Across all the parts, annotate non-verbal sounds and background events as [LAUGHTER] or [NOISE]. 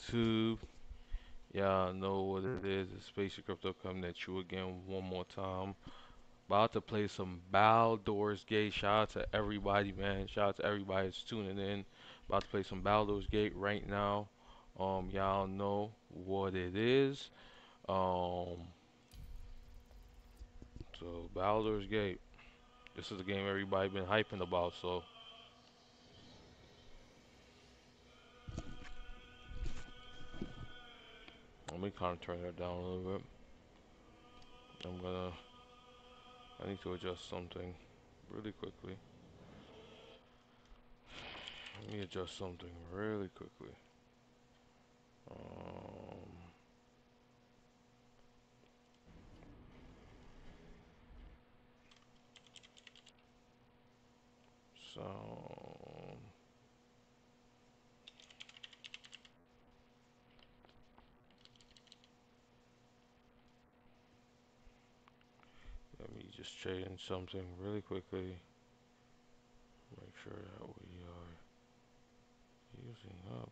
YouTube? Y'all know what it is. It's Spaceship Crypto coming at you again one more time. About to play some Baldur's Gate. Shout out to everybody, man. Shout out to everybody that's tuning in. About to play some Baldur's Gate right now. Um, y'all know what it is. Um, so Baldur's Gate. This is the game everybody been hyping about. So let me kind of turn that down a little bit. I'm gonna. I need to adjust something really quickly. Let me adjust something really quickly. Um, so let me just change something really quickly. Make sure that we are using up.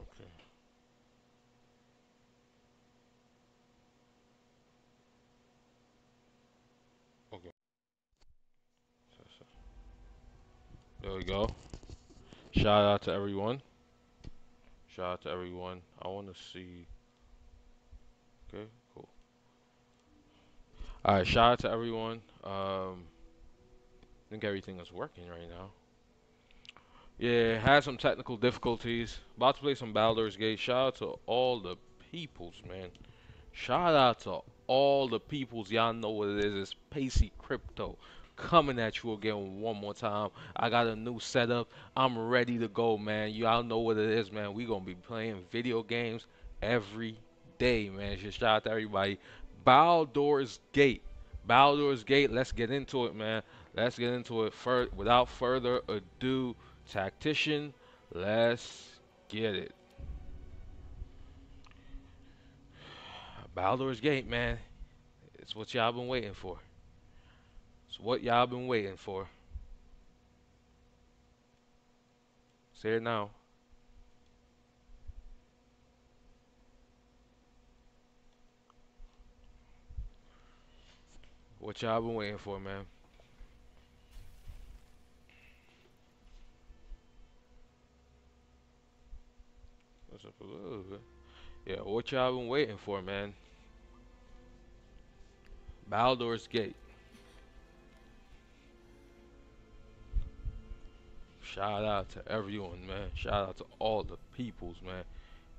Okay. Okay. So, so. There we go. Shout out to everyone. Shout out to everyone. I want to see. Okay, cool. All right, shout out to everyone. Um, I think everything is working right now. Yeah, had some technical difficulties. About to play some Baldur's Gate. Shout out to all the peoples, man. Shout out to all the peoples. Y'all know what it is. It's Pacey Crypto coming at you again one more time. I got a new setup. I'm ready to go, man. Y'all know what it is, man. We gonna be playing video games every day, man. Just shout out to everybody. Baldur's Gate. Baldur's Gate. Let's get into it, man. Let's get into it. Fur without further ado, tactician. Let's get it. [SIGHS] Baldur's Gate, man. It's what y'all been waiting for. What y'all been waiting for. Say it now. What y'all been waiting for, man. What's up a little bit? Yeah, what y'all been waiting for, man. Baldur's Gate. Shout out to everyone, man. Shout out to all the peoples, man.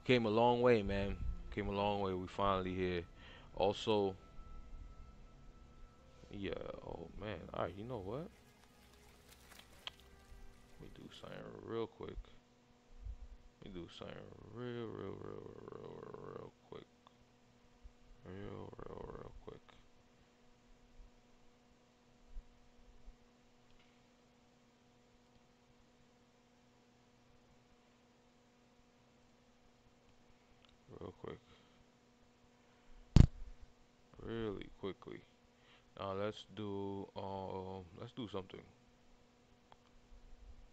Came a long way, man. Came a long way. We finally here. Also, yeah. Oh man. All right. You know what? Let me do something real quick. Let me do something real, real, real, real, real, real quick. Real, real, real quick. Really quickly. Now let's do um let's do something.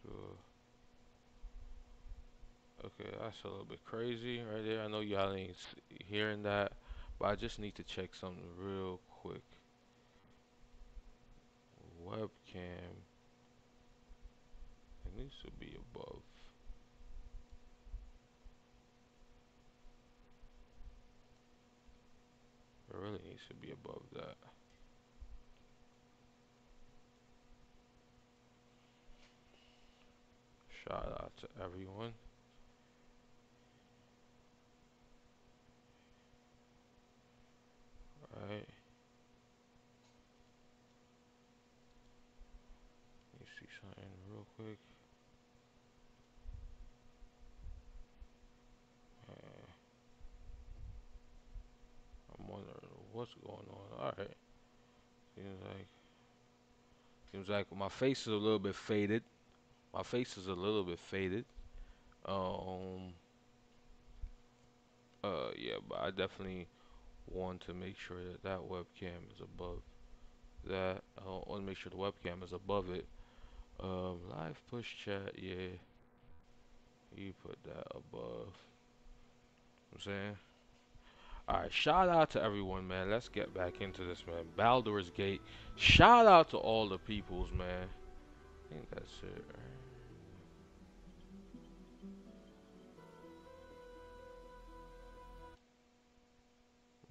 Uh, okay, that's a little bit crazy right there. I know y'all ain't hearing that, but I just need to check something real quick. Webcam. It needs to be above. It really needs to be above that. Shout out to everyone. Alright. Let me see something real quick. Uh, I'm wondering what's going on. Alright. Seems like seems like my face is a little bit faded. My face is a little bit faded. Um, uh, yeah, but I definitely want to make sure that that webcam is above that. I want to make sure the webcam is above it. Um, live push chat, yeah. You put that above. I'm saying. Alright, shout out to everyone, man. Let's get back into this, man. Baldur's Gate. Shout out to all the peoples, man. I think that's it?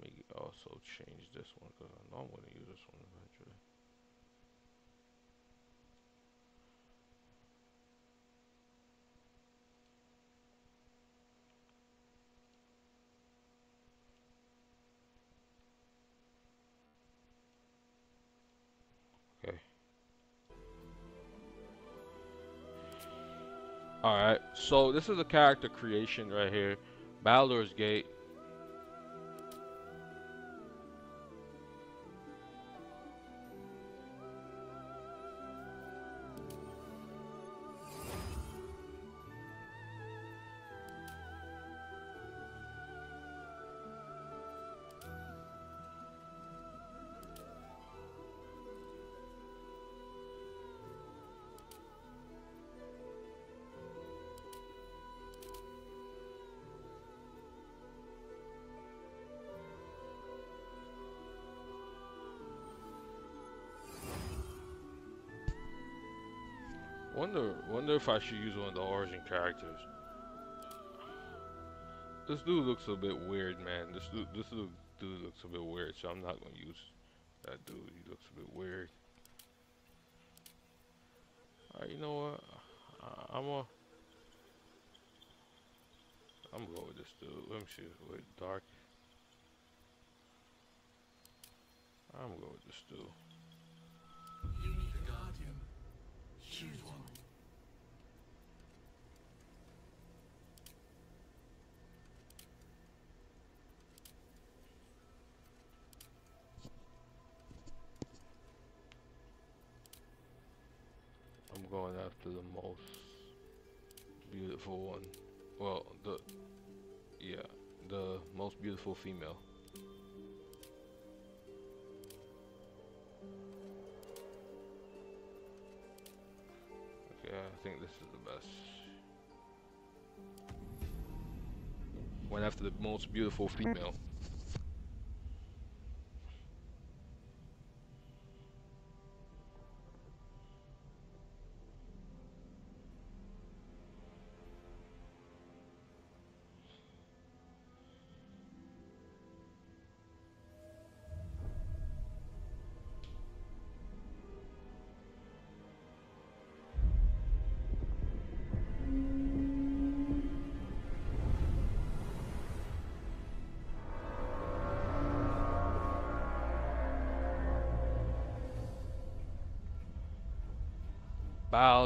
Let me also change this one because I know I'm going to use this one Alright, so this is a character creation right here. Baldur's Gate. I should use one of the origin characters. This dude looks a bit weird, man. This dude, this dude, looks a bit weird, so I'm not gonna use that dude. He looks a bit weird. Alright, you know what? I, I'm a, I'm gonna go with this dude. Let me see. Wait, dark. I'm gonna go with this dude. You need a guardian one. I'm going after the most beautiful one. Well, the yeah, the most beautiful female. Okay, I think this is the best. Went after the most beautiful female.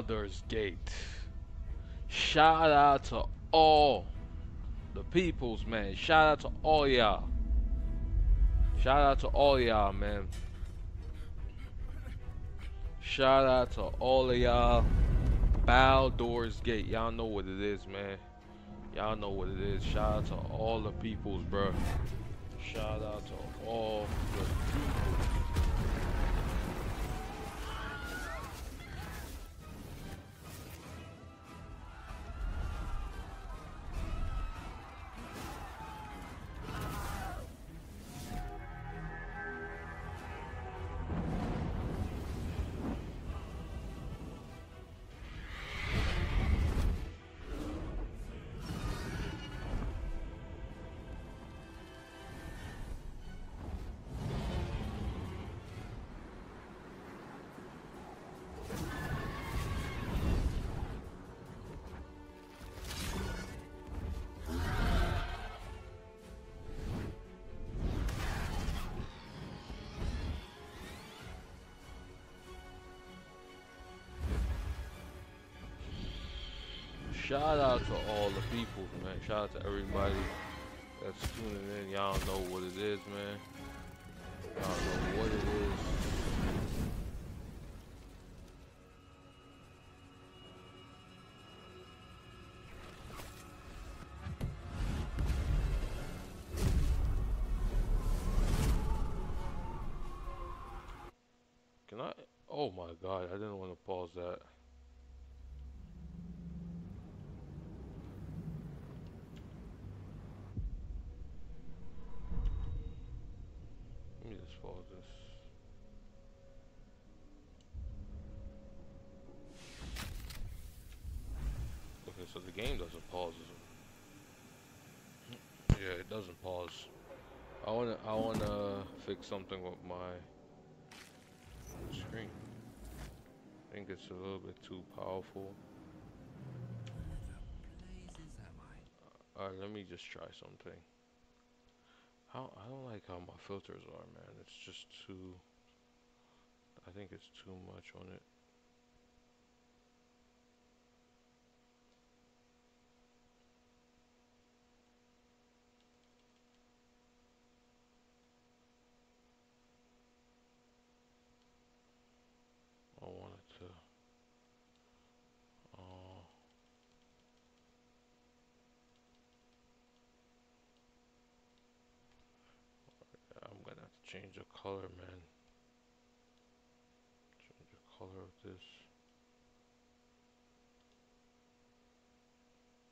Baldur's Gate. Shout out to all the peoples, man. Shout out to all y'all. Shout out to all y'all, man. Shout out to all of y'all. Baldur's Gate. Y'all know what it is, man. Y'all know what it is. Shout out to all the peoples, bro. Shout out to all the peoples. shout out to all the people, man. Shout out to everybody that's tuning in. Y'all know what it is, man. Y'all know what it is. Can I? Oh my god, I didn't want to pause that. Fix something with my screen. I think it's a little bit too powerful. Uh, I? Alright, let me just try something. How I don't like how my filters are, man. It's just too. I think it's too much on it. I want it to. Oh, I'm gonna have to change the color, man. Change the color of this.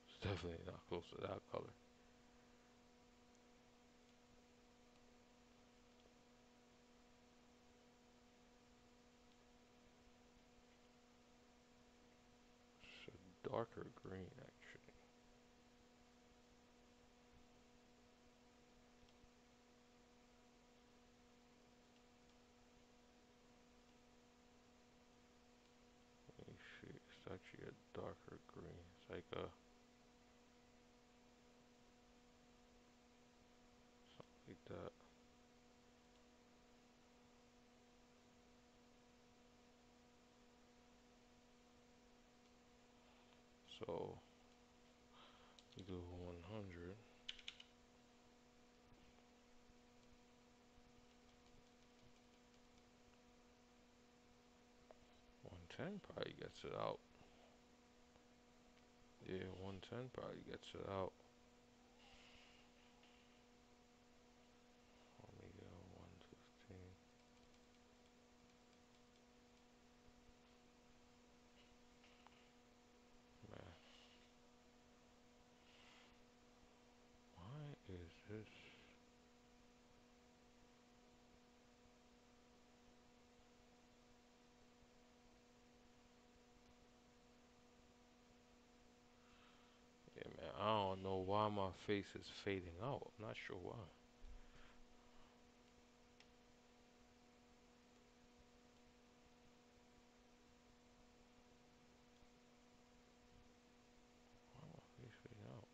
It's definitely not close to that color. Darker green, actually. Let me see. It's actually a darker green. It's like a something like that. So we do 100. 110 probably gets it out. Yeah, 110 probably gets it out. Let me go 115. Man, why is this? Yeah, man, I don't know why my face is fading out. I'm not sure why. Why my face fading out?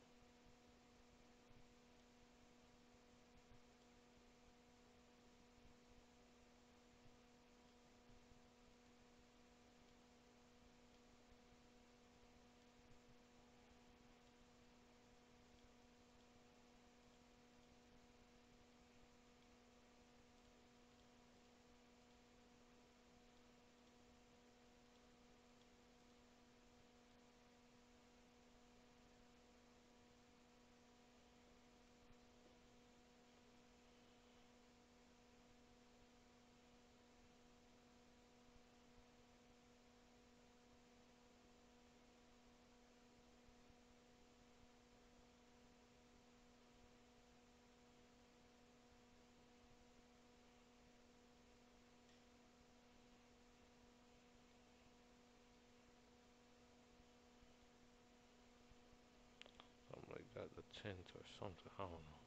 Something like that, the tint or something. I don't know.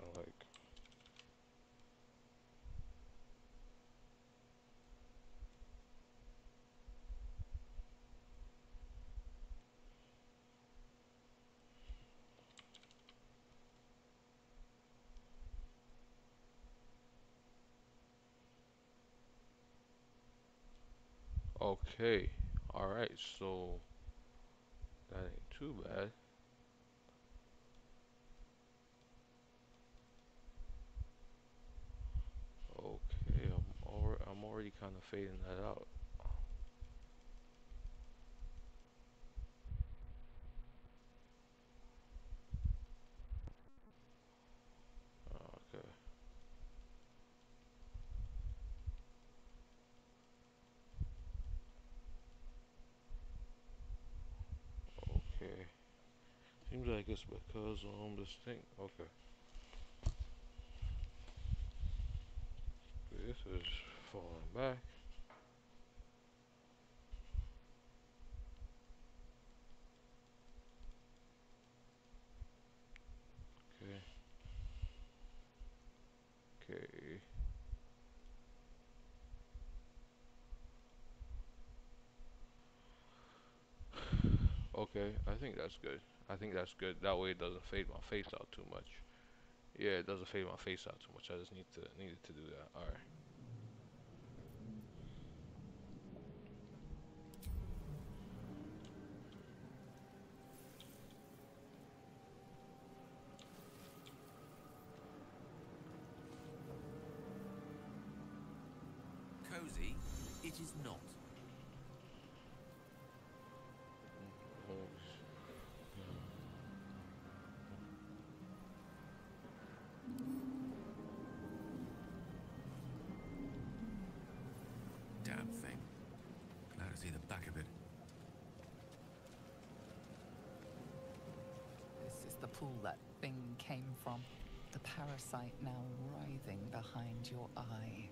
I like. Okay, alright, so that ain't too bad. already kind of fading that out. Okay. Seems like it's because um this thing okay. This is falling back. Okay. Okay. Okay, I think that's good. I think that's good. That way it doesn't fade my face out too much. Yeah, it doesn't fade my face out too much. I just need to needed to do that. All that thing came from. The parasite now writhing behind your eye.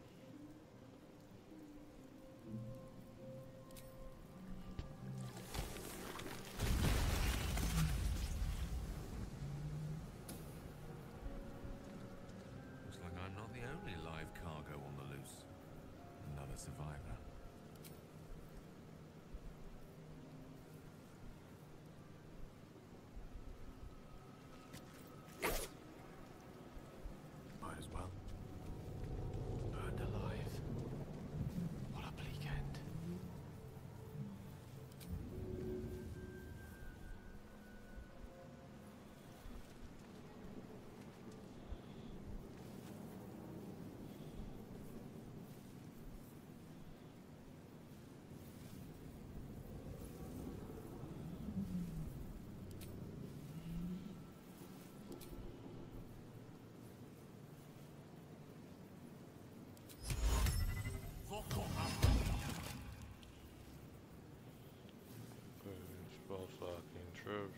Spell slacking trips.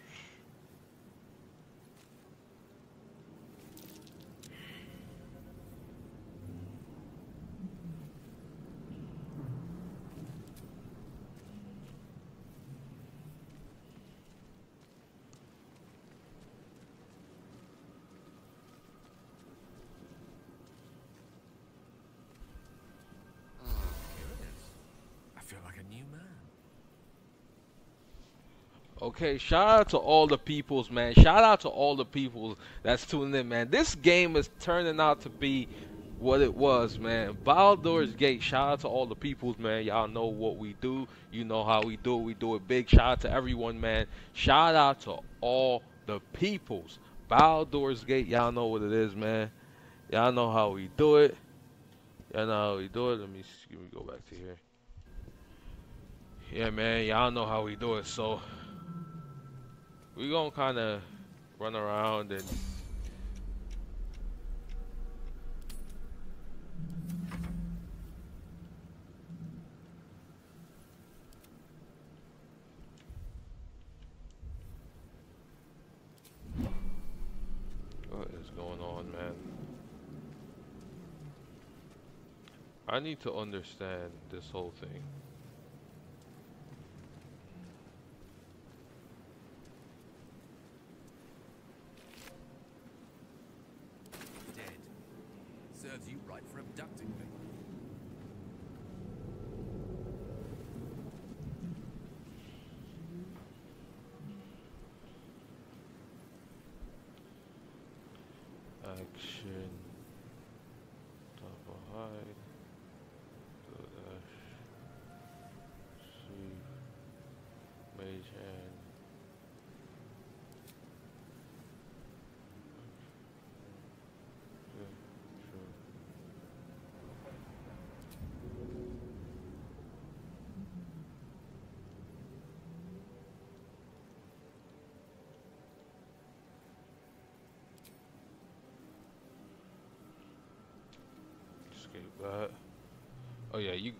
Here. Hmm, I feel like a new man. Okay, shout out to all the peoples, man. Shout out to all the peoples that's tuning in, man. This game is turning out to be what it was, man. Baldur's Gate. Shout out to all the peoples, man. Y'all know what we do. You know how we do it. We do it big. Shout out to everyone, man. Shout out to all the peoples. Baldur's Gate. Y'all know what it is, man. Y'all know how we do it. Y'all know how we do it. Let me, let me go back to here. Yeah, man. Y'all know how we do it. So we gonna kind of run around and what is going on man? I need to understand this whole thing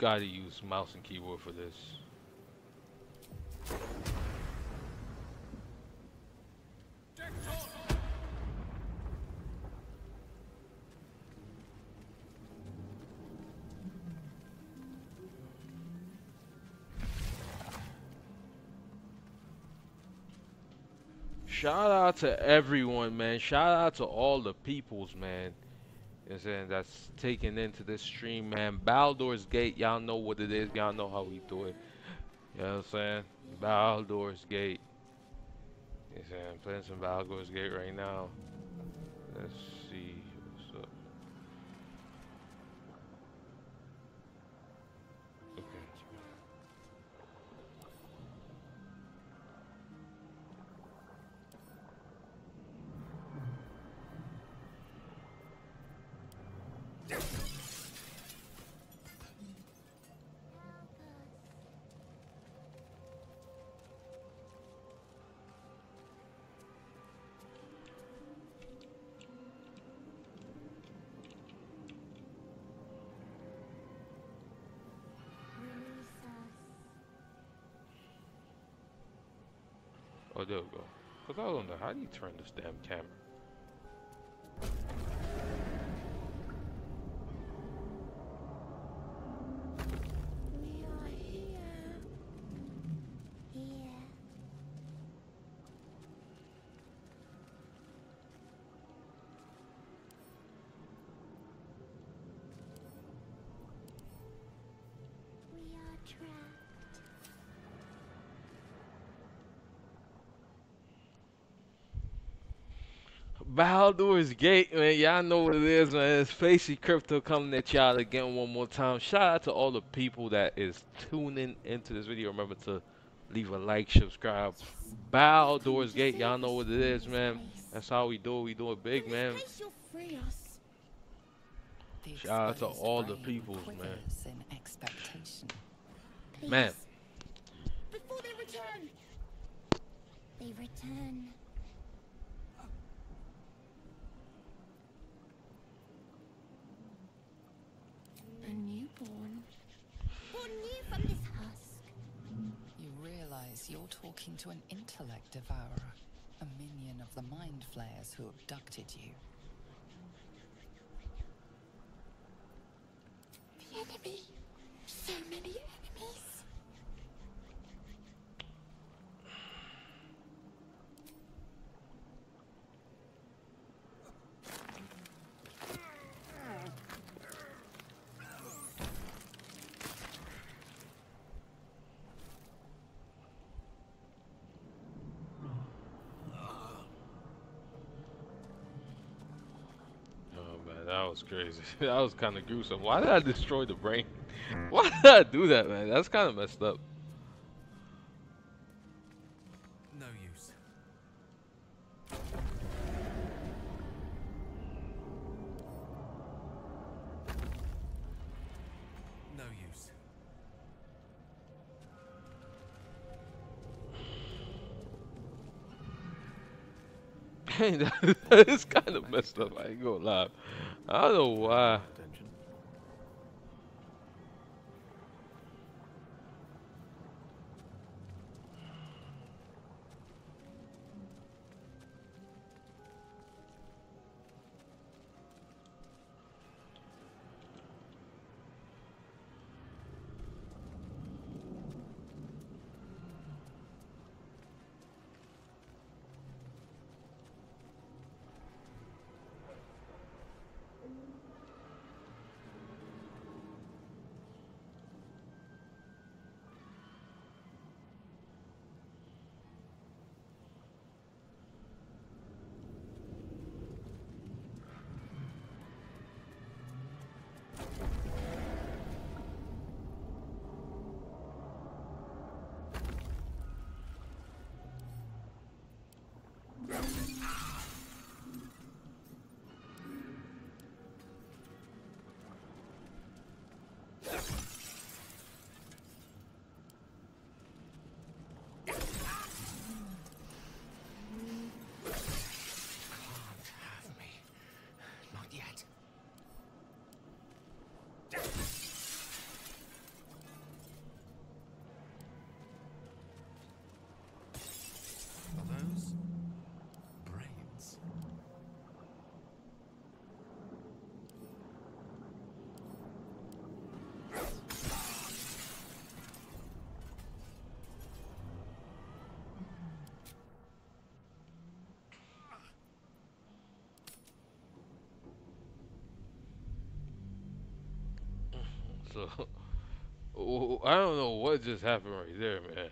gotta use mouse and keyboard for this. Shout out to everyone, man. Shout out to all the peoples, man saying that's taken into this stream, man. Baldur's Gate, y'all know what it is. Y'all know how we do it. You know what I'm saying? Baldur's Gate. You know what I'm saying? Playing some Baldur's Gate right now. Don't know how do you turn this damn camera? Baldur's Gate, man. Y'all know what it is, man. It's Pacey Crypto coming at y'all again one more time. Shout out to all the people that is tuning into this video. Remember to leave a like, subscribe. Baldur's Gate, y'all know what it is, man. That's how we do it. We do it big, man. Place you'll free us. The Shout out to all the peoples, man. quivers in expectation. Man. They return. They return. A newborn. Born new from this husk. You realize you're talking to an intellect devourer, a minion of the mind flayers who abducted you. The enemy. So many enemies. Oh man, that was crazy. [LAUGHS] that was kind of gruesome. Why did I destroy the brain? Hmm. Why did I do that, man? That's kind of messed up. No use. No use. [LAUGHS] Hey, that [LAUGHS] is kind of messed up. I ain't gonna lie. I don't So [LAUGHS] I don't know what just happened right there, man.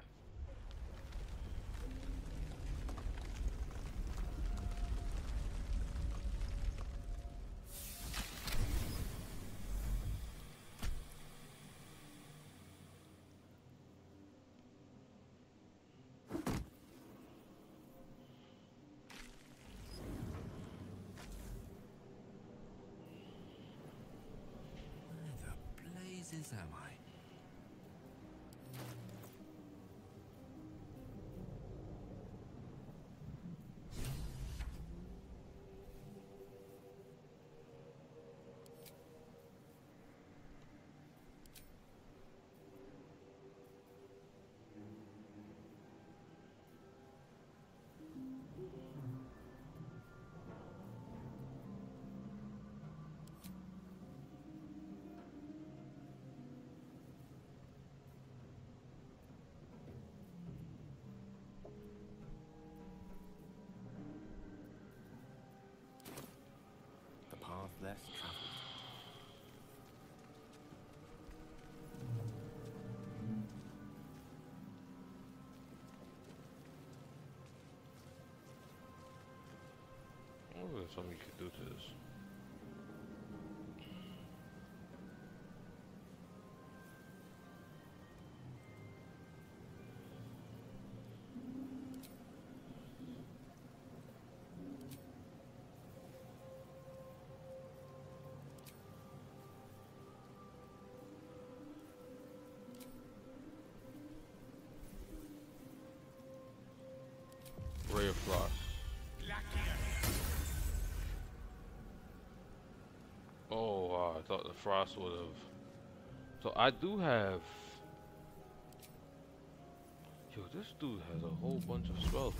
There's something you could do to this. Ray of Frost. Thought the frost would have. So I do have. Yo, this dude has a whole bunch of spells.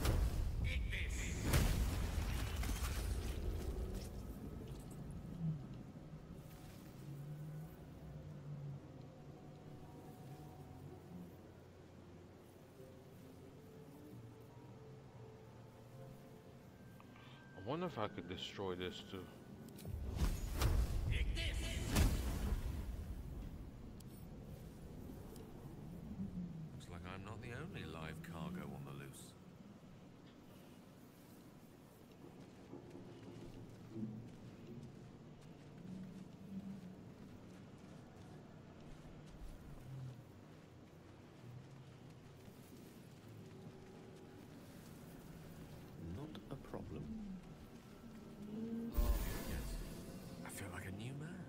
I wonder if I could destroy this too. Looks like I'm not the only live cargo on the loose. Not a problem. Yes. I feel like a new man.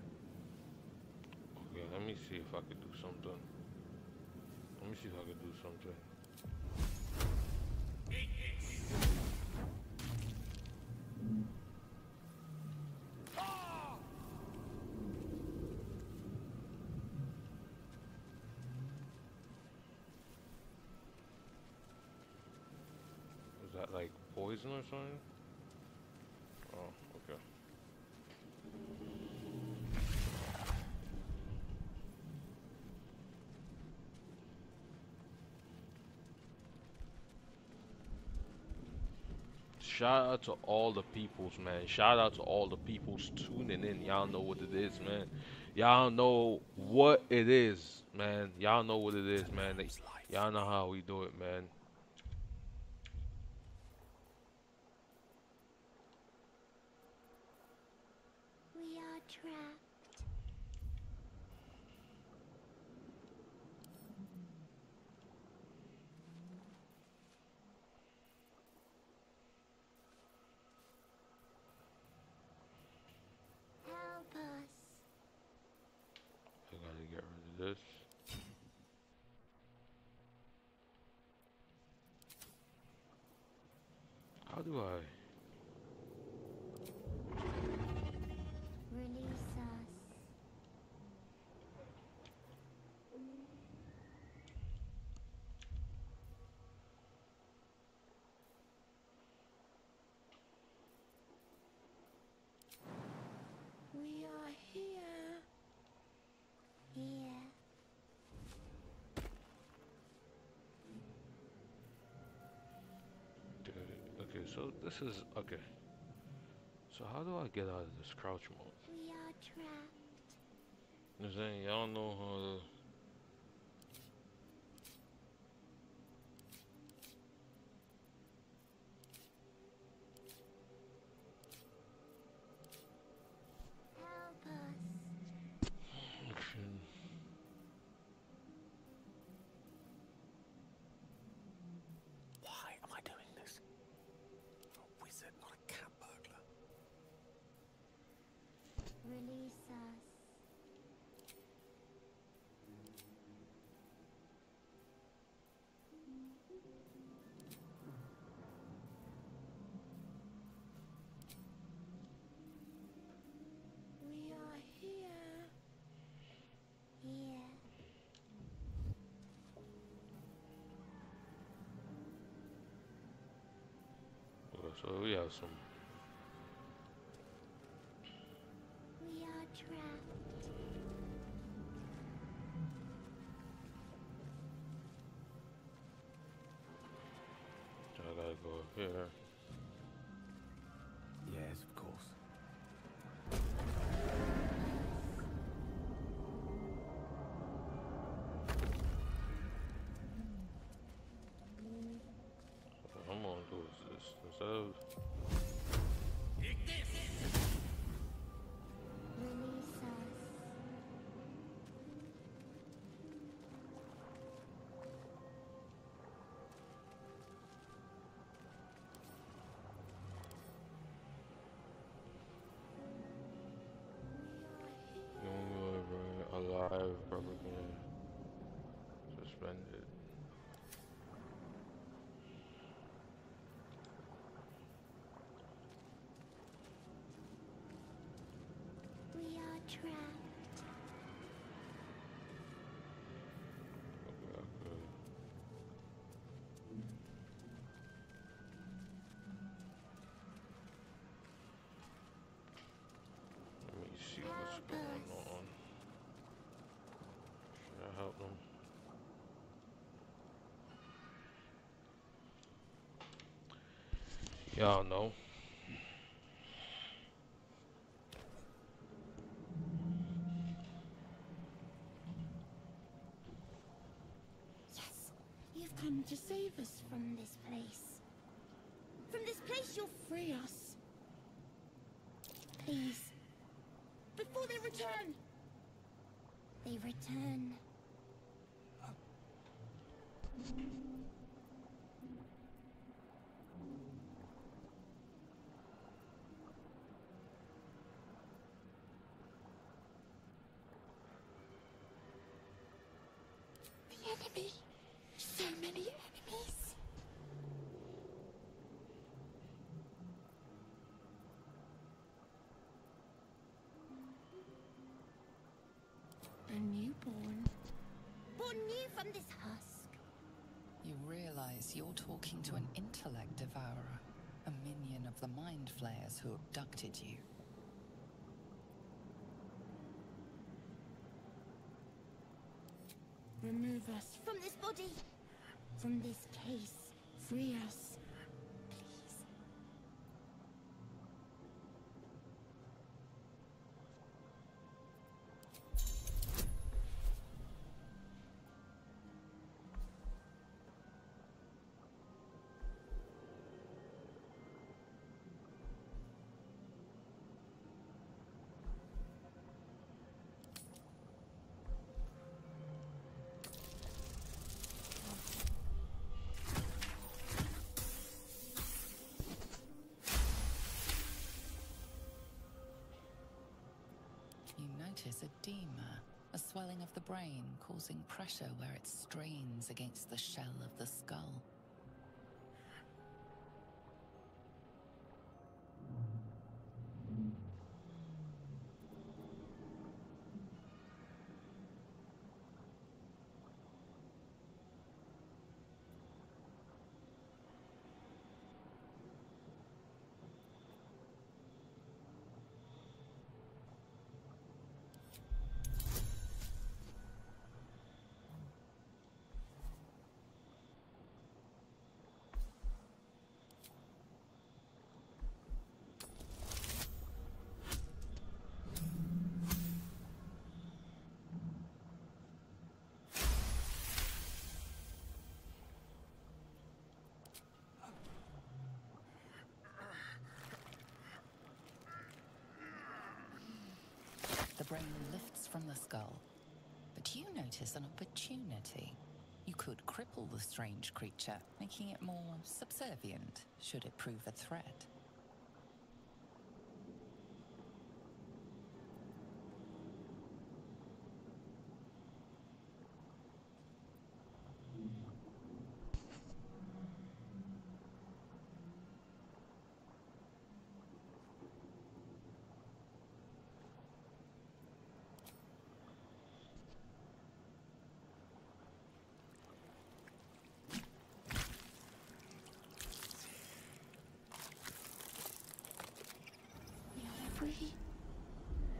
Okay, let me see if I could do something. Let me see if I could do something. Is that like poison or something? Oh, okay. Shout out to all the peoples, man. Shout out to all the peoples tuning in. Y'all know what it is, man. Y'all know what it is, man. Y'all know what it is, man. Y'all know how we do it, man. We are trapped. Help us. I gotta get rid of this. How do I? Release us. We are here. Here. Did I- Okay, so this is okay. So how do I get out of this crouch mode? We are trapped. I'm saying y'all know how to. Help us. action. Why am I doing this? I'm a wizard, not a cat burglar. Release us. We are here. Here. Okay, So we have some. Alive, probably suspended. We are trapped. Y'all know. Yes, you've come to save us from this place. From this place, you'll free us. Please. Before they return. They return. The enemy. So many enemies. A newborn. Born new from this husk. You realize you're talking to an intellect devourer, a minion of the mind flayers who abducted you. Remove us from this body. From this case. Free us. Notice edema, a swelling of the brain causing pressure where it strains against the shell of the skull. From the skull. But you notice an opportunity. You could cripple the strange creature, making it more subservient should it prove a threat. We are free.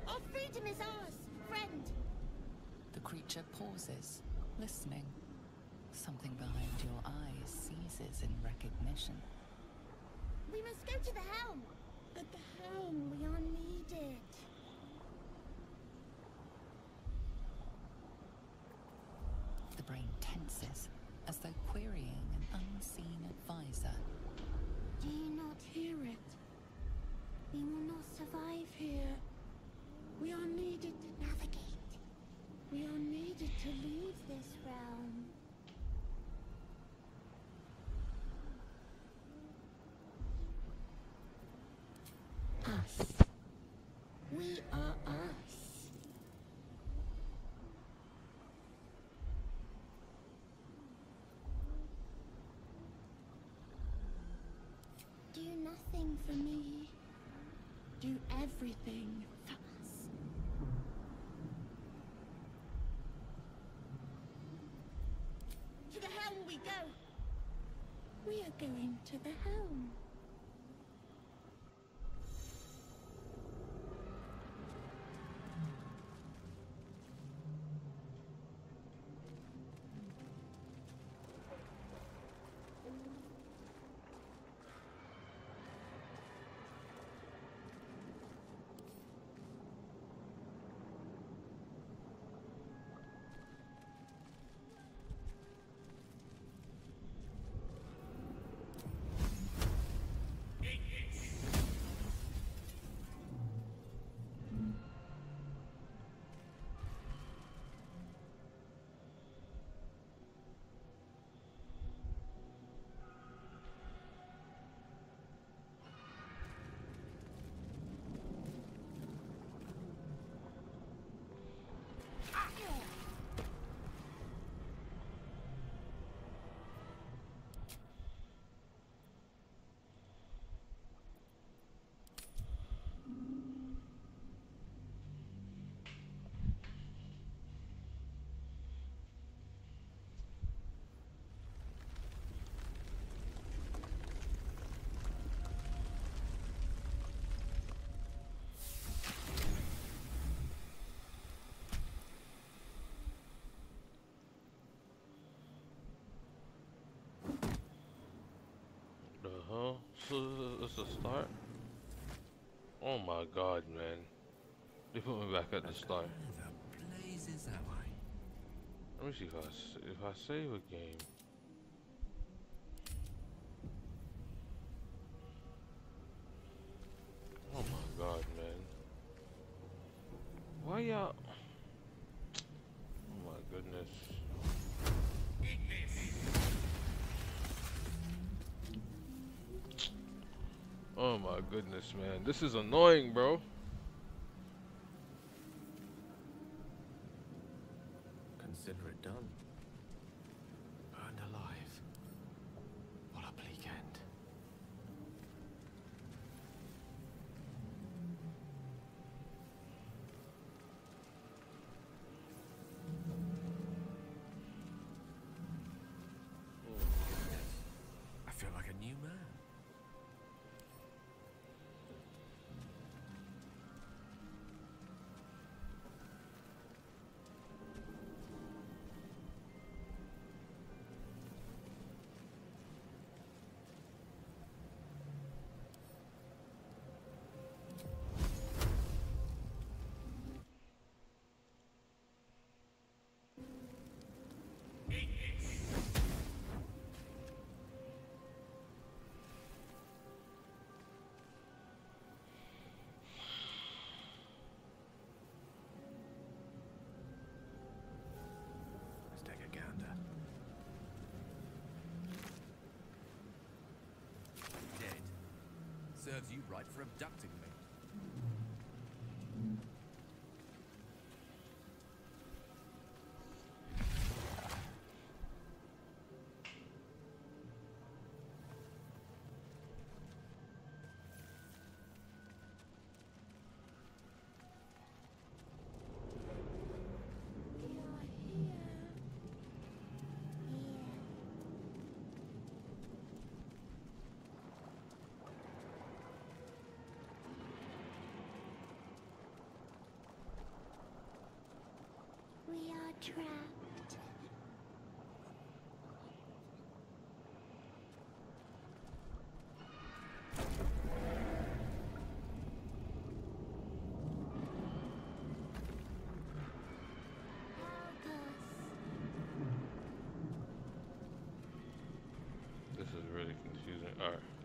Our freedom is ours, friend. The creature pauses, listening. Something behind your eyes seizes in recognition. We must go to the helm. At the helm, we are needed. The brain tenses, as though querying an unseen advisor. Do you not hear it? We will not survive here. We are needed to navigate. We are needed to leave this realm. Us. We are us. Do nothing for me. Do everything for us. To the helm we go. We are going to the helm. The is the start? Oh my god, man. They put me back at the start. The blazes am I? Let me see if I, if I save a game. This is annoying, bro. Serves you right for abducting me. We are here. Here. We are trapped. This is really confusing. Alright.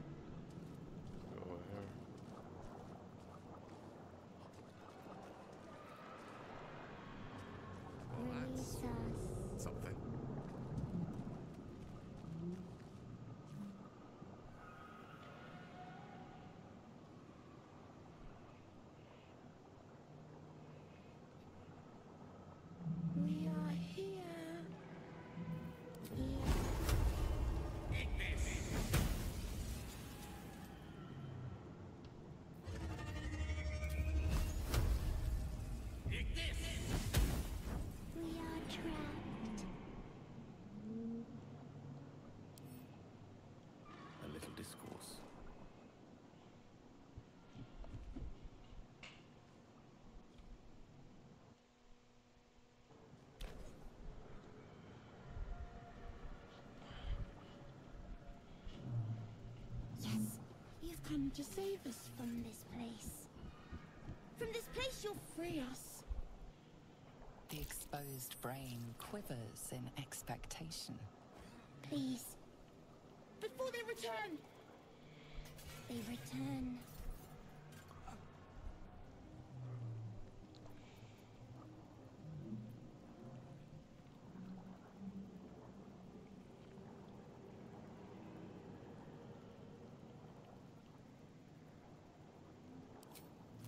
Come to save us from this place. From this place, you'll free us. The exposed brain quivers in expectation. Please. Before they return. They return.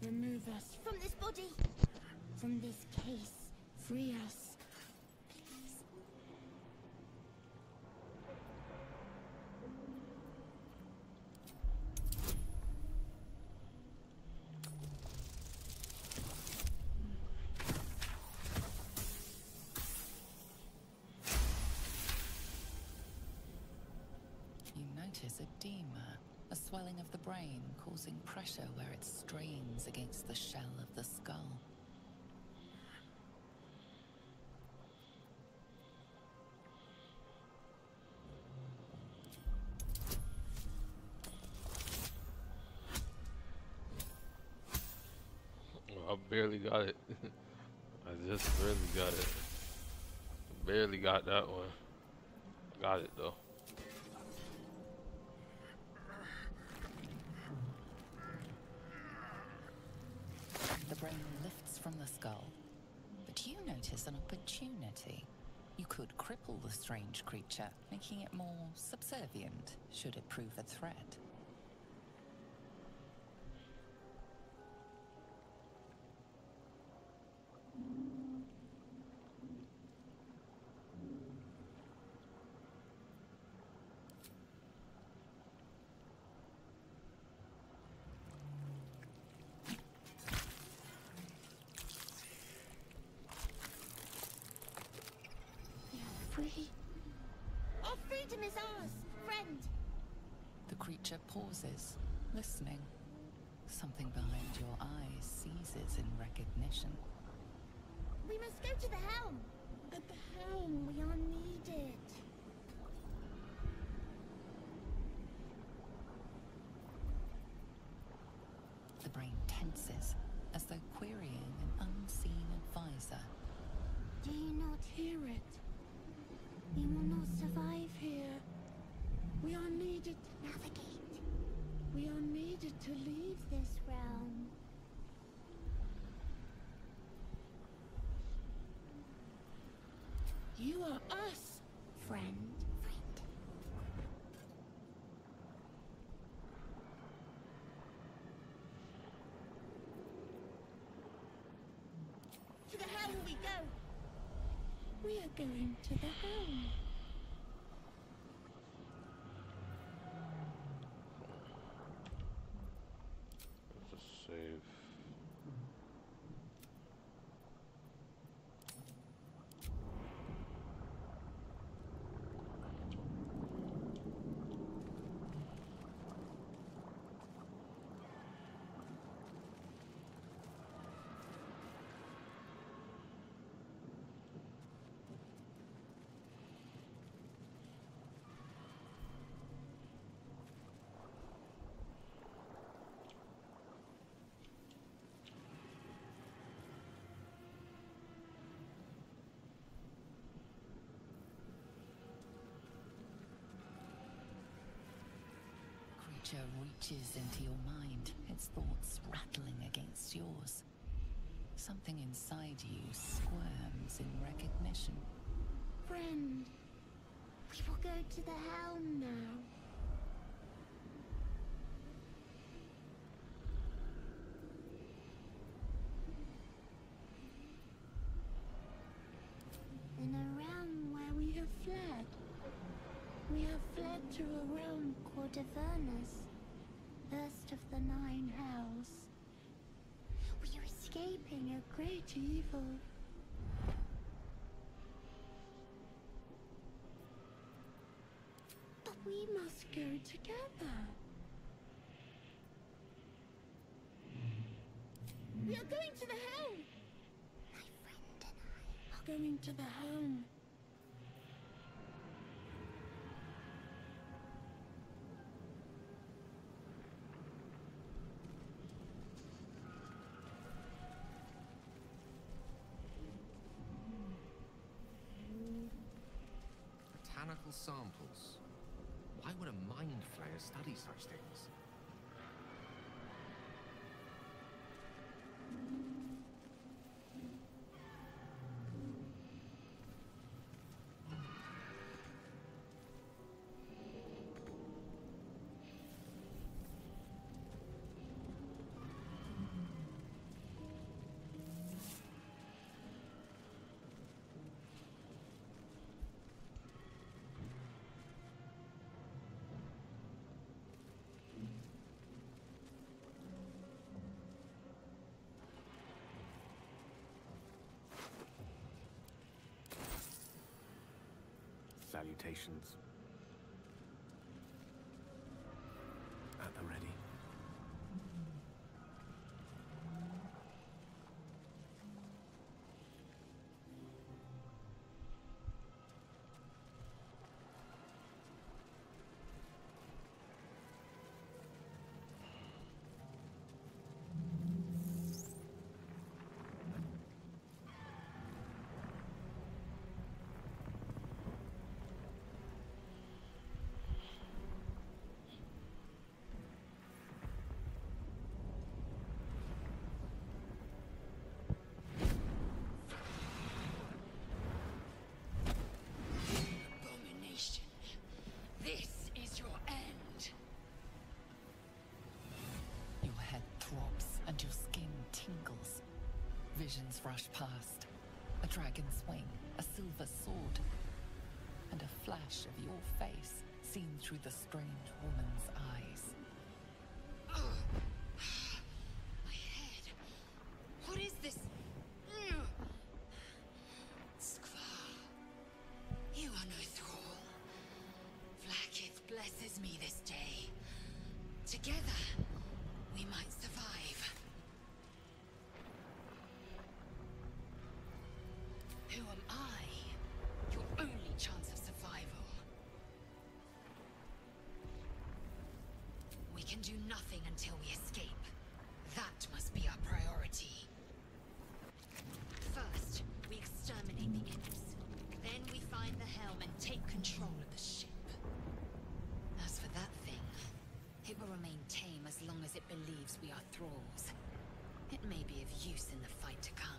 Remove us from this body. From this case. Free us. Notice a swelling of the brain causing pressure where it strains against the shell of the skull. I barely got it. [LAUGHS] I just barely got it. Barely got that one. Got it though. The brain lifts from the skull. But you notice an opportunity. You could cripple the strange creature, making it more subservient should it prove a threat. We are free. Our freedom is ours, friend. The creature pauses, listening. Something behind your eyes seizes in recognition. We must go to the helm. At the helm, we are needed. The brain tenses, as though querying an unseen advisor. Do you not hear it? We will not survive here. We are needed to navigate. We are needed to leave this realm. You are us, friend. Friend. Going to the helm. Reaches into your mind, its thoughts rattling against yours. Something inside you squirms in recognition. Friend, we will go to the helm now. In a realm where we have fled. We have fled to a realm called Avernus, first of the Nine Hells. We are escaping a great. But we must go together. We are going to the helm. My friend and I are going to the helm. Botanical samples. Why would a mind flayer study such things? Salutations. Visions rush past. A dragon's wing, a silver sword, and a flash of your face seen through the strange woman's can do nothing until we escape. That must be our priority. First, we exterminate the imps. Then we find the helm and take control of the ship. As for that thing, it will remain tame as long as it believes we are thralls. It may be of use in the fight to come.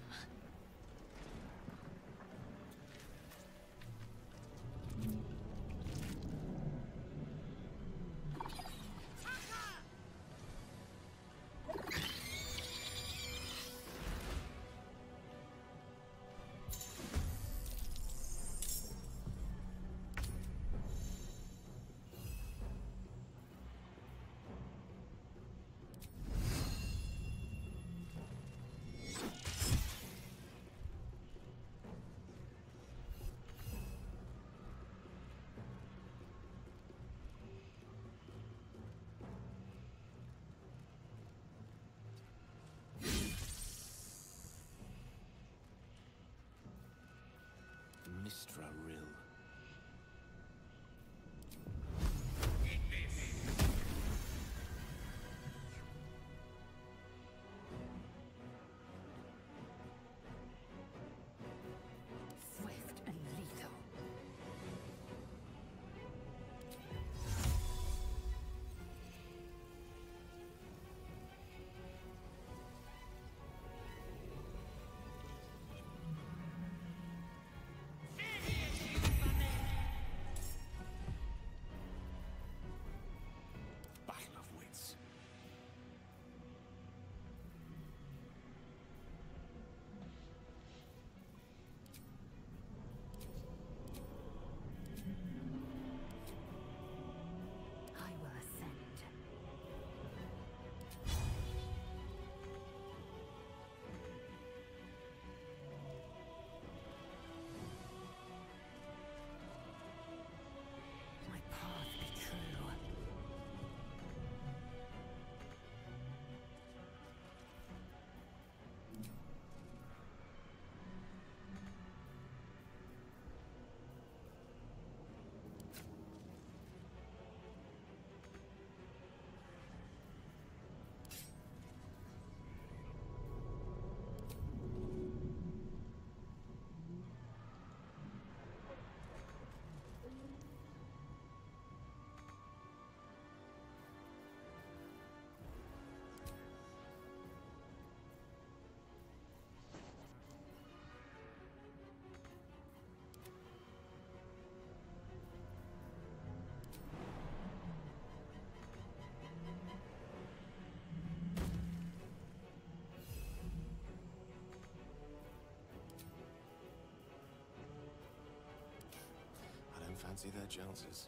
Fancy their chances.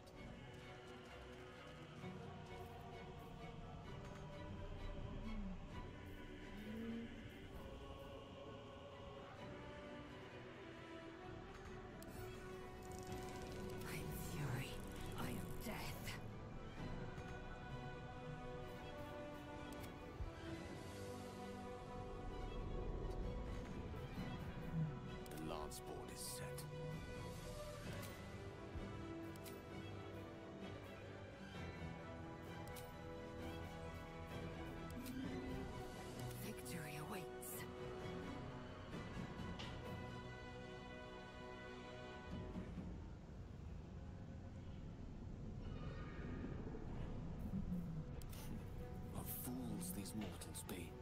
These mortals be.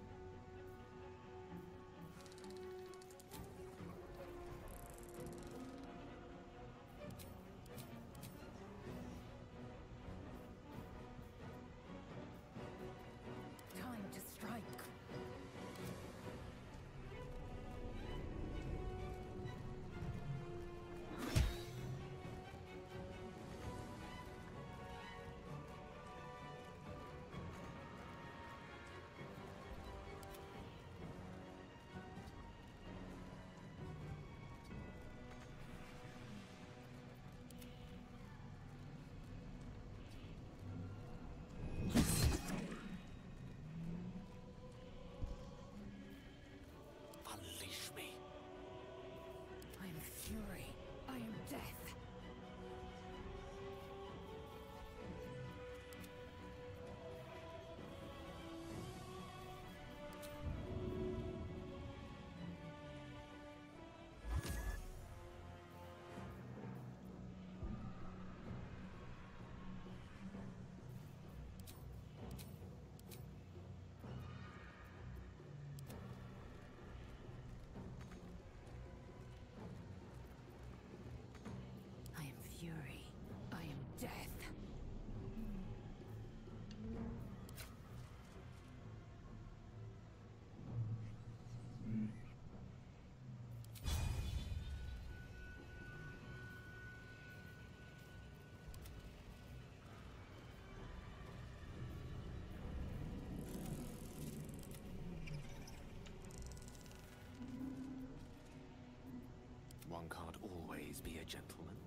Always be a gentleman.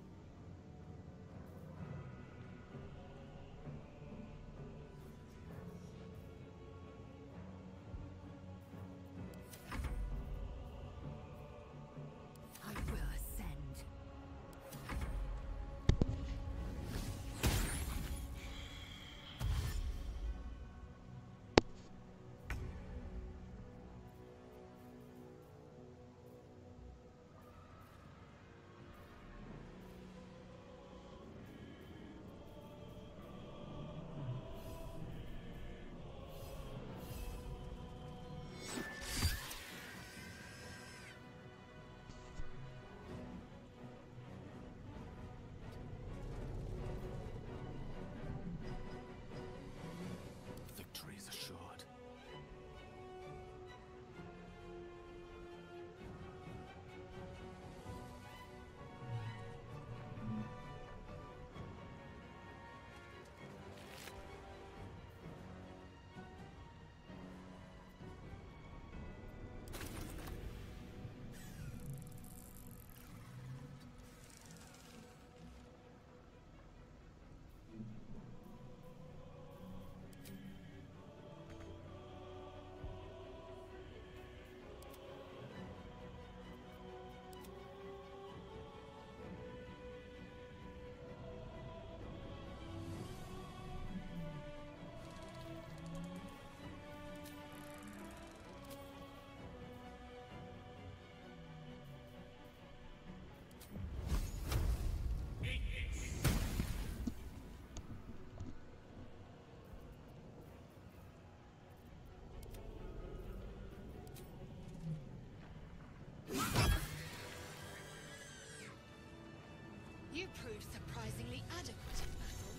proved surprisingly adequate in battle.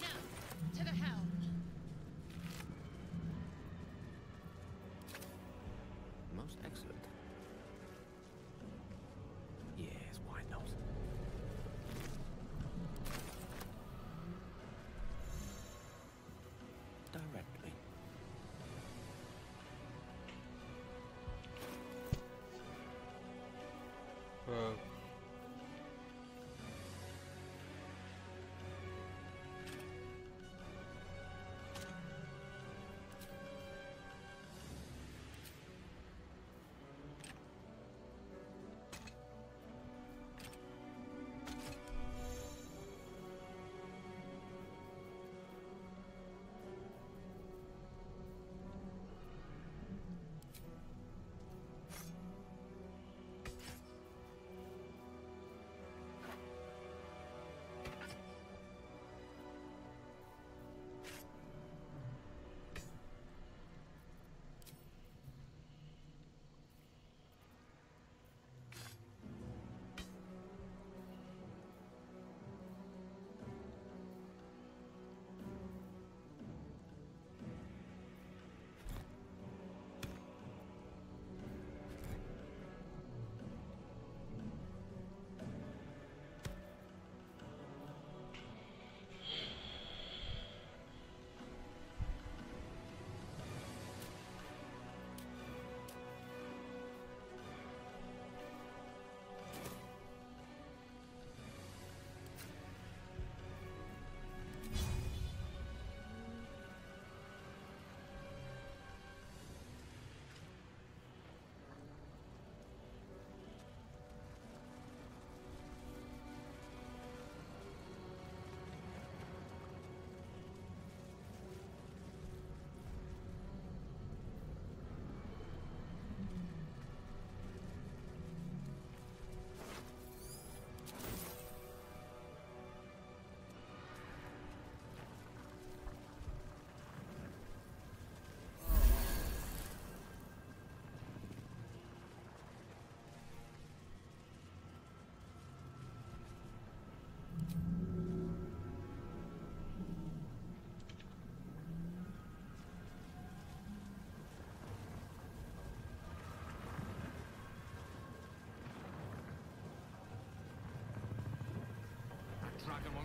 Now, to the helm. Most excellent. Yes, why not? Directly. Uh.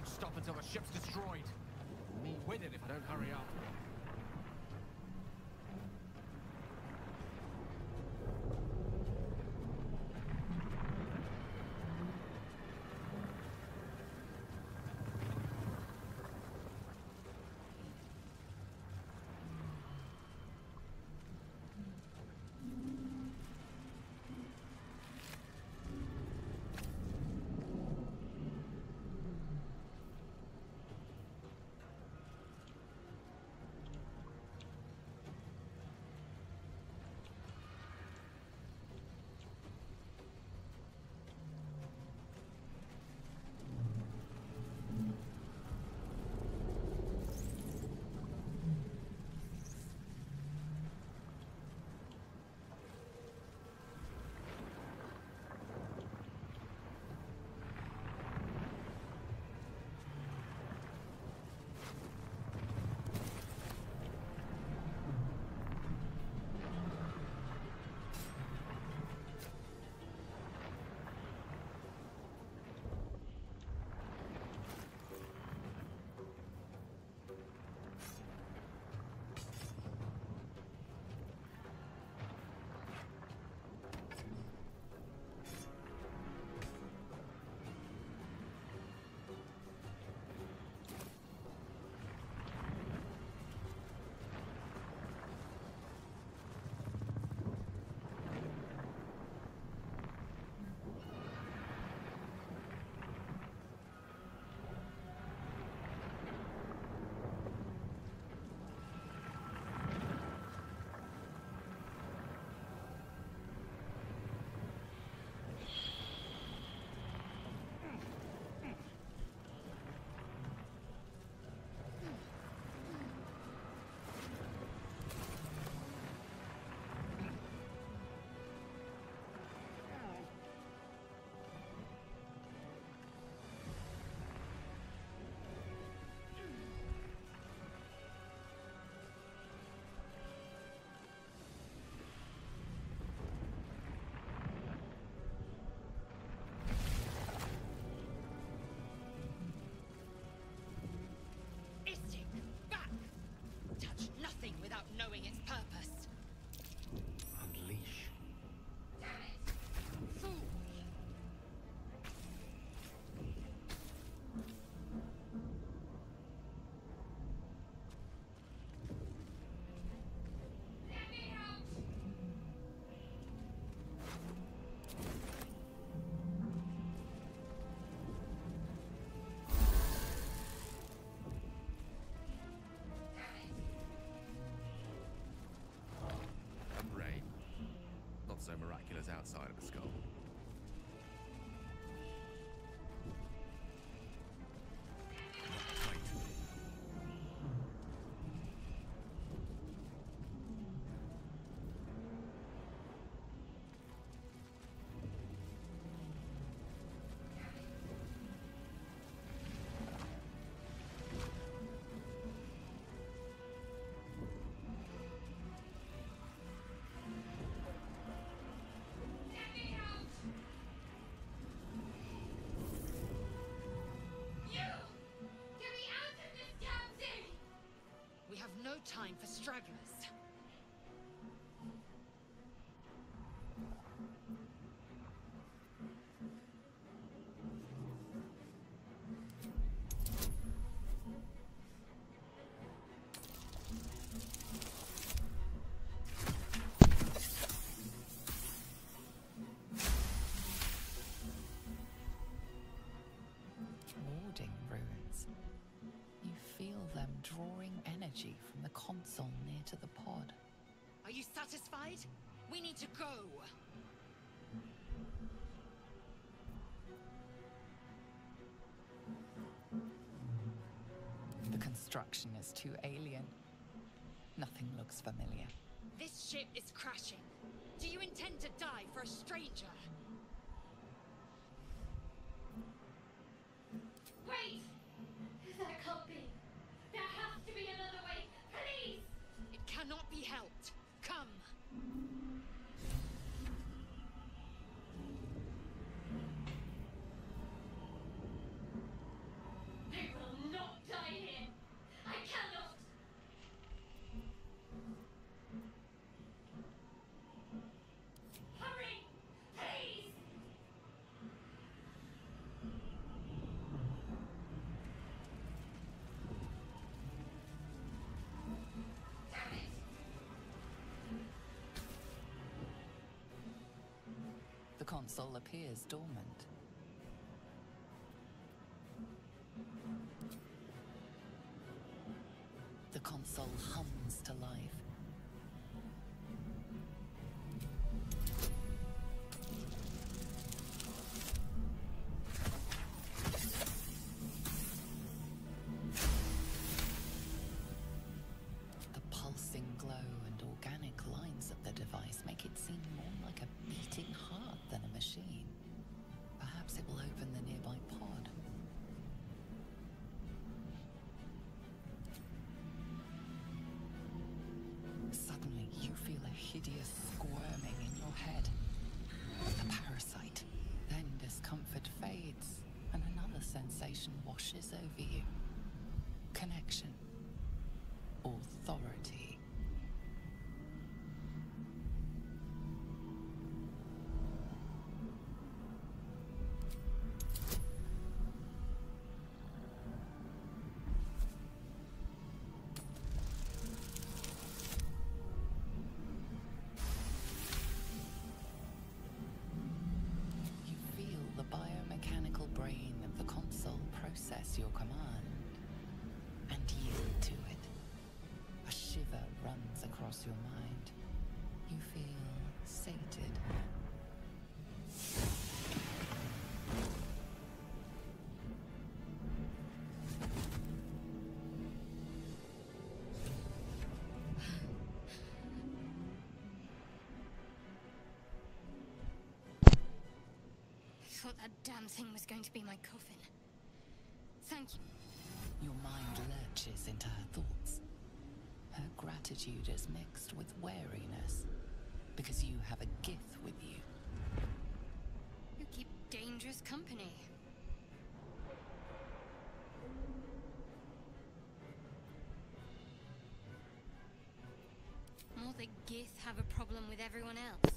Won't stop until the ship's destroyed. Me with it if I don't hurry up. Miraculous outside of the skull. Stragglers. Warding ruins. You feel them drawing energy from console near to the pod. Are you satisfied? We need to go. The construction is too alien. Nothing looks familiar. This ship is crashing. Do you intend to die for a stranger? The console appears dormant. Process your command and yield to it. A shiver runs across your mind. You feel sated. I thought that damn thing was going to be my coffin. Thank you. Your lurches into her thoughts. Her gratitude is mixed with wariness because you have a gift with you. You keep dangerous company. More the Gith have a problem with everyone else.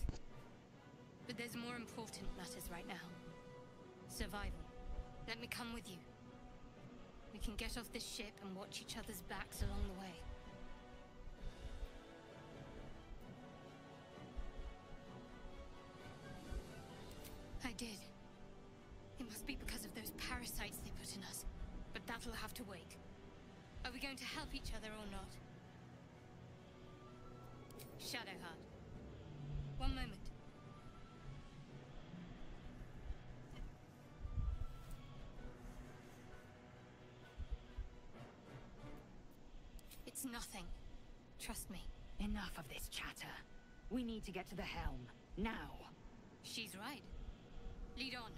But there's more important matters right now. Survival. Let me come with you. Can get off this ship and watch each other's backs along the way. Trust me. Enough of this chatter. We need to get to the helm. Now. She's right. Lead on.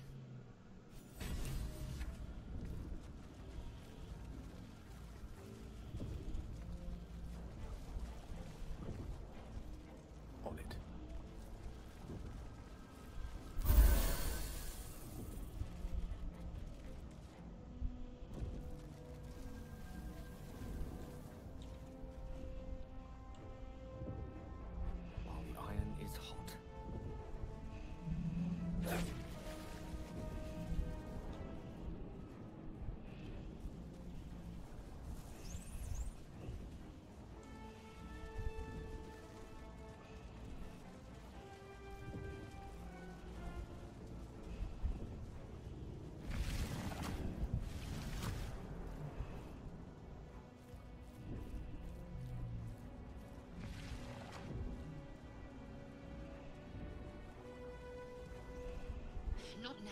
Not now.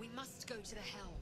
We must go to the helm.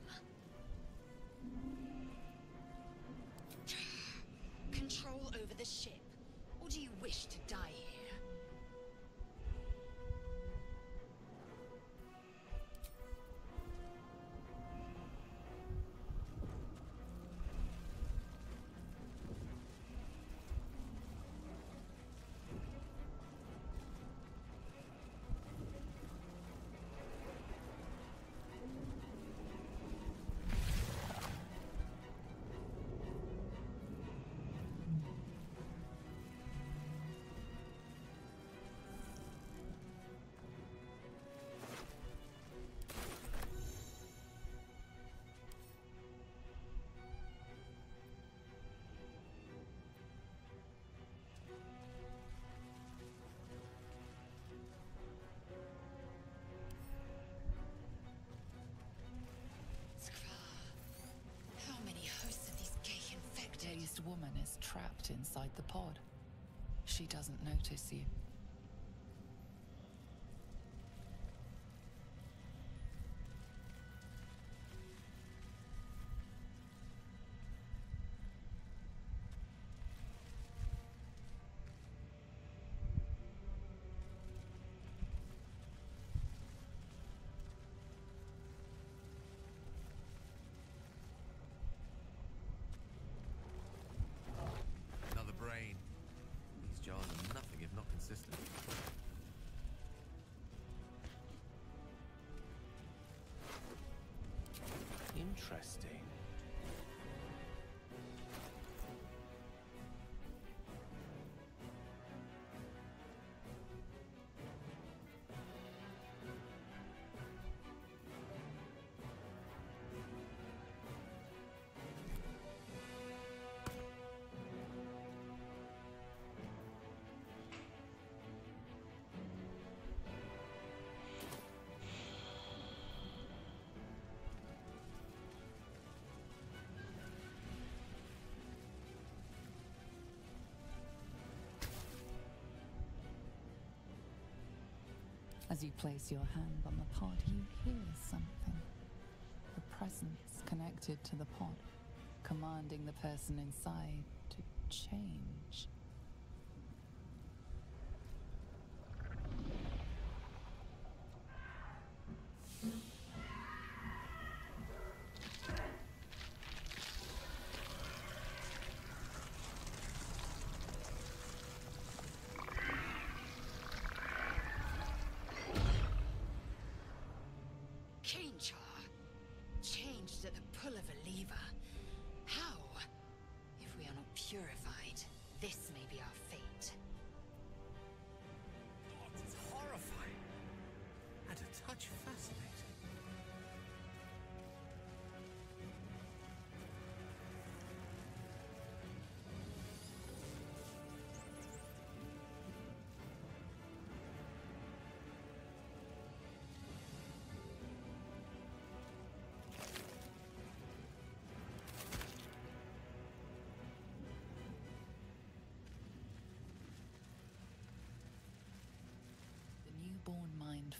trapped inside the pod. She doesn't notice you. As you place your hand on the pod, you hear something. A presence connected to the pod, commanding the person inside to change.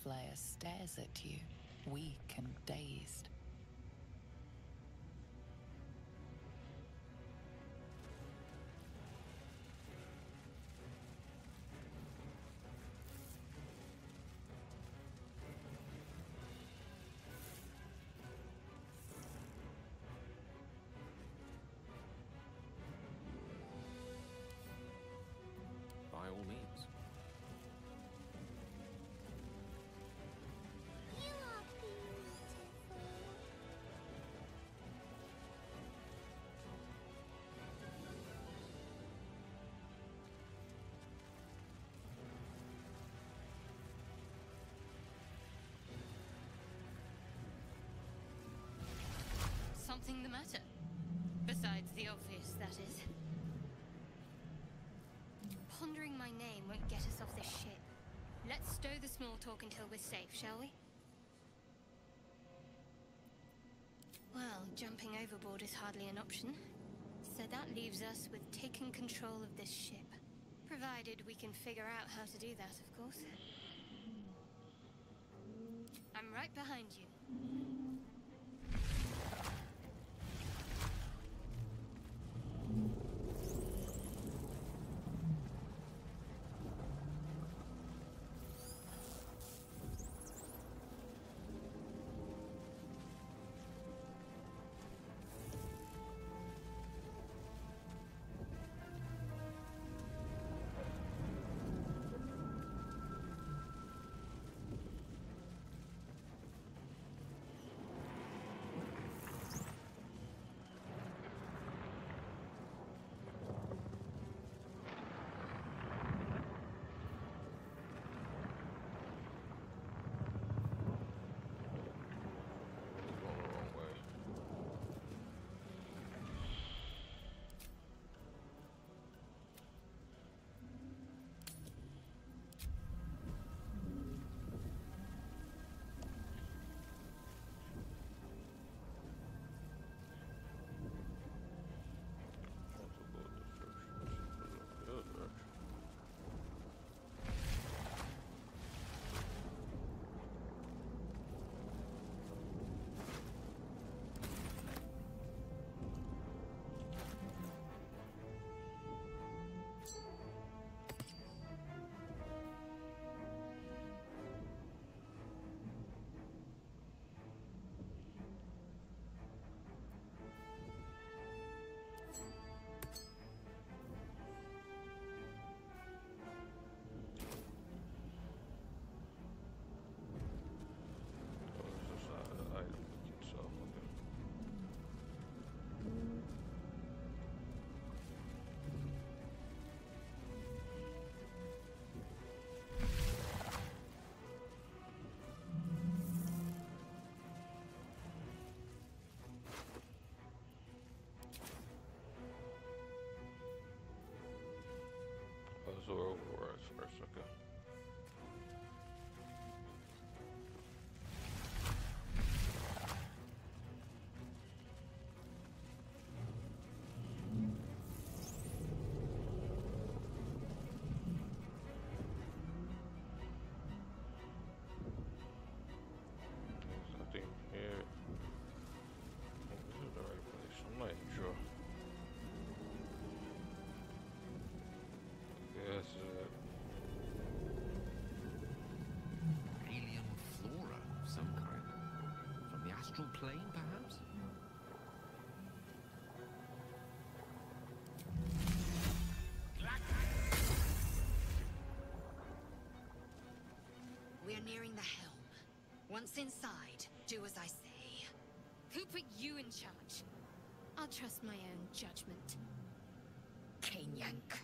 Mind flayer stares at you, weak and dazed. Something the matter? Besides the obvious, that is. Pondering my name won't get us off this ship. Let's stow the small talk until we're safe, shall we? Well, jumping overboard is hardly an option. So that leaves us with taking control of this ship. Provided we can figure out how to do that, of course. I'm right behind you. Astral plane, perhaps? We're nearing the helm. Once inside, do as I say. Who put you in charge? I'll trust my own judgment. Kanyank.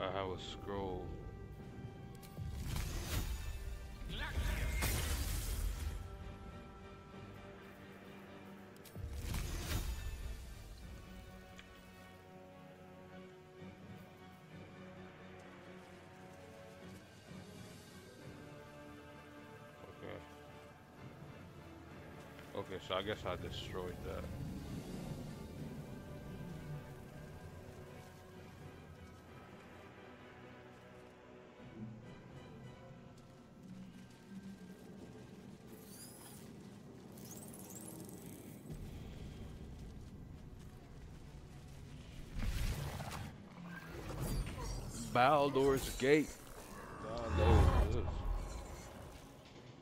I, have a scroll. Okay. Okay, so I guess I destroyed that. Baldur's Gate.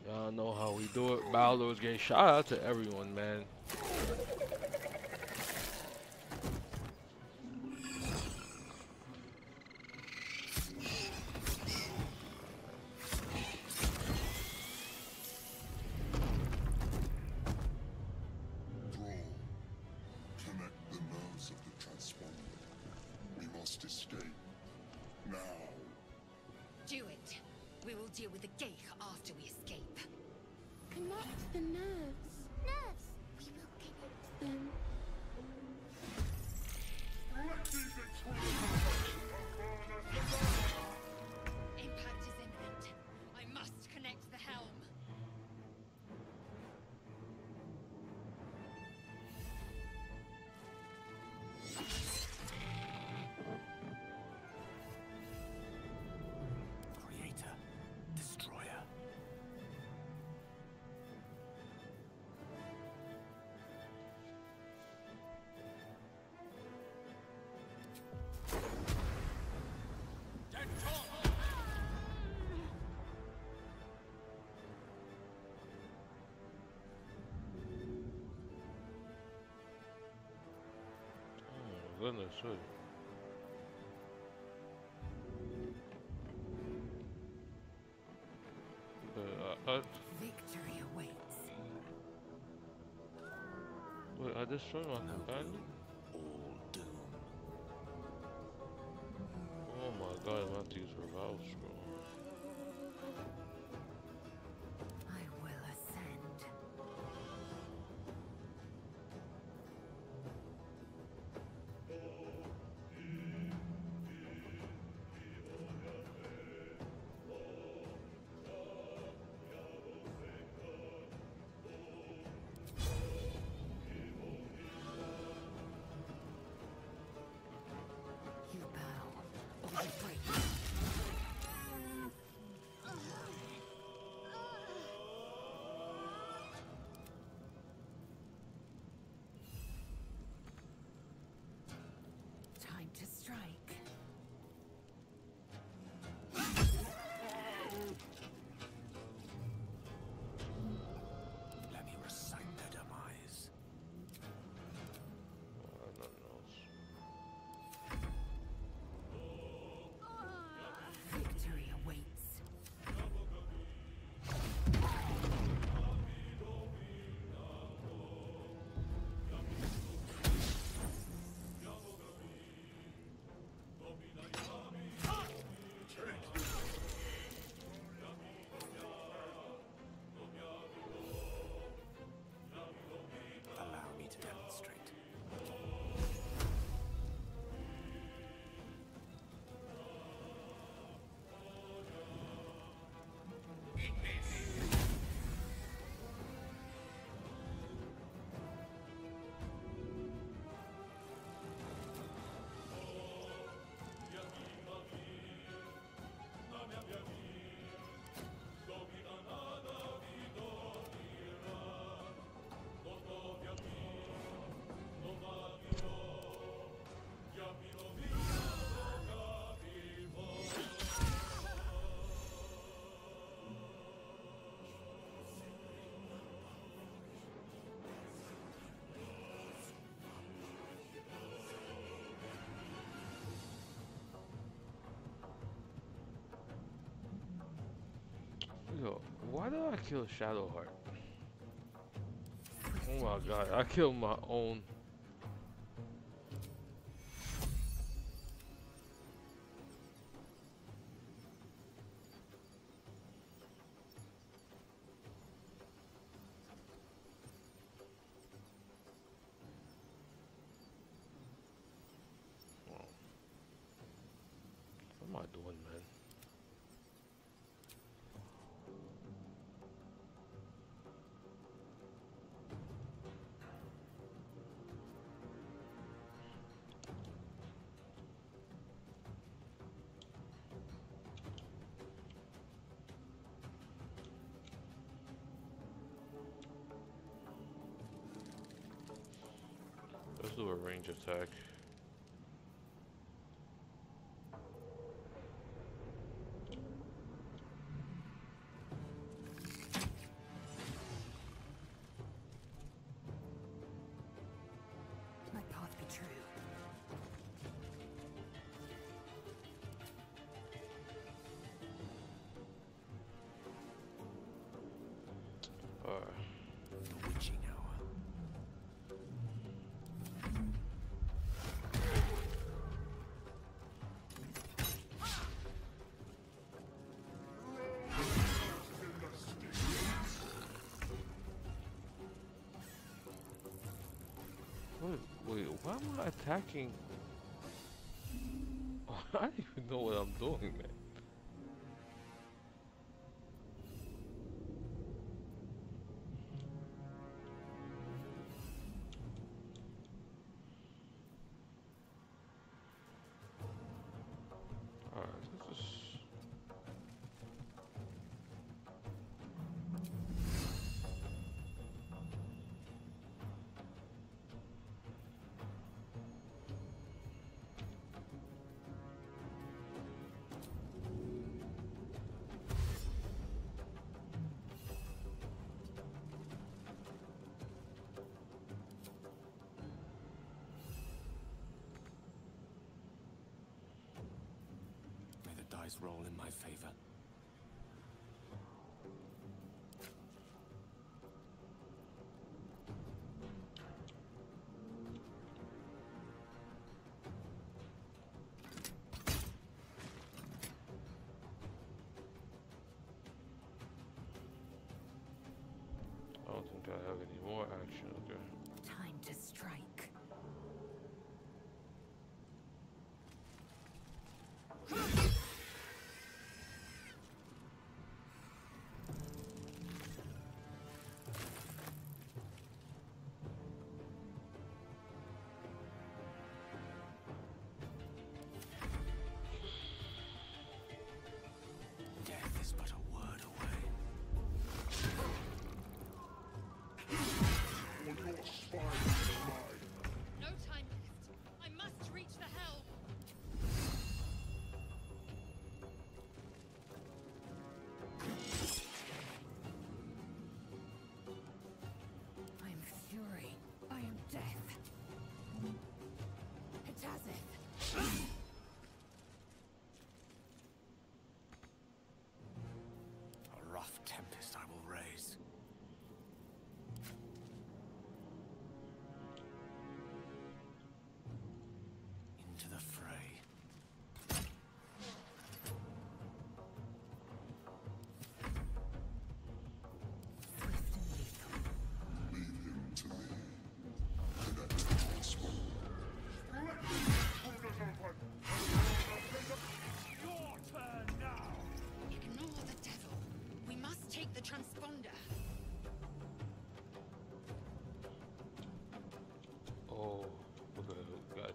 Y'all know. How we do it. Baldur's Gate. Shout out to everyone, man. Goodness, wait. Uh, uh, Victory awaits. wait, I destroyed my companion? Why did I kill Shadowheart? Oh my god, I killed my own. Do a range attack. Why am I attacking? [LAUGHS] I don't even know what I'm doing, man. favor. I don't think I have any more action. Okay. Time to strike.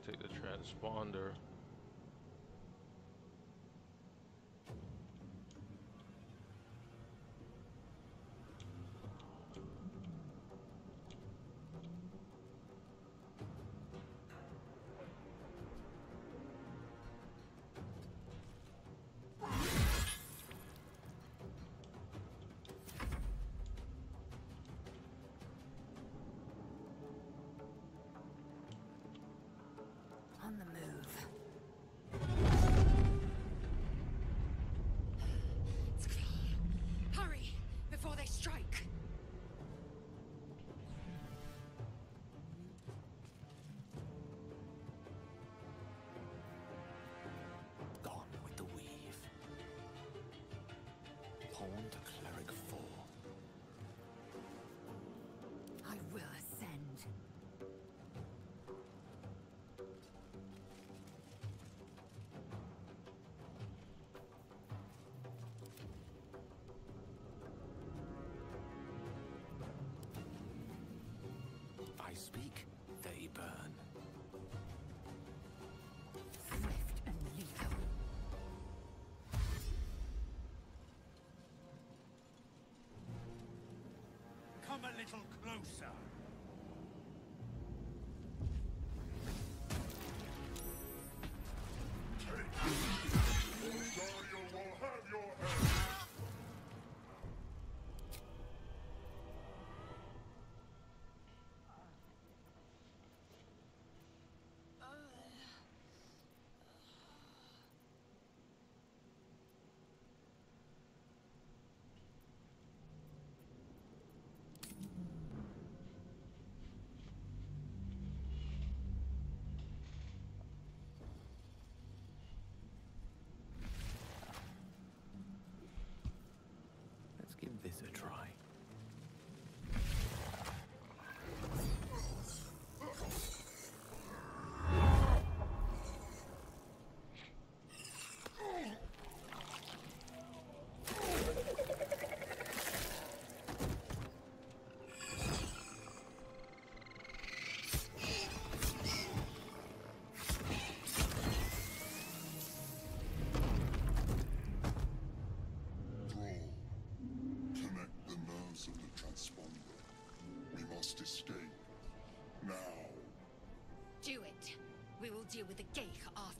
take the transponder. speak, they burn. Swift and lethal. Come a little closer. this a try. escape. Now. Do it. We will deal with the ghaik after.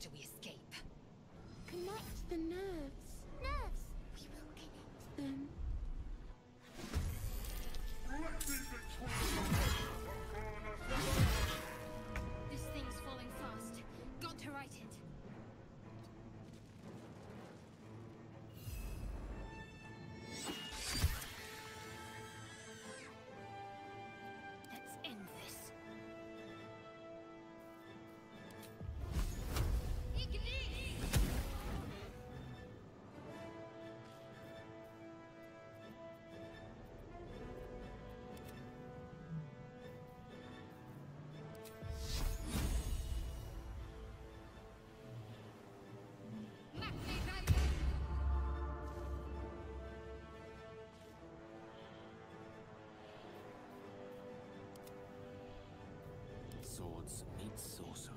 swords meets sorcery.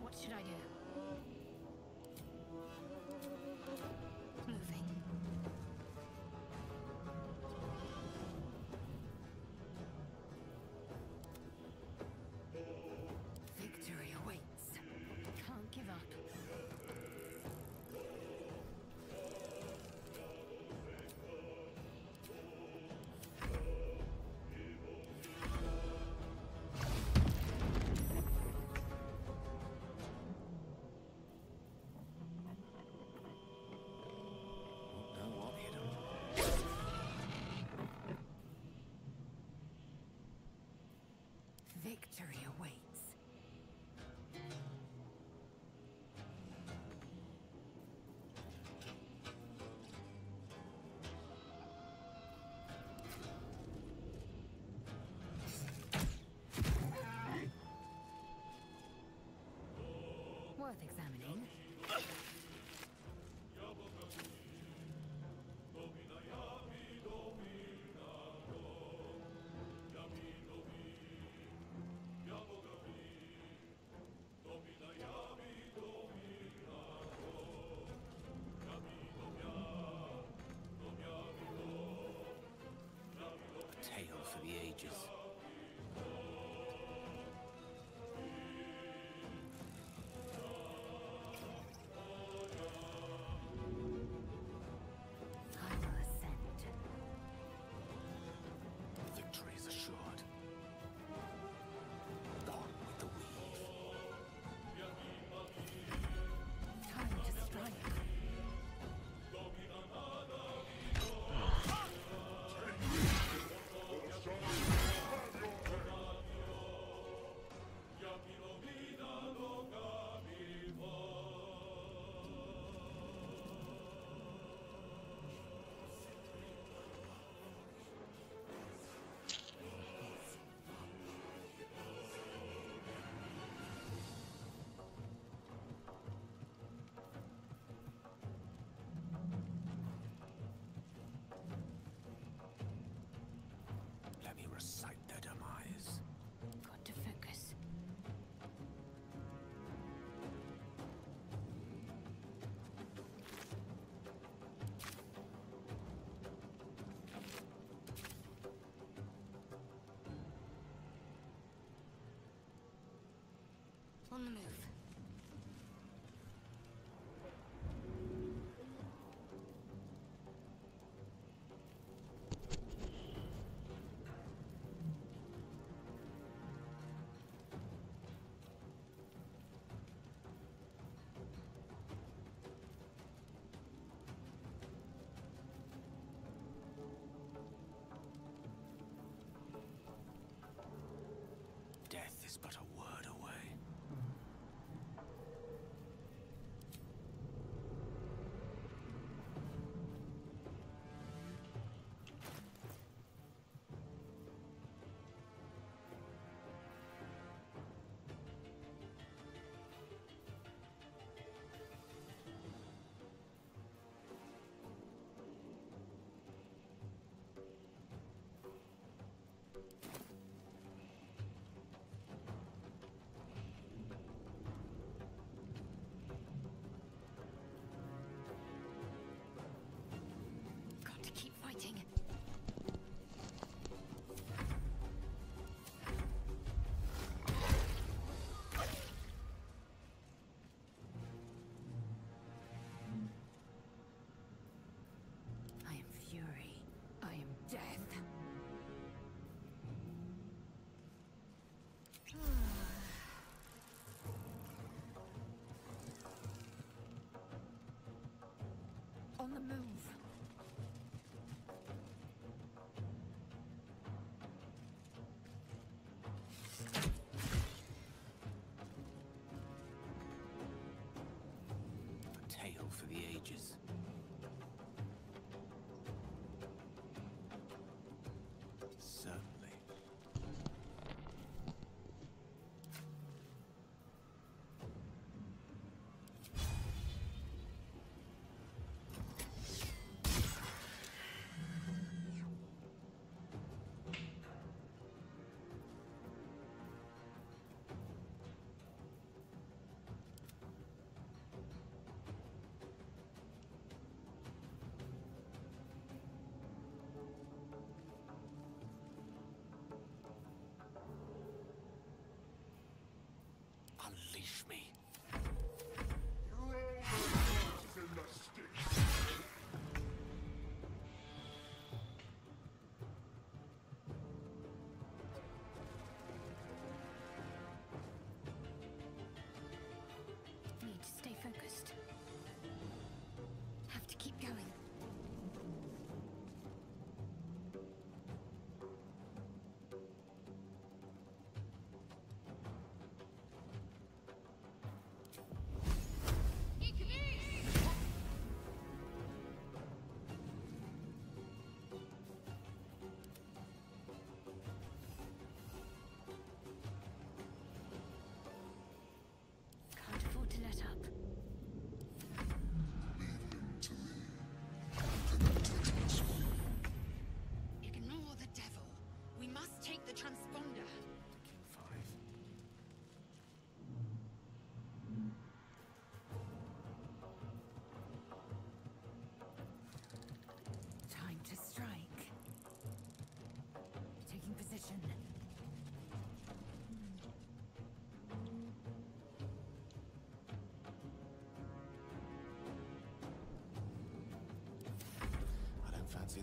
What should I do? Moving. Victory awaits. Can't give up. On the move. on the move. A tale for the ages. punish me. Need to stay focused. Have to keep going.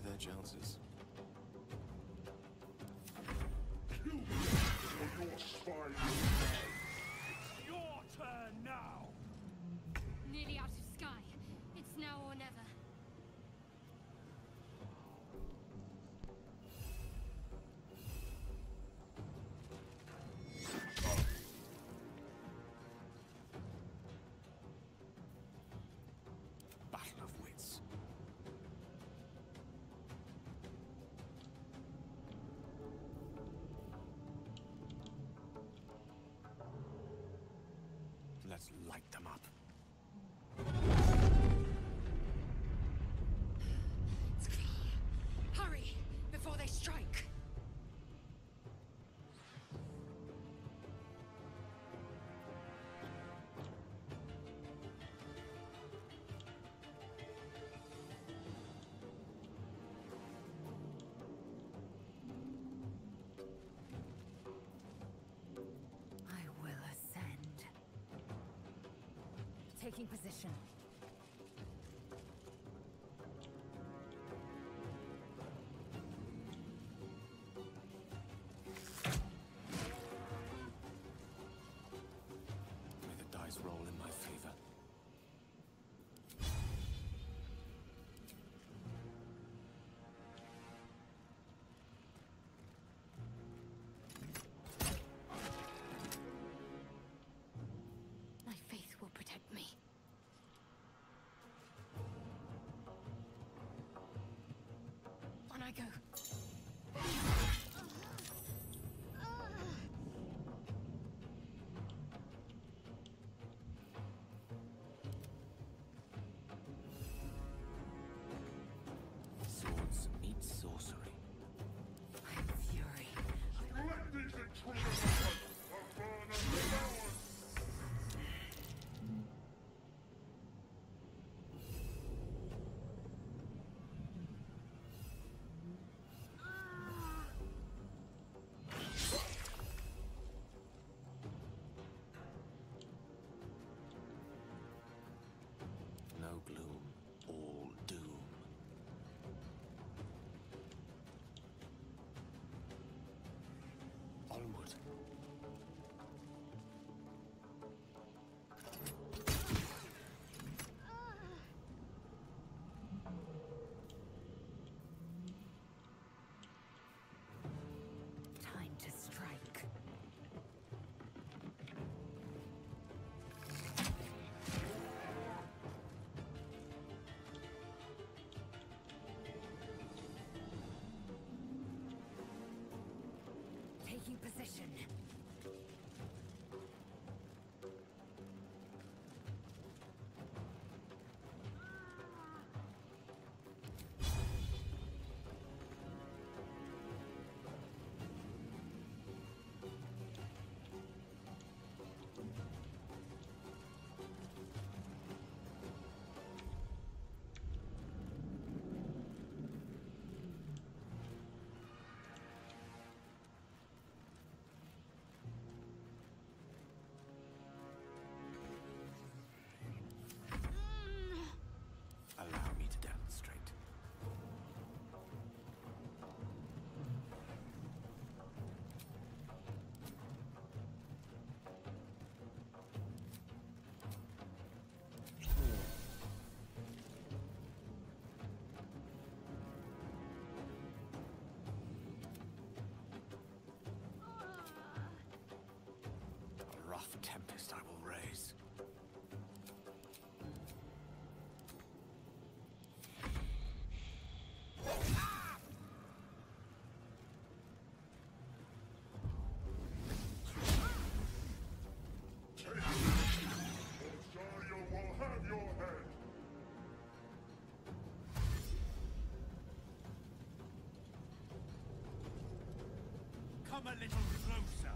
their chances. Your spine Let's light them up. Taking position. go. Taking position. Come a little closer.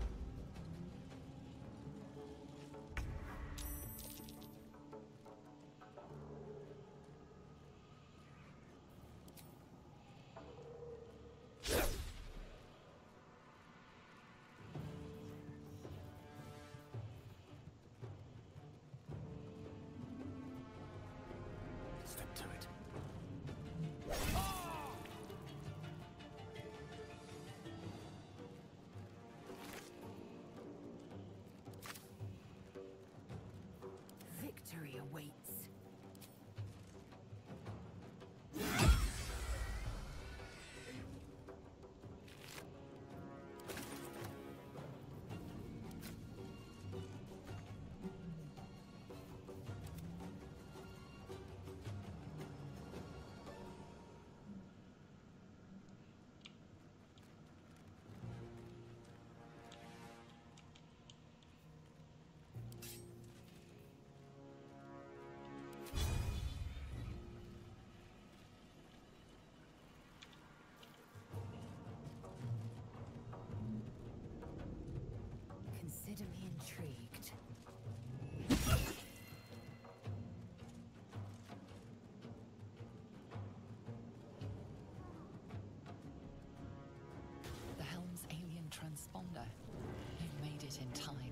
Step to it. victory awaits. Transponder. You've made it in time.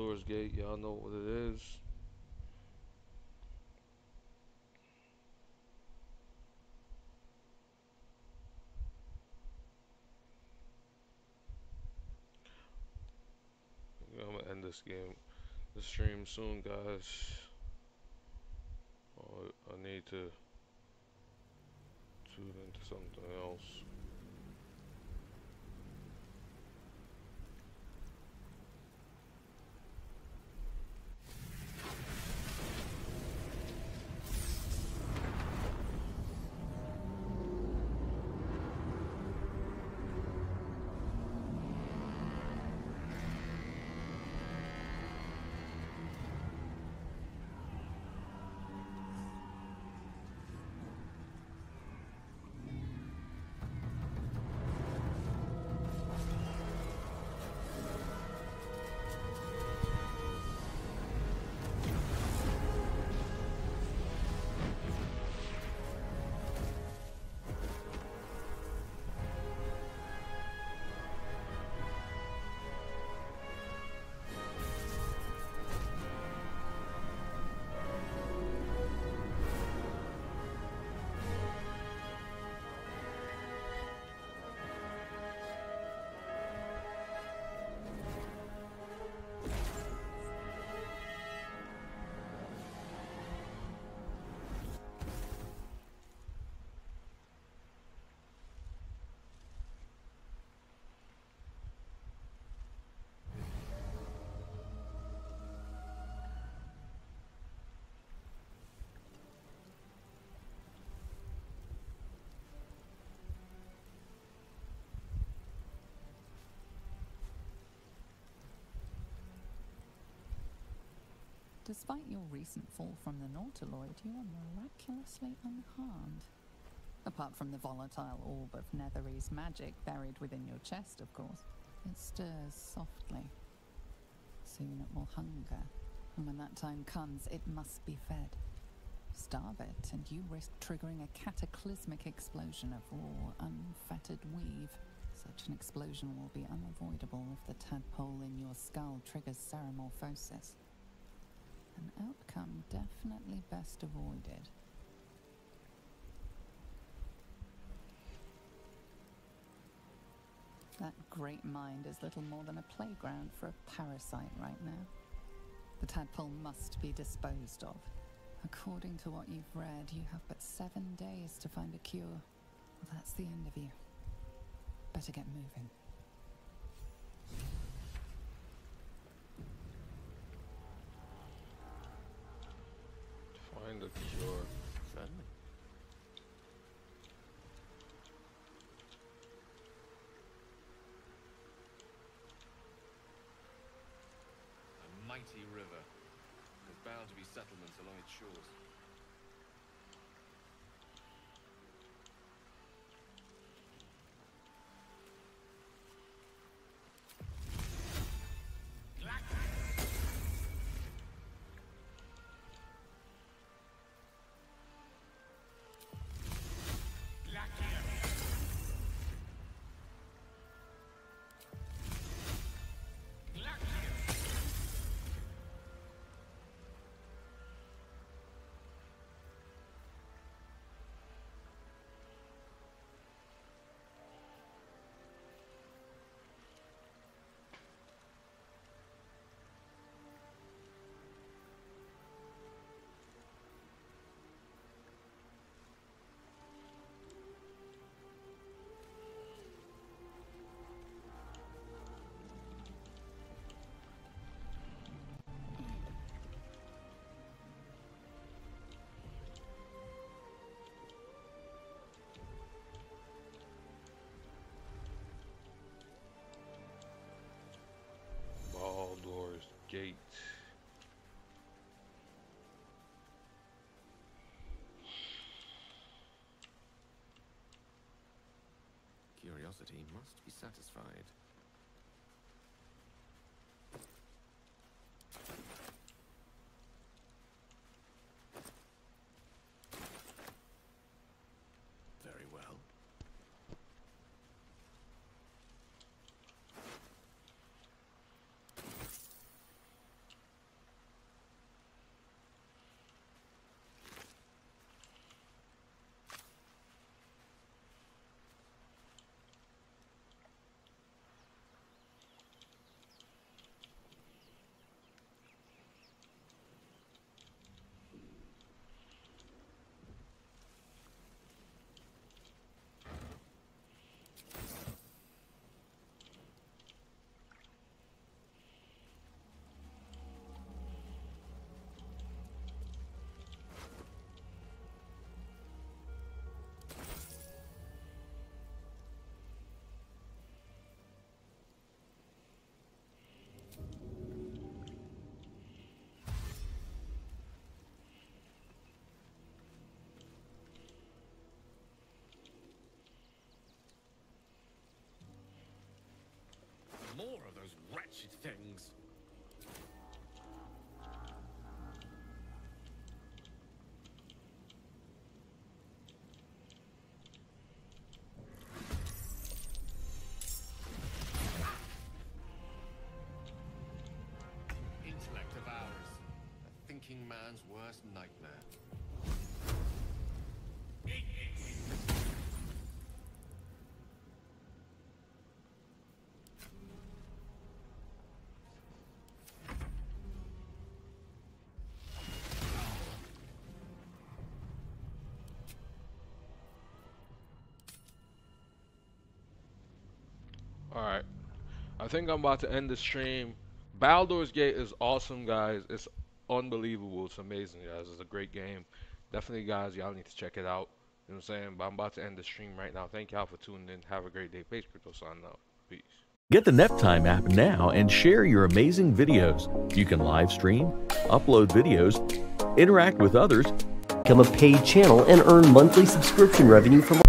Baldur's Gate, y'all know what it is. I'm gonna end this game, the stream soon, guys. Oh, I need to Despite your recent fall from the Nautiloid, you are miraculously unharmed. Apart from the volatile orb of Netherese magic buried within your chest, of course. It stirs softly. Soon it will hunger, and when that time comes, it must be fed. Starve it, and you risk triggering a cataclysmic explosion of raw, unfettered weave. Such an explosion will be unavoidable if the tadpole in your skull triggers ceremorphosis. An outcome definitely best avoided. That great mind is little more than a playground for a parasite right now. The tadpole must be disposed of. According to what you've read, you have but seven days to find a cure. Well, that's the end of you. Better get moving. Find a cure. Certainly. A mighty river. There's bound to be settlements along its shores. 48. Curiosity must be satisfied. More of those wretched things. Intellect of ours. A thinking man's worst nightmare. Alright. I think I'm about to end the stream. Baldur's Gate is awesome, guys. It's unbelievable. It's amazing, guys. It's a great game. Definitely, guys, y'all need to check it out. You know what I'm saying? But I'm about to end the stream right now. Thank y'all for tuning in. Have a great day. Pacey Crypto signing out. Peace. Get the NepTime app now and share your amazing videos. You can live stream, upload videos, interact with others, become a paid channel, and earn monthly subscription revenue from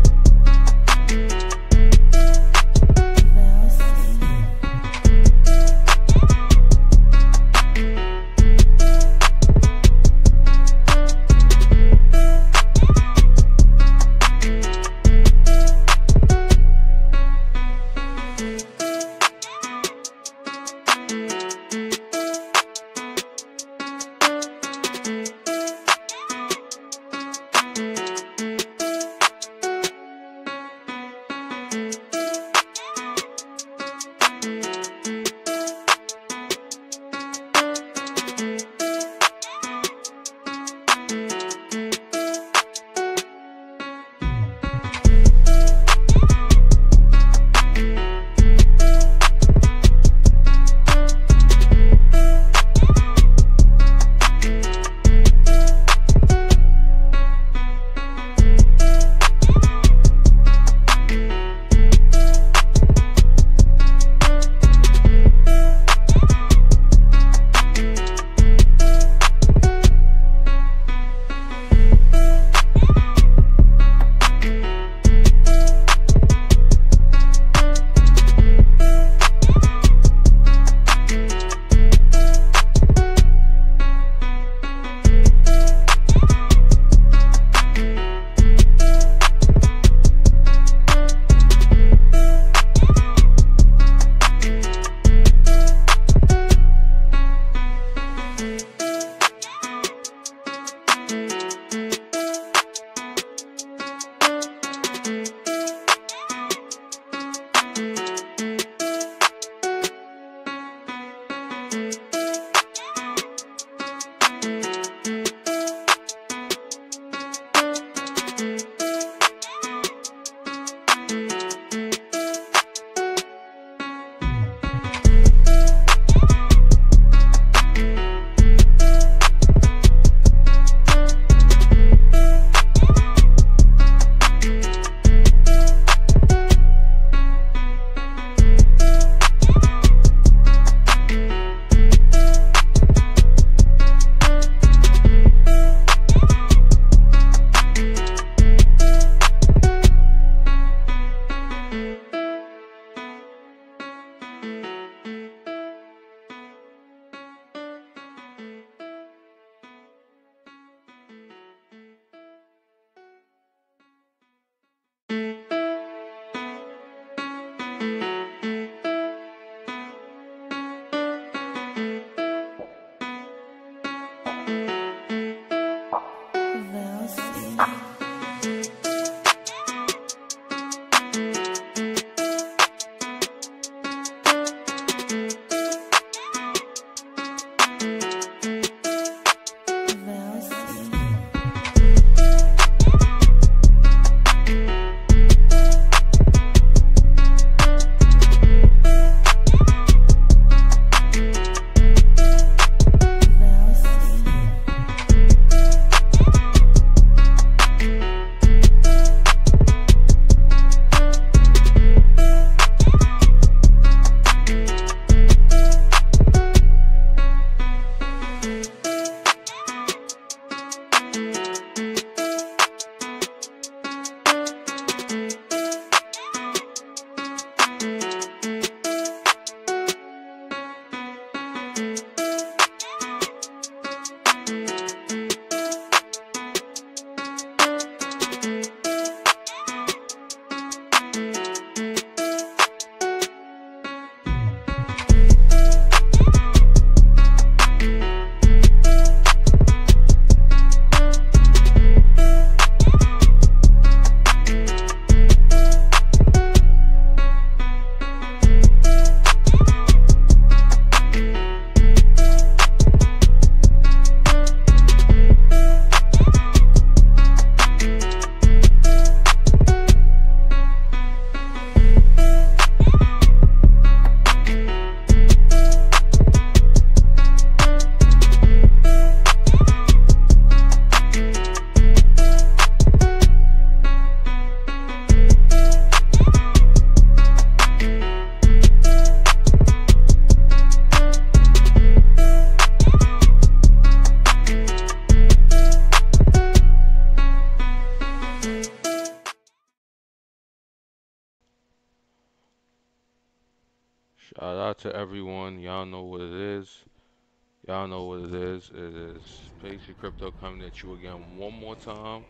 is. It is Pacey Crypto coming at you again one more time.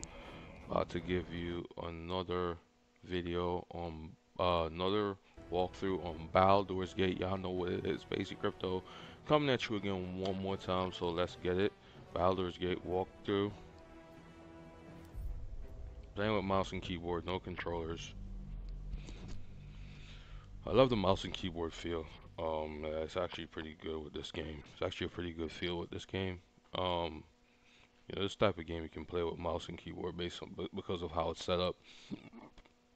About to give you another video on uh, another walkthrough on Baldur's Gate. Y'all know what it is. Pacey Crypto coming at you again one more time. So let's get it. Baldur's Gate walkthrough. Playing with mouse and keyboard, no controllers. I love the mouse and keyboard feel. Um, it's actually pretty good with this game. It's actually a pretty good feel with this game. Um, you know, this type of game you can play with mouse and keyboard based on because of how it's set up.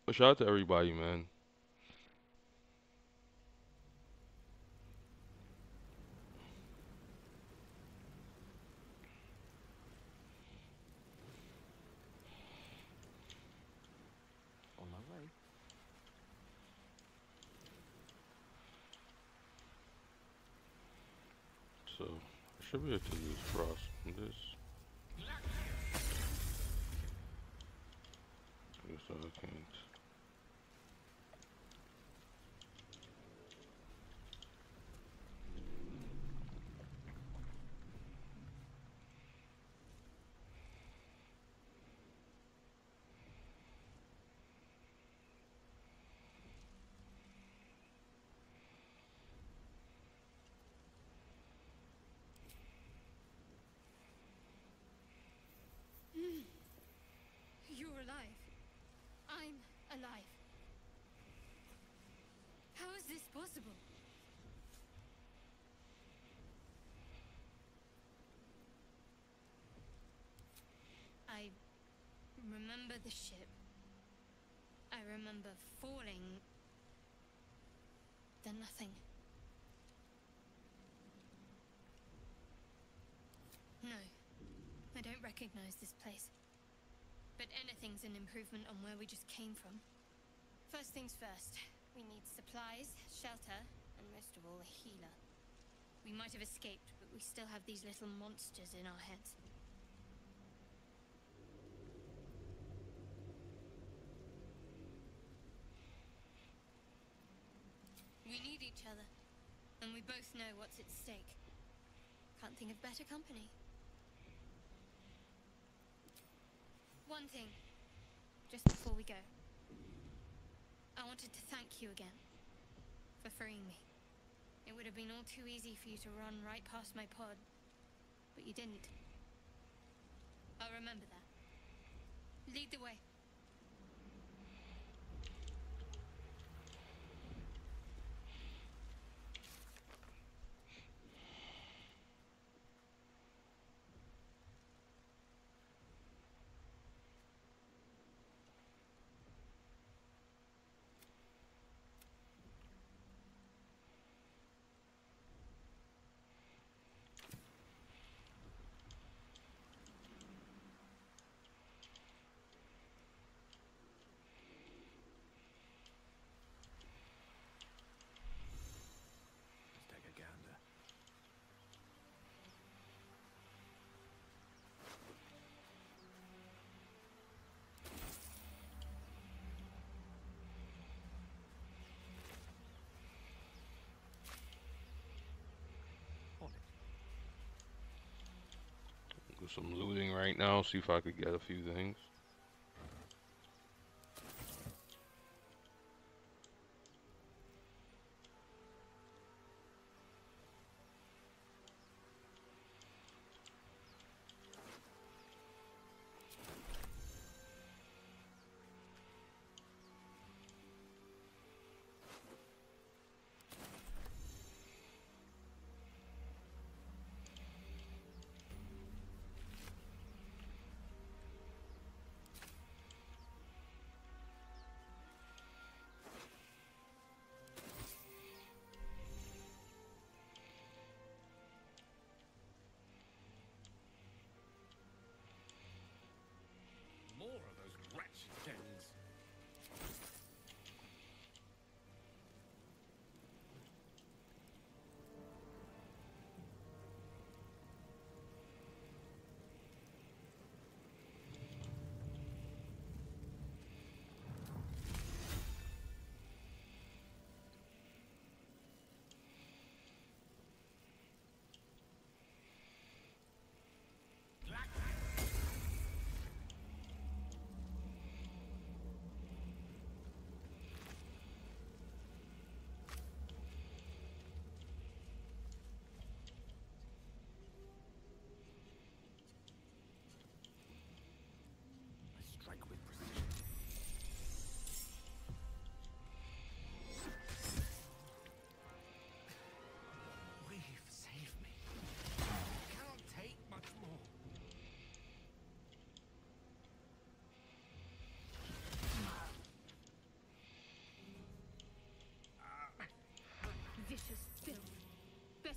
But shout out to everybody, man. On my way. So, I able to use frost this. Guess I can't. Remember the ship. I remember falling. Then nothing. No, I don't recognize this place. But anything's an improvement on where we just came from. First things first, we need supplies, shelter, and most of all, a healer. We might have escaped, but we still have these little monsters in our heads. We need each other, and we both know what's at stake. Can't think of better company. One thing, just before we go. I wanted to thank you again for freeing me. It would have been all too easy for you to run right past my pod, but you didn't. I'll remember that. Lead the way. Let's take a gander. On it. Some looting right now, see if I could get a few things.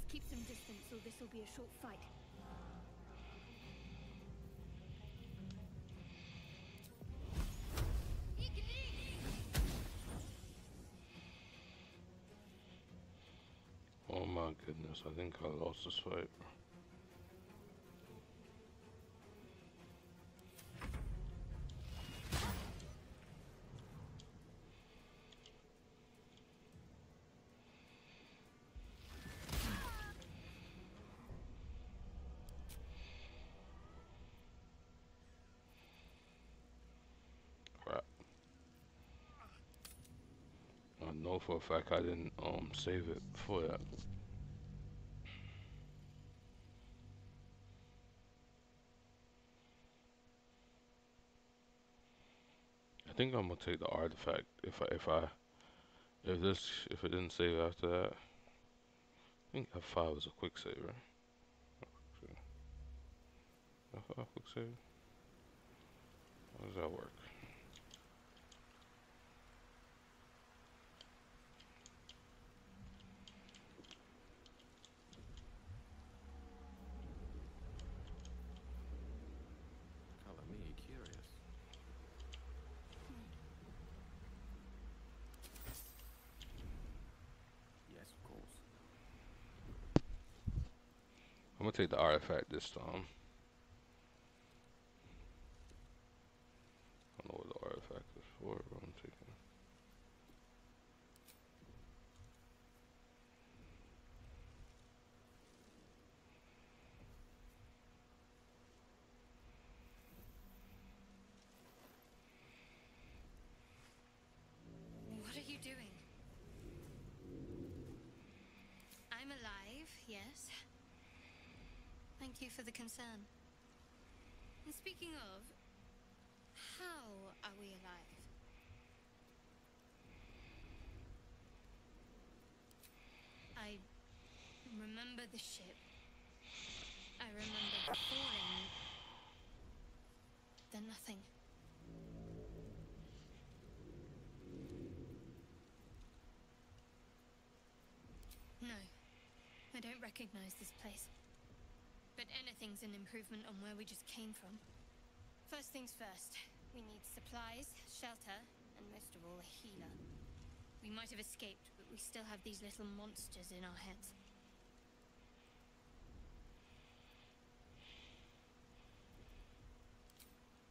Keep some distance, or this will be a short fight. Oh my goodness, I think I lost this fight. Crap. I know for a fact I didn't um save it for that. I think I'm gonna take the artifact if I if I if this if it didn't save after that. I think F5 is a quick save, right? F5 quick save. How does that work? Color me curious. Yes, of course. I'm gonna take the artifact this time. I don't know what the artifact is for, but I'm taking it. What are you doing? I'm alive, yes. Thank you for the concern. And speaking of, how are we alive? I remember the ship. I remember falling. Then nothing. No, I don't recognize this place. But anything's an improvement on where we just came from. First things first, we need supplies, shelter, and most of all, a healer. We might have escaped, but we still have these little monsters in our heads.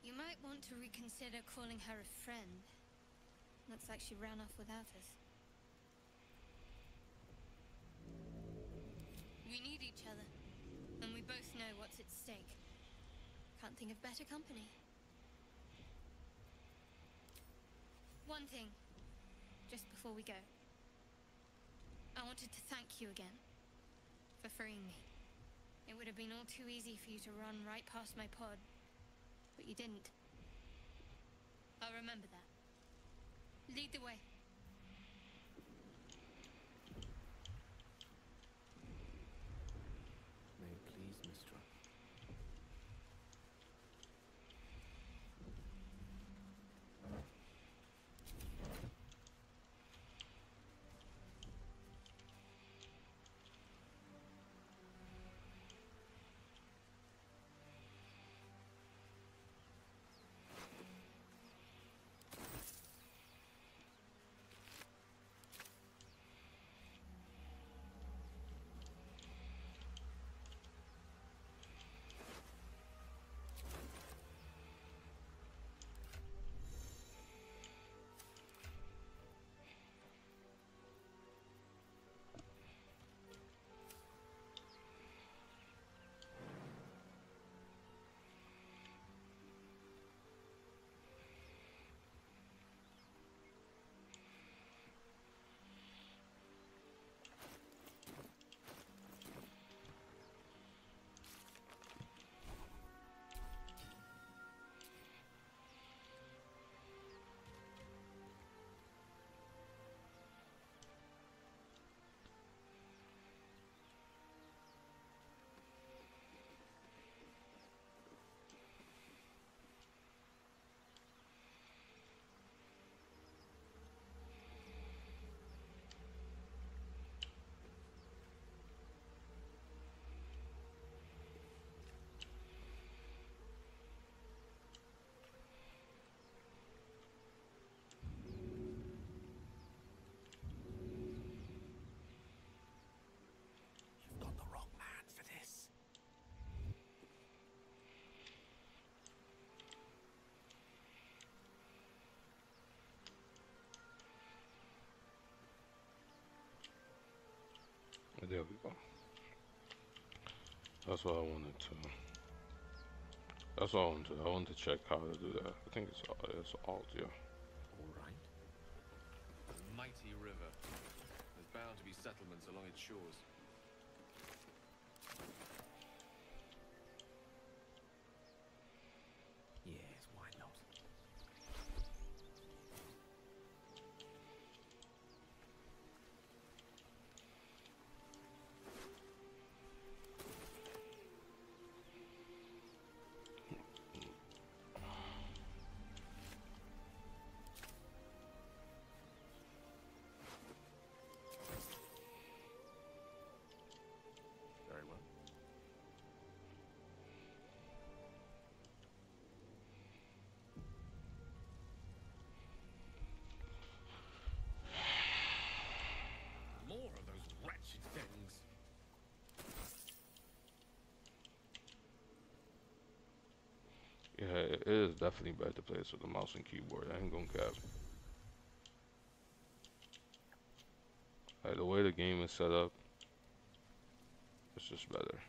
You might want to reconsider calling her a friend. Looks like she ran off without us. We need each other, both know what's at stake. Can't think of better company. One thing, just before we go. I wanted to thank you again for freeing me. It would have been all too easy for you to run right past my pod, but you didn't. I'll remember that. Lead the way. There we go. That's what I wanted to. That's what I wanted to. I wanted to check how to do that. I think it's it's alt, yeah. All right. A mighty river. There's bound to be settlements along its shores. It is definitely better to play this with a mouse and keyboard. I ain't gonna cap. Like, the way the game is set up, it's just better.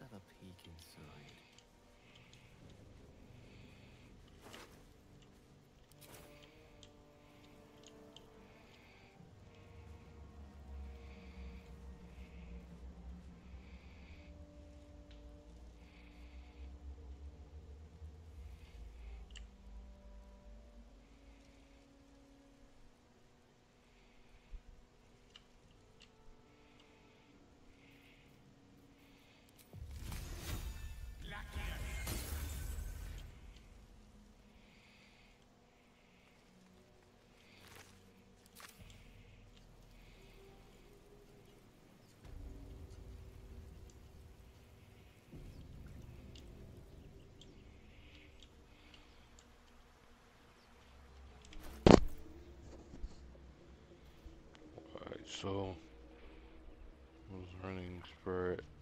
Have a peek inside. So was running spirit. a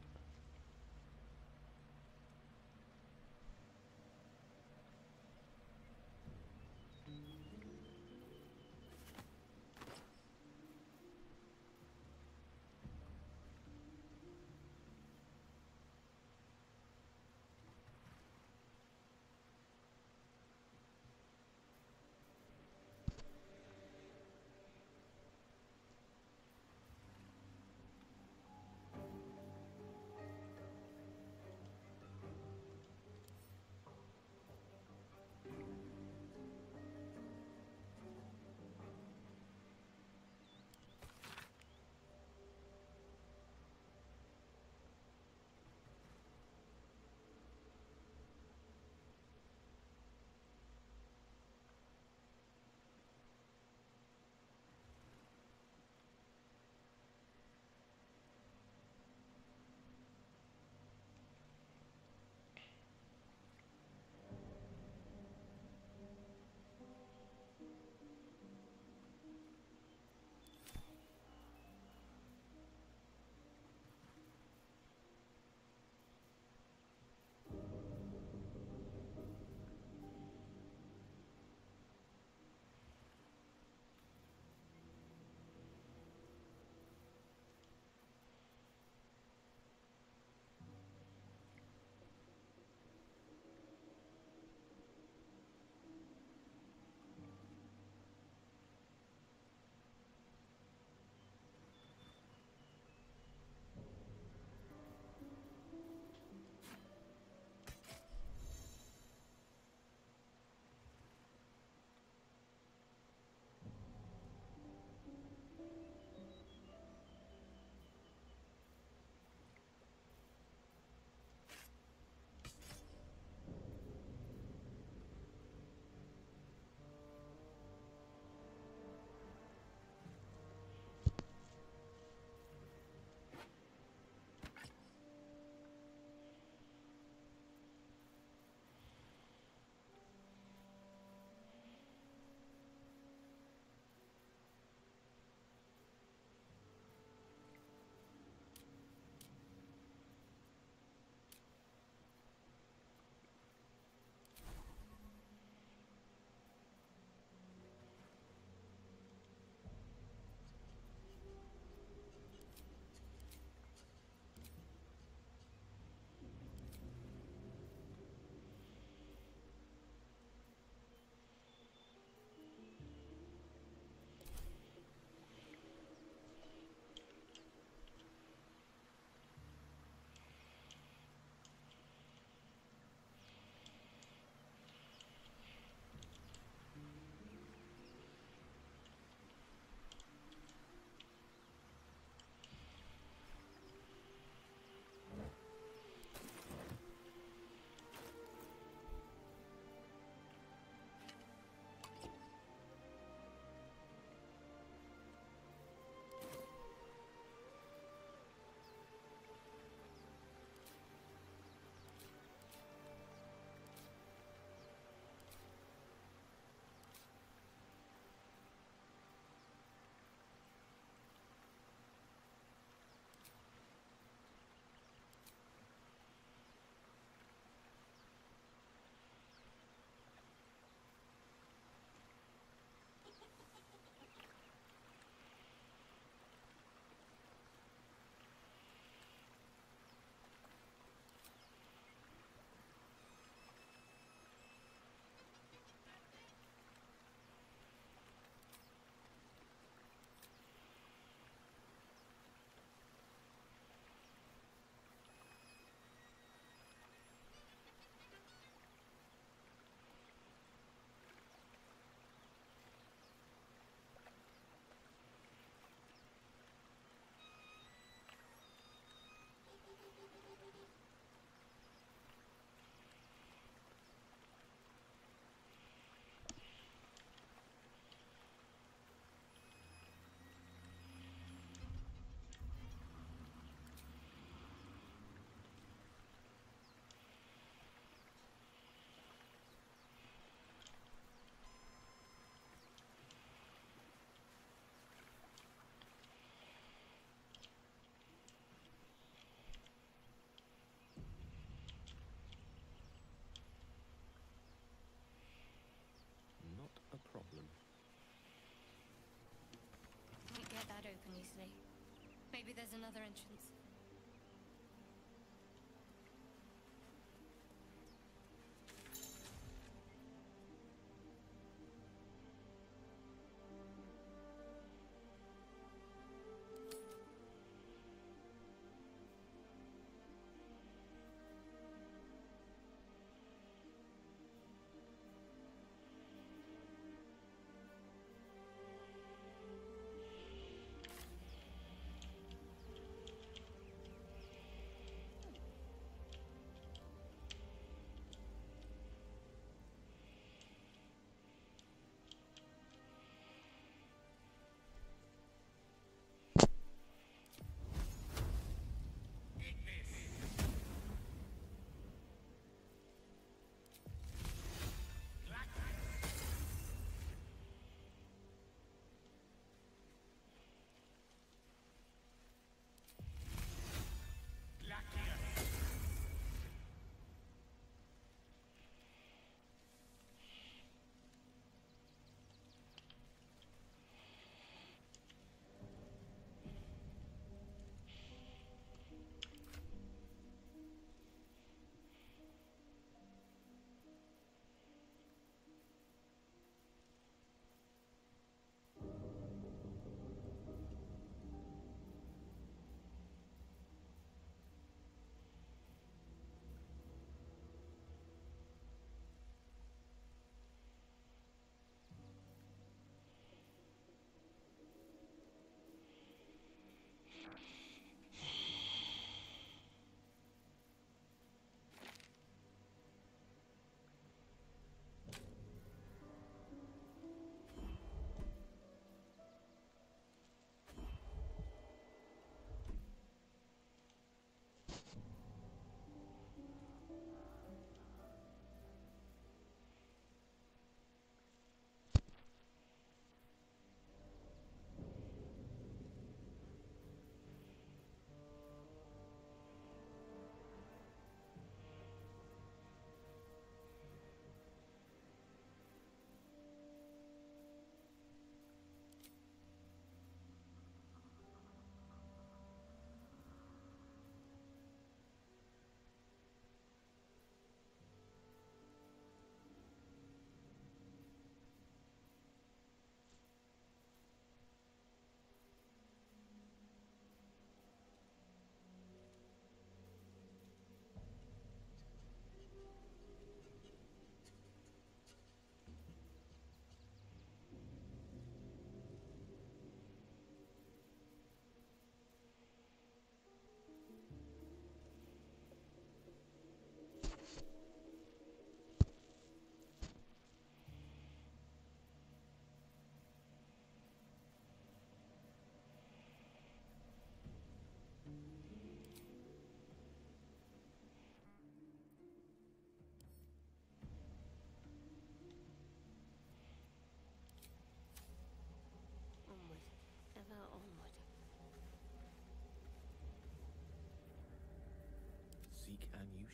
Maybe there's another entrance.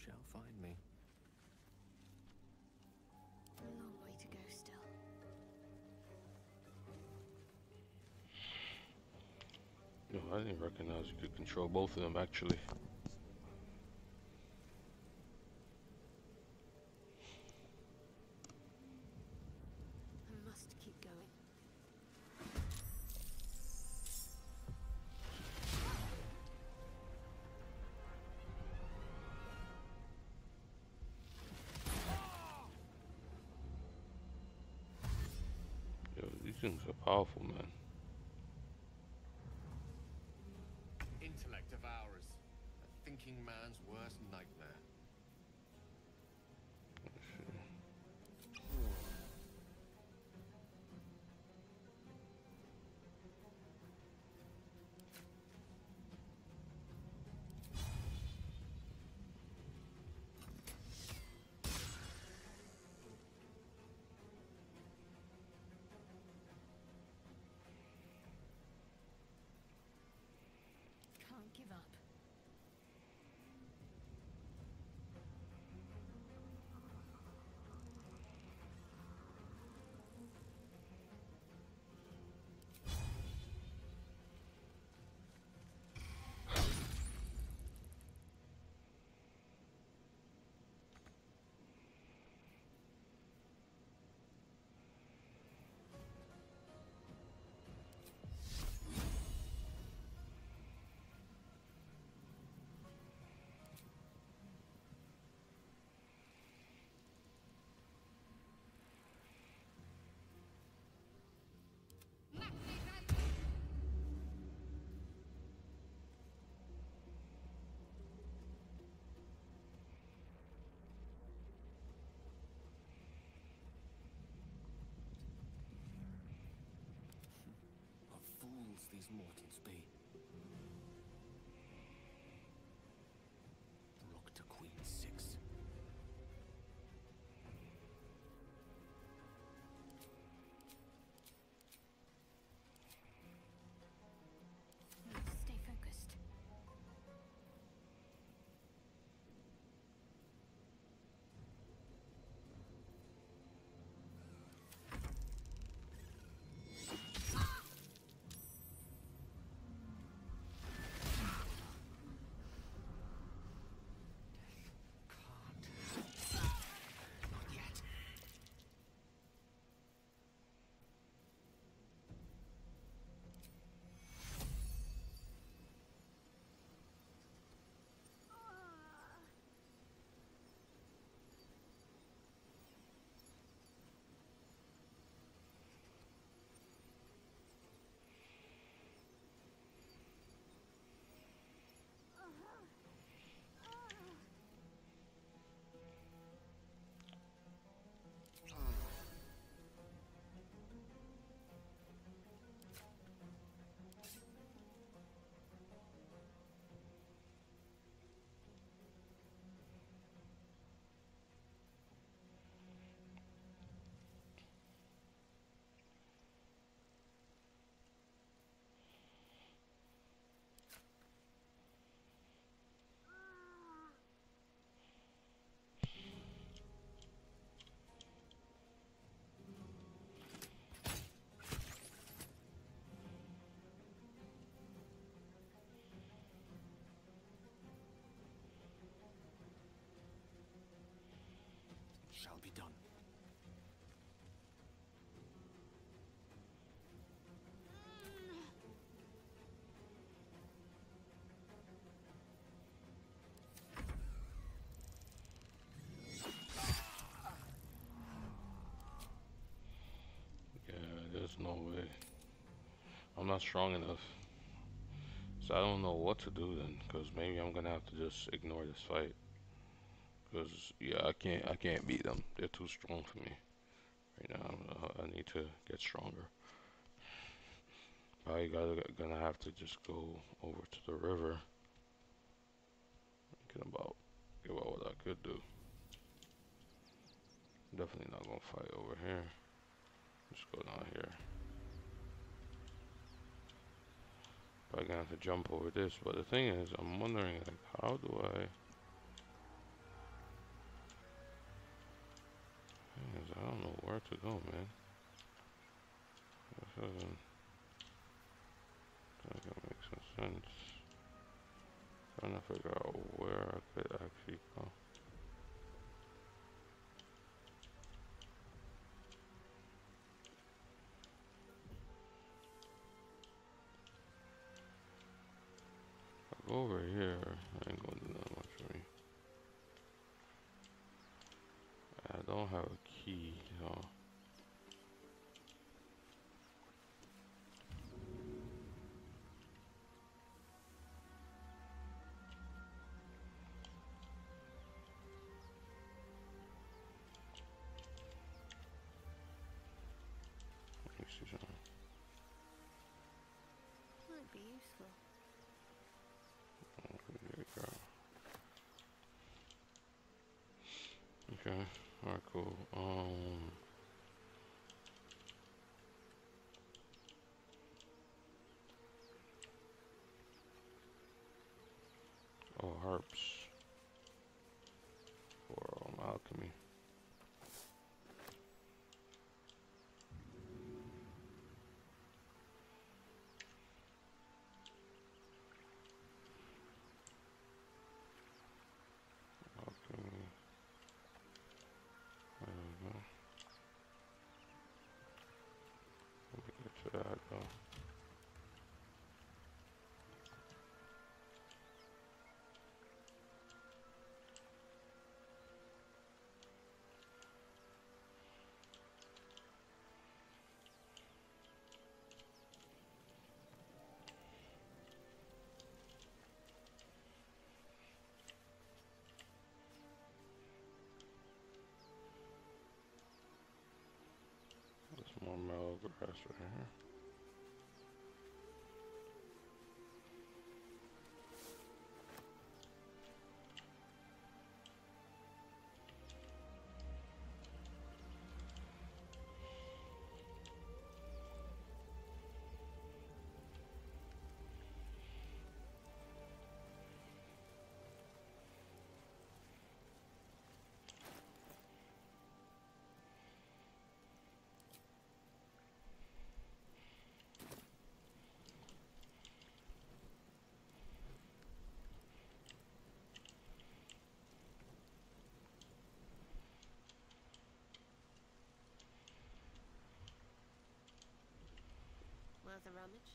Shall find me. A long way to go still. No, I didn't recognize you could control both of them actually. These mortals be? There's no way. I'm not strong enough. So I don't know what to do then, because maybe I'm gonna have to just ignore this fight. Because yeah, I can't, I can't beat them. They're too strong for me right now. Uh, I need to get stronger. Probably gotta, gonna have to just go over to the river. Thinking about, about what I could do. Definitely not gonna fight over here. Just go down here. Probably gonna have to jump over this, but the thing is, I'm wondering, like, how do I? Is, I don't know where to go, man. This doesn't, doesn't make some sense. Trying to figure out where I could actually go. Over here, I ain't gonna do that much for me. I don't have a key, oh, harps for um, alchemy. Alchemy. Go. Let me get to that though. More metal grass right here. A rummage.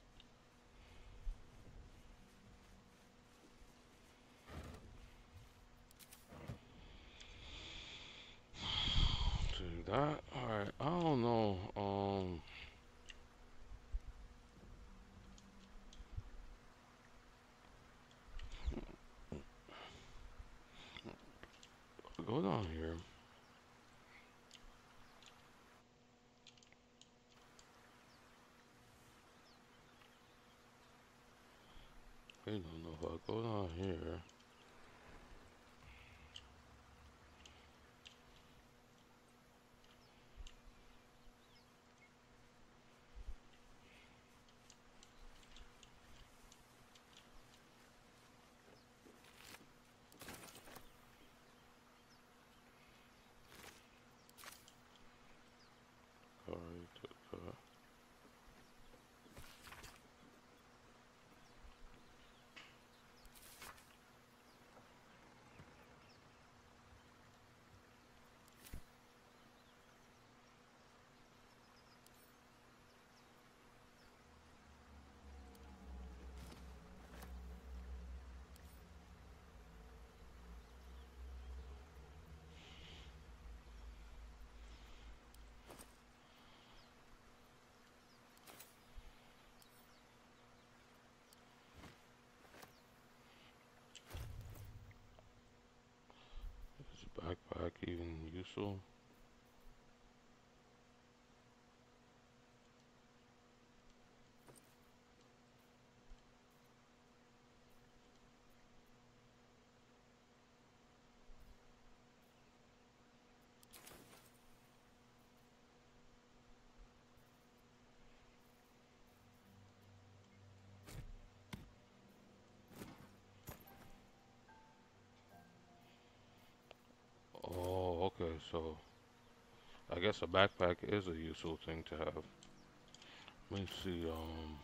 Do that. Alright, I don't know. Um go down here. I don't know if I go down here. Alright, uh, is a backpack even so I guess a backpack is a useful thing to have. Let me see, um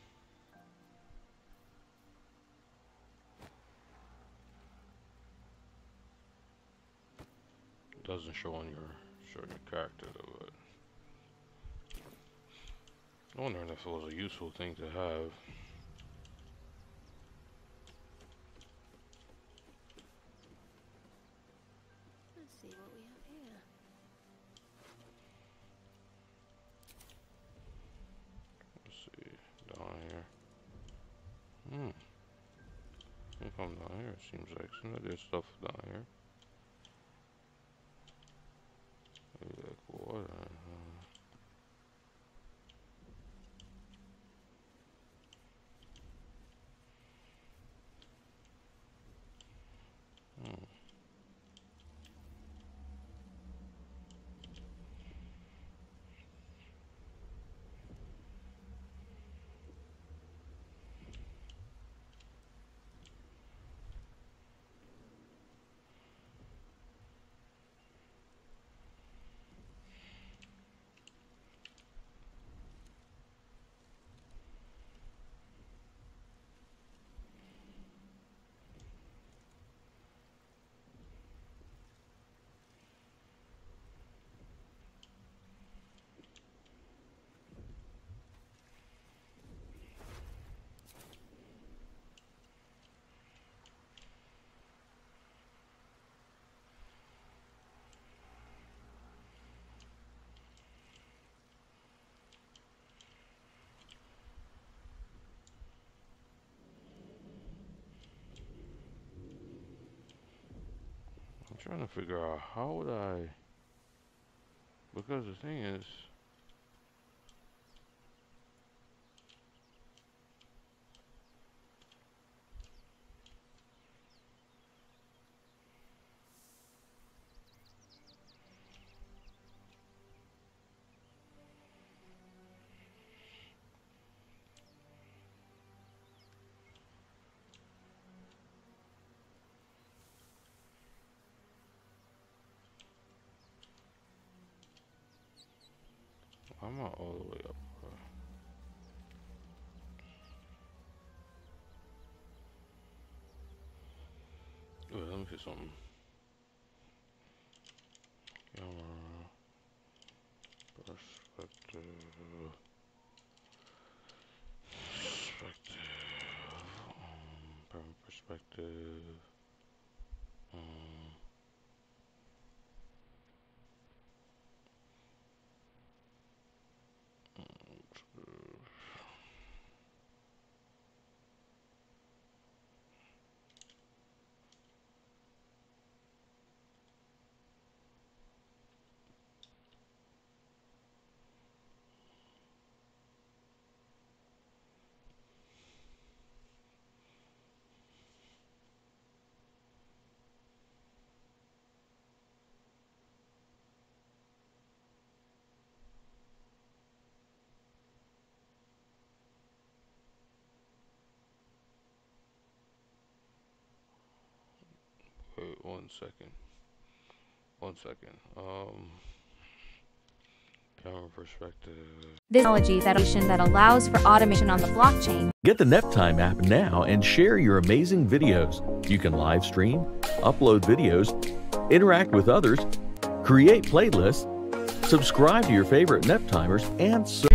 doesn't show on your your character though, but I'm wondering if it was a useful thing to have. Let's see what we have here. Let's see, down here. Hmm. If I'm down here, it there's stuff down here. Maybe like water. uh, Hmm. I'm trying to figure out how would I because the thing is I'm not all the way up. Wait, let me see something. Camera perspective. perspective. Um, parent perspective. Um, wait one second. One second. Um, camera perspective. This technology that that allows for automation on the blockchain. Get the NepTime app now and share your amazing videos. You can live stream, upload videos, interact with others, create playlists, subscribe to your favorite Neptimers, and so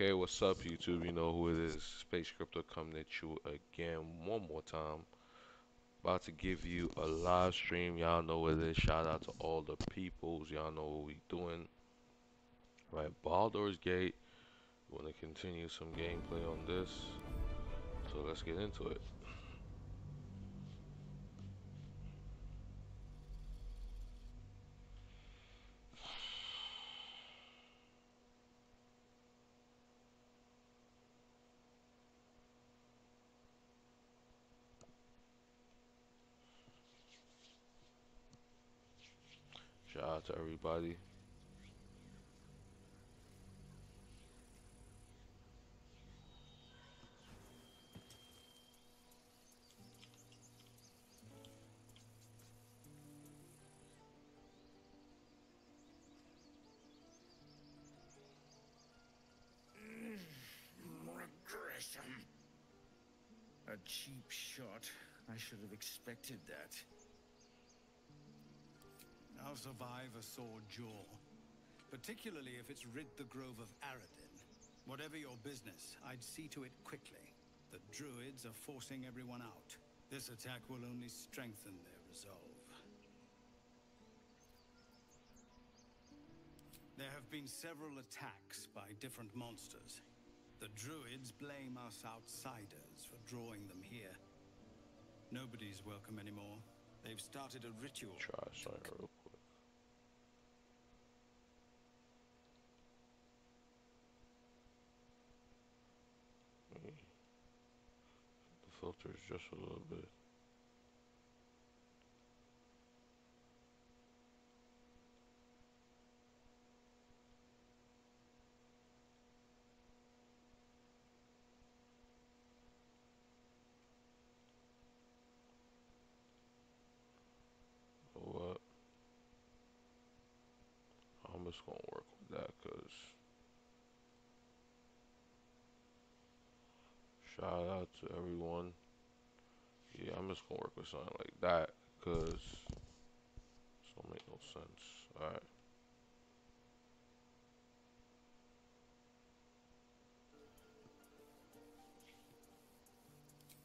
Okay, what's up, YouTube? You know who it is. Pacey Crypto coming at you again one more time. About to give you a live stream. Y'all know what it is. Shout out to all the peoples. Y'all know what we doing. Right, Baldur's Gate. We Want to continue some gameplay on this. So let's get into it. Shout out to everybody. Mm, Regression. A cheap shot. I should have expected that. I'll survive a sore jaw. Particularly if it's rid the grove of Aradin. Whatever your business, I'd see to it quickly. The druids are forcing everyone out. This attack will only strengthen their resolve. There have been several attacks by different monsters. The druids blame us outsiders for drawing them here. Nobody's welcome anymore. They've started a ritual. Something real The filters just a little bit. know what? I'm just gonna work with that because shout out to everyone. Yeah, I'm just gonna work with something like that because this don't make no sense. Alright.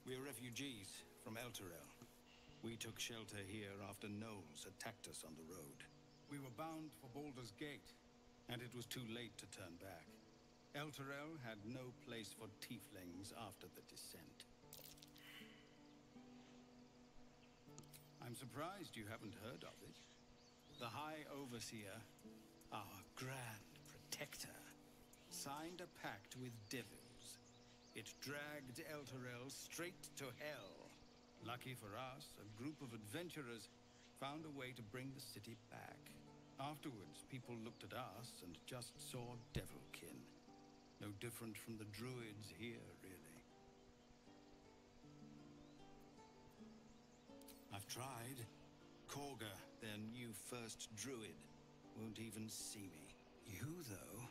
We're refugees from Elturel. We took shelter here after gnolls attacked us on the road. We were bound for Baldur's Gate, and it was too late to turn back. Elturel had no place for tieflings after the descent. I'm surprised you haven't heard of it. The High Overseer, our Grand Protector, signed a pact with devils. It dragged Elturel straight to hell. Lucky for us, a group of adventurers found a way to bring the city back. Afterwards, people looked at us and just saw devilkin. No different from the druids here, really. I've tried. Kagha, their new first druid, won't even see me. You, though?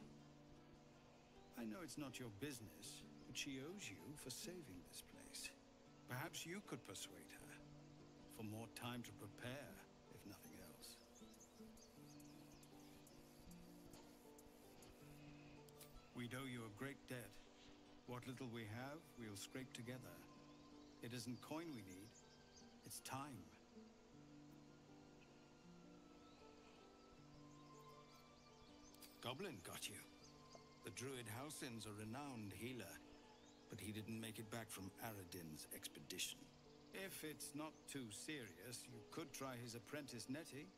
I know it's not your business, but she owes you for saving this place. Perhaps you could persuade her. For more time to prepare, We'd owe you a great debt. What little we have, we'll scrape together. It isn't coin we need, it's time. Goblin got you. The druid Halsin's a renowned healer, but he didn't make it back from Aradin's expedition. If it's not too serious, you could try his apprentice Nettie.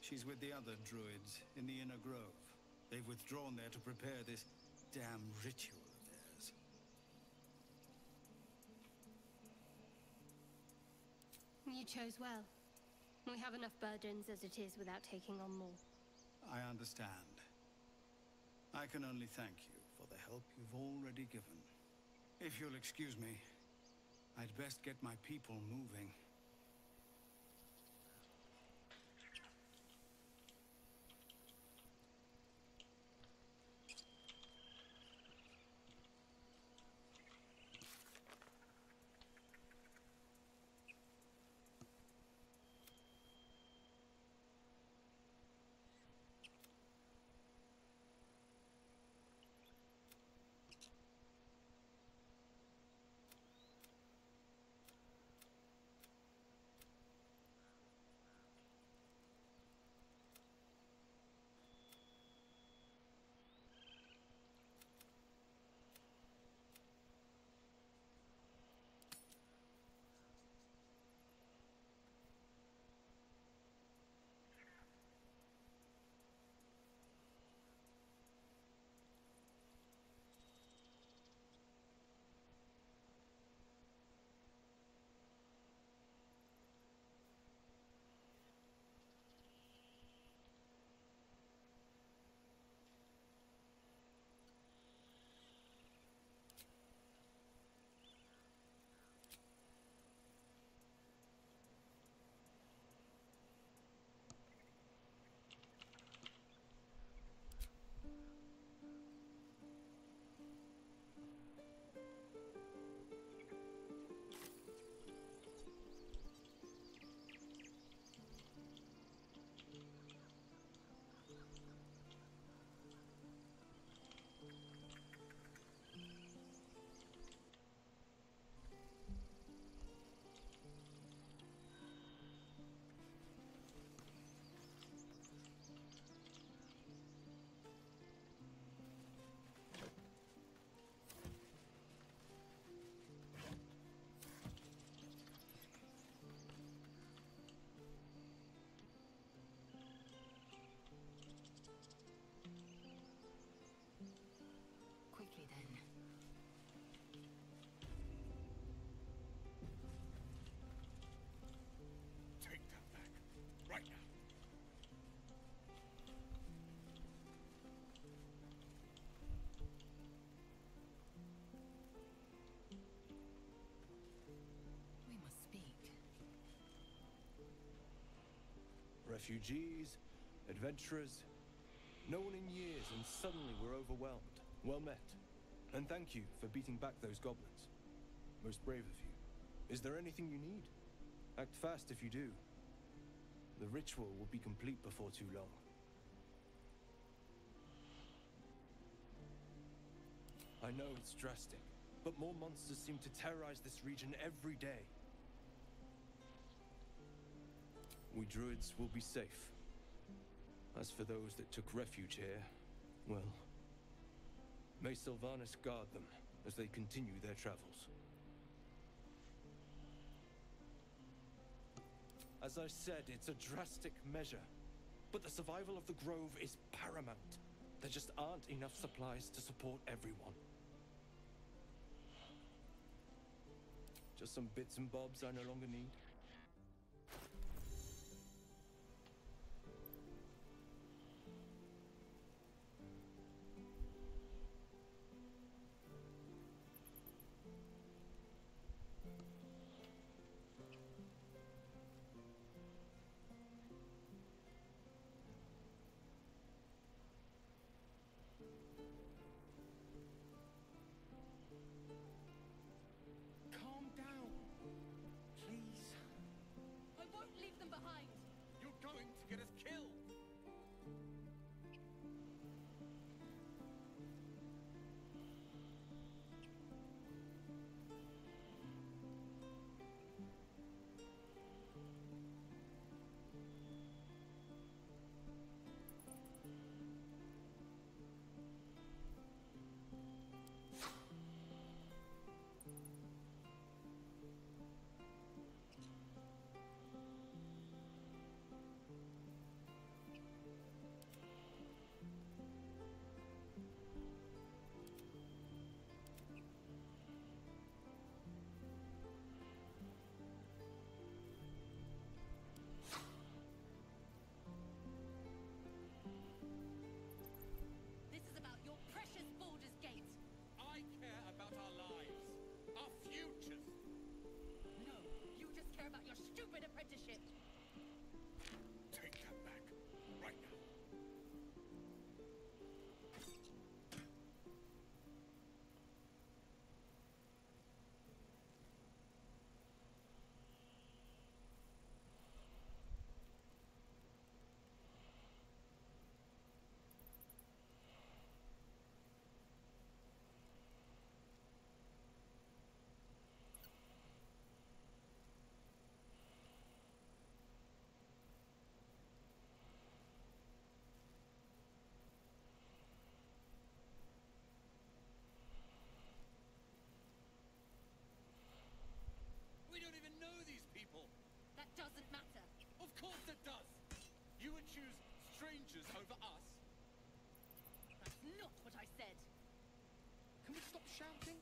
She's with the other druids in the Inner Grove. They've withdrawn there to prepare this damn ritual of theirs. You chose well. We have enough burdens as it is without taking on more. I understand. I can only thank you for the help you've already given. If you'll excuse me, I'd best get my people moving. Refugees, adventurers, no one in years, and suddenly we're overwhelmed. Well met. And thank you for beating back those goblins. Most brave of you. Is there anything you need? Act fast if you do. The ritual will be complete before too long. I know it's drastic, but more monsters seem to terrorize this region every day. We druids will be safe. As for those that took refuge here, well, may Silvanus guard them as they continue their travels. As I said, it's a drastic measure, but the survival of the Grove is paramount. There just aren't enough supplies to support everyone. Just some bits and bobs I no longer need. Would choose strangers over us. That's not what I said. Can we stop shouting?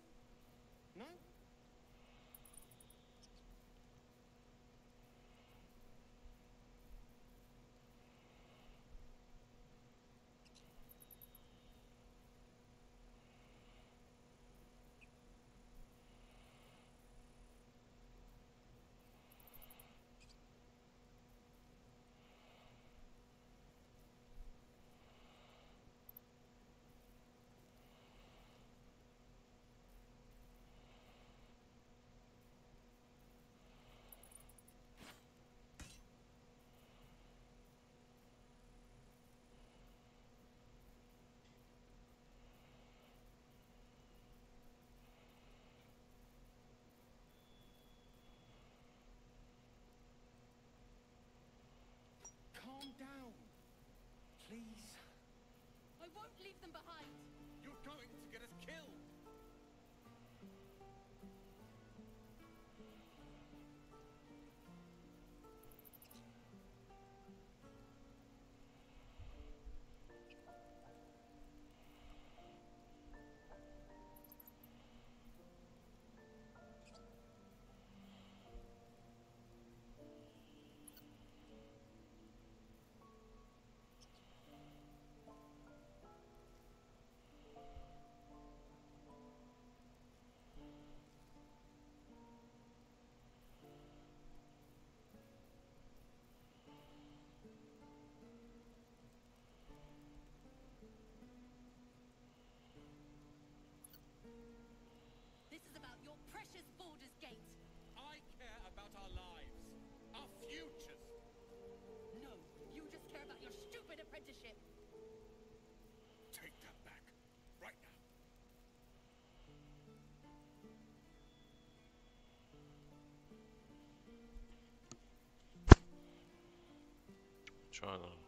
No? Calm down. Please. I won't leave them behind. Trying to.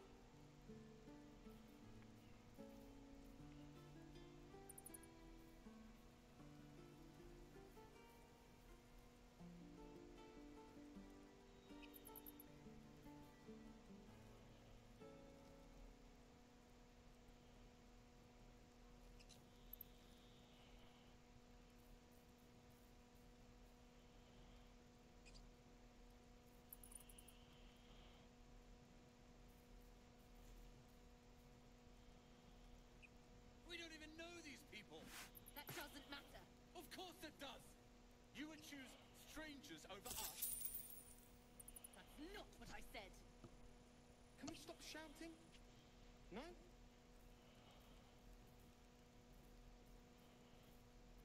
Choose strangers over us. That's not what I said. Can we stop shouting? No?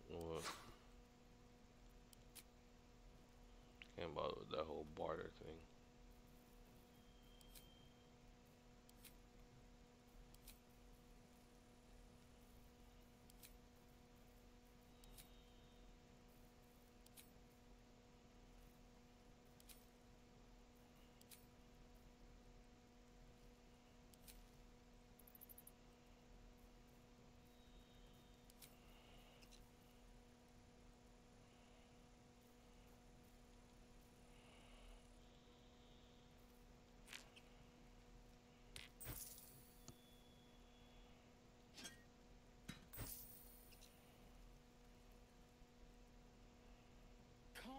What? Can't bother with that whole barter thing.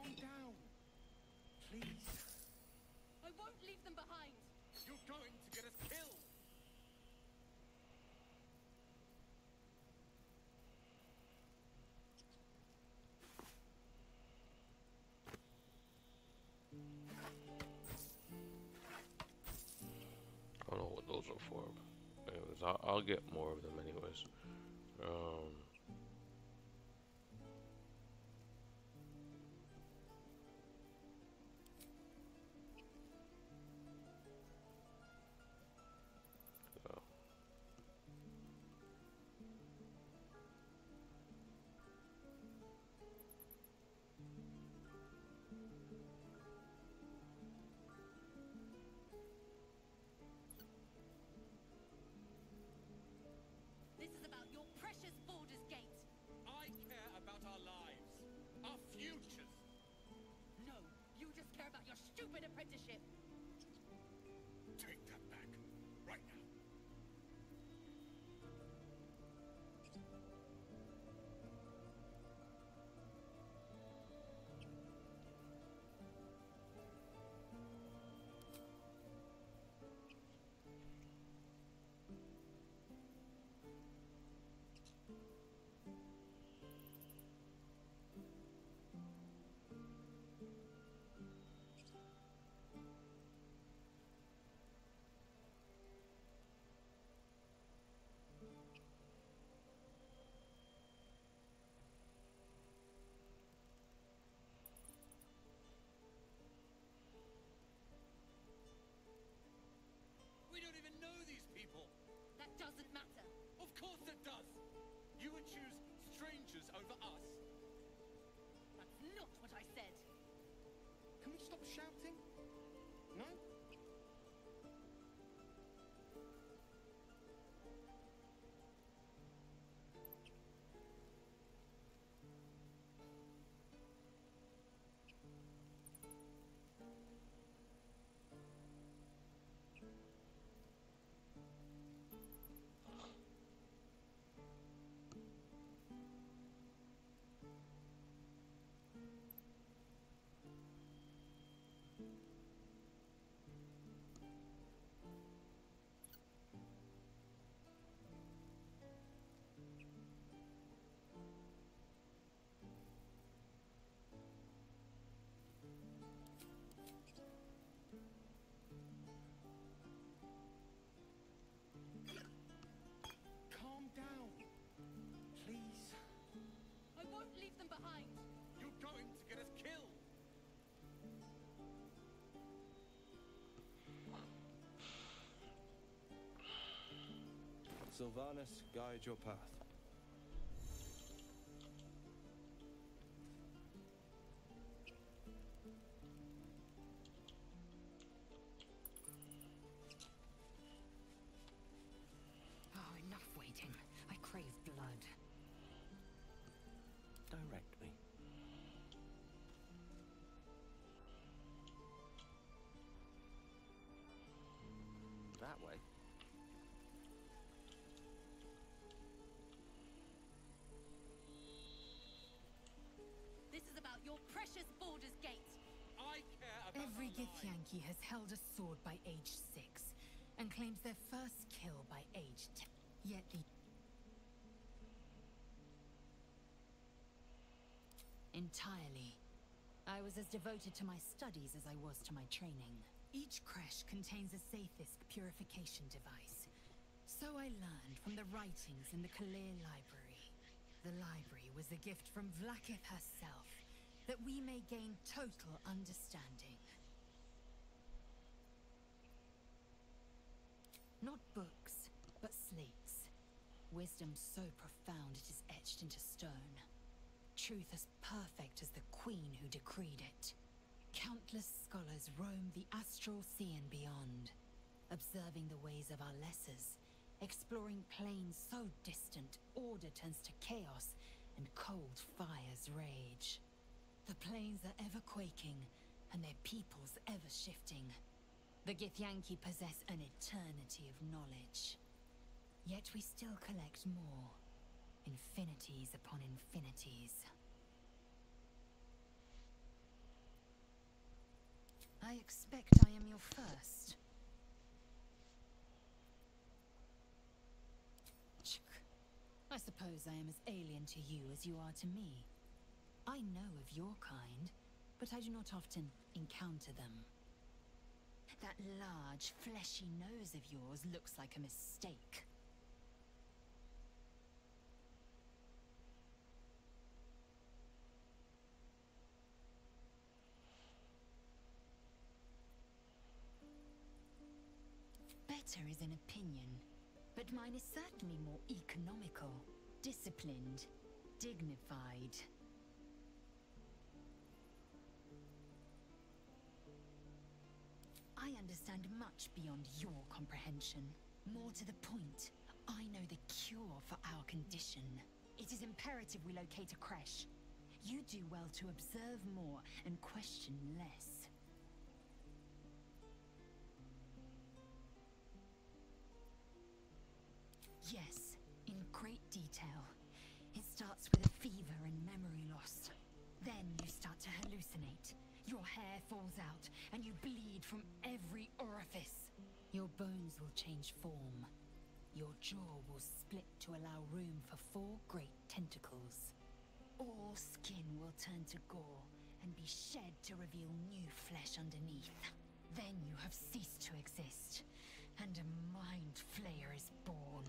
Calm down. Please. I won't leave them behind. You're going to get us killed. I don't know what those are for. Anyways, I'll, I'll get more of them anyways. Stupid apprenticeship. Take that strangers over us. That's not what I said. Can we stop shouting? Silvanus, guide your path. Githyanki has held a sword by age six and claims their first kill by age ten. Yet the entirely. I was as devoted to my studies as I was to my training. Each creche contains a zaith'isk purification device. So I learned from the writings in the K'liir Library. The library was a gift from Vlaakith herself, that we may gain total understanding. Not books, but slates. Wisdom so profound it is etched into stone. Truth as perfect as the queen who decreed it. Countless scholars roam the astral sea and beyond, observing the ways of our lessers, exploring planes so distant order turns to chaos and cold fires rage. The planes are ever quaking, and their peoples ever shifting. The Githyanki possess an eternity of knowledge. Yet we still collect more. Infinities upon infinities. I expect I am your first. I suppose I am as alien to you as you are to me. I know of your kind, but I do not often encounter them. That large, fleshy nose of yours looks like a mistake. Better is an opinion, but mine is certainly more economical, disciplined, dignified. Understand much beyond your comprehension. More to the point, I know the cure for our condition. It is imperative we locate a crash. You do well to observe more and question less. Yes, in great detail. It starts with a fever and memory loss. Then you start to hallucinate. Your hair falls out, and you bleed from every orifice. Your bones will change form. Your jaw will split to allow room for four great tentacles. All skin will turn to gore and be shed to reveal new flesh underneath. Then you have ceased to exist, and a mind flayer is born.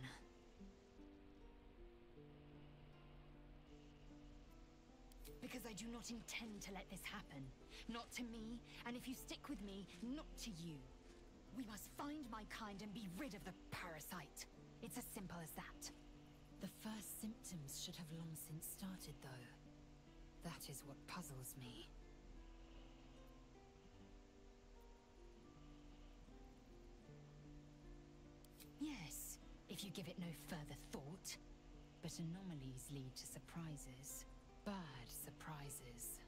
Because I do not intend to let this happen. Not to me, and if you stick with me, not to you. We must find my kind and be rid of the parasite. It's as simple as that. The first symptoms should have long since started, though. That is what puzzles me. Yes, if you give it no further thought. But anomalies lead to surprises. Bad surprises.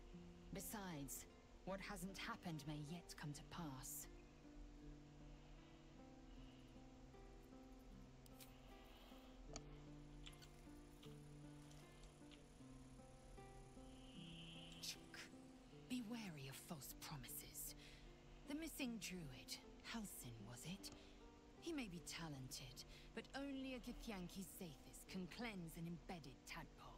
Besides, what hasn't happened may yet come to pass. Be wary of false promises. The missing druid, Halsin, was it? He may be talented, but only a Githyanki zaith'isk can cleanse an embedded tadpole.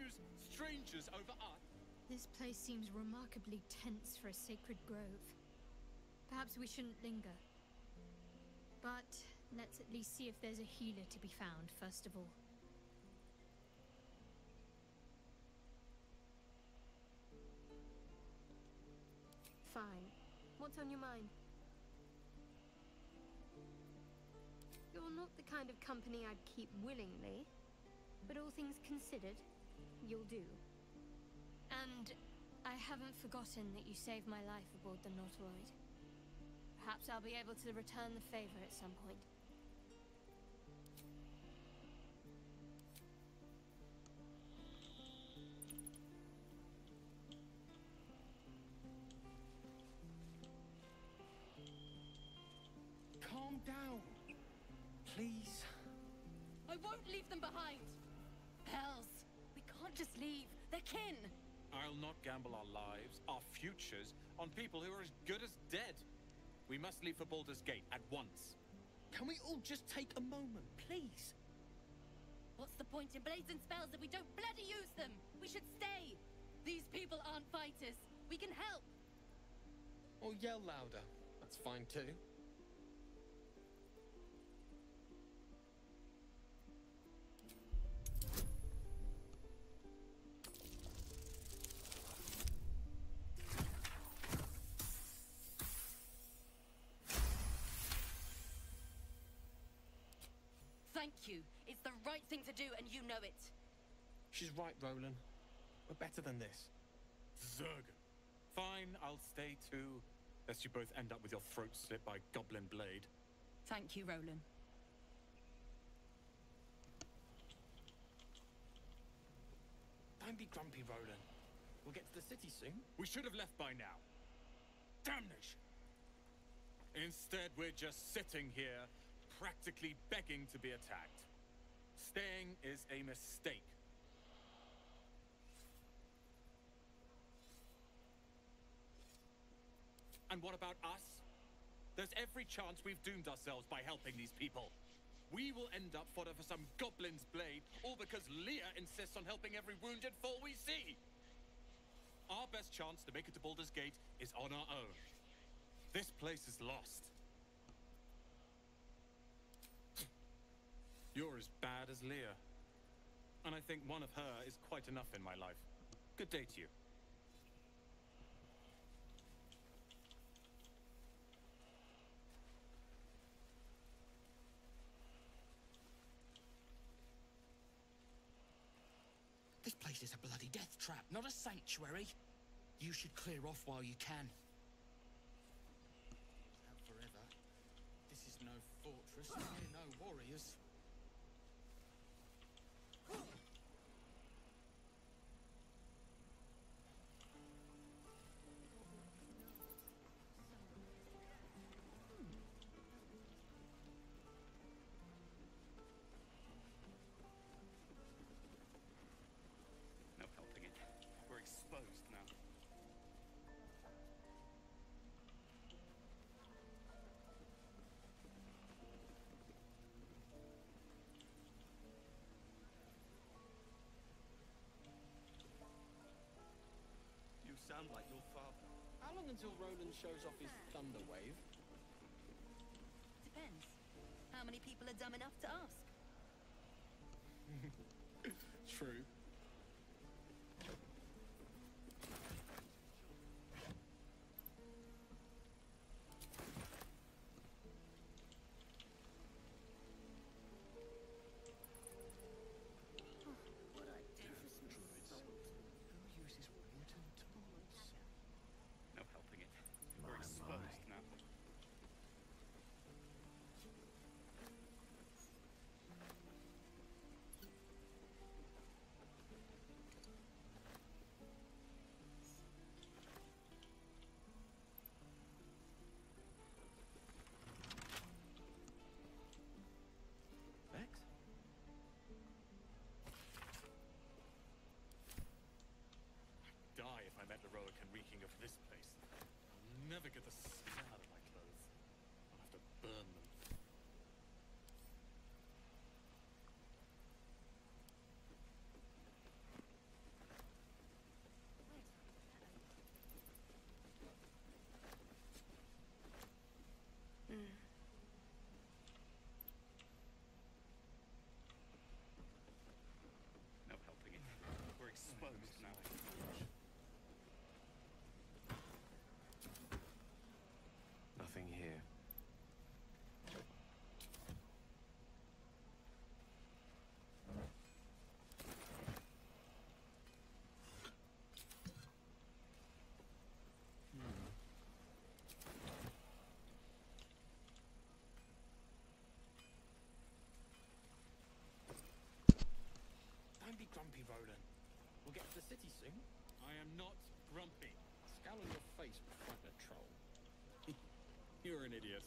Choose strangers over us? This place seems remarkably tense for a sacred grove. Perhaps we shouldn't linger. But let's at least see if there's a healer to be found, first of all. Fine. What's on your mind? You're not the kind of company I'd keep willingly, but all things considered, you'll do. And I haven't forgotten that you saved my life aboard the Nautiloid. Perhaps I'll be able to return the favor at some point. Calm down. Please. I won't leave them behind. Bells, just leave. They're kin. I'll not gamble our lives, our futures, on people who are as good as dead. We must leave for Baldur's Gate at once. Can we all just take a moment, please? What's the point in blades and spells if we don't bloody use them? We should stay. These people aren't fighters. We can help. Oh, or yell louder. That's fine too. Thank you. It's the right thing to do, and you know it. She's right, Rolan. We're better than this. Zerg. Fine, I'll stay too. Lest you both end up with your throat slit by Goblin Blade. Thank you, Rolan. Don't be grumpy, Rolan. We'll get to the city soon. We should have left by now. Damnation! Instead, we're just sitting here, practically begging to be attacked. Staying is a mistake. And what about us? There's every chance we've doomed ourselves by helping these people. We will end up fodder for some goblin's blade, all because Lia insists on helping every wounded foe we see. Our best chance to make it to Baldur's Gate is on our own. This place is lost. You're as bad as Lia. And I think one of her is quite enough in my life. Good day to you. This place is a bloody death trap, not a sanctuary. You should clear off while you can. Have forever. This is no fortress, no warriors. Until Rolan shows off his thunder wave? Depends. How many people are dumb enough to ask? [LAUGHS] True. Reeking of this place. I'll never get the smell out of my clothes. I'll have to burn them. No helping it. We're exposed now. Grumpy, Rolan. We'll get to the city soon. I am not grumpy. Scowl on your face a troll. [LAUGHS] You're an idiot.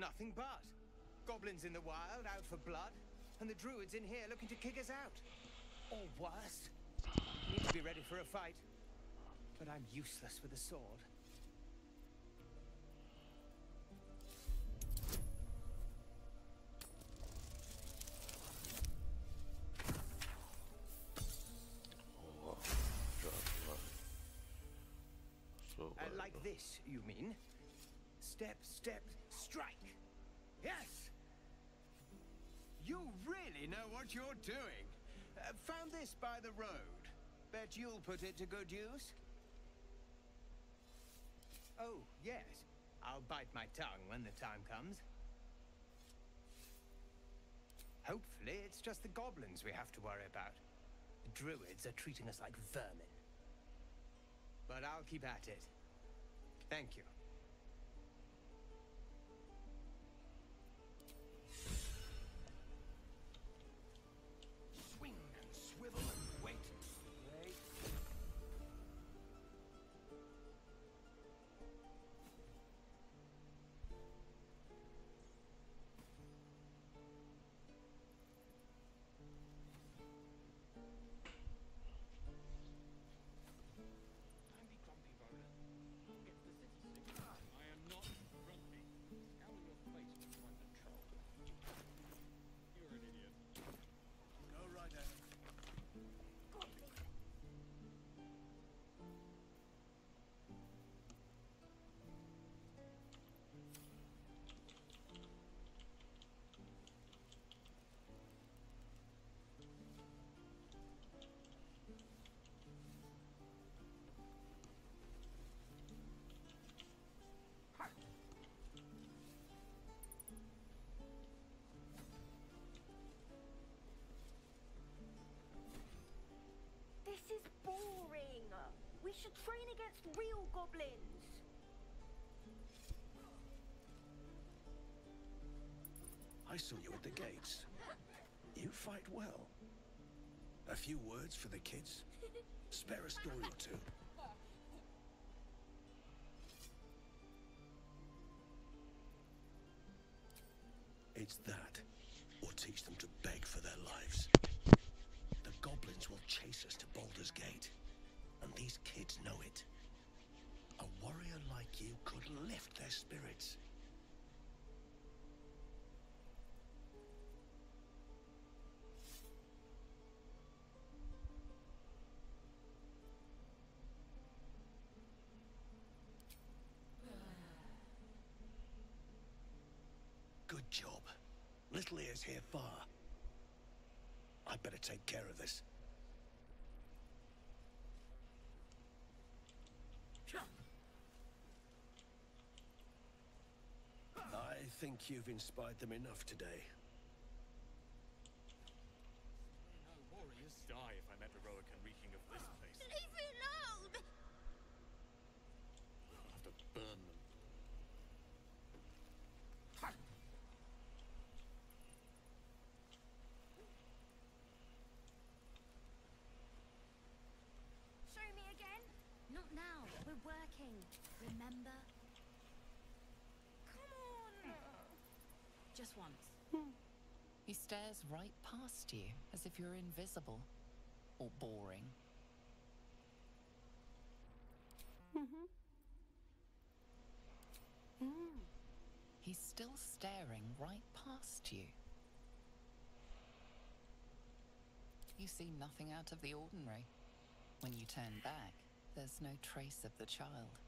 Nothing but. Goblins in the wild, out for blood, and the druids in here looking to kick us out. Or worse. Need to be ready for a fight. But I'm useless with a sword. Drop blood. So Uh, like this, you mean? Step, step, strike. Yes! You really know what you're doing. Uh, found this by the road. Bet you'll put it to good use. Oh, yes. I'll bite my tongue when the time comes. Hopefully, it's just the goblins we have to worry about. The druids are treating us like vermin. But I'll keep at it. Thank you. Should train against real goblins. I saw you at the gates. You fight well. A few words for the kids? Spare a story or two. It's that, you could lift their spirits. Good job. Little ears here far. I'd better take care of this. I think you've inspired them enough today. No warriors die if I met heroic and reeking of this place. Leave me alone! I'll have to burn them. Show me again? Not now. We're working. Remember? Come on! Just once. He stares right past you as if you're invisible or boring. Mm-hmm. Mm. He's still staring right past you. You see nothing out of the ordinary. When you turn back, there's no trace of the child.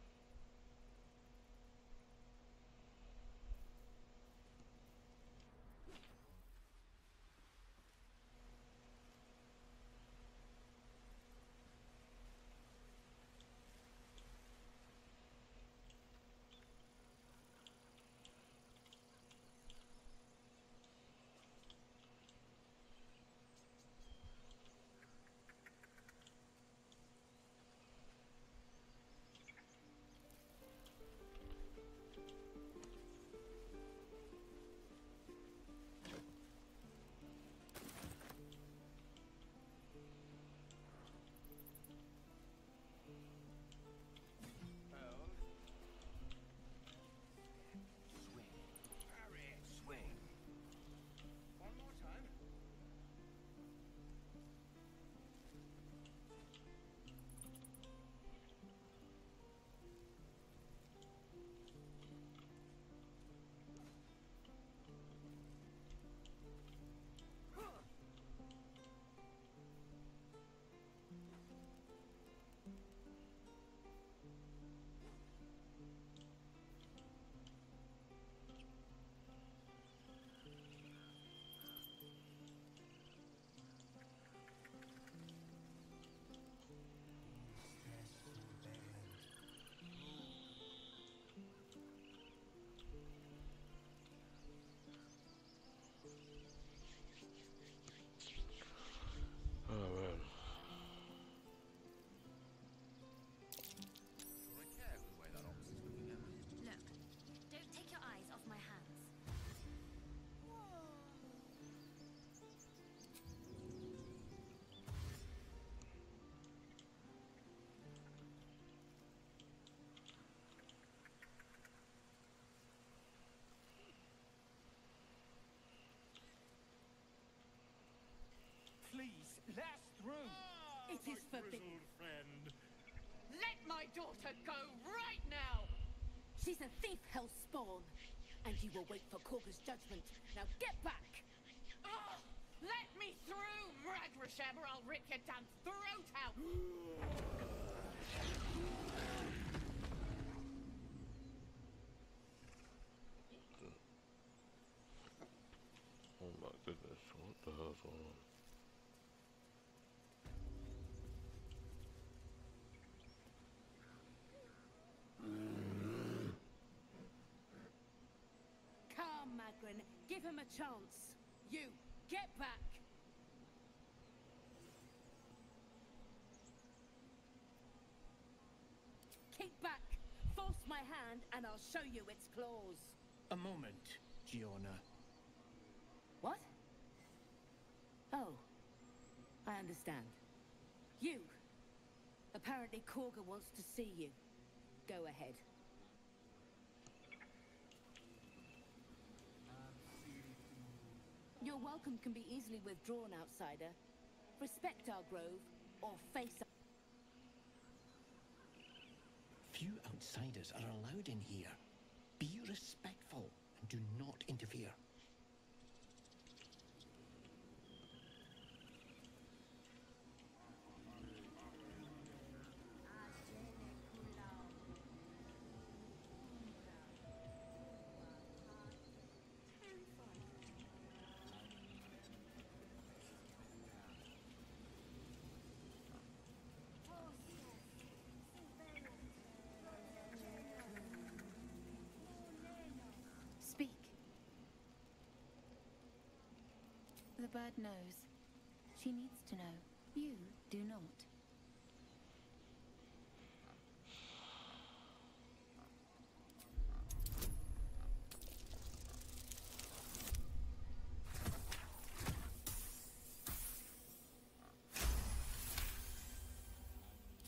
Please, last through. It is forbidden. friend. Let my daughter go right now! She's a thief, Hellspawn. And you will wait for Kagha's judgment. Now get back! Ah! Let me through, Mragrasham, or I'll rip your damn throat out! Oh my goodness, what the hell's going on? Come, Magrin. Give him a chance. You, get back! Keep back! Force my hand and I'll show you its claws. A moment, Giona. What? Oh. I understand. You. Apparently Kagha wants to see you. Go ahead. Your welcome can be easily withdrawn, outsider. Respect our grove, or face Few outsiders are allowed in here. Be respectful and do not interfere. Speak. The bird knows. She needs to know. You do not.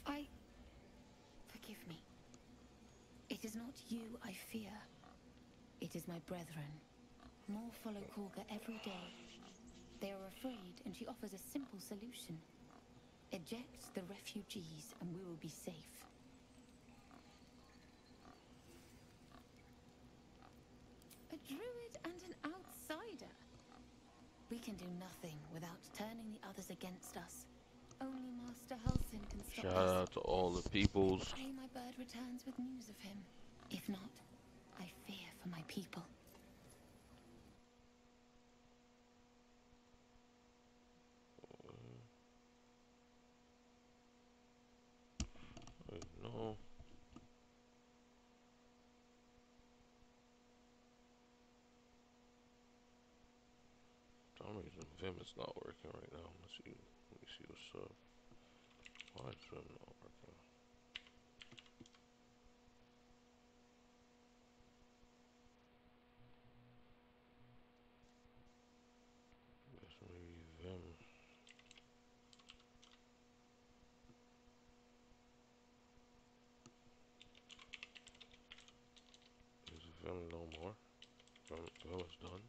I. Forgive me. It is not you I fear. It is my brethren. More follow Kagha every day. Afraid, and she offers a simple solution. Eject the refugees, and we will be safe. A druid and an outsider. We can do nothing without turning the others against us. Only Master Halsin can stop Shout us. out to all the peoples. Pray my bird returns with news of him. If not, I fear for my people. Uh, No. For some reason Vim is not working right now. Let's see. Let me see what's up. Why is Vim not working? Guess maybe Vim. Is Vim no more? Vim, Vim is done.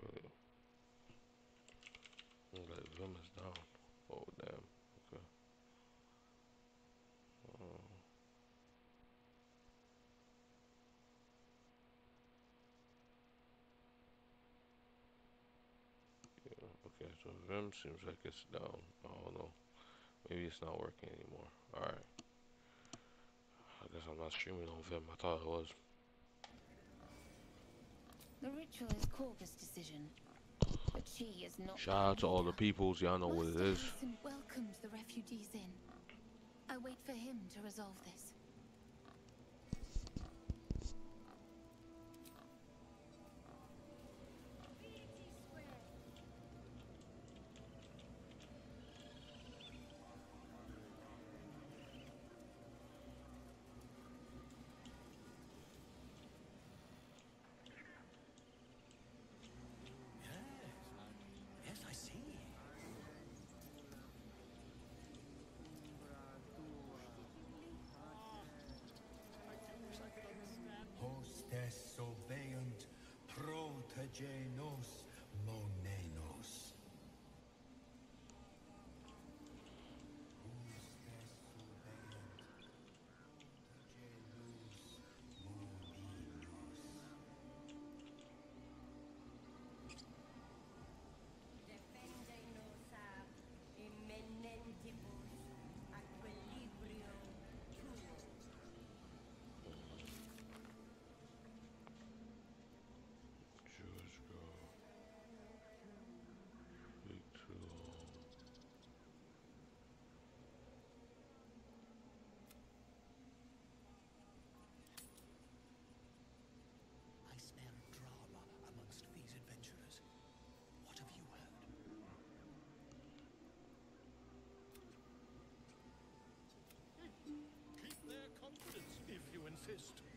Really? Okay, Vim is down. Oh damn. Okay. Uh, yeah, so Vim seems like it's down. I don't know. Maybe it's not working anymore. Alright. I guess I'm not streaming on Vim. I thought it was. The ritual is Kagha's decision. But she is not. Shout out to all the peoples. Y'all know what it is. Halsin welcomed the refugees in. I wait for him to resolve this. fist.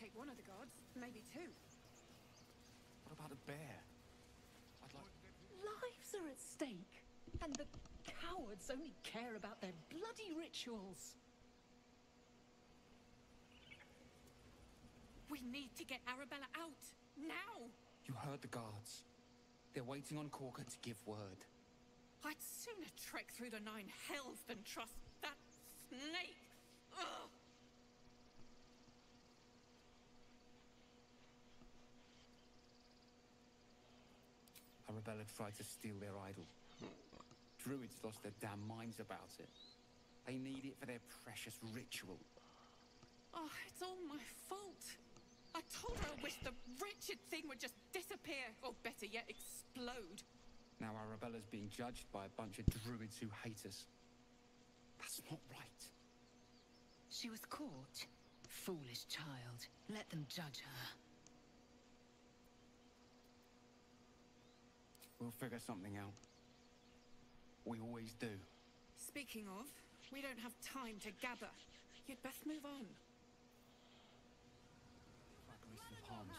Take one of the guards, maybe two. What about a bear? I'd like. Lives are at stake, and the cowards only care about their bloody rituals. We need to get Arabella out now. You heard the guards. They're waiting on Kagha to give word. I'd sooner trek through the nine hells than trust that snake. Arabella tried to steal their idol. Druids lost their damn minds about it. They need it for their precious ritual. Oh, it's all my fault. I told her I wished the wretched thing would just disappear, or better yet, explode. Now Arabella's being judged by a bunch of druids who hate us. That's not right. She was caught. Foolish child. Let them judge her. We'll figure something out. We always do. Speaking of, we don't have time to gather. You'd best move on. And palms.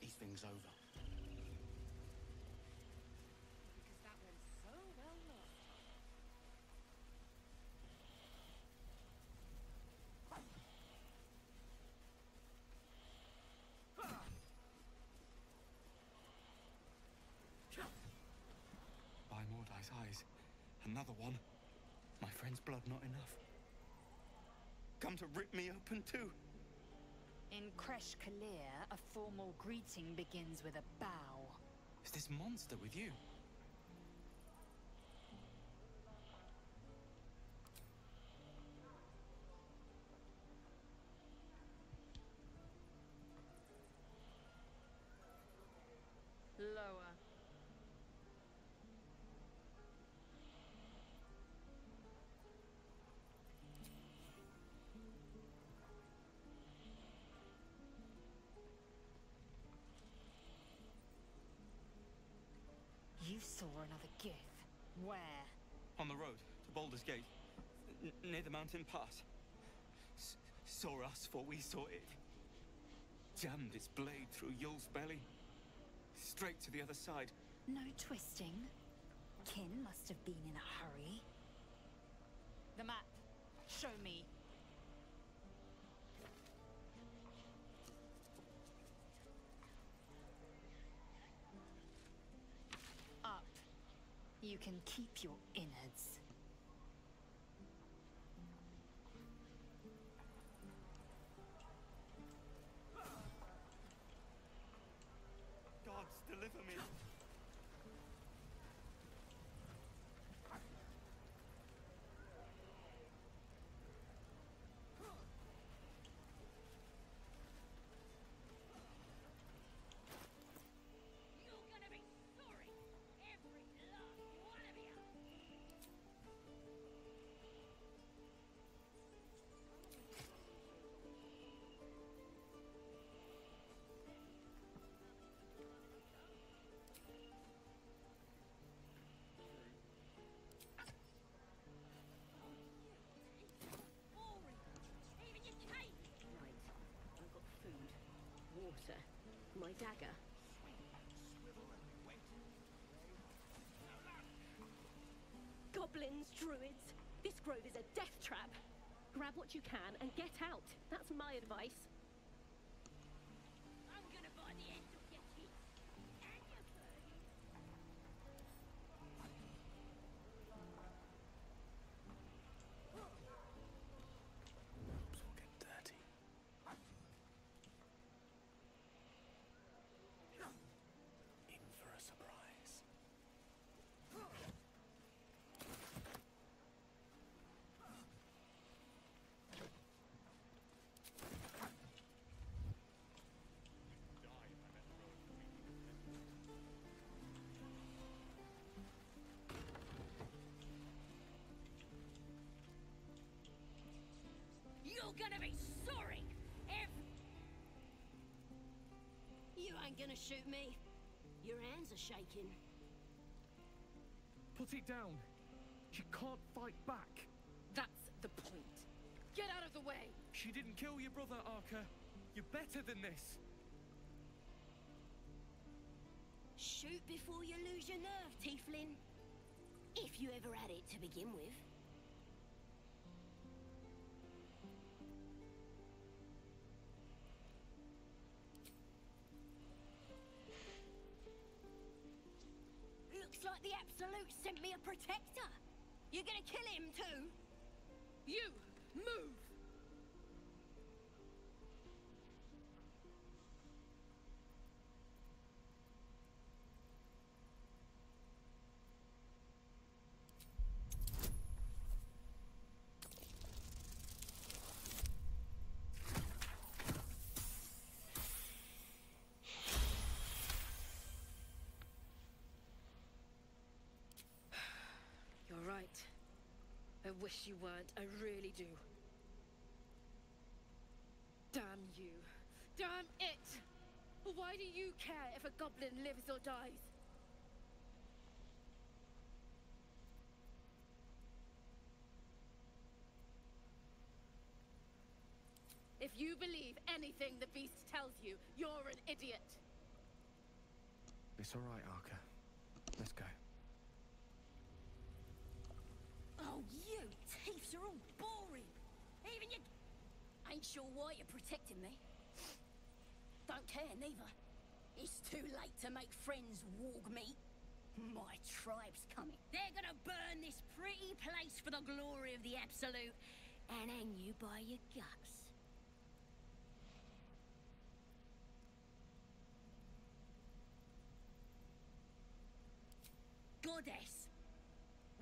These things over. Because that went so well last Eyes. Another one. My friend's blood not enough. Come to rip me open too. In Crèche K'liir, a formal greeting begins with a bow. Is this monster with you? Saw another gith. Where? On the road to Baldur's Gate, n- near the mountain pass. S- saw us for we saw it. Jammed its blade through Yul's belly. Straight to the other side. No twisting. Kin must have been in a hurry. The map. Show me. You can keep your innards. Dagger. Goblins, druids. This grove is a death trap. Grab what you can and get out. That's my advice. Gonna be sorry. If You ain't gonna shoot me. Your hands are shaking. Put it down. She can't fight back. that's the point. Get out of the way. She didn't kill your brother, Arca. You're better than this. Shoot before you lose your nerve, Tiefling. If you ever had it to begin with. Like the Absolute sent me a protector. You're gonna kill him too? You move! Right. I wish you weren't. I really do. Damn you. Damn it! Why do you care if a goblin lives or dies? If you believe anything the beast tells you, you're an idiot. It's all right, Arca. Let's go. Oh, you thieves are all boring. Even you ain't sure why you're protecting me. Don't care neither. It's too late to make friends, warg me. My tribe's coming. They're gonna burn this pretty place for the glory of the Absolute and hang you by your guts. Goddess!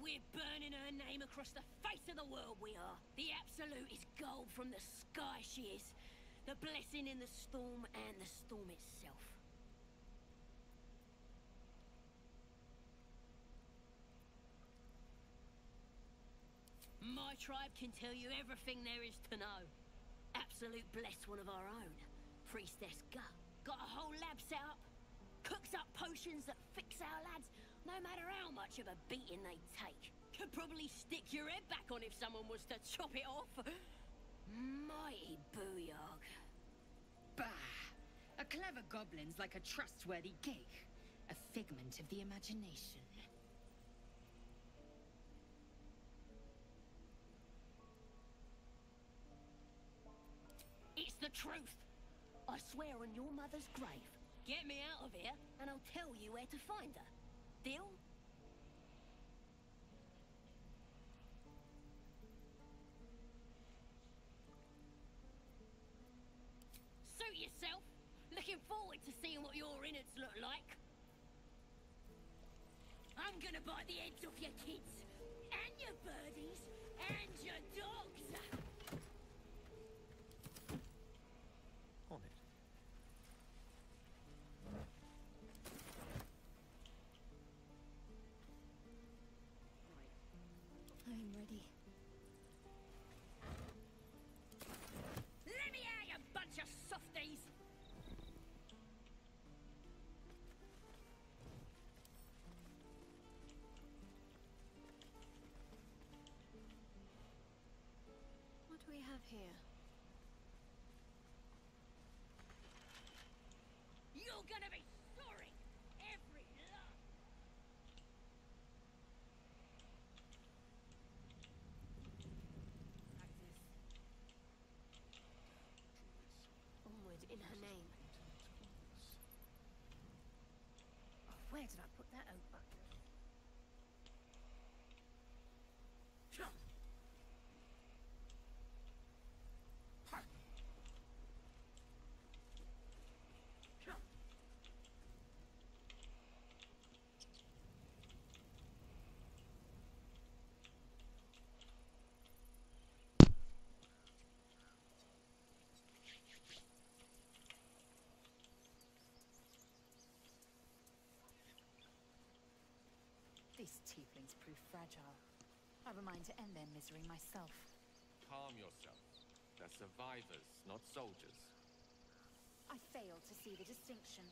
We're burning her name across the face of the world, we are. The Absolute is gold from the sky, she is. The blessing in the storm and the storm itself. My tribe can tell you everything there is to know. Absolute bless one of our own. Priestess Gut. Got a whole lab set up. Cooks up potions that fix our lads, no matter how much of a beating they take. Could probably stick your head back on if someone was to chop it off. Mighty booyog. Bah! A clever goblin's like a trustworthy gig. A figment of the imagination. It's the truth. I swear on your mother's grave. Get me out of here, and I'll tell you where to find her. Deal? Suit yourself. Looking forward to seeing what your innards look like. I'm gonna bite the heads off your kids, and your birdies, and your dogs. Here? You're gonna be sorry! Every last Onward in her name. Oh, where did I put that oak bucket? These tieflings prove fragile. I've a mind to end their misery myself. Calm yourself. They're survivors, not soldiers. I fail to see the distinction.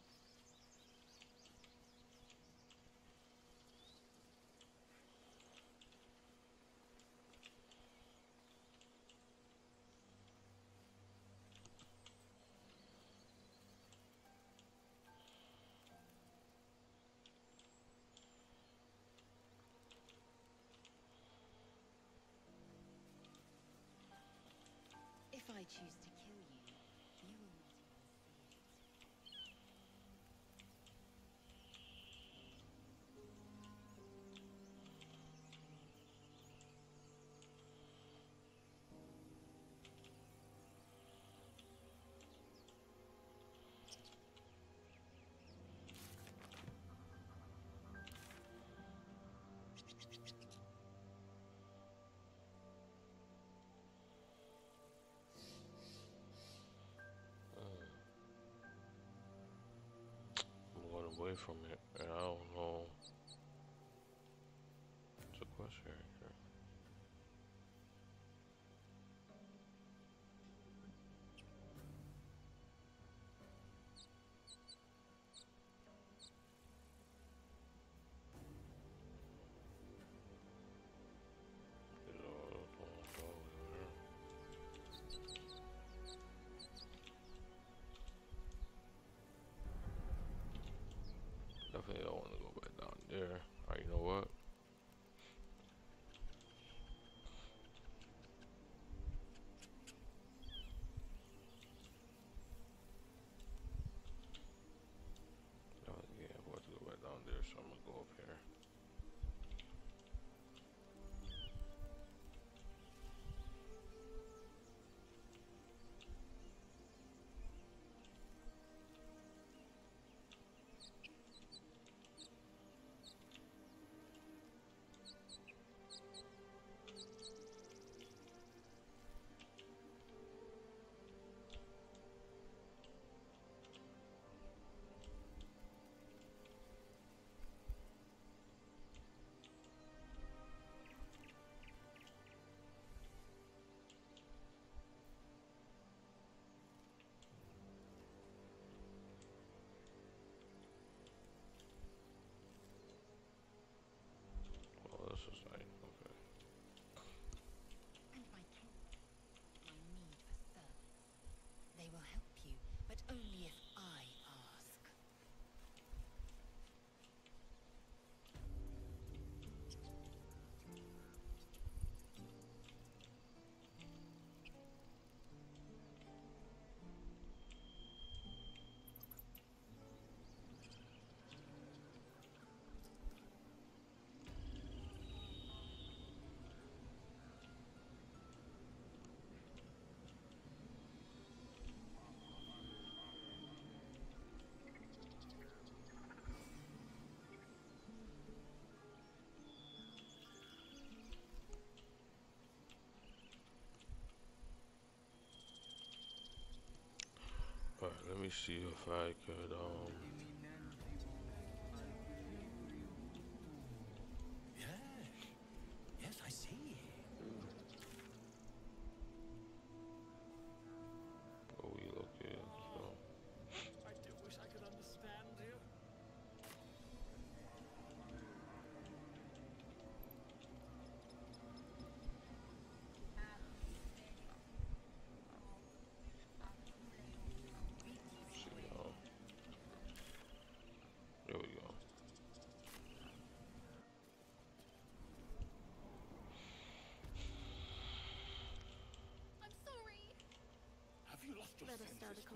I away from it, and I don't know. It's a question back Alright, let me see if I could, um...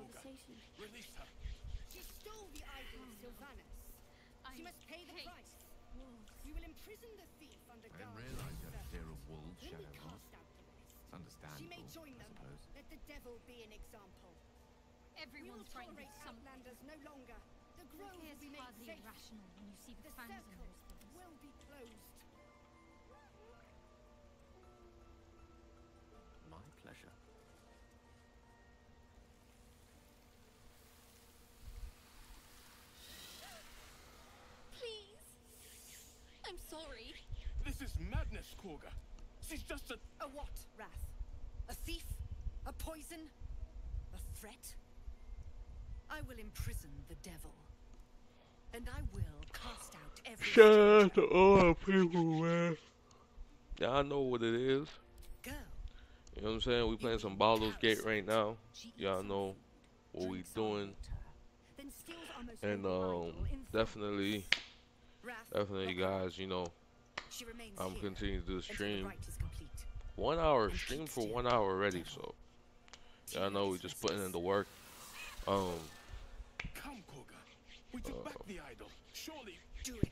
conversation. Release her. She stole the idol of Silvanus. Hmm. She must pay the hate price. We will imprison the thief under I guard. didn't realize you had a fear of wolves, Then we Shadowheart. cast out the rest. It's understandable, She may join I them. suppose. Let the devil be an example. Everyone's we will tolerate outlanders no longer. The grove will be made safe. irrational when you see the, The fangs This is madness, Kagha. She's just a. A what, Rath? A thief? A poison? A threat? I will imprison the devil. And I will cast out every Shout out to all the people, man. Y'all know what it is. girl. You know what I'm saying? We playing some Baldur's Gate right now. Y'all know what we doing. Then steals our most And um definitely definitely guys, you know, She remains I'm continuing to do the stream. rite is complete. One hour stream for one hour already, so Yeah, I know we're just putting in the work. Um. Come, Kagha. We took back the idol. Surely. Do it.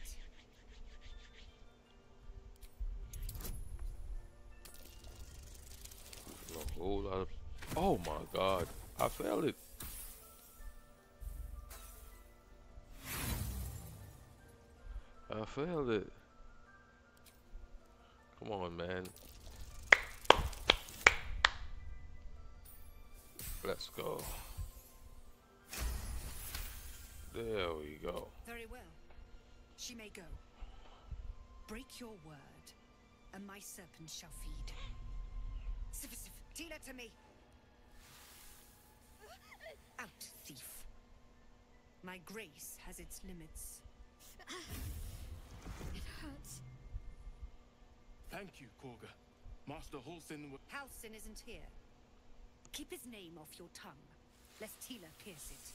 A whole lot of. Oh my god. I failed it. I failed it. Come on, man. Let's go. There we go. Very well. She may go. Break your word, and my serpent shall feed. Sif, Sif, Tila to me. Out, thief. My grace has its limits. It hurts. Thank you, Kagha. Master Halsin will. Halsin isn't here. Keep his name off your tongue, lest Tila pierce it.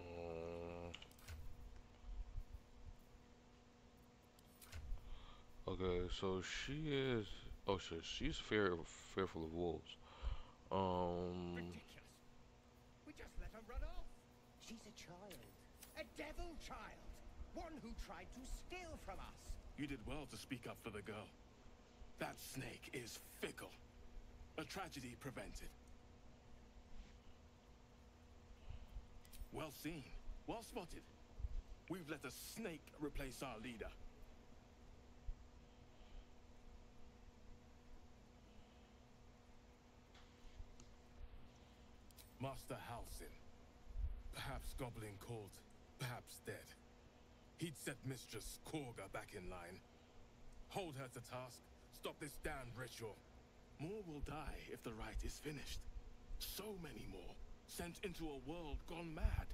Mm. Okay, so she is. Oh shit, she's fear fearful of wolves. Um. We just let her run off. She's a child. A devil child. One who tried to steal from us. You did well to speak up for the girl. That snake is fickle. A tragedy prevented. Well seen. Well spotted. We've let a snake replace our leader. Master Halsin. Perhaps Goblin called, perhaps dead. He'd set Mistress Kagha back in line. Hold her to task, stop this damned ritual. More will die if the rite is finished. So many more, sent into a world gone mad.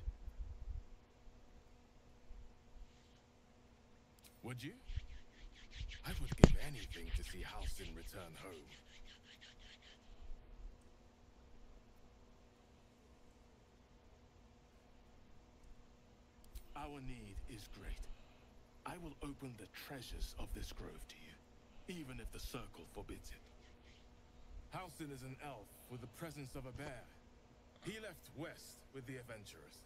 Would you? I would give anything to see Halsin return home. Our need is great. I will open the treasures of this grove to you, even if the circle forbids it. Halsin is an elf with the presence of a bear. He left west with the adventurers.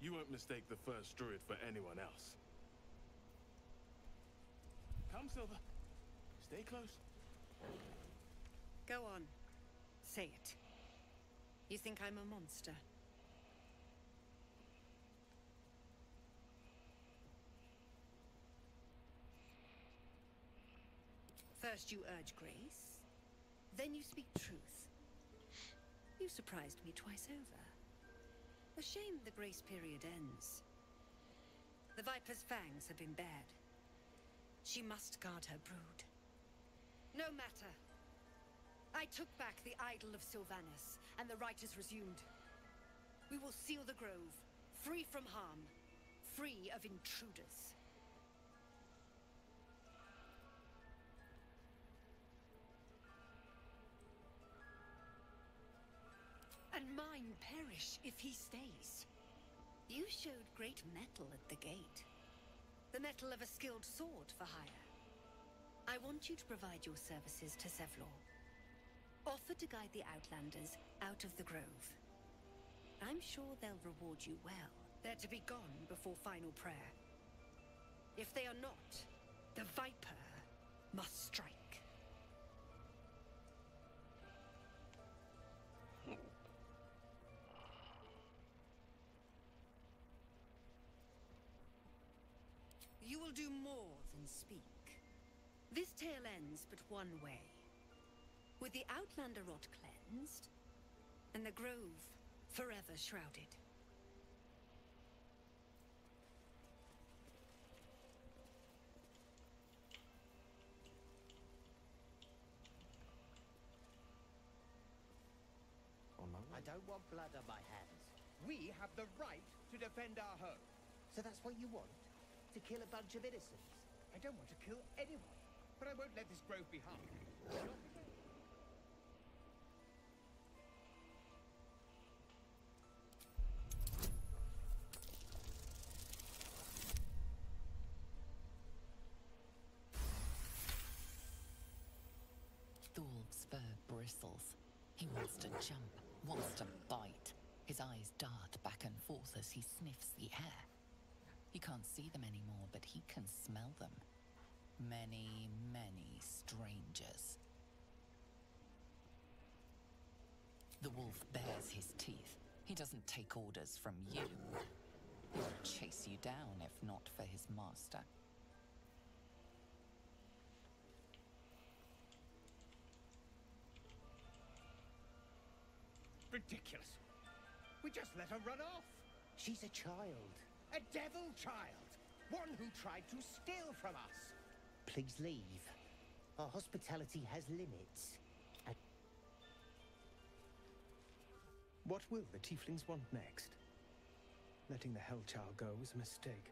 You won't mistake the first druid for anyone else. Come, Silver. Stay close. Go on. Say it. You think I'm a monster? First you urge grace, then you speak truth. You surprised me twice over. A shame the grace period ends. The Viper's fangs have been bared. She must guard her brood. No matter. I took back the idol of Silvanus, and the rite is resumed. We will seal the grove, free from harm, free of intruders. Mine perish if he stays. You showed great mettle at the gate. The mettle of a skilled sword for hire. I want you to provide your services to Zevlor. Offer to guide the Outlanders out of the grove. I'm sure they'll reward you well. They're to be gone before final prayer. If they are not, the Viper must strike. Will do more than speak. This tale ends but one way. With the Outlander rot cleansed, and the grove forever shrouded. I don't want blood on my hands. We have the right to defend our home. So that's what you want? to kill a bunch of innocents. I don't want to kill anyone, but I won't let this grove be harmed. Thul's fur bristles. He wants to jump, wants to bite. His eyes dart back and forth as he sniffs the air. He can't see them anymore, but he can smell them. Many, many strangers. The wolf bares his teeth. He doesn't take orders from you. He will chase you down if not for his master. Ridiculous. We just let her run off. She's a child. A devil child. One who tried to steal from us. Please leave. Our hospitality has limits. And What will the tieflings want next? Letting the Hellchild go was a mistake.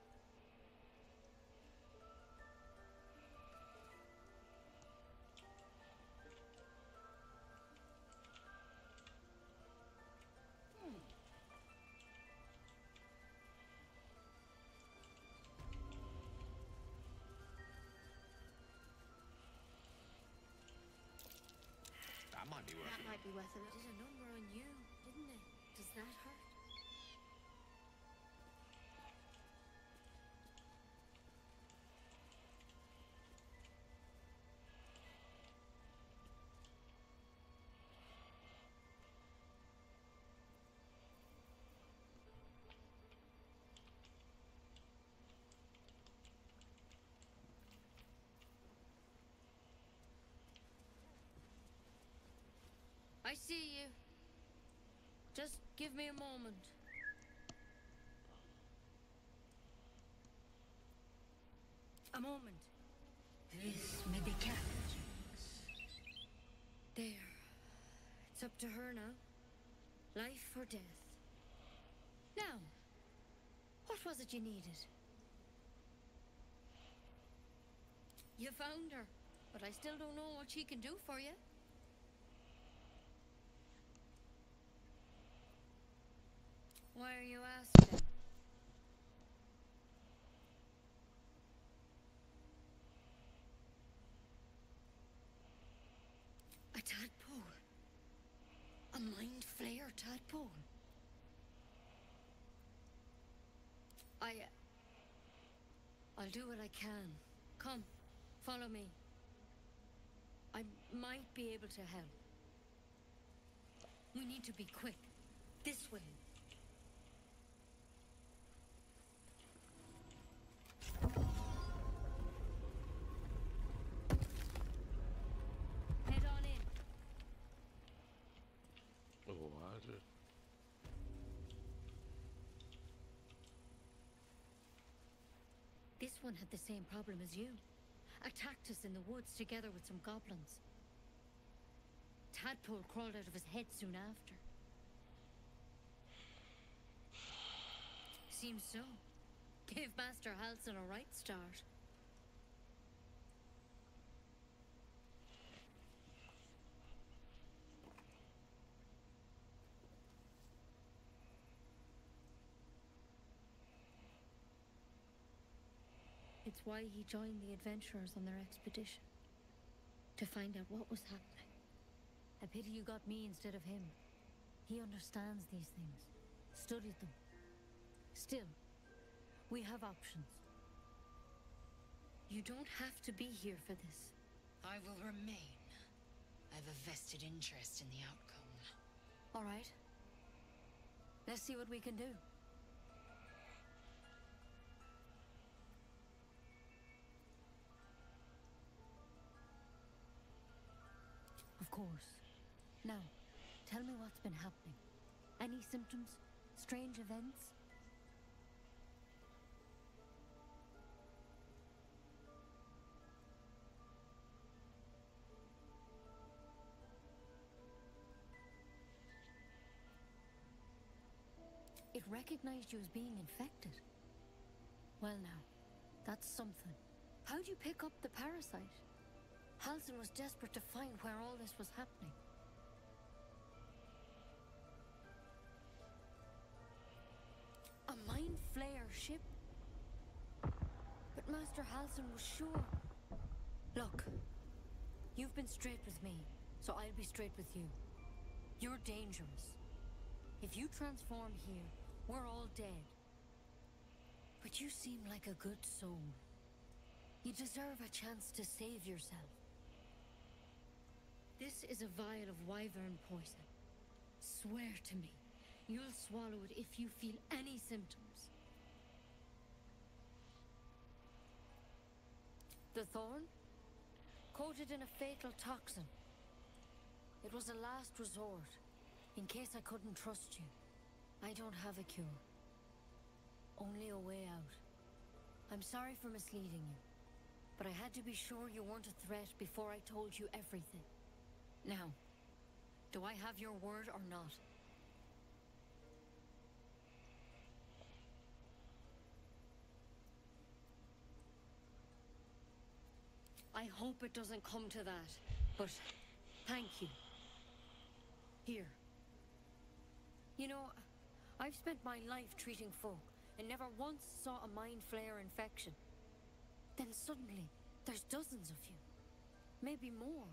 I see you. Just give me a moment. A moment. This may be Captain. There. It's up to her now. Life or death. Now, what was it you needed? You found her, but I still don't know what she can do for you. Why are you asking? A tadpole. A mind flayer tadpole. I. I'll do what I can. Come, follow me. I might be able to help. We need to be quick. This way. This one had the same problem as you. Attacked us in the woods together with some goblins. Tadpole crawled out of his head soon after. Seems so. Gave Master Halsin a right start. It's why he joined the adventurers on their expedition. To find out what was happening. A pity you got me instead of him. He understands these things, studied them. Still, we have options. You don't have to be here for this. I will remain. I have a vested interest in the outcome. All right. Let's see what we can do. Of course. Now, tell me what's been happening. Any symptoms? Strange events? It recognized you as being infected. Well, now, that's something. How'd you pick up the parasite? Halsin was desperate to find where all this was happening. A mind flayer ship? But Master Halsin was sure. Look, you've been straight with me, so I'll be straight with you. You're dangerous. If you transform here, we're all dead. But you seem like a good soul. You deserve a chance to save yourself. This is a vial of wyvern poison. Swear to me, you'll swallow it if you feel any symptoms. The thorn? Coated in a fatal toxin. It was a last resort, in case I couldn't trust you. I don't have a cure. Only a way out. I'm sorry for misleading you, but I had to be sure you weren't a threat before I told you everything. Now, do I have your word or not? I hope it doesn't come to that, but thank you. Here. You know, I've spent my life treating folk and never once saw a mind flayer infection. Then suddenly, there's dozens of you. Maybe more.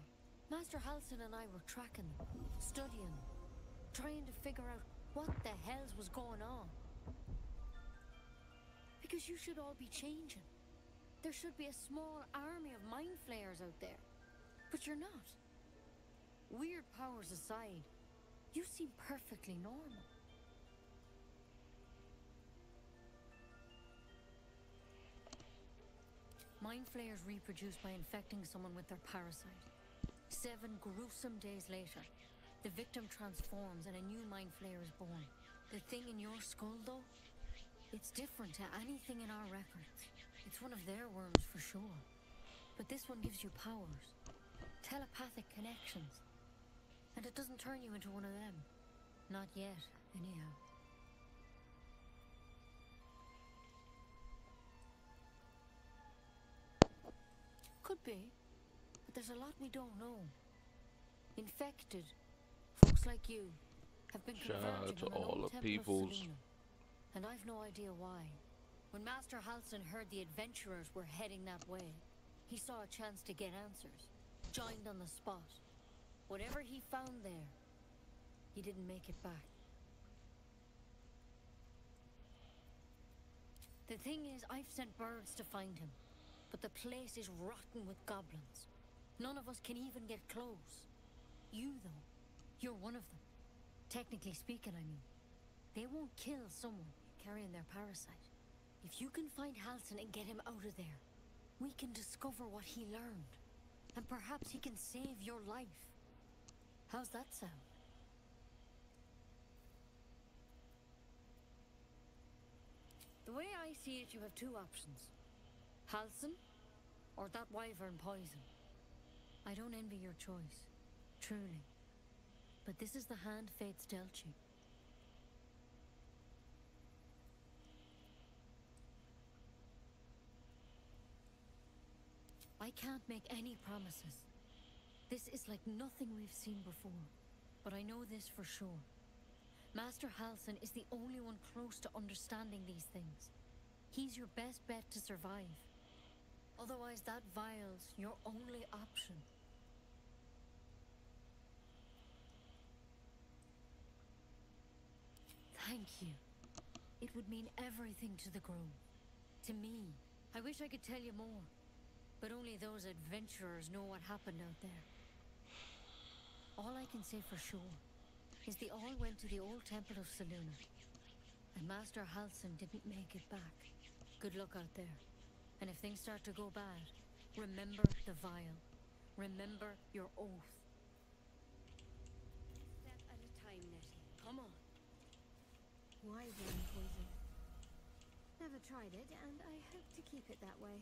Master Halsin and I were tracking studying trying to figure out what the hells was going on. Because you should all be changing. There should be a small army of mind flayers out there. But you're not. Weird powers aside, you seem perfectly normal. Mind flayers reproduce by infecting someone with their parasite. Seven gruesome days later, the victim transforms and a new mind flayer is born. The thing in your skull, though, it's different to anything in our records. It's one of their worms for sure. But this one gives you powers, telepathic connections. And it doesn't turn you into one of them. Not yet, anyhow. Could be, there's a lot we don't know. Infected, folks like you, have been Shout out to all the peoples. Selena, and I've no idea why. When Master Halsin heard the adventurers were heading that way, he saw a chance to get answers. Joined on the spot. Whatever he found there, he didn't make it back. The thing is, I've sent birds to find him, but the place is rotten with goblins. None of us can even get close. You, though, you're one of them. Technically speaking, I mean. They won't kill someone carrying their parasite. If you can find Halsin and get him out of there, we can discover what he learned. And perhaps he can save your life. How's that sound? The way I see it, you have two options. Halsin, or that wyvern poison. I don't envy your choice, truly. But this is the hand fate's dealt you. I can't make any promises. This is like nothing we've seen before. But I know this for sure. Master Halsin is the only one close to understanding these things. He's your best bet to survive. Otherwise, that vial's your only option. Thank you. It would mean everything to the Grove. To me. I wish I could tell you more. But only those adventurers know what happened out there. All I can say for sure is they all went to the old temple of Selûne. And Master Halsin didn't make it back. Good luck out there. And if things start to go bad, remember the vial. Remember your oath. Step at a time, Nettie. Come on. Wyvern poison. Never tried it, and I hope to keep it that way.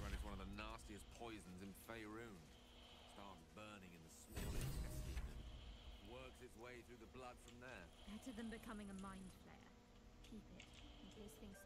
Run is one of the nastiest poisons in Faerun. Starts burning in the small intestine and works its way through the blood from there. Better than becoming a mind flayer. Keep it, in case things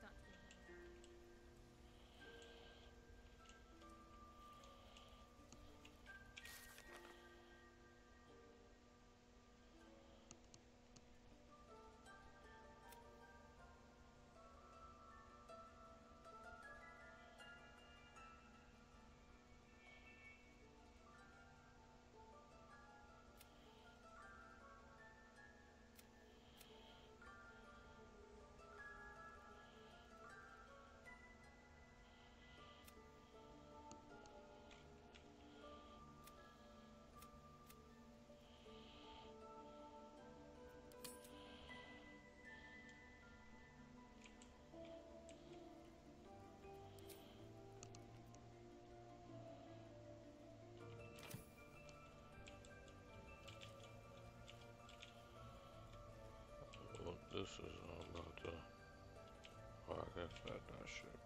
I guess that that shit.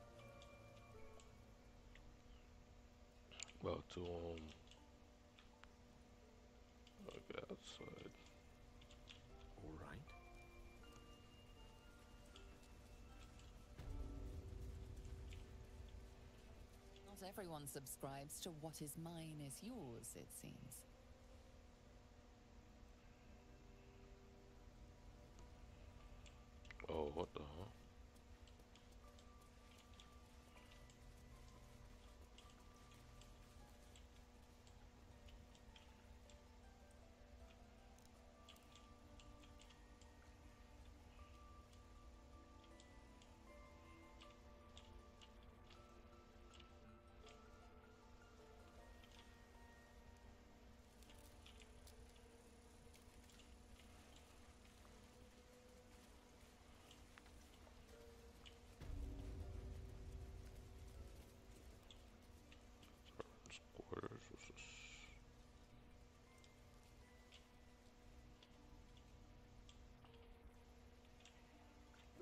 About to um. Look outside. All right. Not everyone subscribes to what is mine is yours, it seems.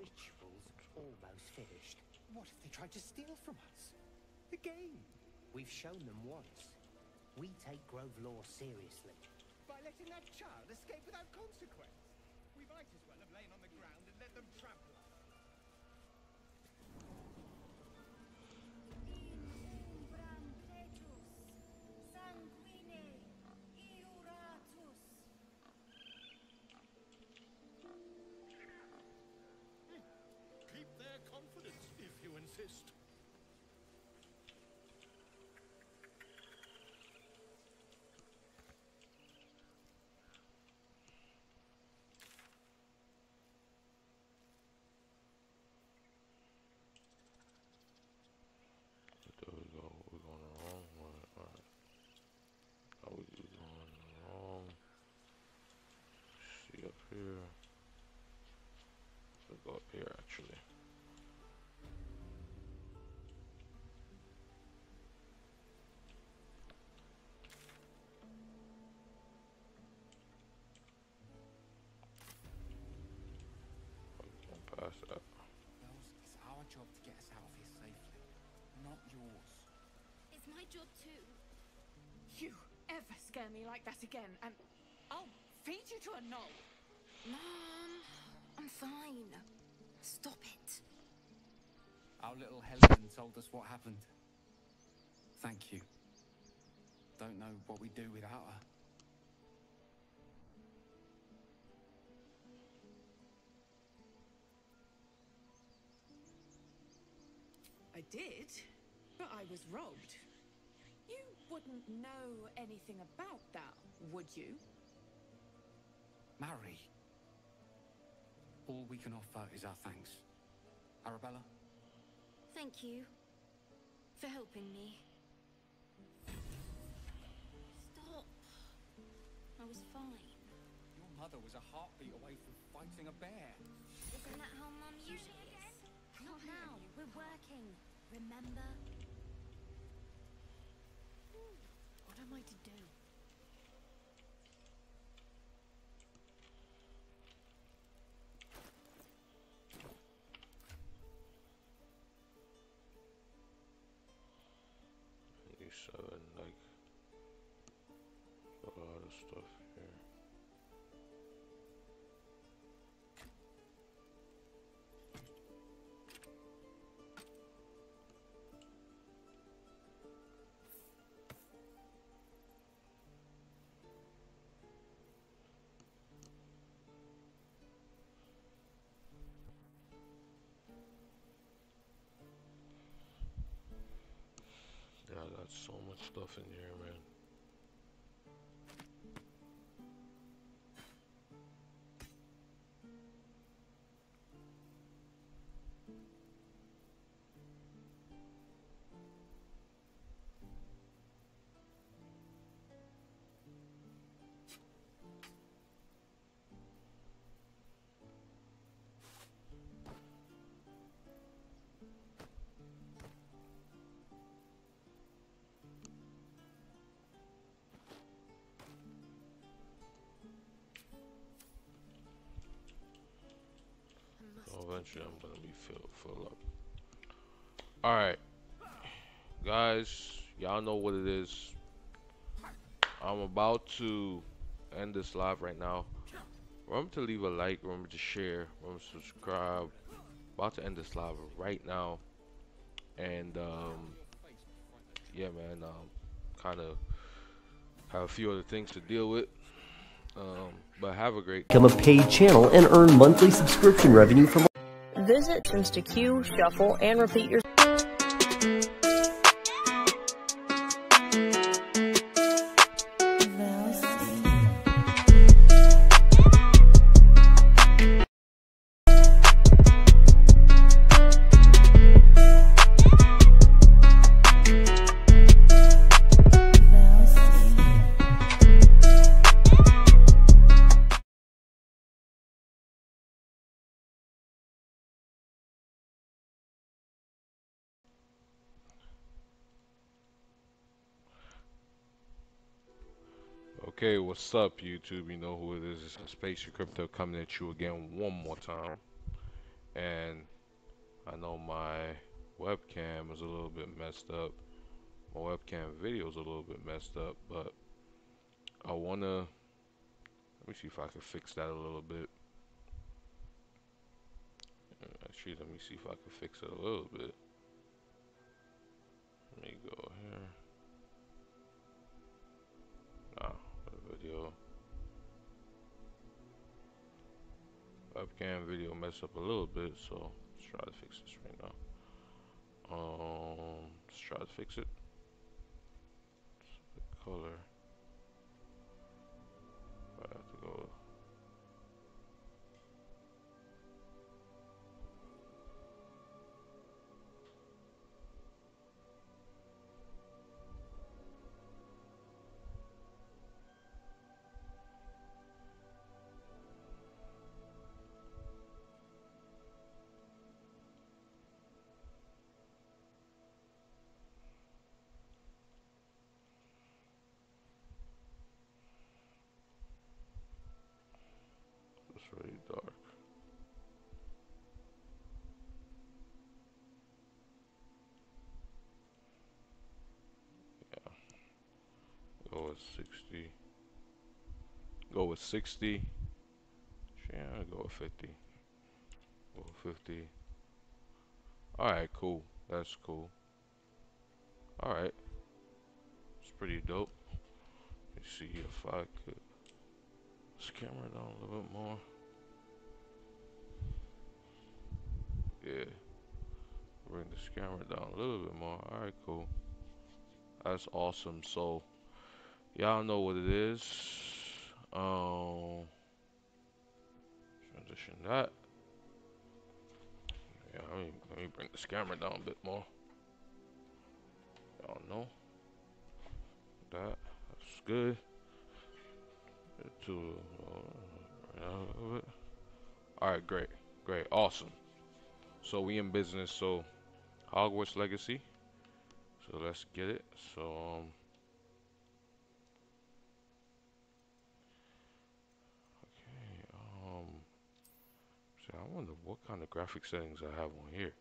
Rituals almost finished. What if they tried to steal from us? Again? We've shown them once. We take Grove law seriously. By letting that child escape without consequence. We might as well have lain on the ground and let them trample you my job too. You ever scare me like that again, and I'll feed you to a gnoll. Mom, I'm fine. Stop it. Our little Helen told us what happened. Thank you. Don't know what we'd do without her. I did, but I was robbed. You wouldn't know anything about that, would you? Marry. All we can offer is our thanks. Arabella? Thank you for helping me. Stop. I was fine. Your mother was a heartbeat away from fighting a bear. Isn't that how Mum usually is? Not now. We're working. Remember? What am I to do? So much stuff in here, man. I'm gonna be filled full up. Alright. Guys, y'all know what it is. I'm about to end this live right now. Remember to leave a like, remember to share, remember to subscribe. About to end this live right now. And um yeah man, um kinda have a few other things to deal with. Um, but have a great Become a paid channel and earn monthly subscription revenue from Visit to queue, shuffle, and repeat your Okay, what's up, YouTube? You know who it is. It's Pacey Crypto coming at you again one more time. And I know my webcam is a little bit messed up. My webcam video is a little bit messed up, but I wanna let me see if I can fix that a little bit. Actually, let me see if I can fix it a little bit. Let me go here. Video. Webcam video messed up a little bit, so let's try to fix this right now. Um, let's try to fix it. The color. Really dark. Yeah. Go with 60. Go with 60. Yeah, go with 50. Go with 50. Alright, cool. That's cool. Alright. It's pretty dope. Let me see if I could this camera down a little bit more. Yeah. Bring this camera down a little bit more. Alright, cool. That's awesome. So, y'all know what it is. Um, transition that. Yeah, let me, let me bring this camera down a bit more. Y'all know. That. That's good. To, uh, Alright, great. Great. Awesome. So we in business. So Hogwarts Legacy. So let's get it. So um Okay, um see I wonder what kind of graphic settings I have on here.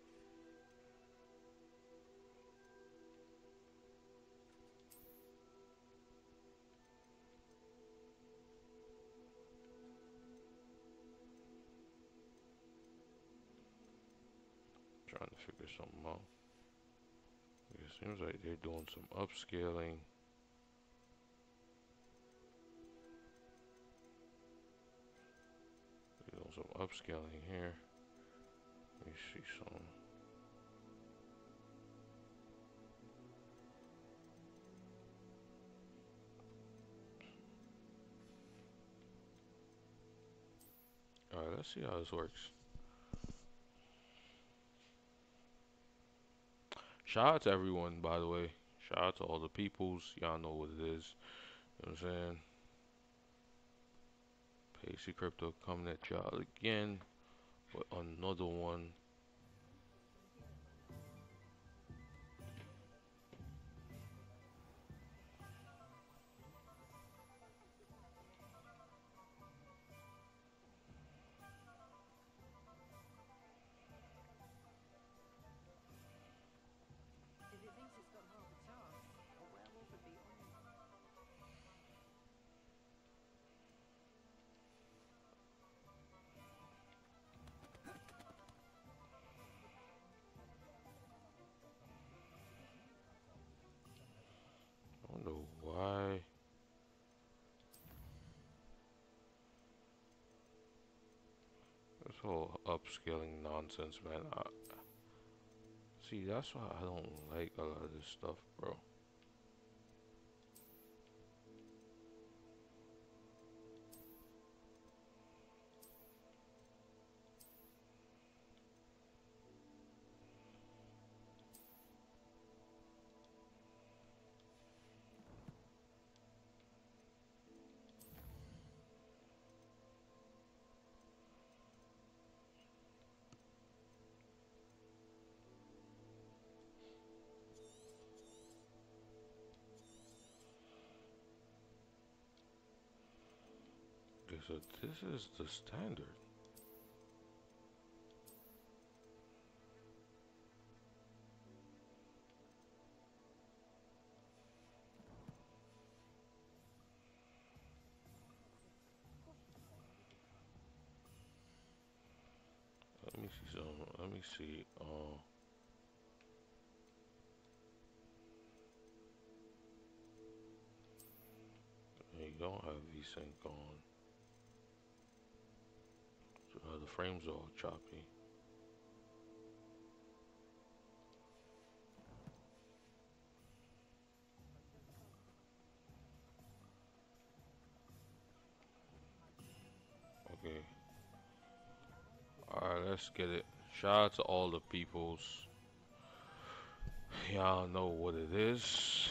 Trying to figure something out. It seems like they're doing some upscaling. They're doing some upscaling here. Let me see some. Alright, let's see how this works. Shout out to everyone, by the way. Shout out to all the peoples. Y'all know what it is. You know what I'm saying? Pacey Crypto coming at y'all again with another one. Whole upscaling nonsense, man. I, see, that's why I don't like a lot of this stuff, bro. So this is the standard. Let me see some. Let me see. Uh, you don't have VSync on. The frames are all choppy. Okay. Alright, let's get it. Shout out to all the peoples. Y'all know what it is.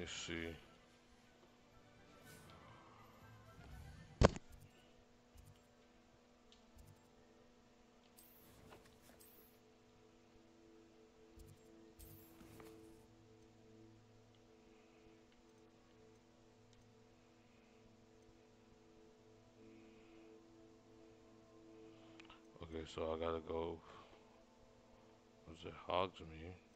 Me see. Okay, so I gotta go. Was it Hogsmeade?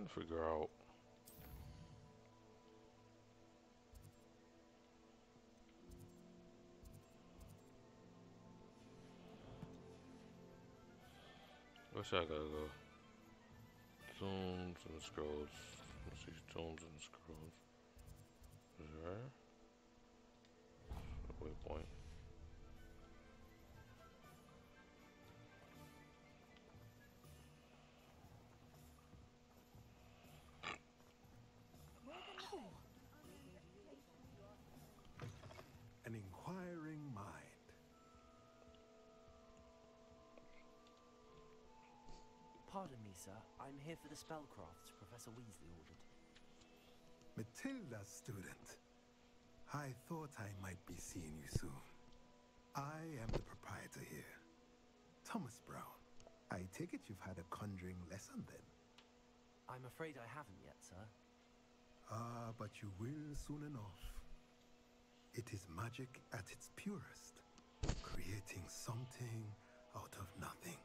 Trying to figure out. Where should I gotta go? Tomes and Scrolls. Let's see, Tomes and Scrolls. Is right? Waypoint. Pardon me, sir. I'm here for the spellcrafts Professor Weasley ordered. Tilda, student. I thought I might be seeing you soon. I am the proprietor here, Thomas Brown. I take it you've had a conjuring lesson then? I'm afraid I haven't yet, sir. Ah, but you will soon enough. It is magic at its purest, creating something out of nothing.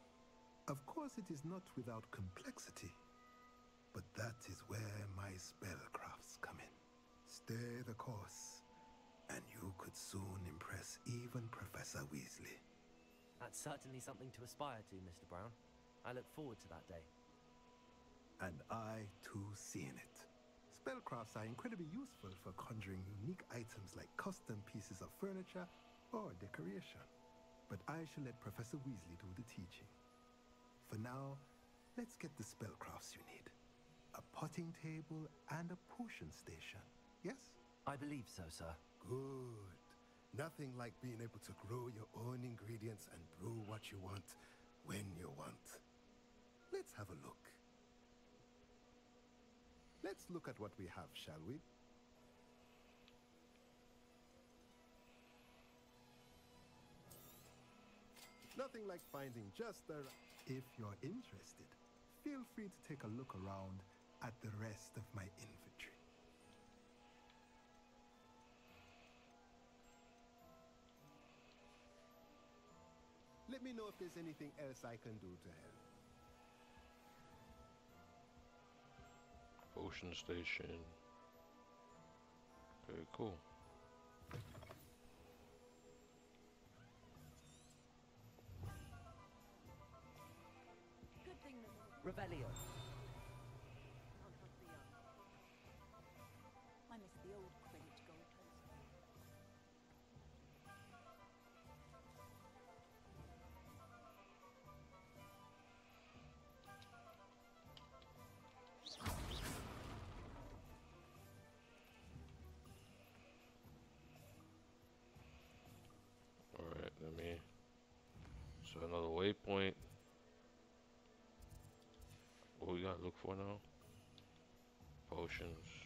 Of course, it is not without complexity, but that is where my spellcrafts come in. Stay the course, and you could soon impress even Professor Weasley. That's certainly something to aspire to, Mr. Brown. I look forward to that day. And I too see in it. Spellcrafts are incredibly useful for conjuring unique items like custom pieces of furniture or decoration. But I shall let Professor Weasley do the teaching. For now, let's get the spellcrafts you need. A potting table and a potion station, yes? I believe so, sir. Good. Nothing like being able to grow your own ingredients and brew what you want when you want. Let's have a look. Let's look at what we have, shall we? Nothing like finding just the... If you're interested, feel free to take a look around at the rest of my inventory. Let me know if there's anything else I can do to help. Ocean station. Very cool. Revelio. I miss the old Quidditch goalpost. Alright, let me. So another waypoint. What we gotta look for? Potions.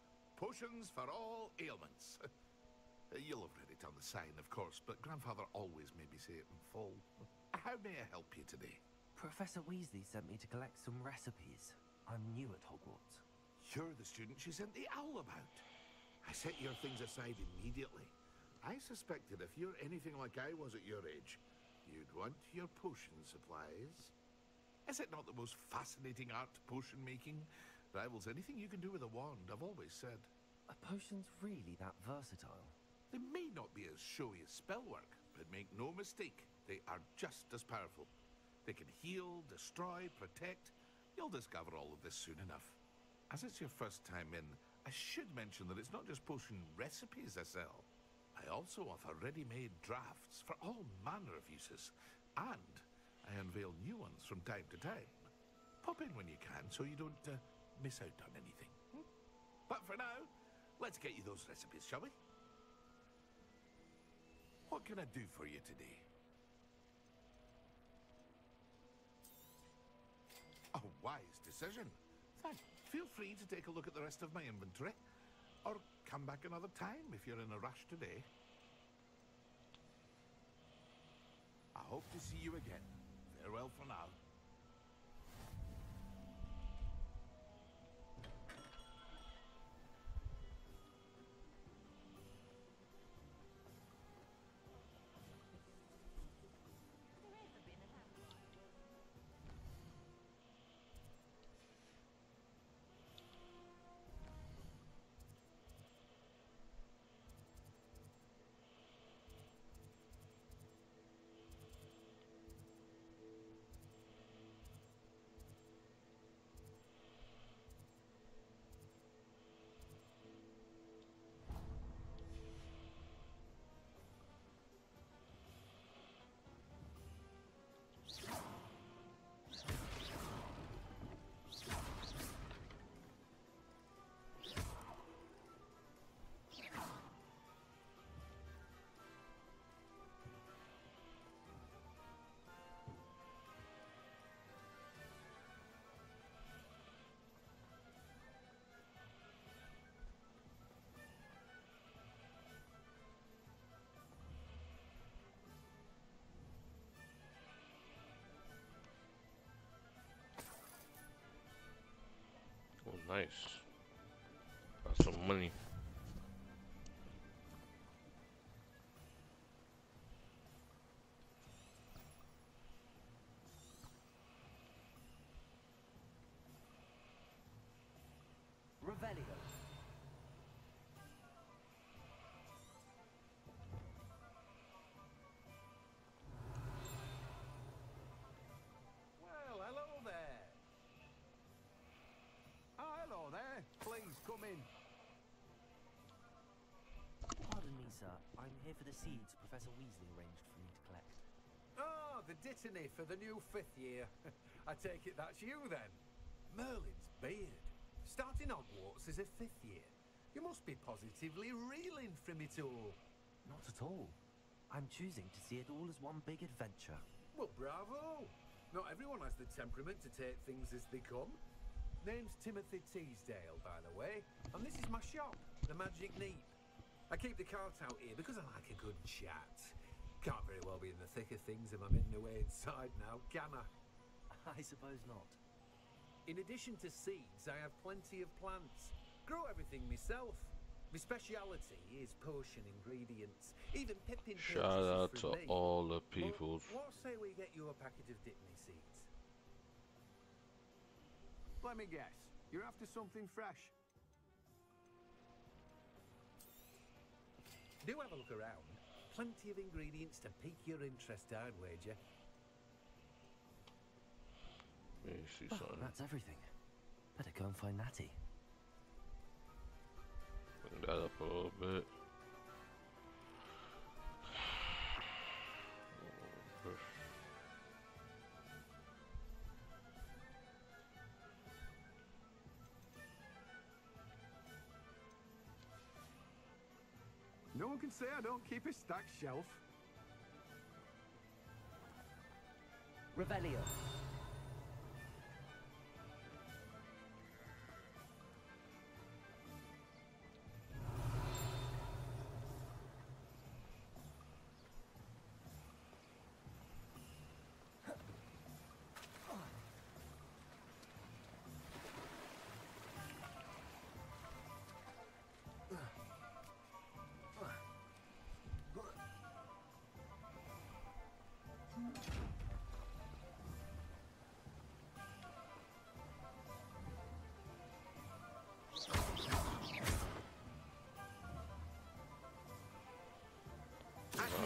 Potions for all ailments. [LAUGHS] You'll have read it on the sign, of course, but Grandfather always made me say it in full. [LAUGHS] How may I help you today? Professor Weasley sent me to collect some recipes. I'm new at Hogwarts. You're the student she sent the owl about. I set your things aside immediately. I suspected if you're anything like I was at your age, you'd want your potion supplies. Is it not the most fascinating art, potion making? Rivals anything you can do with a wand, I've always said. Are potions really that versatile? They may not be as showy as spellwork, but make no mistake, they are just as powerful. They can heal, destroy, protect. You'll discover all of this soon enough. As it's your first time in, I should mention that it's not just potion recipes I sell. I also offer ready-made drafts for all manner of uses, and I unveil new ones from time to time. Pop in when you can so you don't uh, miss out on anything. hmm? But for now, let's get you those recipes, shall we? What can I do for you today? A wise decision. Thank. Feel free to take a look at the rest of my inventory. Or come back another time if you're in a rush today. I hope to see you again. Farewell for now. Nice. Got some money. Come in. Pardon me, sir. I'm here for the seeds Professor Weasley arranged for me to collect. Oh, the dittany for the new fifth year. [LAUGHS] I take it that's you then. Merlin's beard. Starting Hogwarts as a fifth year. You must be positively reeling from it all. Not at all. I'm choosing to see it all as one big adventure. Well, bravo. Not everyone has the temperament to take things as they come. Name's Timothy Teasdale, by the way, and this is my shop, the Magic Neep. I keep the cart out here because I like a good chat. Can't very well be in the thick of things if I'm in the way inside now, can I? [LAUGHS] I suppose not. In addition to seeds, I have plenty of plants. Grow everything myself. My speciality is potion ingredients. Even Pippin Shout out to me. all the people. peoples. What say we get you a packet of Dittany seeds? Let me guess. You're after something fresh. Do have a look around. Plenty of ingredients to pique your interest, I'd wager. Let me see Well, something. that's everything. Better go and find Natty. Bring that up a little bit. One can say I don't keep a stacked shelf. Revelio.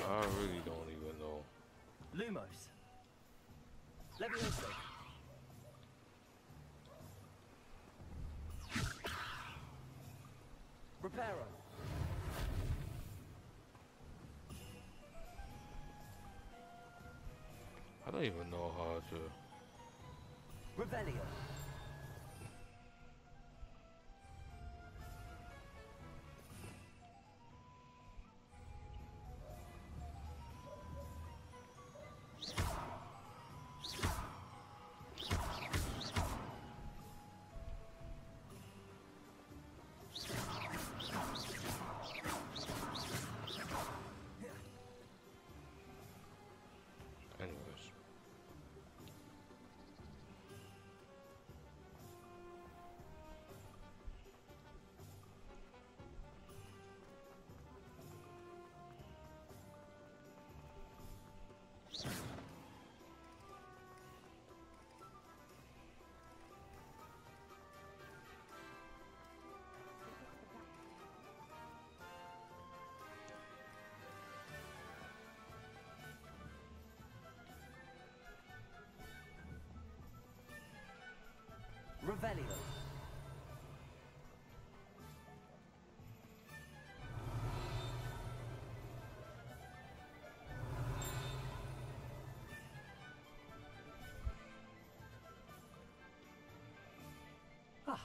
I really don't even know. Lumos. Levioso. Reparo. I don't even know how to. Revelio. Revelio. Ah,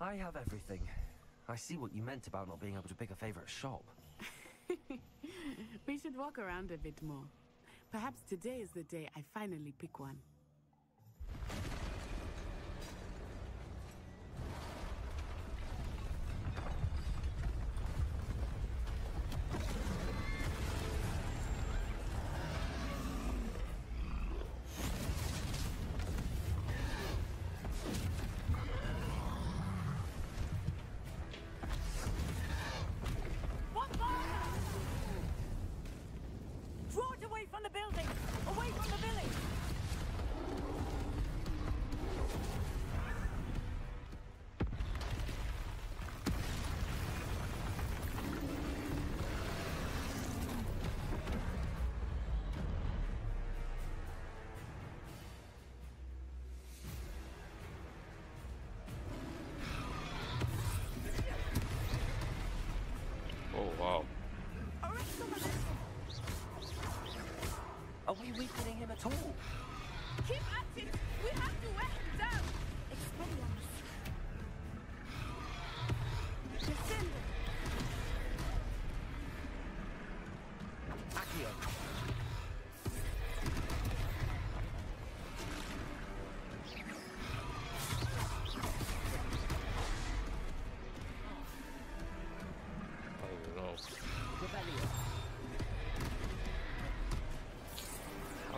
I have everything. I see what you meant about not being able to pick a favorite shop. [LAUGHS] we should walk around a bit more. Perhaps today is the day I finally pick one.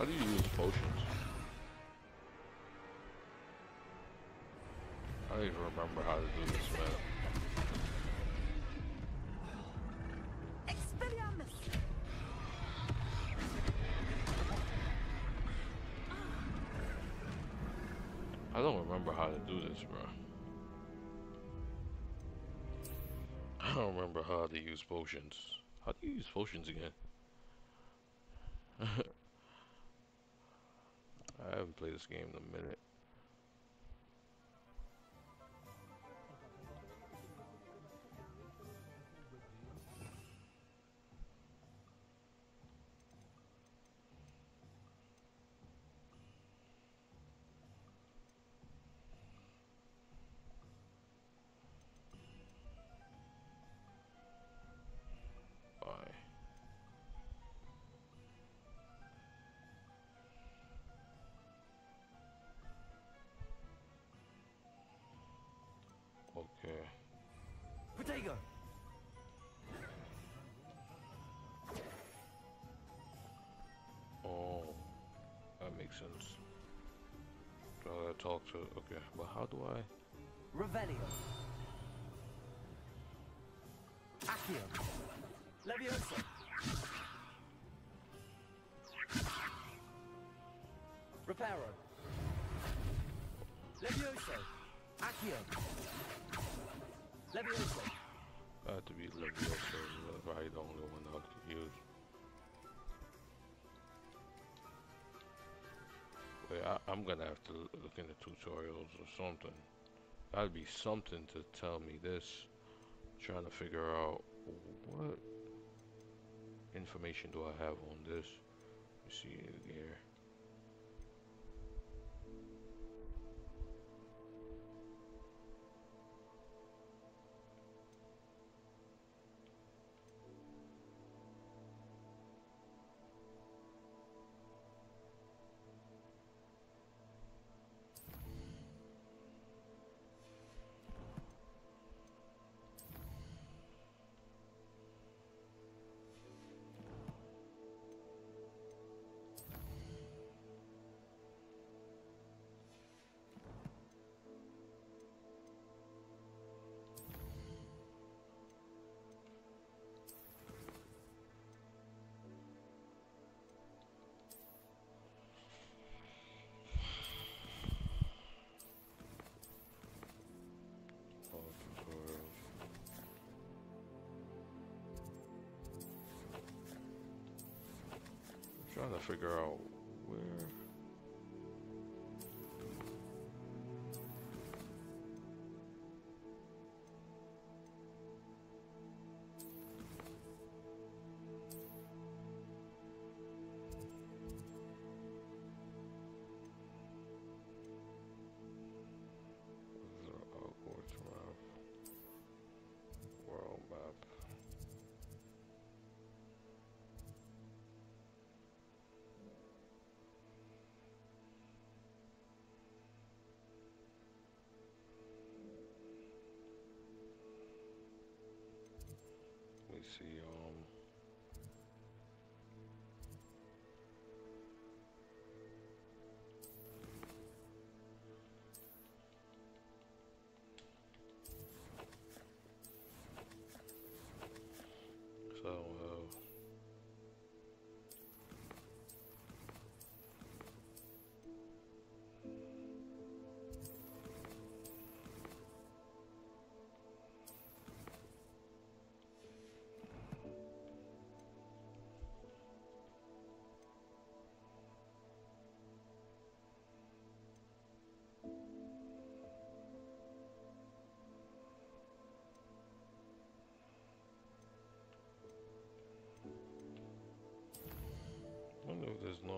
Do you use potions? I don't even remember how to do this, man. I don't remember how to do this, bro. I don't remember how to use potions. How do you use potions again? I haven't played this game in a minute. I gotta uh, talk to. Okay, but how do I? Revelio. Accio. Levioso. Reparo. Levioso. Accio. Levioso. I have to be Levioso. That's probably the only one I could use. I, I'm gonna have to look into tutorials or something. That'd be something to tell me this. trying to figure out what information do I have on this. Let me see here. Trying to figure out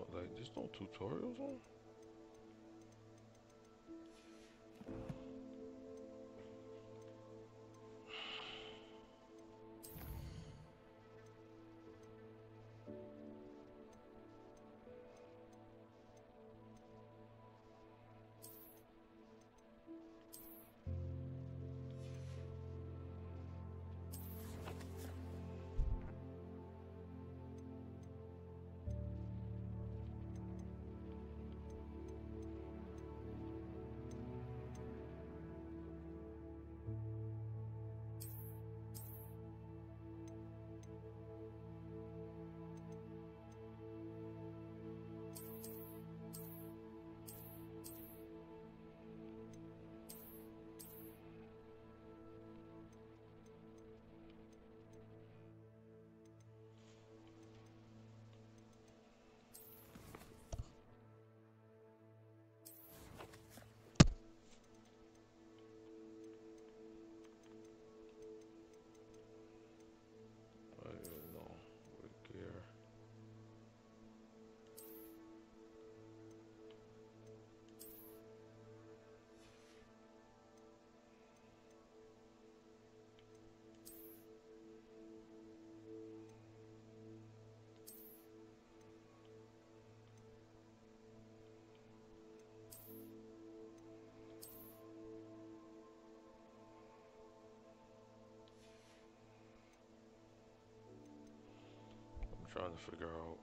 not like there's no tutorials on. Trying to figure out.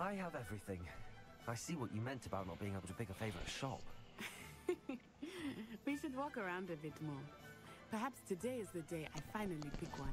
I have everything. I see what you meant about not being able to pick a favorite shop. [LAUGHS] we should walk around a bit more. Perhaps today is the day I finally pick one.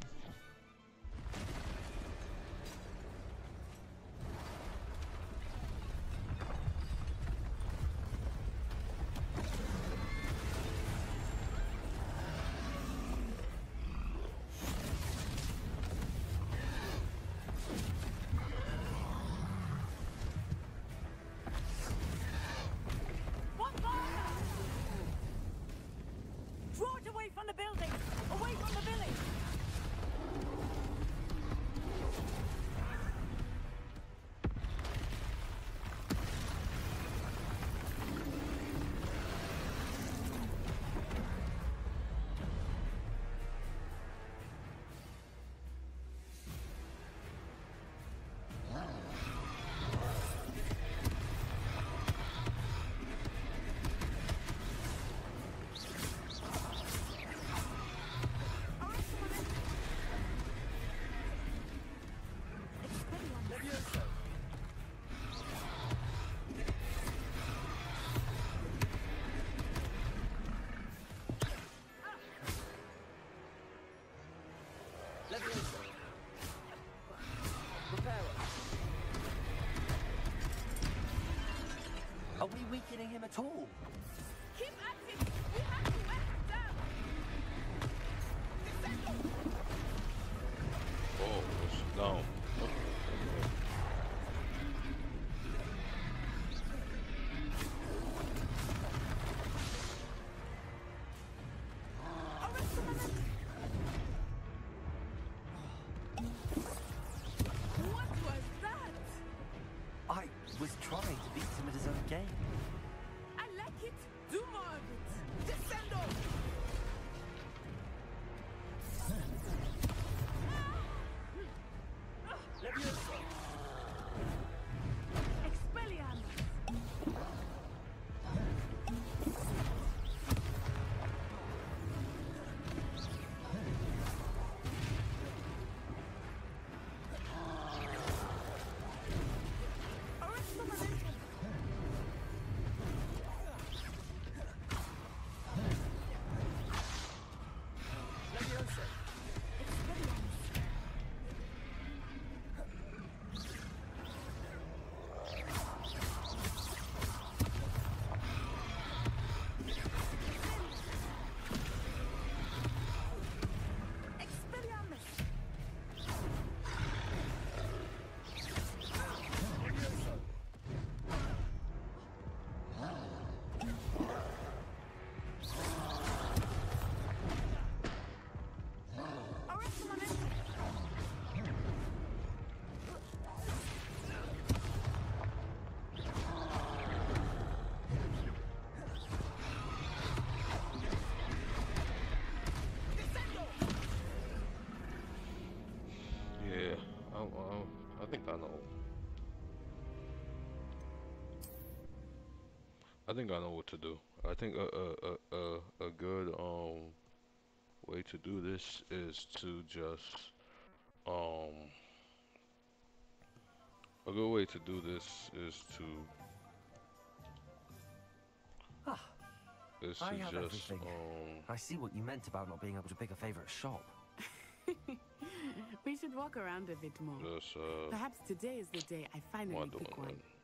Weakening him at all? Yeah. I think I know what to do. I think a a a a, a good um way to do this is to just um a good way to do this is to Ah, is I to have just everything. um I see what you meant about not being able to pick a favorite shop. [LAUGHS] we should walk around a bit more. just uh Perhaps today is the day I finally Wonder pick Woman. one.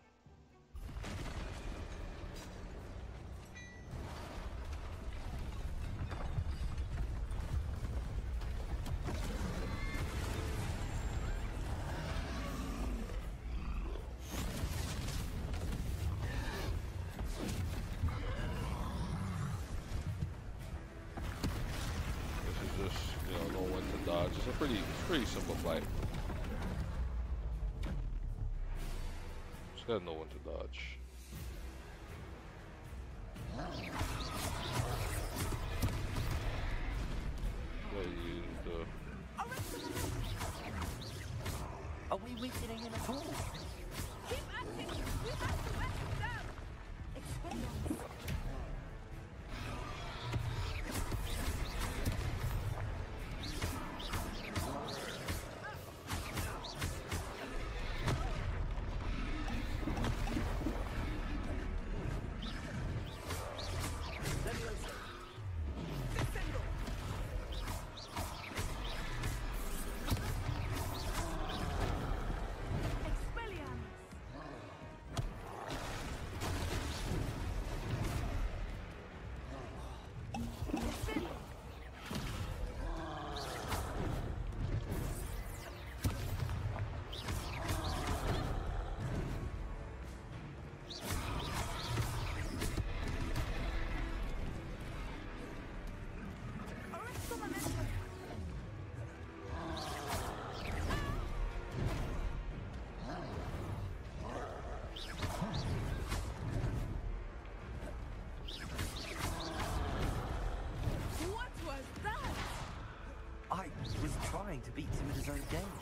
To beat him at his own game.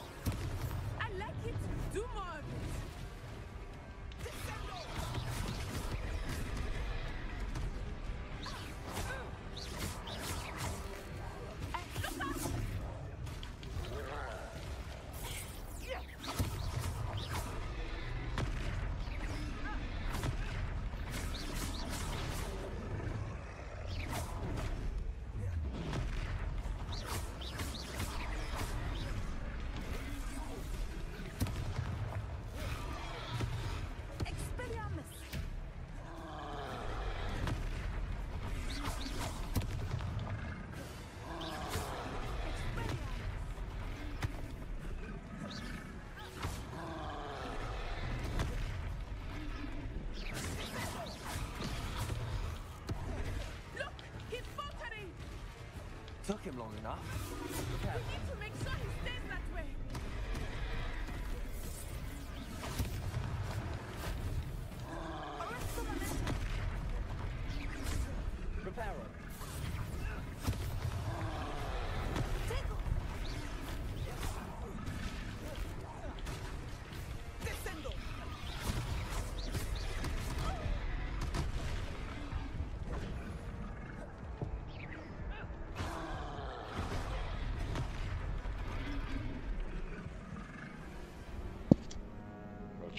I like it. Do more Took him long enough. We need to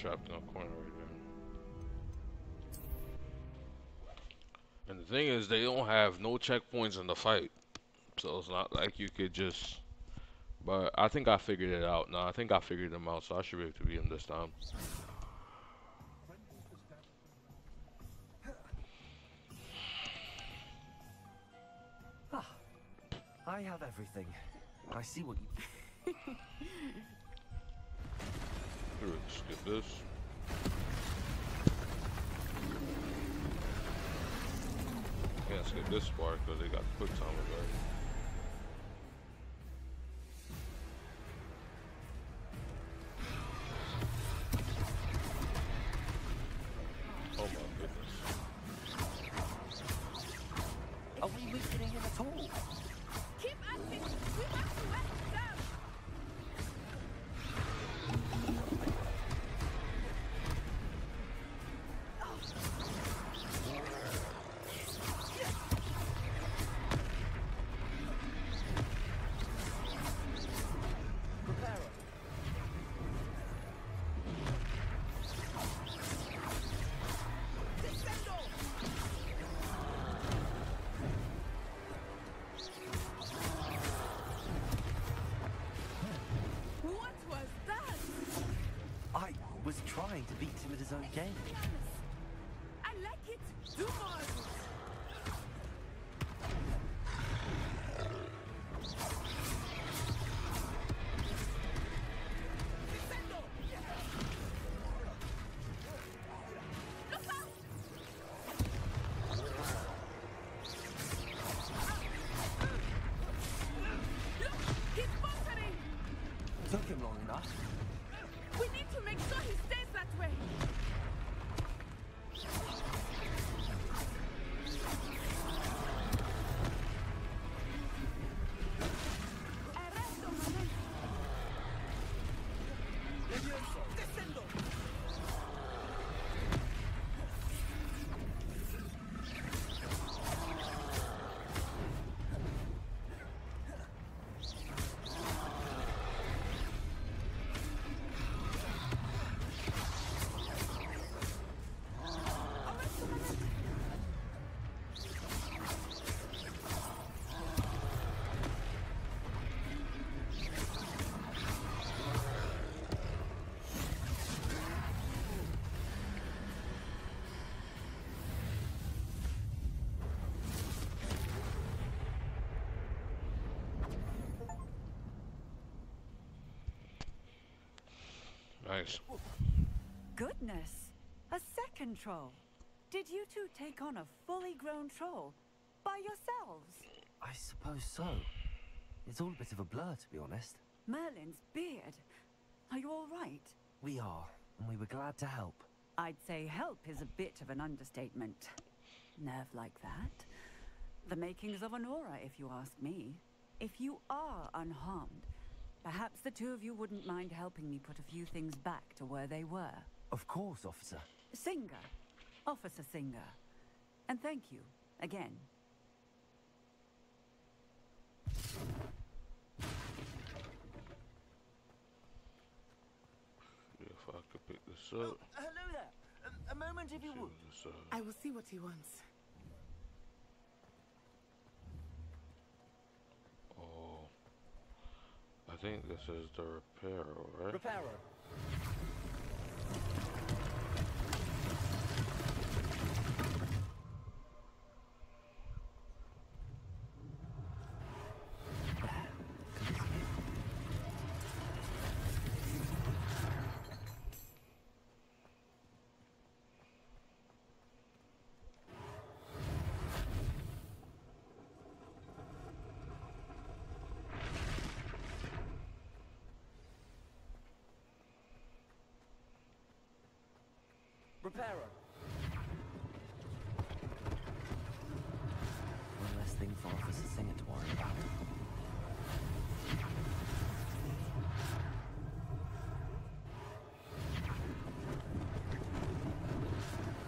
Trapped in a corner right there. And the thing is, they don't have no checkpoints in the fight, so it's not like you could just. But I think I figured it out. now. I think I figured them out, so I should be able to beat them this time. Ah, I have everything. I see what you. To beat him at his own game. Nice. Goodness! A second troll. Did you two take on a fully grown troll by yourselves? I suppose so. It's all a bit of a blur, to be honest. Merlin's beard. Are you all right? We are, and we were glad to help. I'd say help is a bit of an understatement. Nerve like that. The makings of an Auror, if you ask me. If you are unharmed, perhaps the two of you wouldn't mind helping me put a few things back to where they were. Of course, officer. Singer. Officer Singer. And thank you, again. If I could pick this up. Oh, hello there. A, a moment, if you would. I will see what he wants. oh. I think this is the repair, right? Repairer. Repairer. One less thing for Officer Singer to worry about.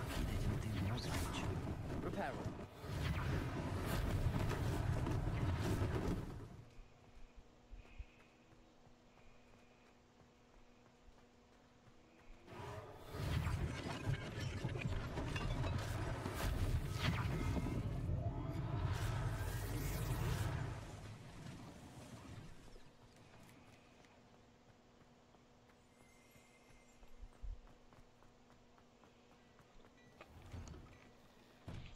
Lucky they didn't do more damage. Repairer.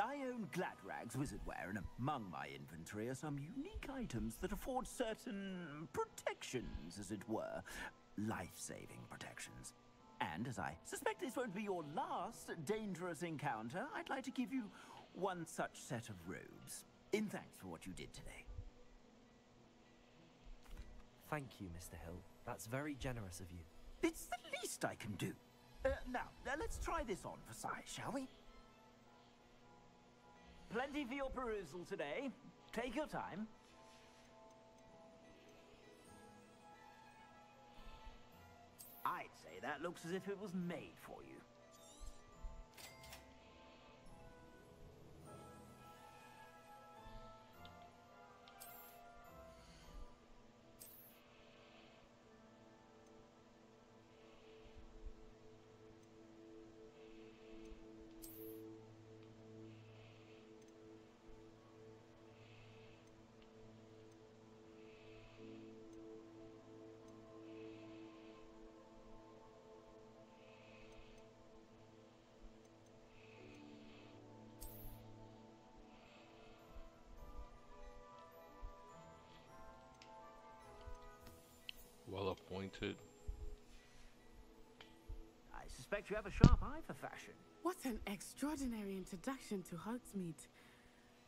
I own Gladrags Wizardwear, and among my inventory are some unique items that afford certain protections, as it were. Life-saving protections. And as I suspect this won't be your last dangerous encounter, I'd like to give you one such set of robes. In thanks for what you did today. Thank you, Mr. Hill. That's very generous of you. It's the least I can do. Uh, now, uh, let's try this on for size, shall we? Plenty for your perusal today. Take your time. I'd say that looks as if it was made for you. Well appointed. I suspect you have a sharp eye for fashion. What an extraordinary introduction to Hogsmeade.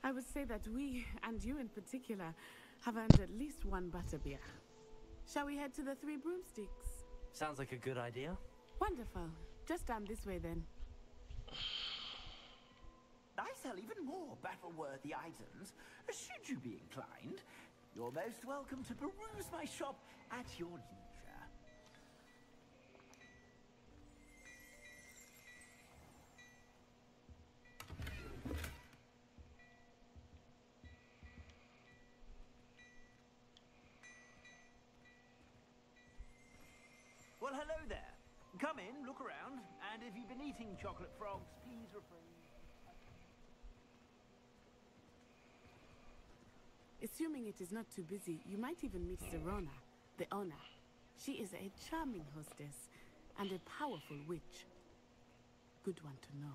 I would say that we, and you in particular, have earned at least one butterbeer. Shall we head to the Three Broomsticks? Sounds like a good idea. Wonderful. Just down this way then. I sell even more battle-worthy items. Should you be inclined, you're most welcome to peruse my shop at your look around, and if you've been eating chocolate frogs, please refrain. Assuming it is not too busy, you might even meet Sirona, the owner. She is a charming hostess and a powerful witch. Good one to know.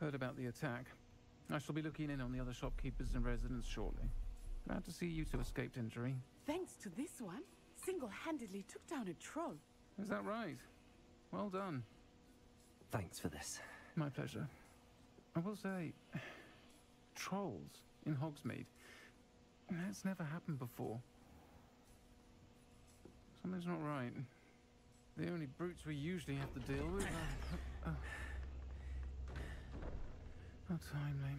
Heard about the attack. I shall be looking in on the other shopkeepers and residents shortly. Glad to see you two escaped injury. Thanks to this one, single-handedly took down a troll. Is that right? Well done. Thanks for this. My pleasure. I will say, trolls in Hogsmeade. That's never happened before. Something's not right. The only brutes we usually have to deal with are... Uh, uh, How timely.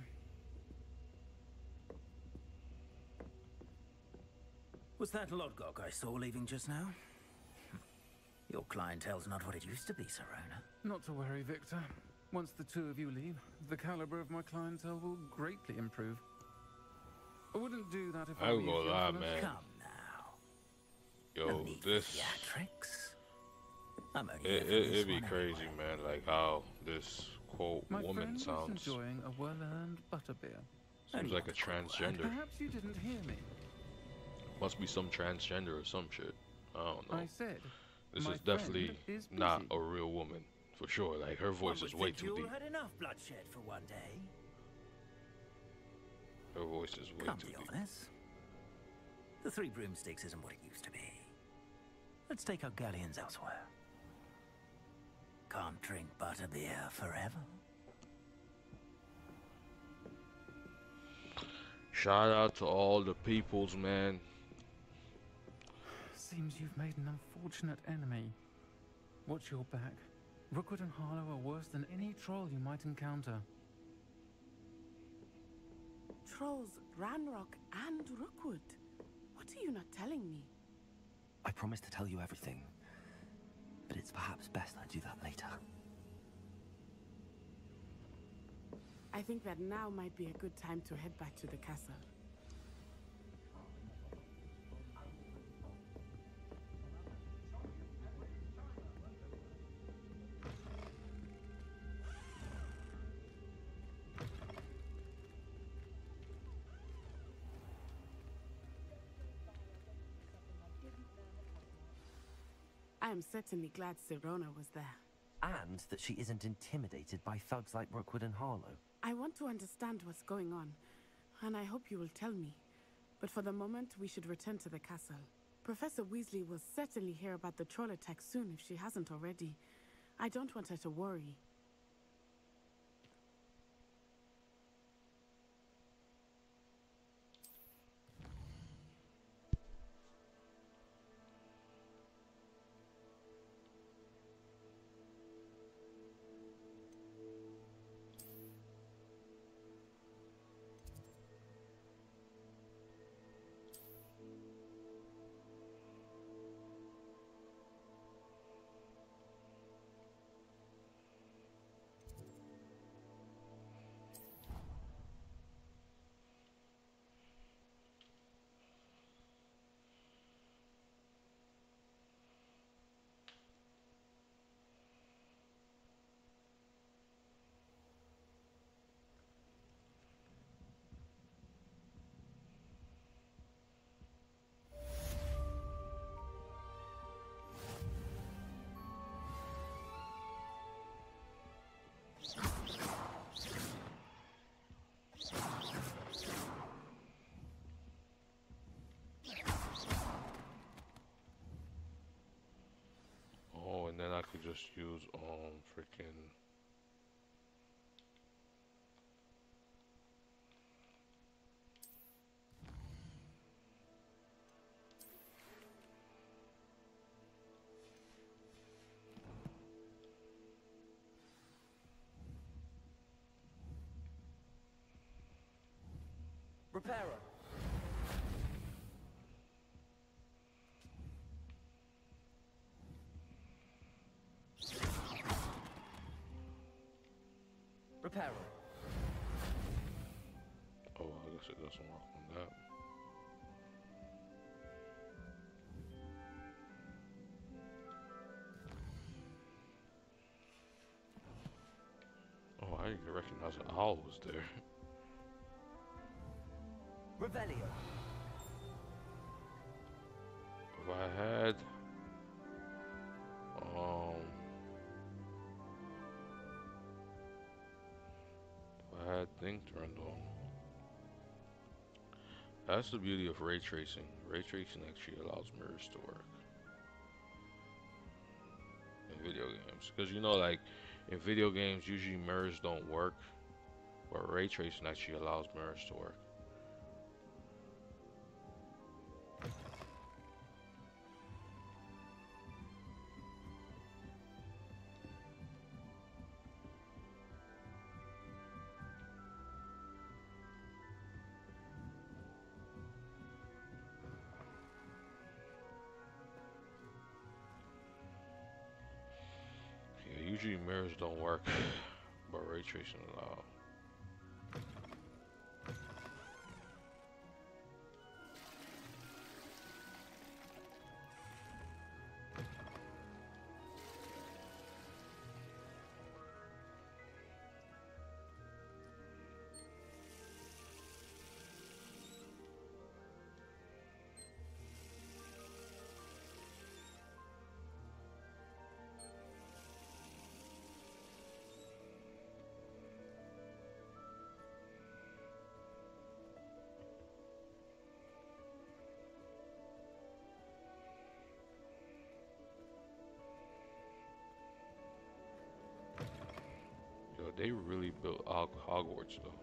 Was that Lodgok I saw leaving just now? [LAUGHS] Your clientele's not what it used to be, Sirona. Not to worry, Victor. Once the two of you leave, the caliber of my clientele will greatly improve. I wouldn't do that if I I were ain't you, gonna lie, Theophilus. man. Come now. Yo, No need for this theatrics. I'm only it, it, it'd be one crazy, man. Like how this quote My woman friend sounds was enjoying a well-earned butterbeer. seems like a transgender. Perhaps you didn't hear me. Must be some transgender or some shit. I don't know. I said, This is definitely is not a real woman for sure. Like her voice One is would way think too you all deep. had enough bloodshed for one day. Her voice is way Come too be deep. honest. The Three Broomsticks isn't what it used to be. Let's take our galleons elsewhere. Can't drink butterbeer forever. Shout out to all the peoples, man. Seems you've made an unfortunate enemy. Watch your back. Rookwood and Harlow are worse than any troll you might encounter. Trolls, Ranrock, and Rookwood. What are you not telling me? I promise to tell you everything. But it's perhaps best I do that later. I think that now might be a good time to head back to the castle. I am certainly glad Sirona was there. And that she isn't intimidated by thugs like Brookwood and Harlow. I want to understand what's going on, and I hope you will tell me. But for the moment, we should return to the castle. Professor Weasley will certainly hear about the troll attack soon if she hasn't already. I don't want her to worry. Just use um freaking I didn't recognize an owl was there. Revelio. If I had um if I had thing turned on. That's the beauty of ray tracing. Ray tracing actually allows mirrors to work in video games. Because you know like in video games usually mirrors don't work. But ray tracing actually allows mirrors to work. Don't work, but ray tracing allow. They really built Hog Hogwarts though.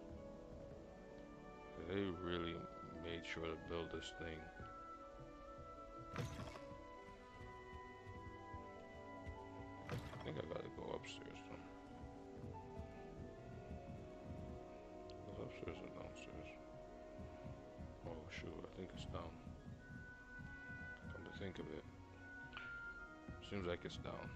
They really made sure to build this thing. I think I gotta go upstairs though. Upstairs or downstairs? Oh shoot, I think it's down. Come to think of it. Seems like it's down.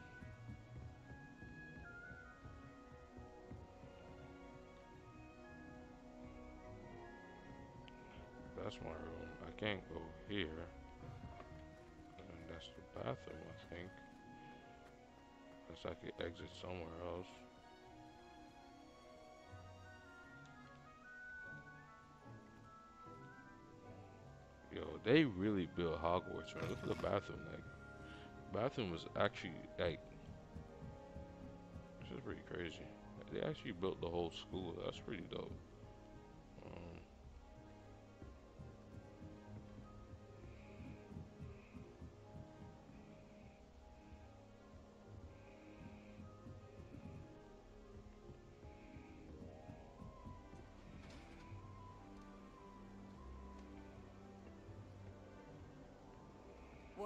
I could exit somewhere else. Yo, they really built Hogwarts, man. Look at the bathroom. Like, bathroom was actually like, this is pretty crazy. They actually built the whole school. That's pretty dope.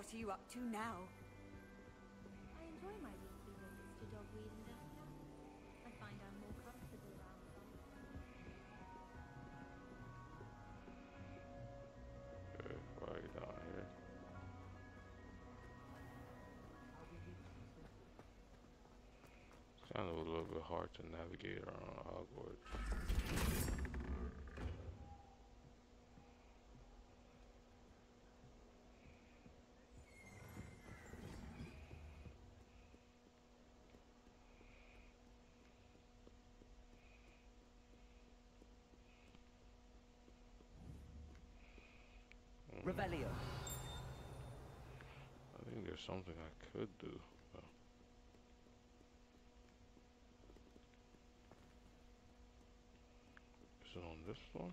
What are you up to now? I enjoy my weekly visits to Dogweed and Duster. I find I'm more comfortable around them. okay, right down here. It's kind of a little bit hard to navigate around Hogwarts. Revelio. I think there's something I could do. Is it on this floor?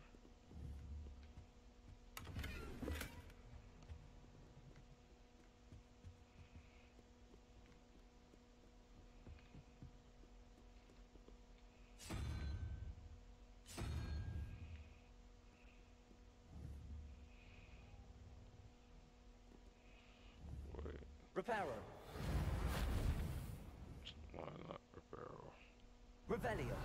Reparo. Why not Reparo? Revelio.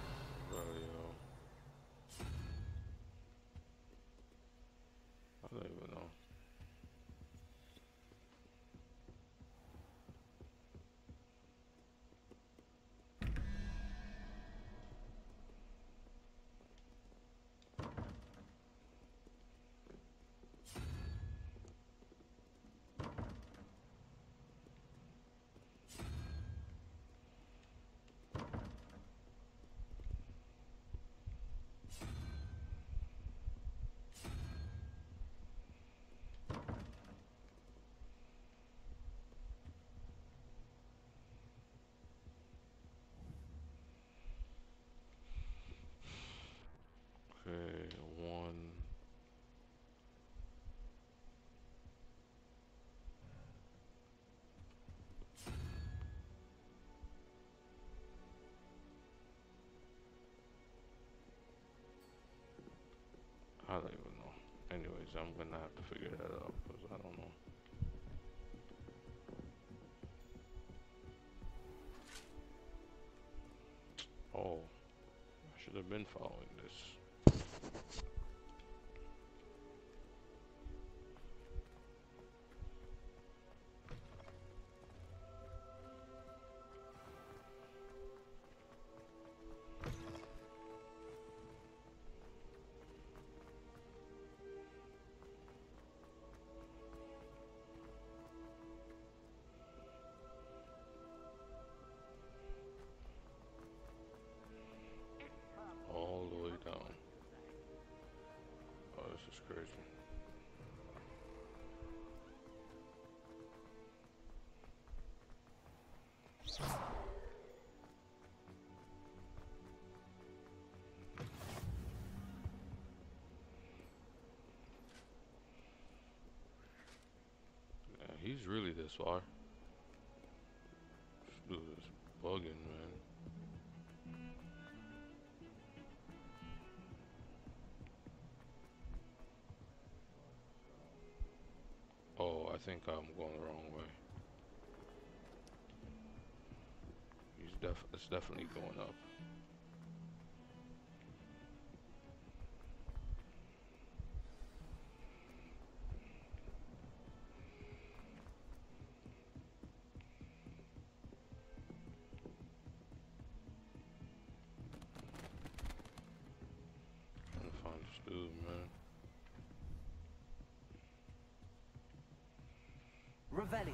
Anyways, I'm gonna have to figure that out because I don't know. Oh, I should have been following he's really this far. Dude is bugging, man. Oh, I think I'm going the wrong way. He's def it's definitely going up. Trying to find this dude, man. Revelio.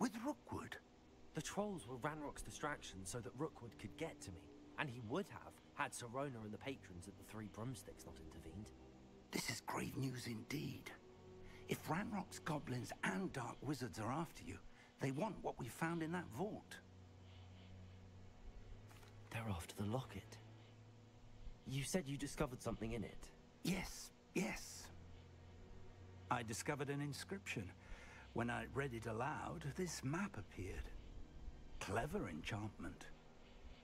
With Rookwood? The trolls were Ranrock's distraction so that Rookwood could get to me. And he would have, had Sirona and the patrons at the Three Broomsticks not intervened. This is grave news indeed. If Ranrock's goblins and dark wizards are after you, they want what we found in that vault. They're after the locket. You said you discovered something in it. Yes, yes. I discovered an inscription. When I read it aloud, this map appeared. Clever enchantment.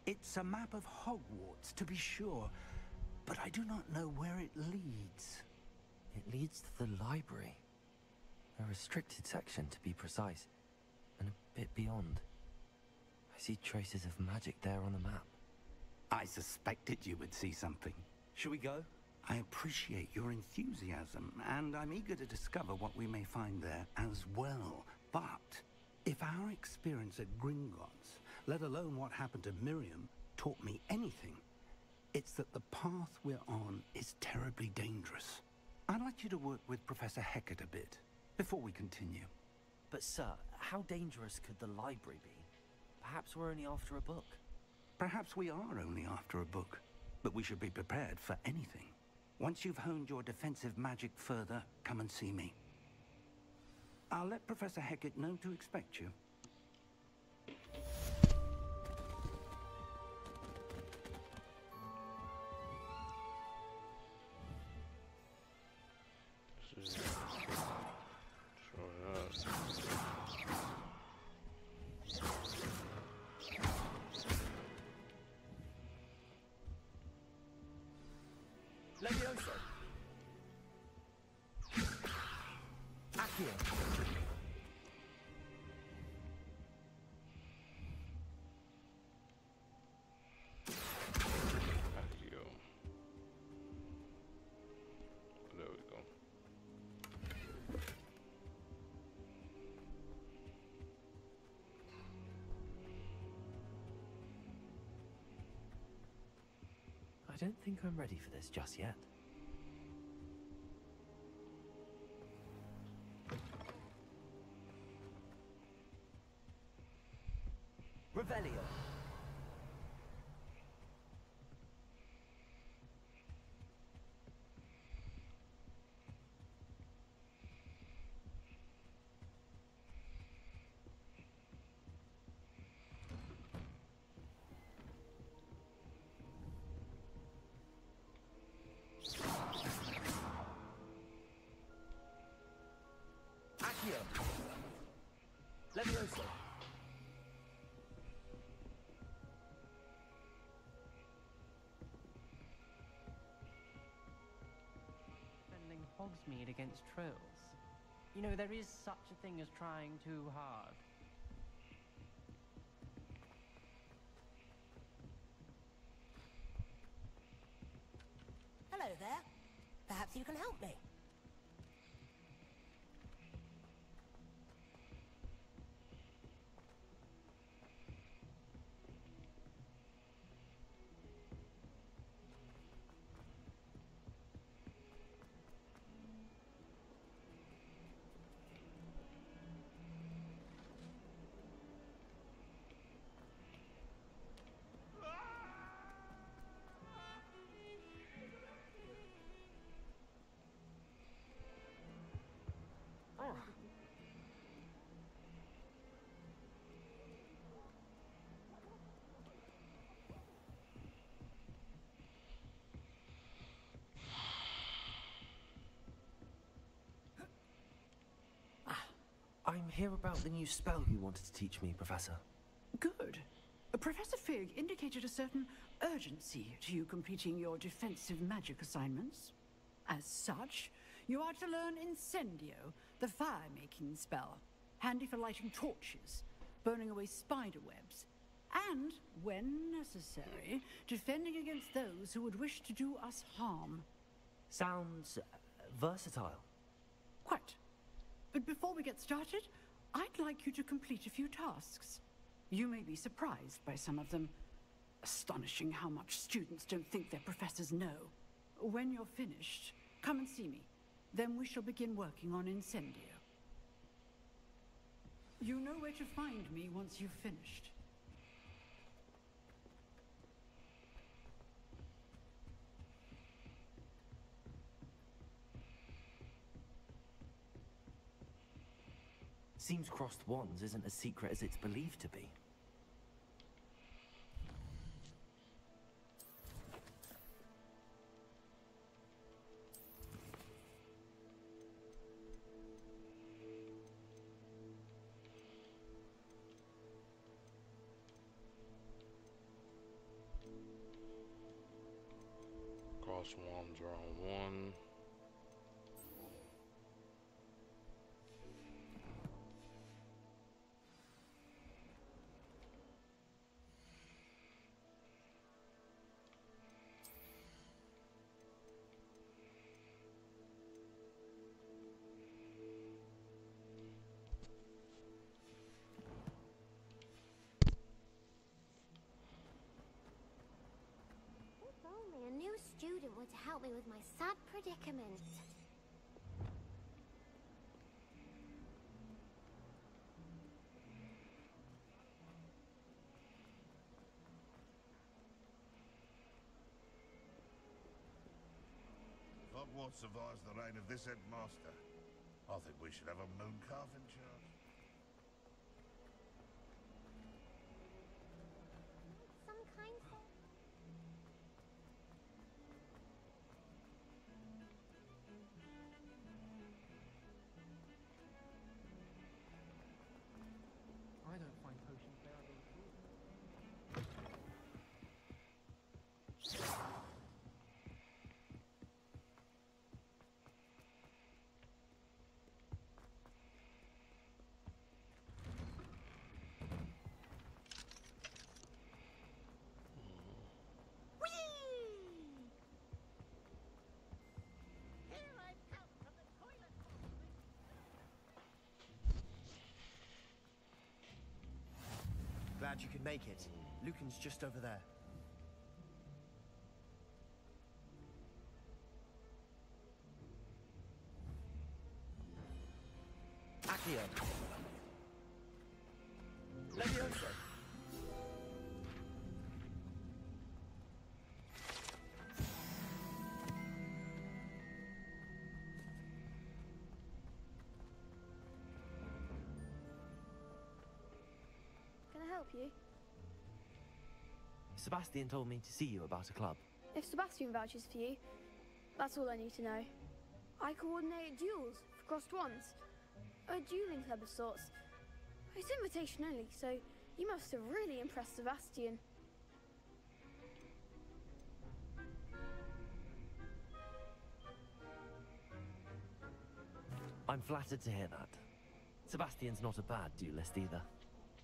It's a map of Hogwarts, to be sure, but I do not know where it leads. It leads to the library. A restricted section, to be precise, and a bit beyond. I see traces of magic there on the map. I suspected you would see something. Shall we go? I appreciate your enthusiasm, and I'm eager to discover what we may find there as well. But if our experience at Gringotts, let alone what happened to Miriam, taught me anything, it's that the path we're on is terribly dangerous. I'd like you to work with Professor Hecat a bit before we continue. But, sir, how dangerous could the library be? Perhaps we're only after a book. Perhaps we are only after a book, but we should be prepared for anything. Once you've honed your defensive magic further, come and see me. I'll let Professor Hecat know to expect you. I don't think I'm ready for this just yet. Hogsmeade against trolls. You know, there is such a thing as trying too hard. I'm here about the new spell you wanted to teach me, Professor. Good. Professor Fig indicated a certain urgency to you completing your defensive magic assignments. As such, you are to learn Incendio, the fire-making spell, handy for lighting torches, burning away spider webs, and, when necessary, defending against those who would wish to do us harm. Sounds uh, versatile. Quite. But before we get started, I'd like you to complete a few tasks. You may be surprised by some of them. Astonishing how much students don't think their professors know. When you're finished, come and see me. Then we shall begin working on Incendio. You know where to find me once you've finished. Seems crossed wands isn't as secret as it's believed to be. help me with my sad predicament. What survives the reign of this headmaster, I think we should have a moon calf in charge. Some kind Glad you could make it. Lucan's just over there. Accio. Sebastian told me to see you about a club. If Sebastian vouches for you, that's all I need to know. I coordinate duels for crossed wands. A dueling club of sorts. It's invitation only, so you must have really impressed Sebastian. I'm flattered to hear that. Sebastian's not a bad duelist either.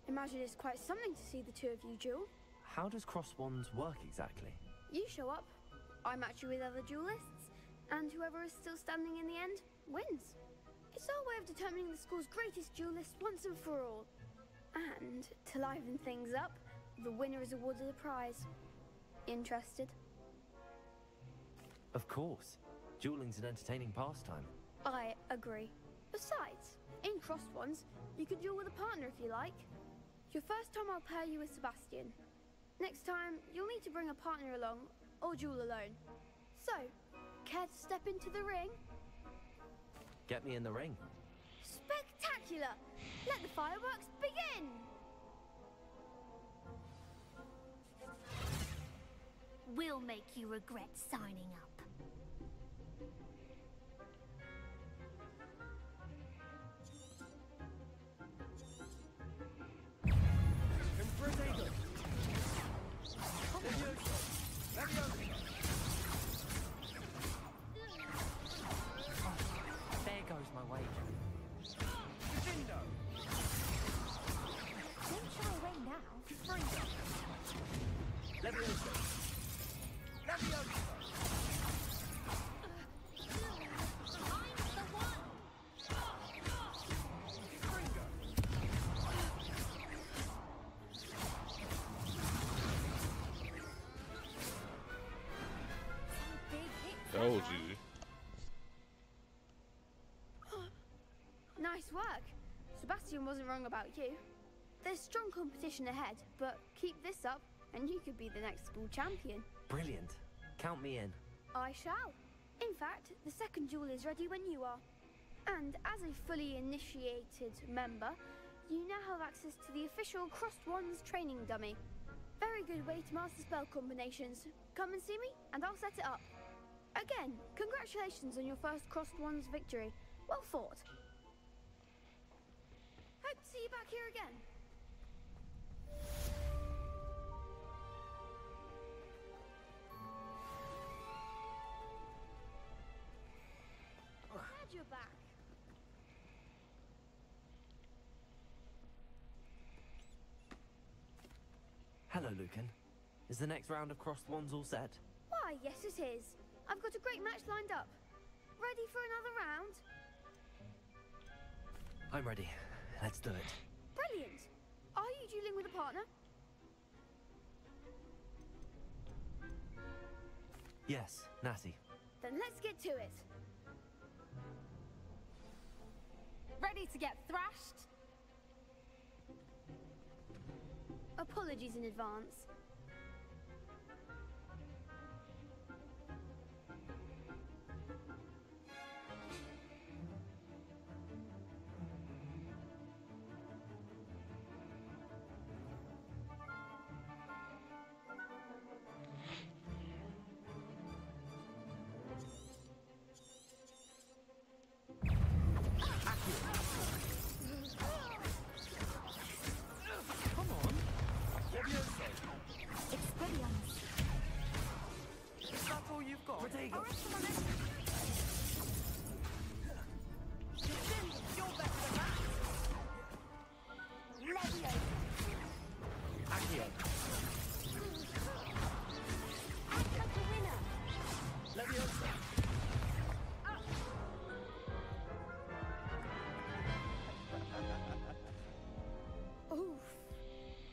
Imagine it's quite something to see the two of you duel. How does cross wands work exactly? You show up, I match you with other duelists, and whoever is still standing in the end wins. It's our way of determining the school's greatest duelist once and for all. And to liven things up, the winner is awarded a prize. Interested? Of course. Dueling's an entertaining pastime. I agree. Besides, in crossed wands, you can duel with a partner if you like. Your first time I'll pair you with Sebastian. Next time, you'll need to bring a partner along, or duel alone. So, care to step into the ring? Get me in the ring. Spectacular! Let the fireworks begin! We'll make you regret signing up. Nice work. Sebastian wasn't wrong about you. There's strong competition ahead, but keep this up and you could be the next school champion. Brilliant. Count me in. I shall. In fact, the second duel is ready when you are. And as a fully initiated member, you now have access to the official Crossed Wands training dummy. Very good way to master spell combinations. Come and see me, and I'll set it up. Again, congratulations on your first Crossed Wands victory. Well fought. To see you back here again. Glad you're back. Hello, Lucan. Is the next round of crossed wands all set? Why, yes it is. I've got a great match lined up. Ready for another round? I'm ready. Let's do it. Brilliant. Are you dueling with a partner? Yes, Natty. Then let's get to it. Ready to get thrashed? Apologies in advance.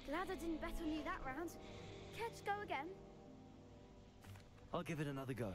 Glad I didn't bet on you that round. To go again? I'll give it another go.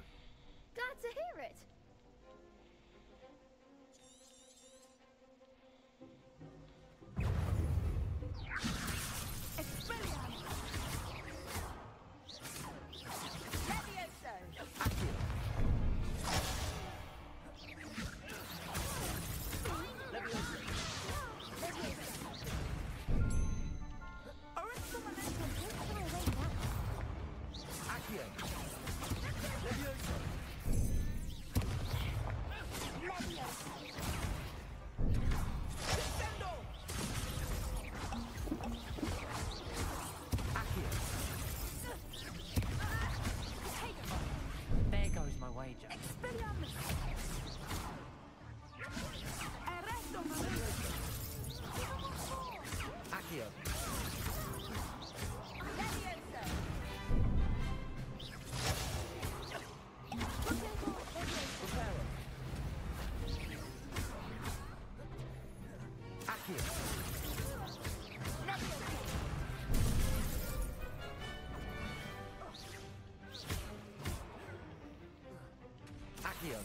Accio.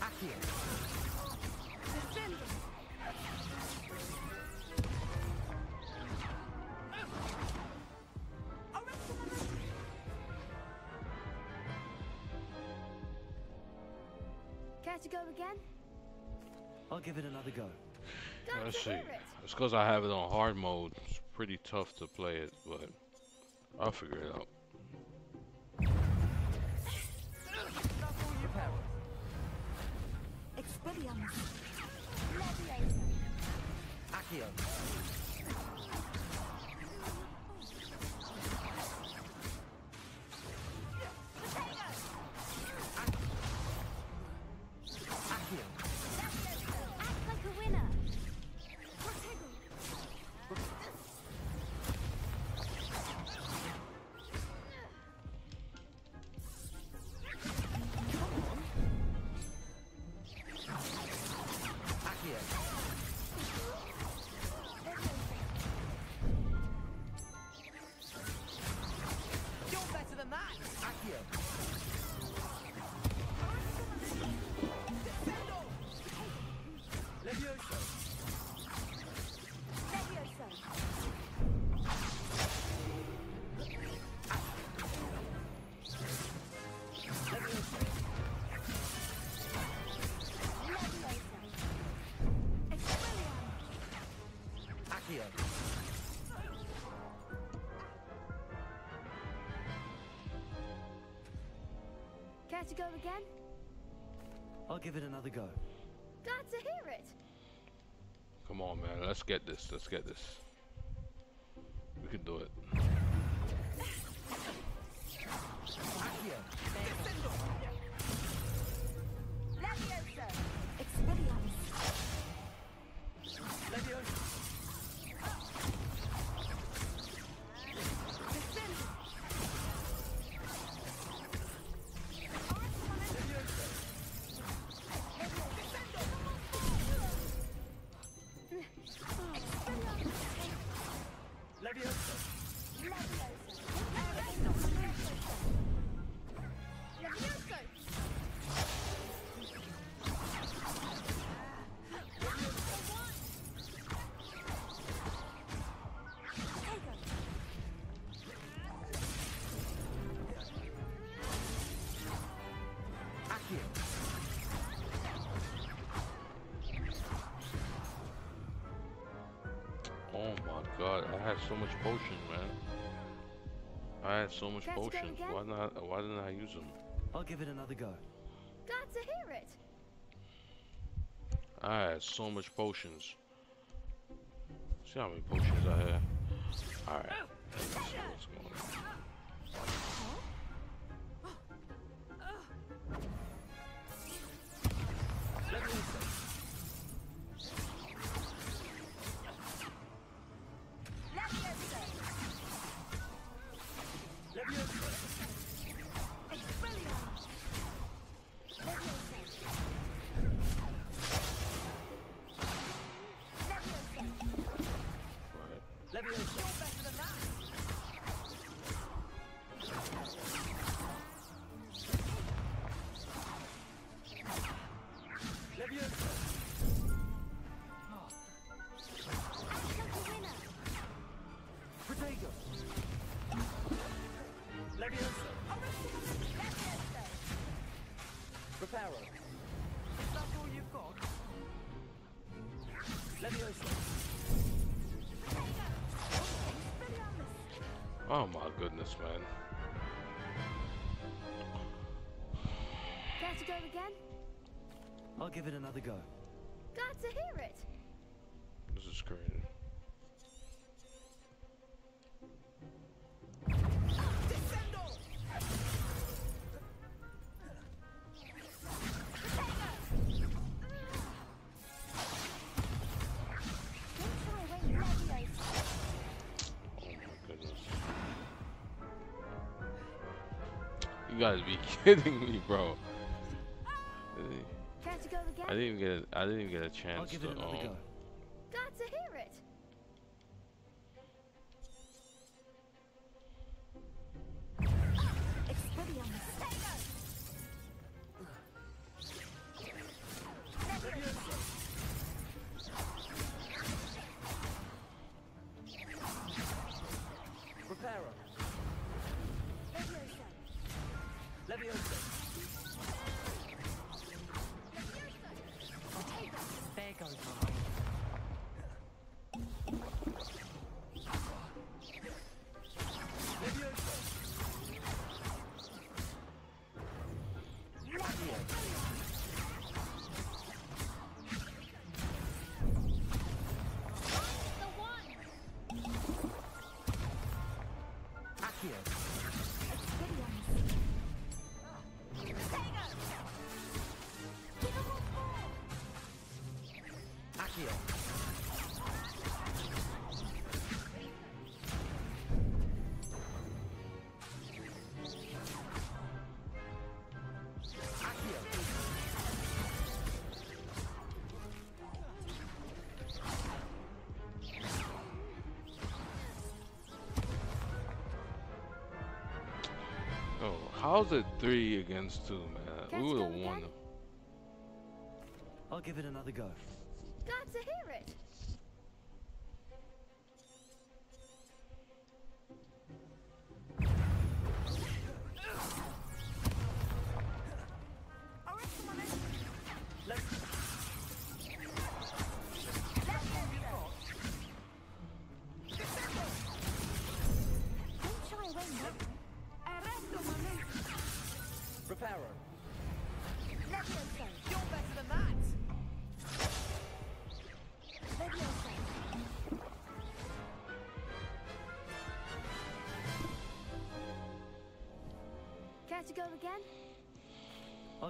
Accio. Care to go again? I'll give it another go. Glad Let's to see. It's because I have it on hard mode. It's pretty tough to play it, but I'll figure it out. To go again? I'll give it another go. Glad to hear it. Come on, man. Let's get this. Let's get this. So much Care potions. Why not? Why didn't I use them? I'll give it another go. Glad to hear it. I had so much potions. See how many potions I have. Alright. Let's my goodness, man. Care to go again? I'll give it another go. Glad to hear You guys be [LAUGHS] kidding me, bro. Care to go again? I didn't even get a, I didn't even get a chance I'll give to it another um, Oh, how's it three against two, man? Care We would have won. again? I'll give it another go.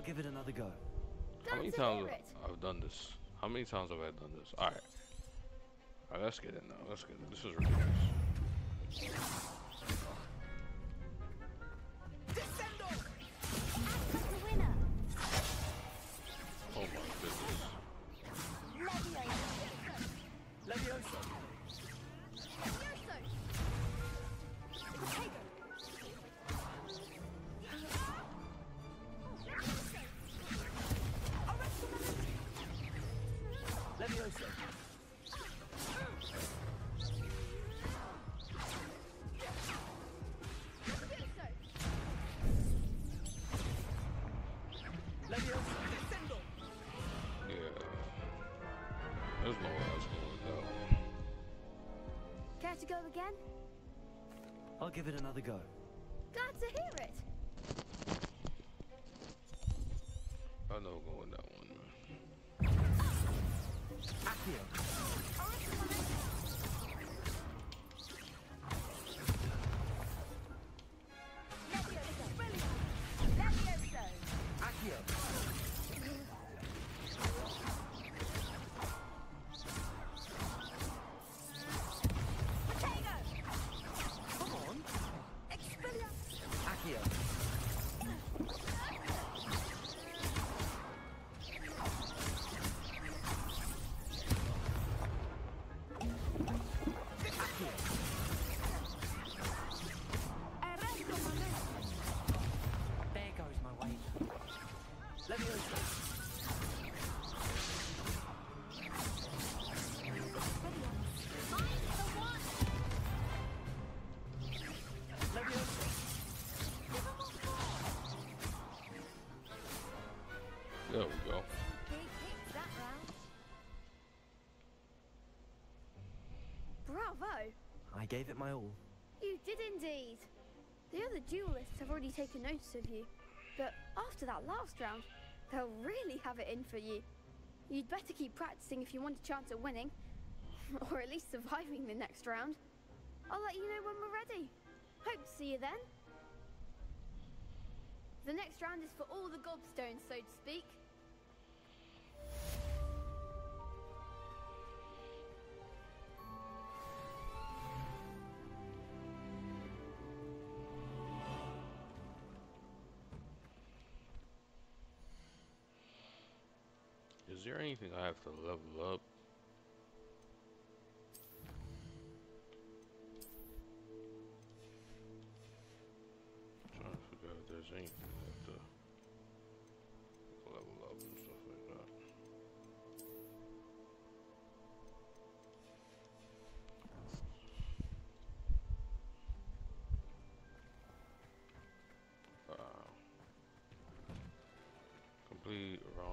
Give it another go. How many times hear it. I've done this? How many times have I done this? All right. All right, let's get it now. Let's get it. This is ridiculous. Give it another go. There we go. Bravo! I gave it my all. You did indeed. The other duelists have already taken notice of you, but after that last round, they'll really have it in for you. You'd better keep practicing if you want a chance at winning, [LAUGHS] or at least surviving the next round. I'll let you know when we're ready. Hope to see you then. The next round is for all the gobstones, so to speak. There anything I have to level up?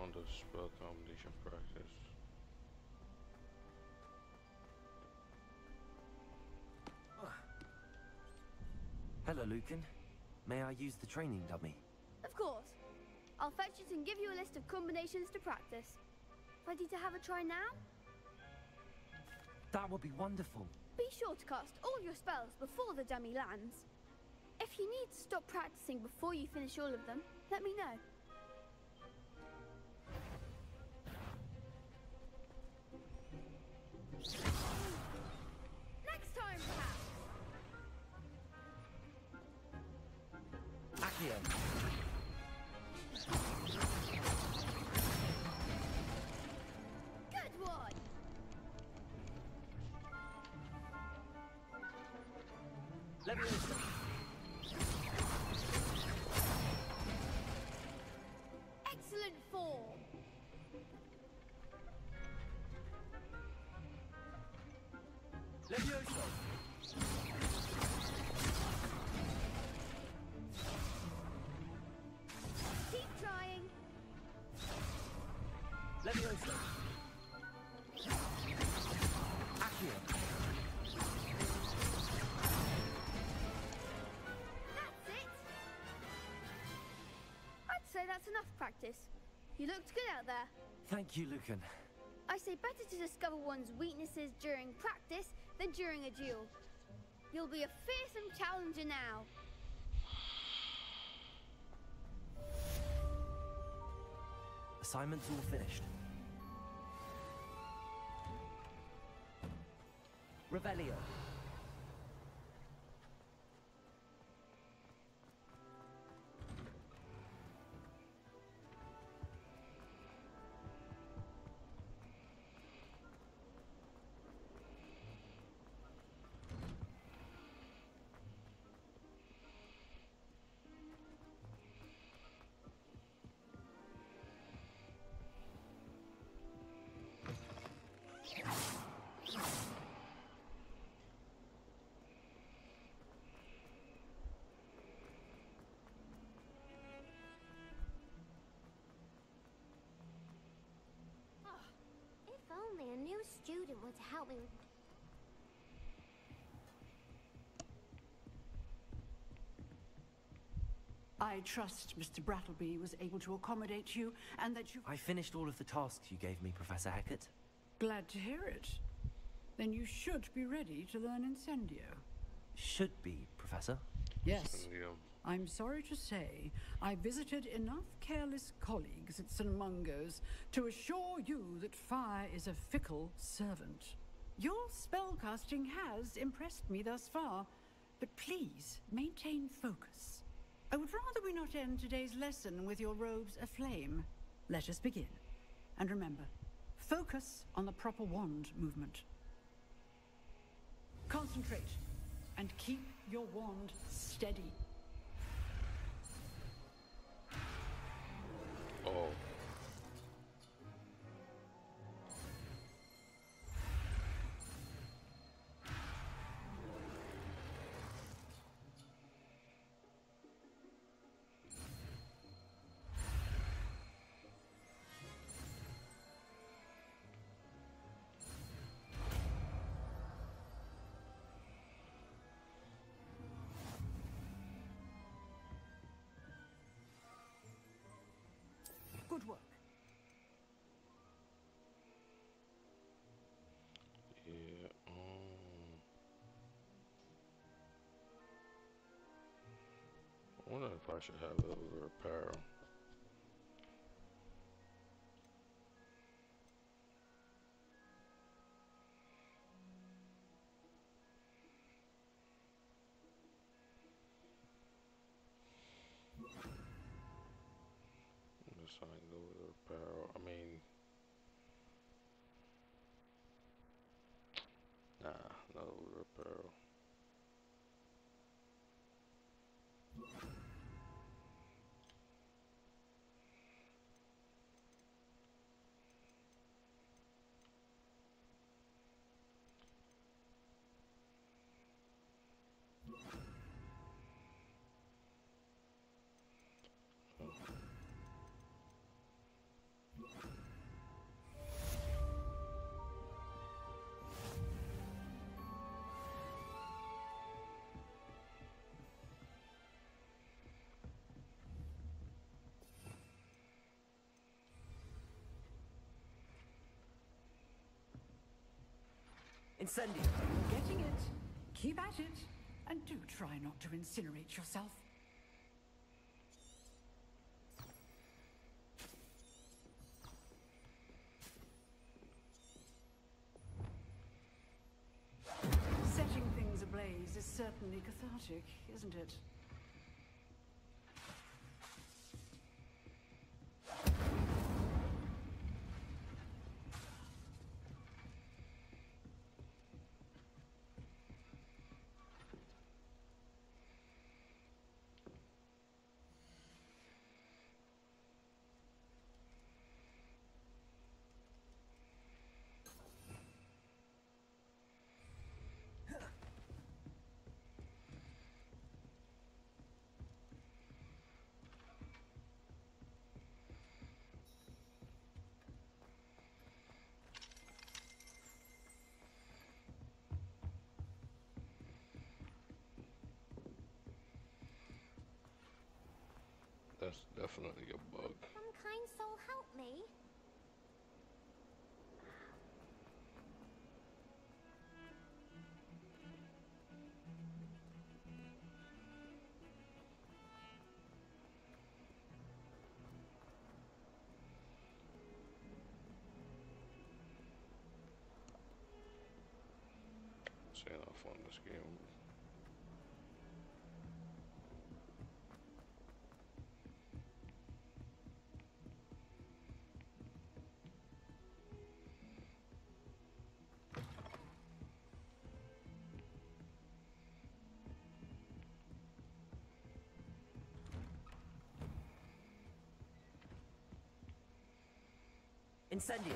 Complete round of spell combination practice. Hello, Lucan. May I use the training dummy? Of course. I'll fetch it and give you a list of combinations to practice. Ready to have a try now? That would be wonderful. Be sure to cast all your spells before the dummy lands. If you need to stop practicing before you finish all of them, let me know. Next time, perhaps. Accio. Say that's enough practice. You looked good out there. Thank you, Lucan. I say better to discover one's weaknesses during practice than during a duel. You'll be a fearsome challenger now. Assignment's all finished. Revelio. If a new student were to help me I trust Mr. Brattleby was able to accommodate you and that you. I finished all of the tasks you gave me, Professor Hecat. Glad to hear it. Then you should be ready to learn Incendio. Should be, Professor. Yes. Yeah. I'm sorry to say, I visited enough careless colleagues at St. Mungo's to assure you that fire is a fickle servant. Your spellcasting has impressed me thus far, but please maintain focus. I would rather we not end today's lesson with your robes aflame. Let us begin. And remember, focus on the proper wand movement. Concentrate and keep your wand steady. Good work. Yeah. Um, I wonder if I should have it over apparel. Incendio. Getting it. Keep at it. And do try not to incinerate yourself. Setting things ablaze is certainly cathartic, isn't it? That's definitely a bug. Some kind soul help me. Saying how fun this game. Incendio.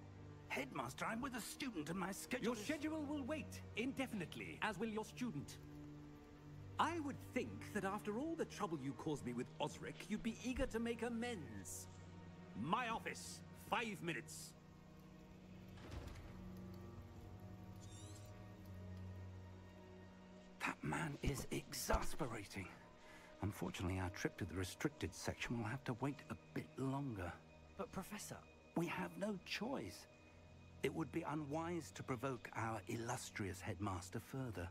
Headmaster, I'm with a student and my schedule Your schedule will wait indefinitely, as will your student. I would think that after all the trouble you caused me with Osric, you'd be eager to make amends. My office, five minutes. That man is exasperating. Unfortunately, our trip to the restricted section will have to wait a bit longer. But, Professor... We have no choice. It would be unwise to provoke our illustrious headmaster further.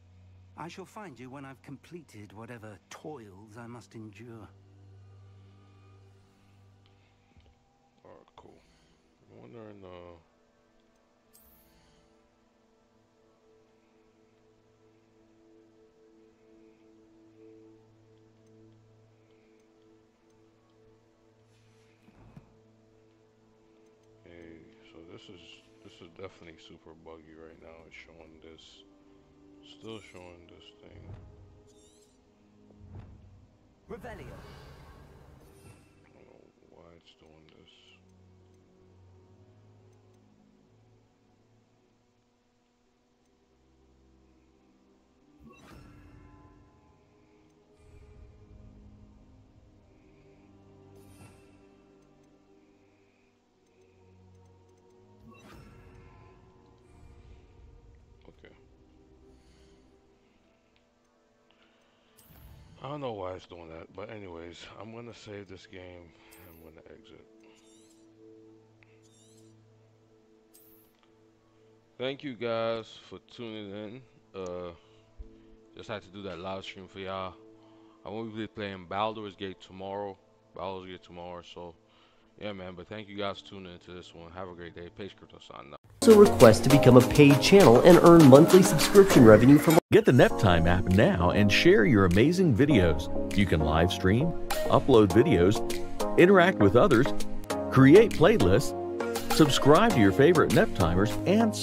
I shall find you when I've completed whatever toils I must endure. Alright, cool. I'm wondering, uh... So this is definitely super buggy right now. It's showing this, still showing this thing. Revelio. I don't know why it's doing this. I don't know why it's doing that, but anyways, I'm gonna save this game. I'm gonna exit. Thank you guys for tuning in. Uh, just had to do that live stream for y'all. I won't be playing Baldur's Gate tomorrow. Baldur's Gate tomorrow. So, yeah, man. But thank you guys for tuning into this one. Have a great day. Pace Crypto signing. Also request to become a paid channel and earn monthly subscription revenue from Get the NepTime app now and share your amazing videos. You can live stream, upload videos, interact with others, create playlists, subscribe to your favorite Neptimers, and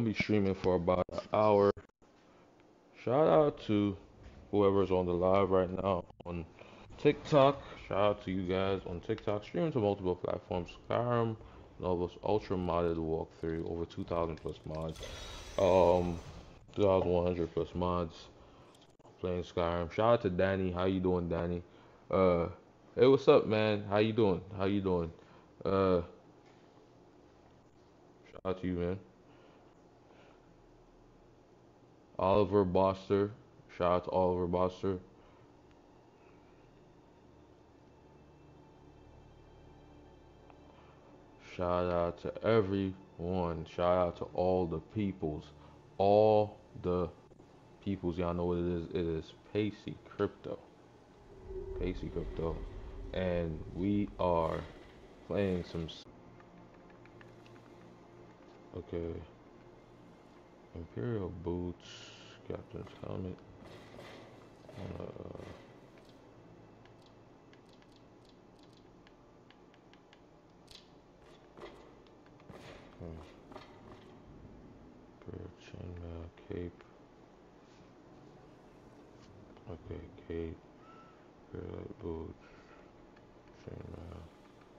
Gonna be streaming for about an hour. Shout out to whoever's on the live right now on TikTok. Shout out to you guys on TikTok. Streaming to multiple platforms. Skyrim, Nolvus, Ultra modded walkthrough, over 2,000 plus mods. Um, 2,100 plus mods. Playing Skyrim. Shout out to Danny. How you doing, Danny? Uh, hey, what's up, man? How you doing? How you doing? Uh, shout out to you, man. Oliver Boster. Shout out to Oliver Boster. Shout out to everyone. Shout out to all the peoples. All the peoples. Y'all know what it is. It is Pacey Crypto. Pacey Crypto. And we are playing some. Okay. Imperial Boots. Captain's Helmet. Uh, hmm. Chainmail cape. Okay, cape. Fairlight boots. Chainmail.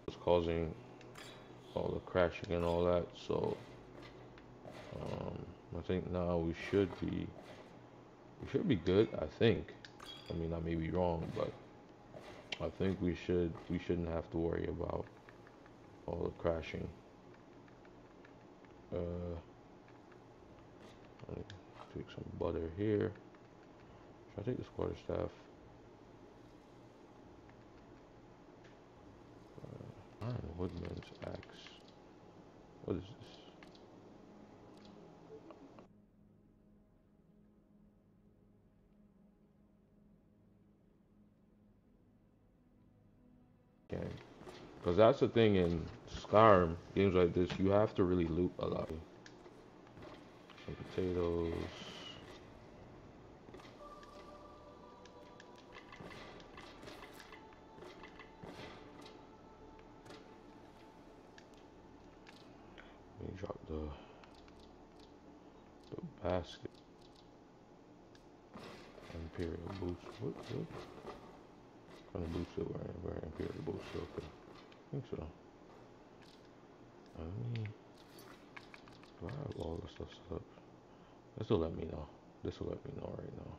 It's causing all the crashing and all that, so um, I think now we should be we should be good. I think. I mean, I may be wrong, but I think we should we shouldn't have to worry about all the crashing. Uh, take some butter here. Should I take this quarterstaff? Uh, Iron Woodman's axe. What is this? Game. Because that's the thing in Skyrim, games like this, you have to really loot a lot. Some potatoes. Let me drop the the basket. Imperial boots. What? what? Probably Busho wearing, wearing here the so Okay. I think so. I mean, do I have all this stuff set up? This will let me know. This will let me know right now.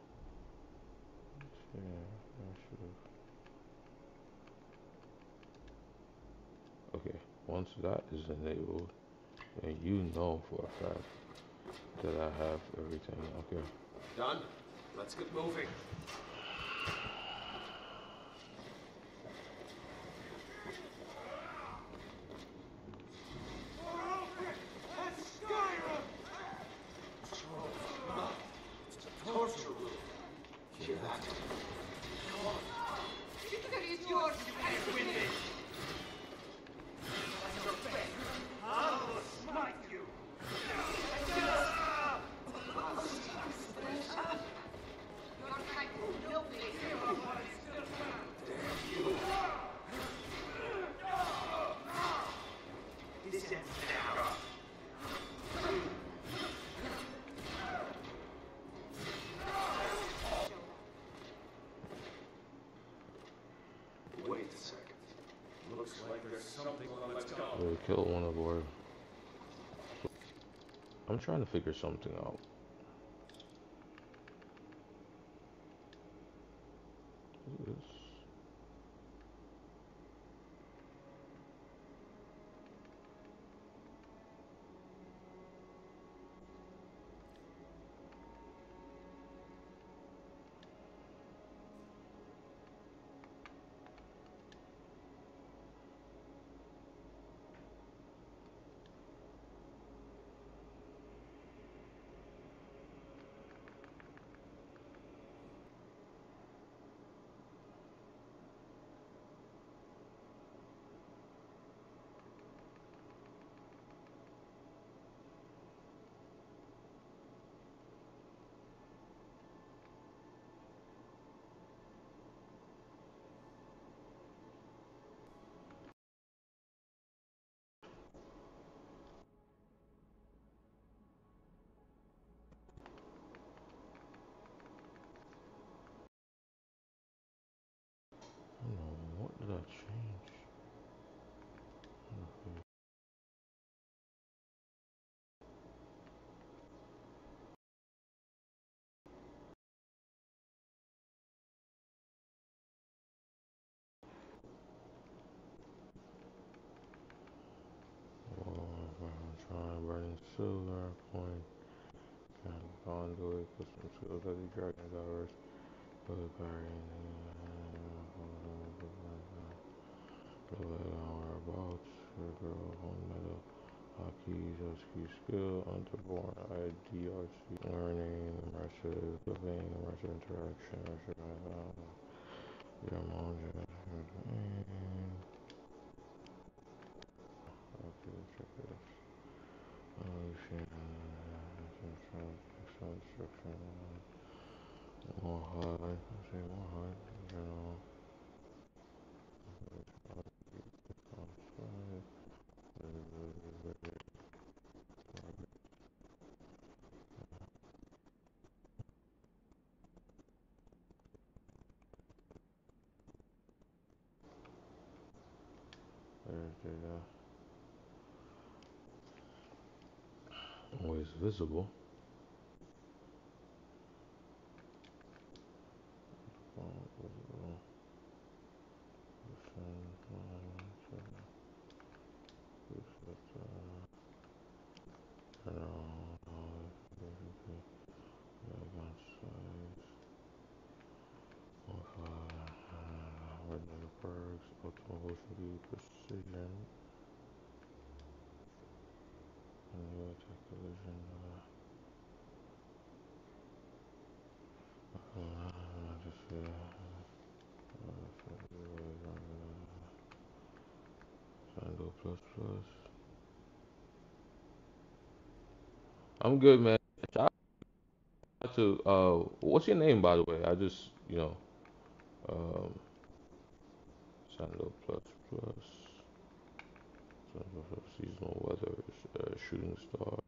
Yeah, I should. Okay, once that is enabled, and you know for a fact that I have everything. Okay. Done. Let's get moving. I'm trying to figure something out. What is this? Hold on, what did I change? Okay. Trying burning silver point. Of conduit, custom skills that the dragon diverse. But carrying whereabouts, girl on metal. Keys, SQ skill, underborn, IDRC, learning, immersive, living, immersive interaction, immersive, uh, your mom, Okay, check this. Oh. Instruction. More high. I say more high. There's data. Always visible. Oh, visible. Percent, line, seven. Reset, uh, general, knowledge, basically. Background size. Modify, uh, regular perks, optimal motion speed, precision. And the attack collision, uh, uh, just, uh, uh, Sando plus plus. I'm good, man. Shout out to uh, what's your name, by the way? I just, you know, um, plus plus seasonal weather, uh, shooting star.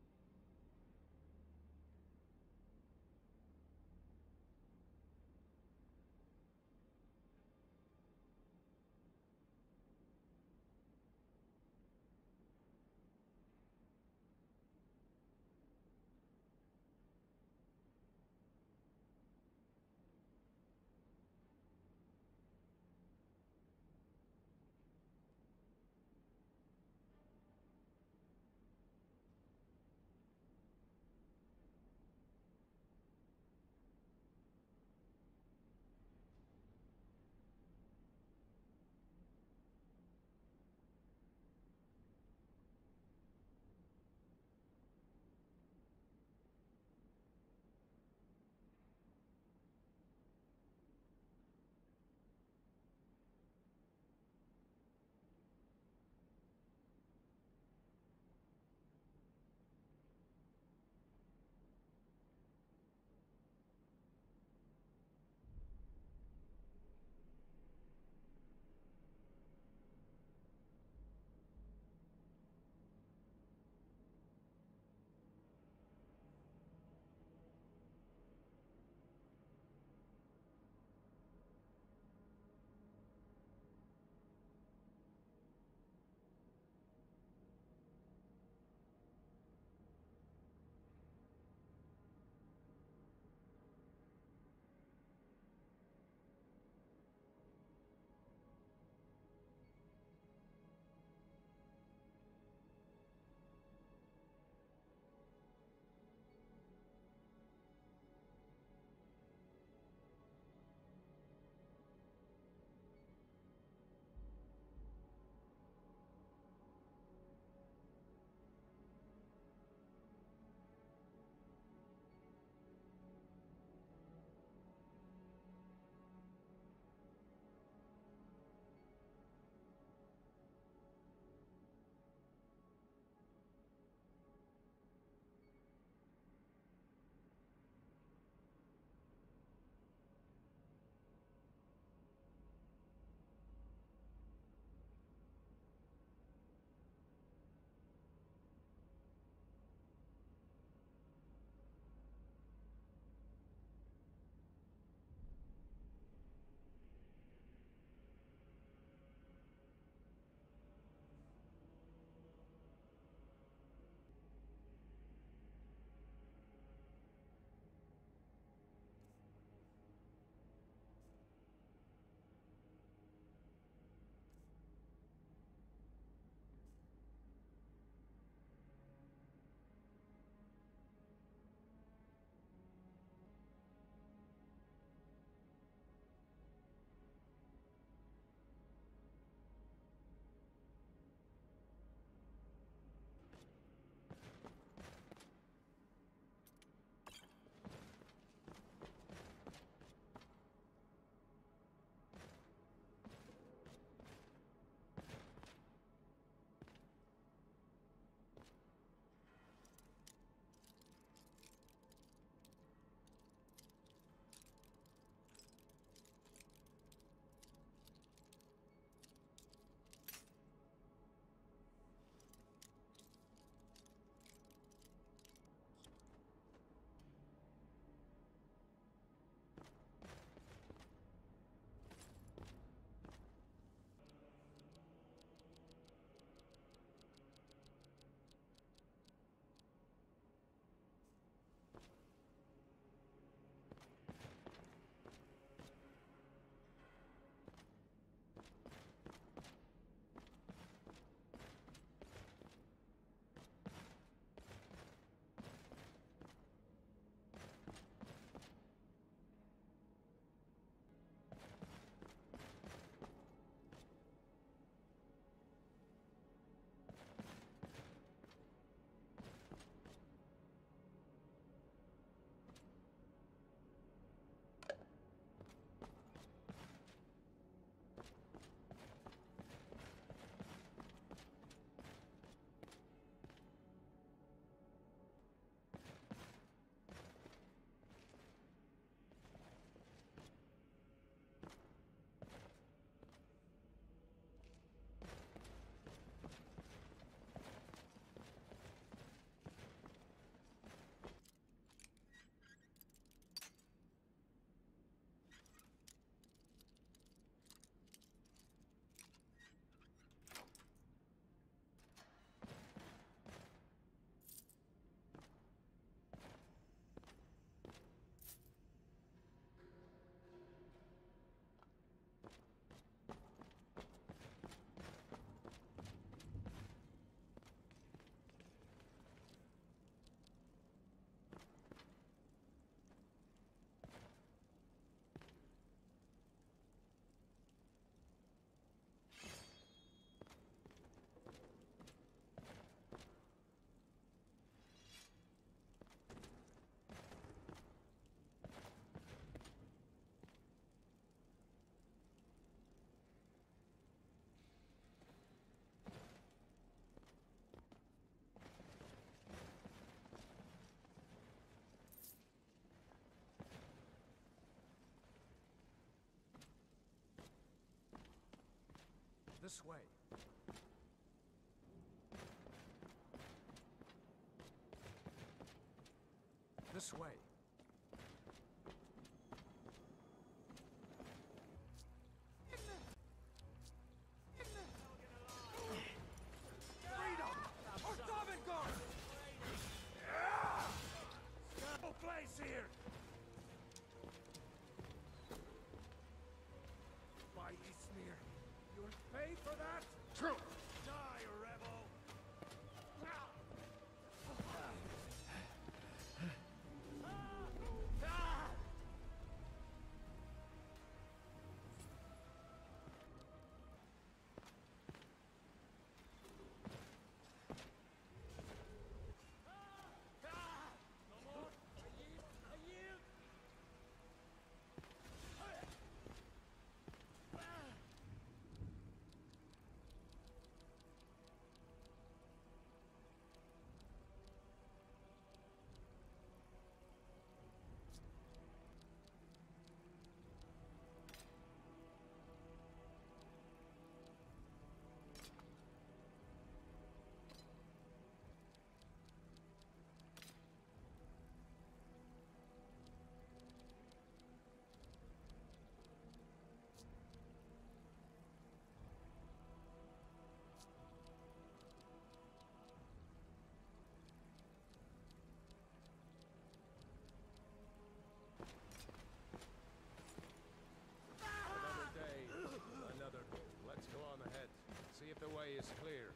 This way. This way. Way is clear.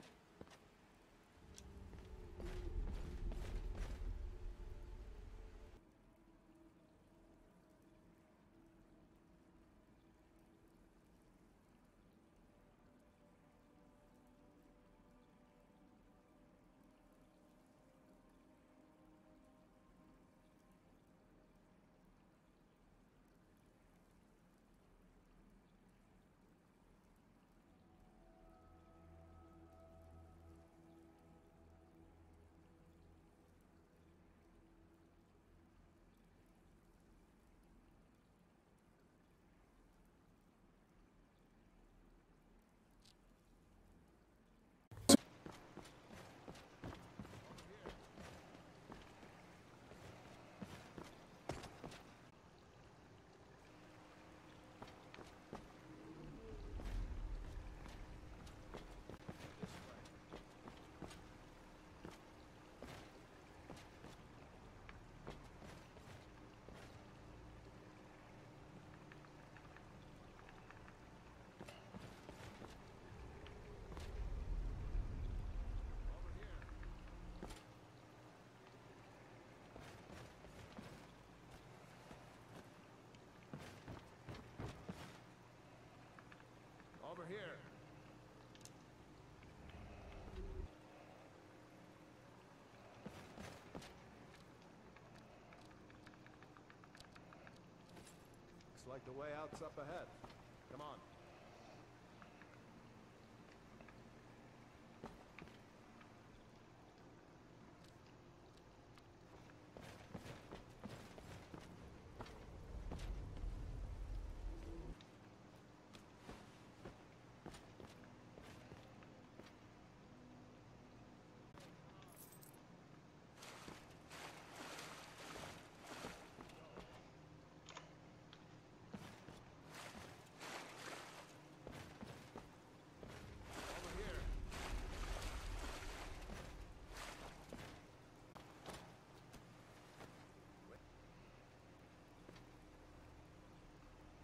Over here. Looks like the way out's up ahead.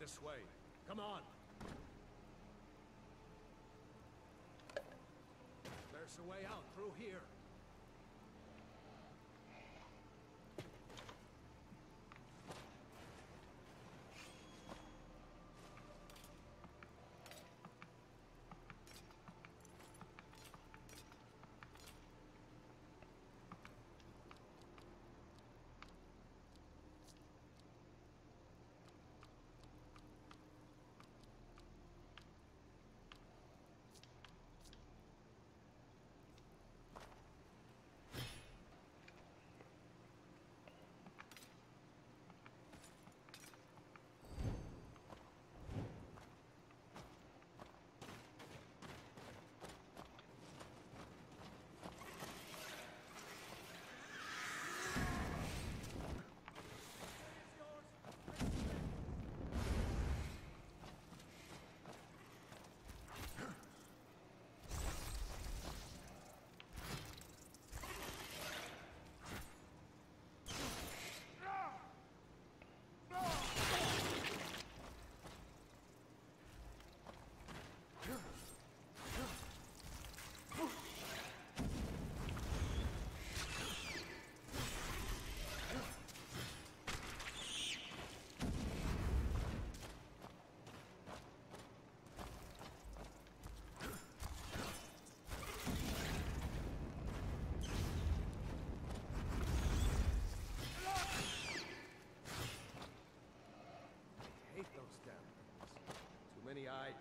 This way. Come on. There's a way out through here. many eyed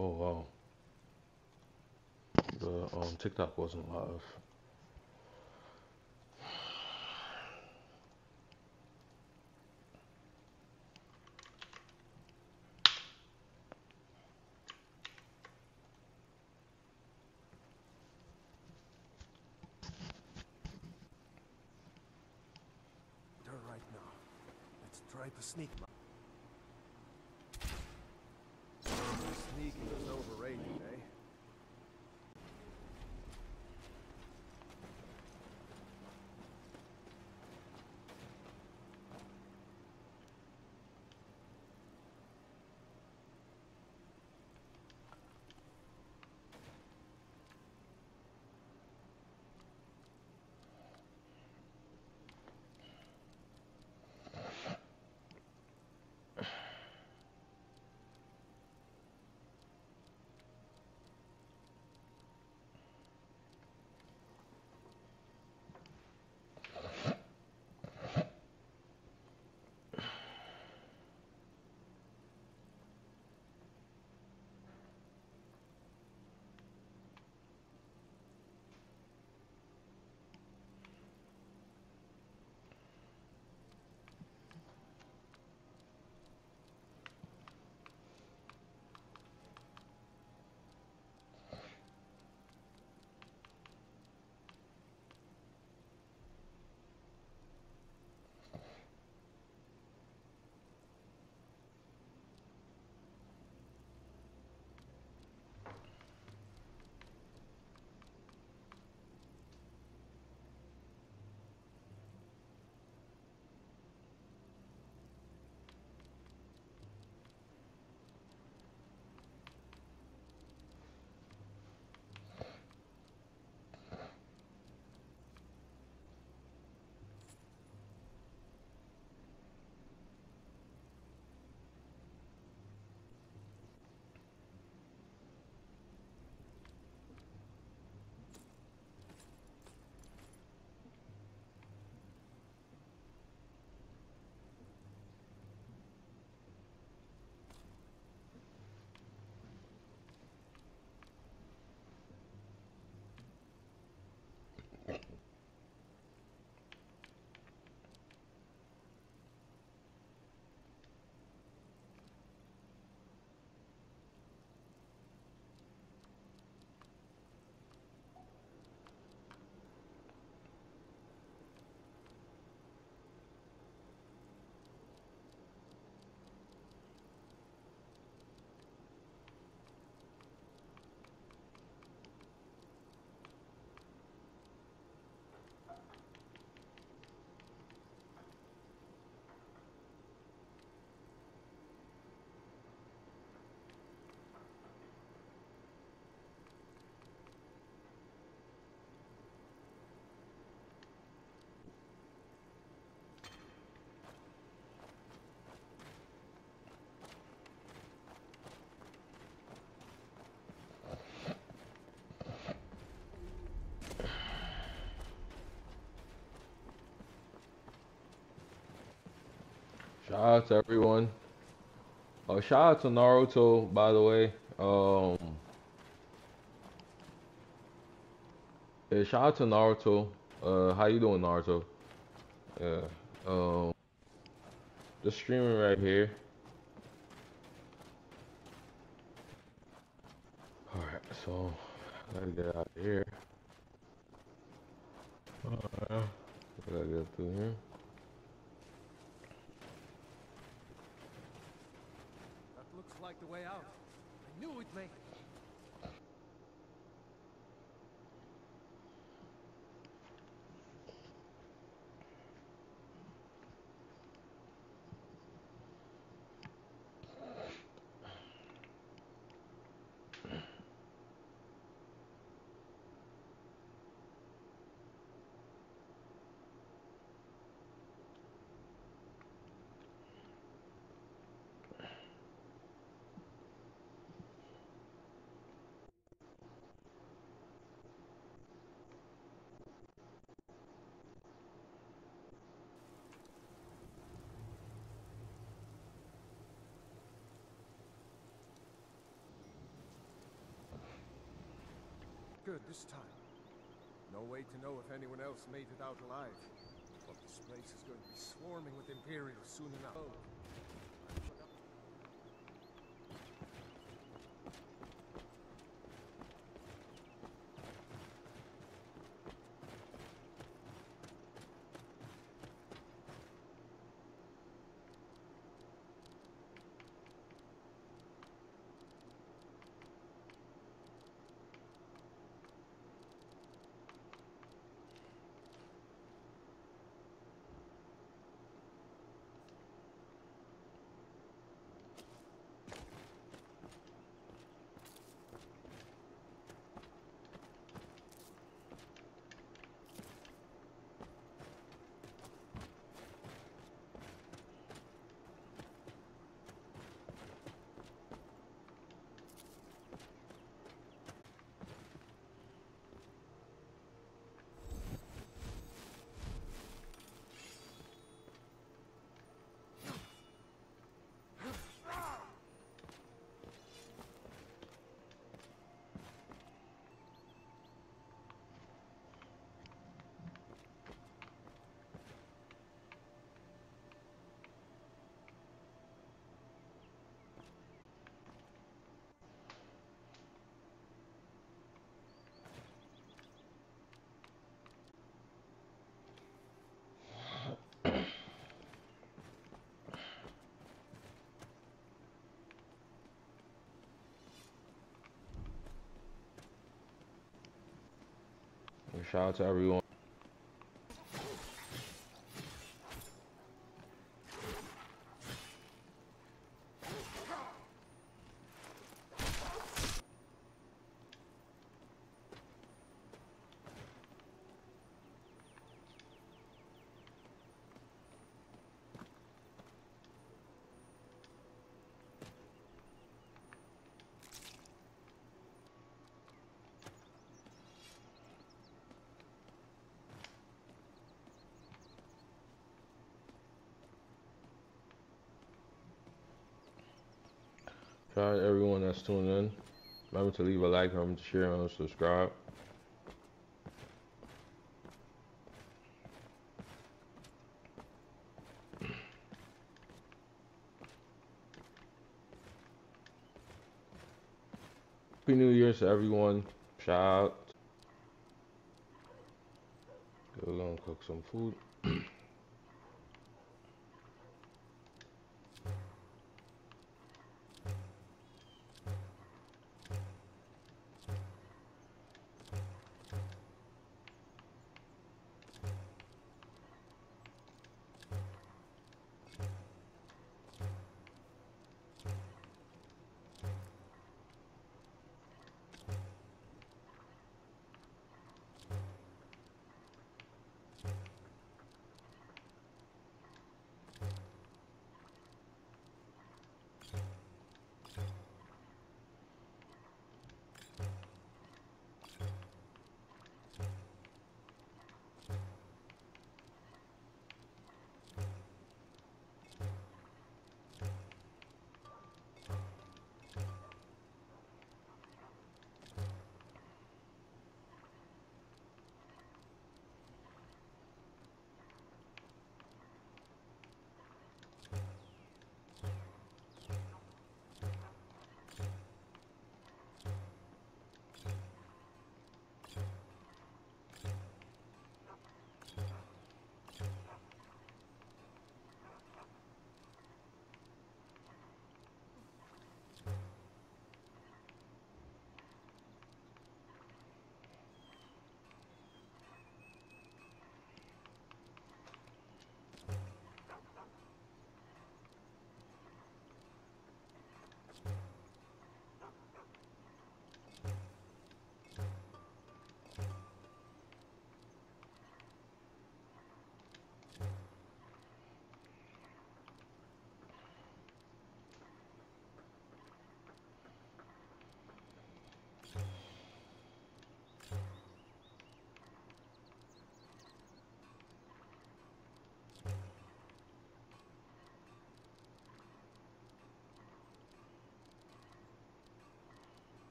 Oh wow. The um, TikTok wasn't live. They're right now. Let's try to sneak Shout out to everyone. Oh, shout out to Naruto, by the way. Um, yeah, shout out to Naruto. Uh, how you doing, Naruto? Yeah. Um, just streaming right here. All right, so I gotta get out good this time. No way to know if anyone else made it out alive. But this place is going to be swarming with Imperials soon enough. Shout out to everyone. Shout out to everyone that's tuning in. Remember to leave a like, comment, share, and subscribe. Happy New Year to everyone. Shout out. Go along, cook some food. [CLEARS THROAT]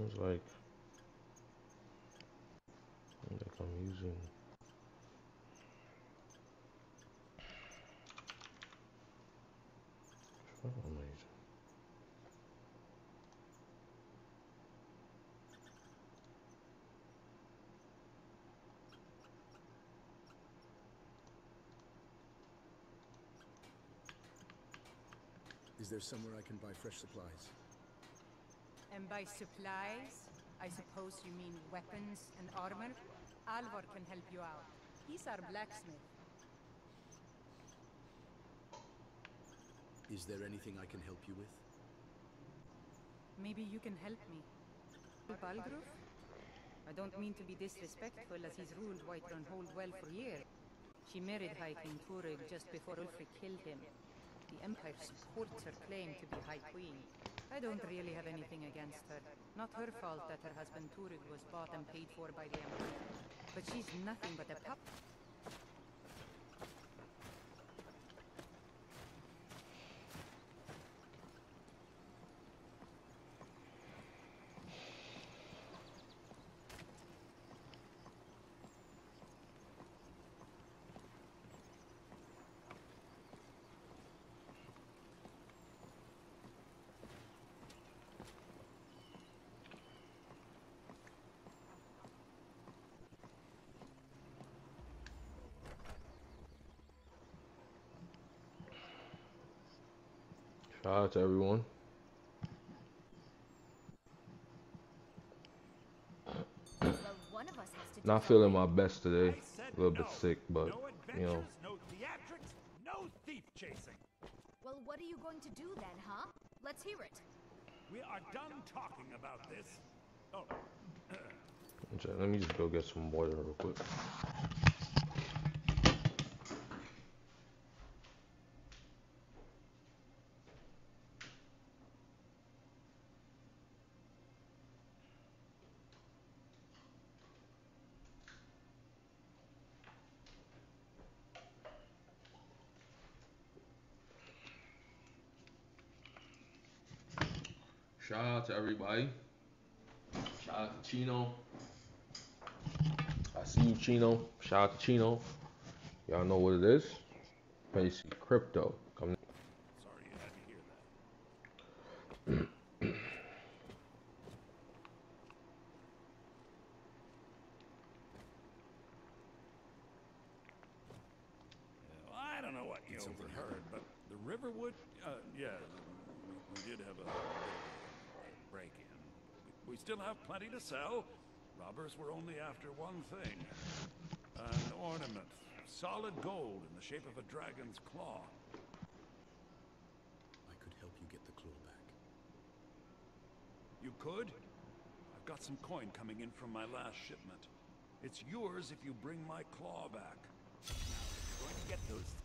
Seems like, like I'm using. What am I using? Is there somewhere I can buy fresh supplies? And by supplies, I suppose you mean weapons and armor? Alvor can help you out. He's our blacksmith. Is there anything I can help you with? Maybe you can help me. Balgruuf? I don't mean to be disrespectful as he's ruled Whiterun Hold well for years. She married High King Torygg just before Ulfric killed him. The Empire supports her claim to be High Queen. I don't really have anything against her. Not her fault that her husband Torygg was bought and paid for by the Empire. But she's nothing but a pup. Shout out to everyone. Well, one of us has to do Not feeling my best today. A little bit sick, but you know, No theatrics, no thief chasing. Well, what are you going to do then, huh? Let's hear it. We are done talking about this. Oh, let me just go get some water real quick. Shout out to everybody. Shout out to Chino. I see you, Chino. Shout out to Chino. Y'all know what it is. Basically, crypto. Come. sorry you had to hear that. Well, I don't know what you Something overheard, but the Riverwood, uh, yeah, we, we did have a, bit of a break-in. We, we still have plenty to sell. Robbers were only after one thing. An ornament. Solid gold in the shape of a dragon's claw. I could help you get the claw back. You could? I've got some coin coming in from my last shipment. It's yours if you bring my claw back. Now, going to get those...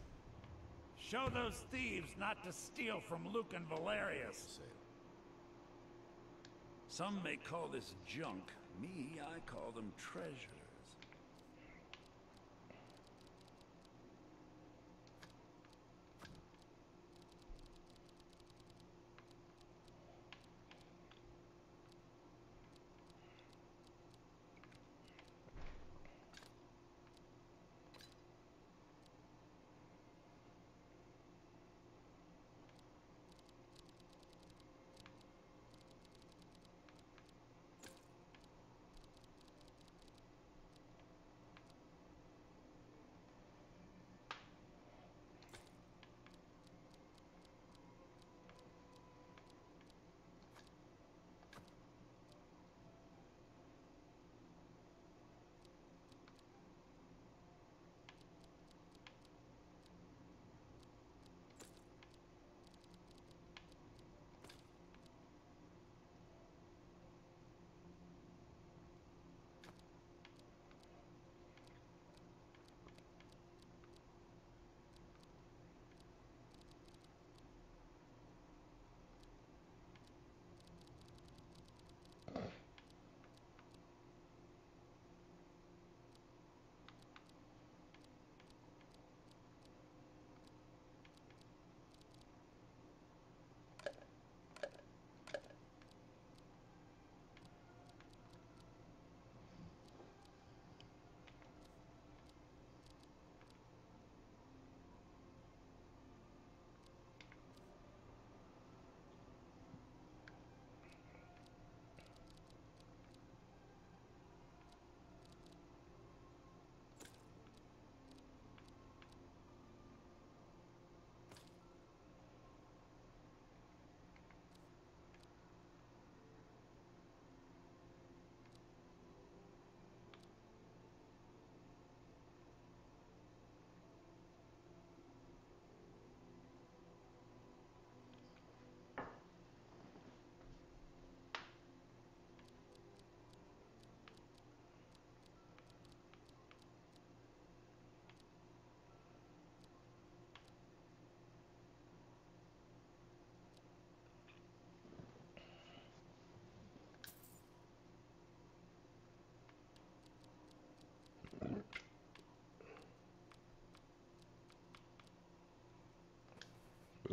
Show those thieves not to steal from Lucan Valerius. Some may call this junk. Me, I call them treasures.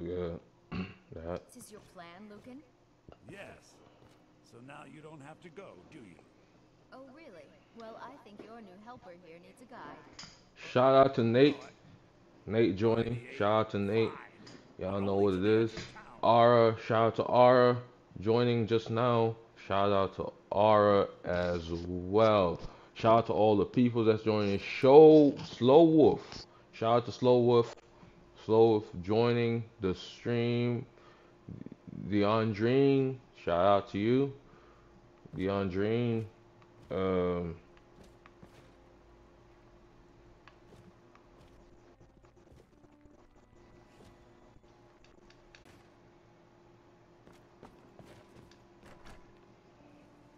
Yeah. [CLEARS THROAT] that. Is this your plan, Lucan? Yes. So now you don't have to go, do you? Oh, really? Well, I think your new helper here needs a guide. Shout out to Nate. Nate joining. Shout out to Nate. Y'all know what it is. Ara, shout out to Ara joining just now. Shout out to Ara as well. Shout out to all the people that's joining. Show Slow Wolf. Shout out to Slow Wolf. Slow Wolf joining the stream. The DeAndrine, shout out to you. DeAndrine. Um,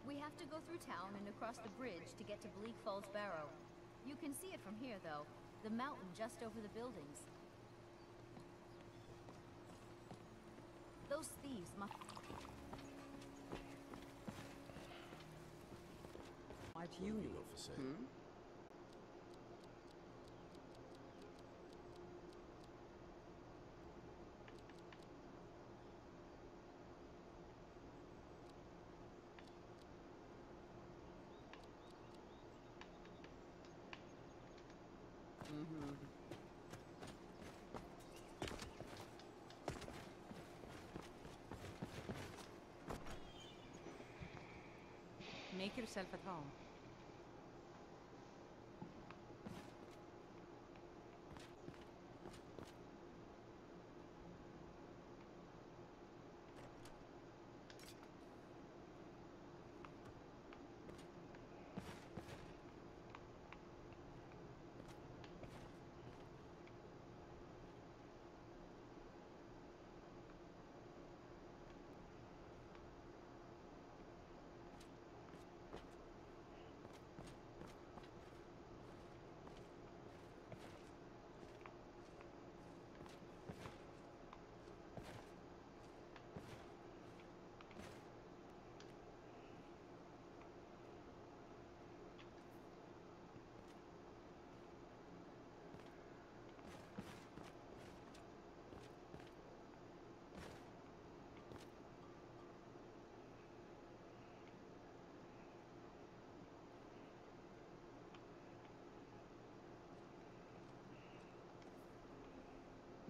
We have to go through town and across the bridge to get to Bleak Falls Barrow. You can see it from here, though. The mountain just over the buildings. Those thieves must... Might you need? Hmm? Mm-hmm. Make yourself at home.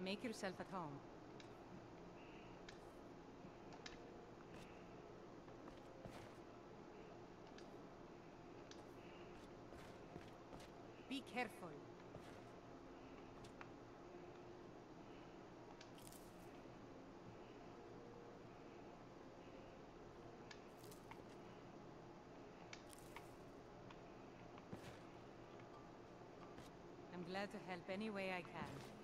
Make yourself at home. Be careful. I'm glad to help any way I can.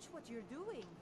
Watch what you're doing.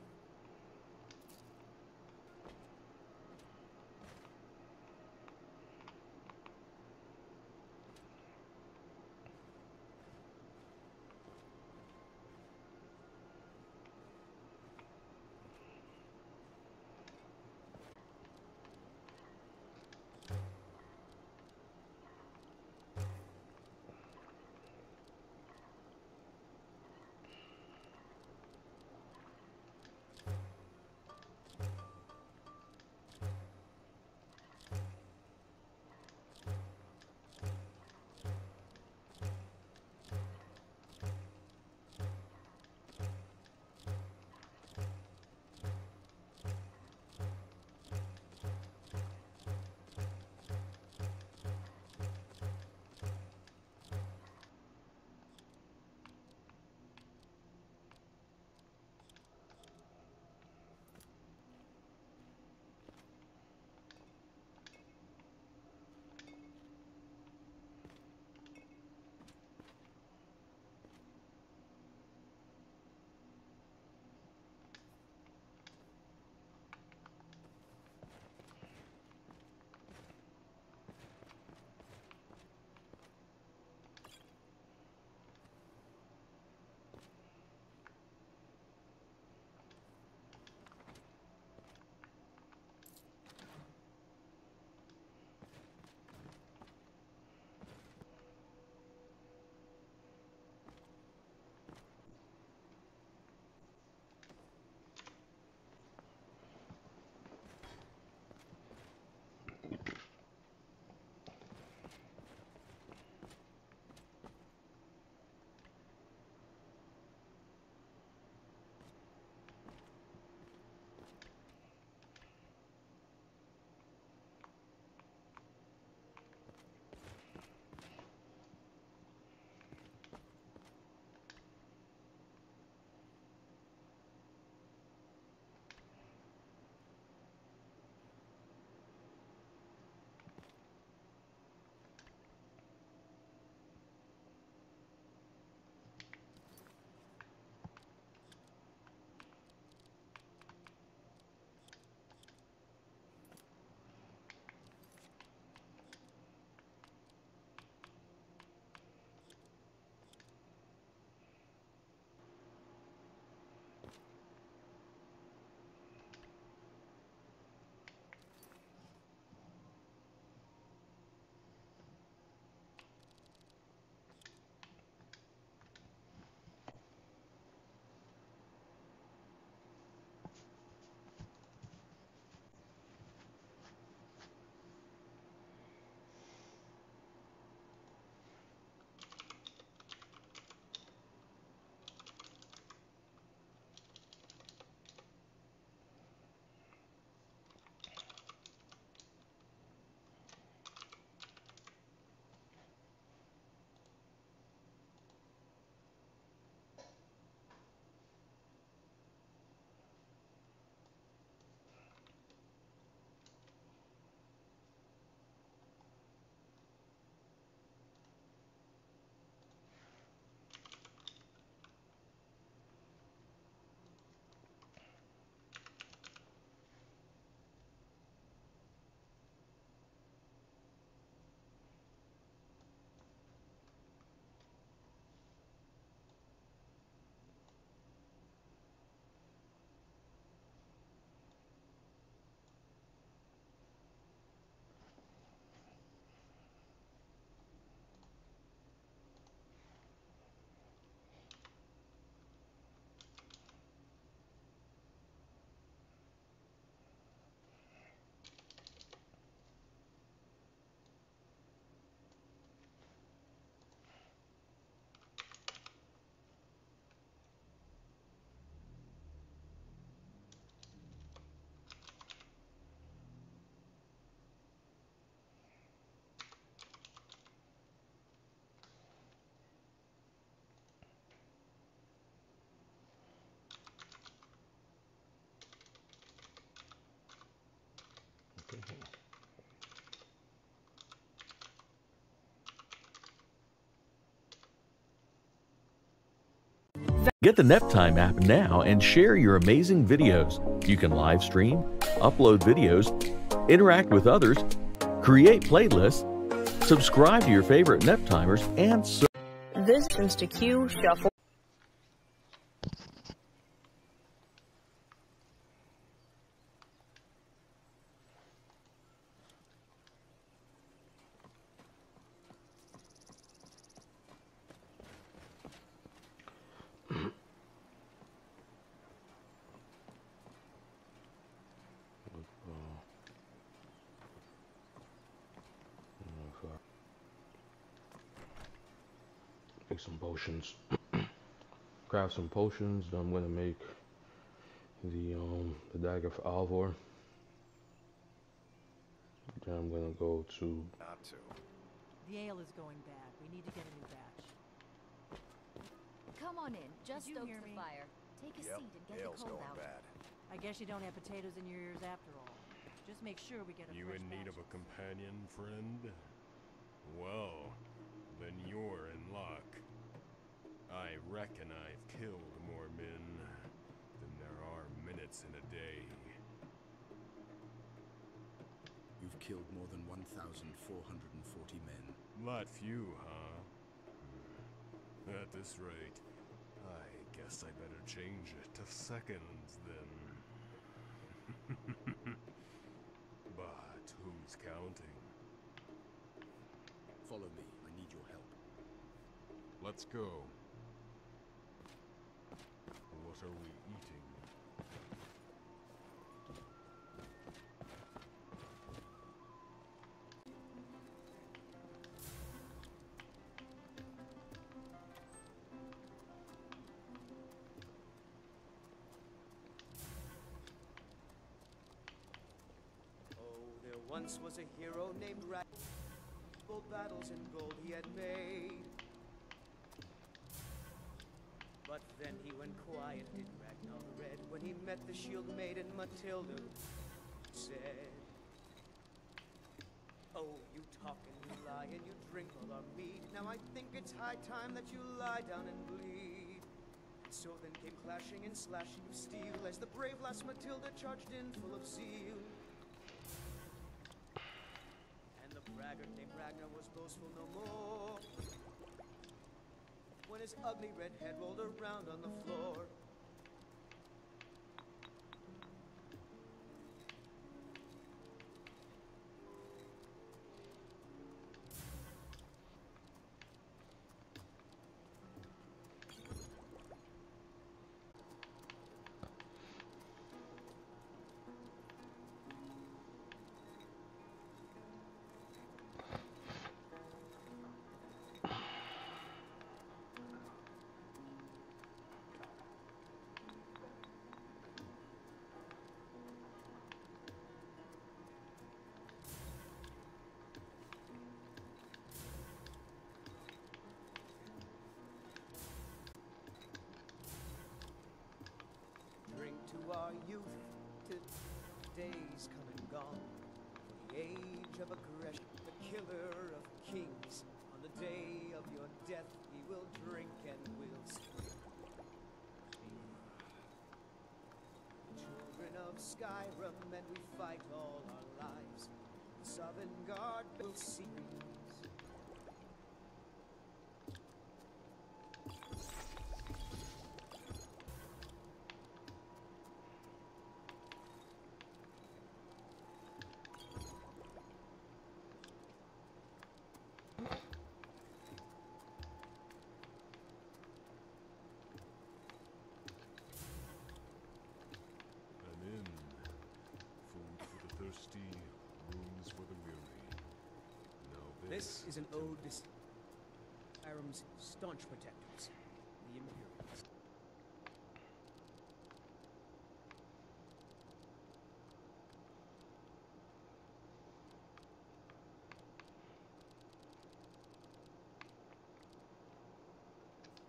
Get the NepTime app now and share your amazing videos. You can live stream, upload videos, interact with others, create playlists, subscribe to your favorite Neptimers, and so This is to Q Shuffle. Some potions. [CLEARS THROAT] Craft some potions. Then I'm gonna make the um the dagger for Alvor. Then I'm gonna go to Not to. The ale is going bad. We need to get a new batch. Come on in. Just Did you stoked hear the fire. Take a Yep, seat and get ale's the cold going out. bad. I guess you don't have potatoes in your ears after all. Just make sure we get a You fresh in need batch. of a companion, friend? Well, then you're in luck. I reckon I've killed more men than there are minutes in a day. You've killed more than 1,440 men. Not few, huh? Hmm. At this rate, I guess I better change it to seconds then. [LAUGHS] but who's counting? Follow me. I need your help. Let's go. What are we eating? Oh, there once was a hero named. Bold battles in gold he had made. But then he went quiet, did Ragnar Red, when he met the shield maiden Matilda. Said, Oh, you talk and you lie and you drink all our mead. Now I think it's high time that you lie down and bleed. So then came clashing and slashing of steel as the brave lass Matilda charged in full of zeal. And the braggart named Ragnar was boastful no more. When his ugly red head rolled around on the floor. Our youth, to days come and gone. The age of aggression, the killer of kings. On the day of your death, he will drink and will speak. Children of Skyrim, and we fight all our lives. The Southern Guard will see. This is an ode to Skyrim's staunch protectors, the Imperials.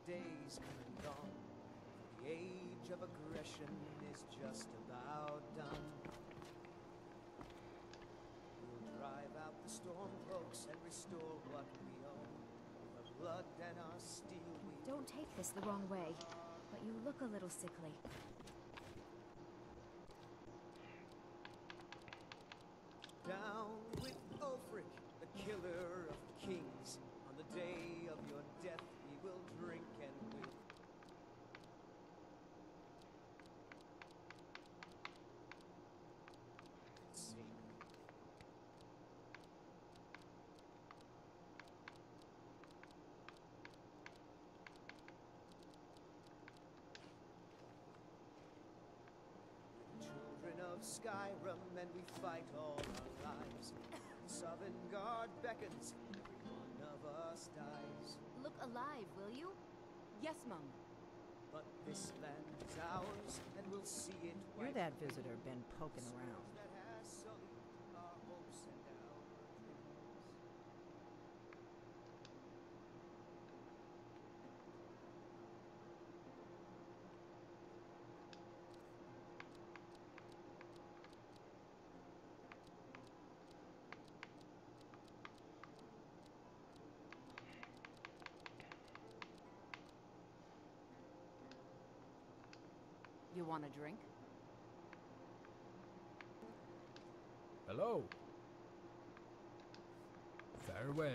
Days come and gone. The age of aggression is just about done. We'll drive out the storm cloaks and restore what we own. With our blood and our steel we Don't take this the wrong way, but you look a little sickly. Down with Ulfric, the killer of kings. On the day of your death, he will drink and will. Sing. Children of Skyrim, and we fight all our lives. Sovngarde beckons, one of us dies. Look alive, will you? Yes, Mum. But this land is ours, and we'll see it You're that visitor been poking around. that has sullied our hopes and our dreams. You want a drink? Hello. Farewell.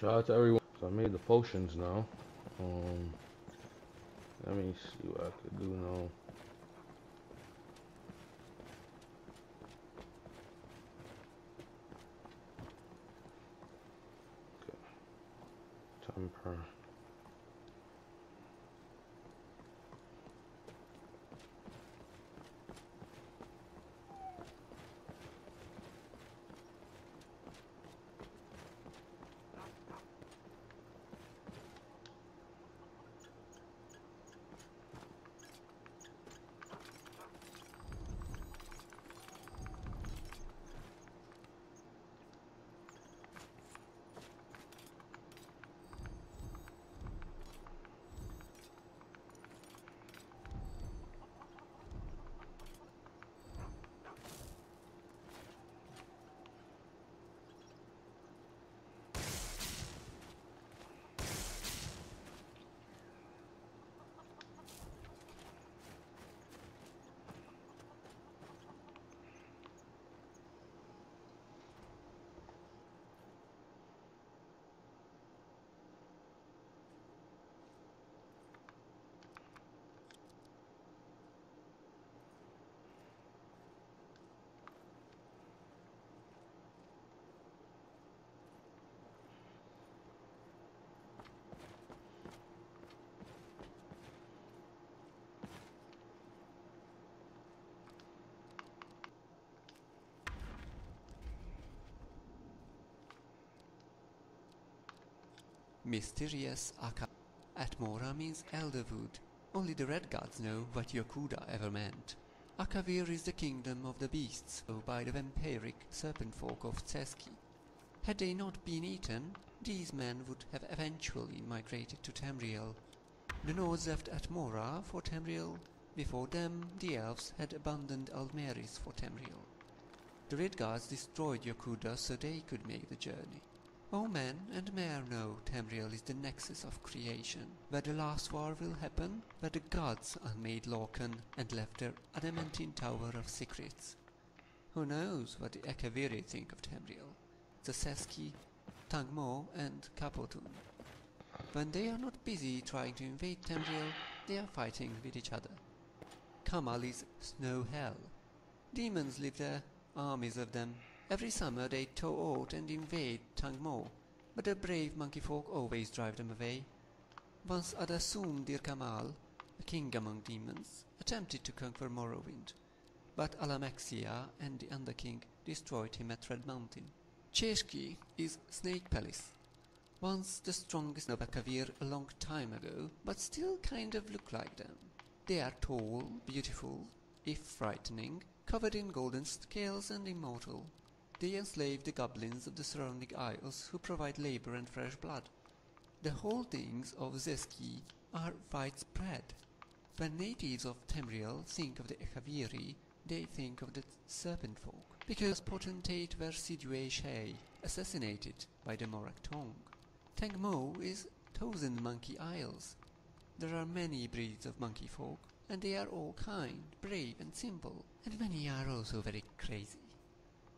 Shout out to everyone. So I made the potions now. Um, let me see what I could do now. Mysterious Aka. Atmora means elderwood. Only the Redguards know what Yokuda ever meant. Akavir is the kingdom of the beasts, by the vampiric serpent folk of Tsaesci. Had they not been eaten, these men would have eventually migrated to Tamriel. The Nords left Atmora for Tamriel. Before them, the elves had abandoned Aldmeris for Tamriel. The Redguards destroyed Yokuda so they could make the journey. All men and mer know Tamriel is the nexus of creation, where the last war will happen, where the gods unmade Lorkhan and left their adamantine tower of secrets. Who knows what the Akaviri think of Tamriel, the Tsaesci, Tangmo and Ka Po' Tun. When they are not busy trying to invade Tamriel, they are fighting with each other. Kamal is snow hell. Demons live there, armies of them, Every summer they tow out and invade Tang Mo, but the brave monkey folk always drive them away. Once Ada'Soom Dir-Kamal, a king among demons, attempted to conquer Morrowind, but Almalexia and the Underking destroyed him at Red Mountain. Tsaesci is Snake Palace, once the strongest Nobakavir a long time ago, but still kind of look like them. They are tall, beautiful, if frightening, covered in golden scales and immortal. They enslave the goblins of the surrounding isles who provide labor and fresh blood. The holdings of Tsaesci are widespread. When natives of Tamriel think of the Akaviri, they think of the serpent folk, because potentate Versidue-Shaie, assassinated by the Morag Tong. Tang Mo is Thousand Monkey Isles. There are many breeds of monkey folk, and they are all kind, brave, and simple, and many are also very crazy.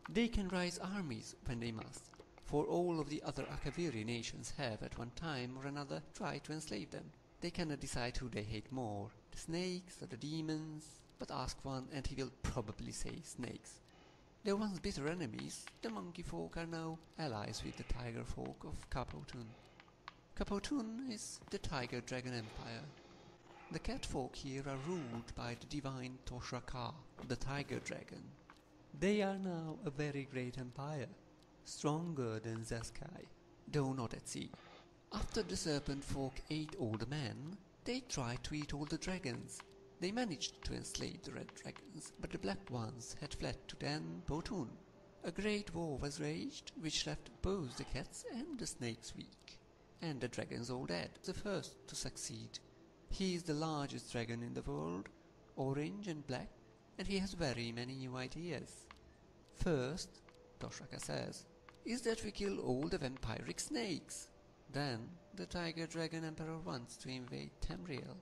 They can raise armies when they must, for all of the other Akaviri nations have at one time or another tried to enslave them. They cannot decide who they hate more, the snakes or the demons, but ask one and he will probably say snakes. Their once bitter enemies, the monkey folk are now allies with the tiger folk of Ka Po' Tun. Kapotun is the tiger dragon empire. The cat folk here are ruled by the divine Tosh Raka, the tiger dragon. They are now a very great empire, stronger than Tsaesci, though not at sea. After the serpent folk ate all the men, they tried to eat all the dragons. They managed to enslave the red dragons, but the black ones had fled to Den Potun. A great war was raged, which left both the cats and the snakes weak, and the dragons all dead, the first to succeed. He is the largest dragon in the world, orange and black, and he has very many new ideas. First, Tosh Raka says, is that we kill all the vampiric snakes. Then, the Tiger Dragon Emperor wants to invade Tamriel.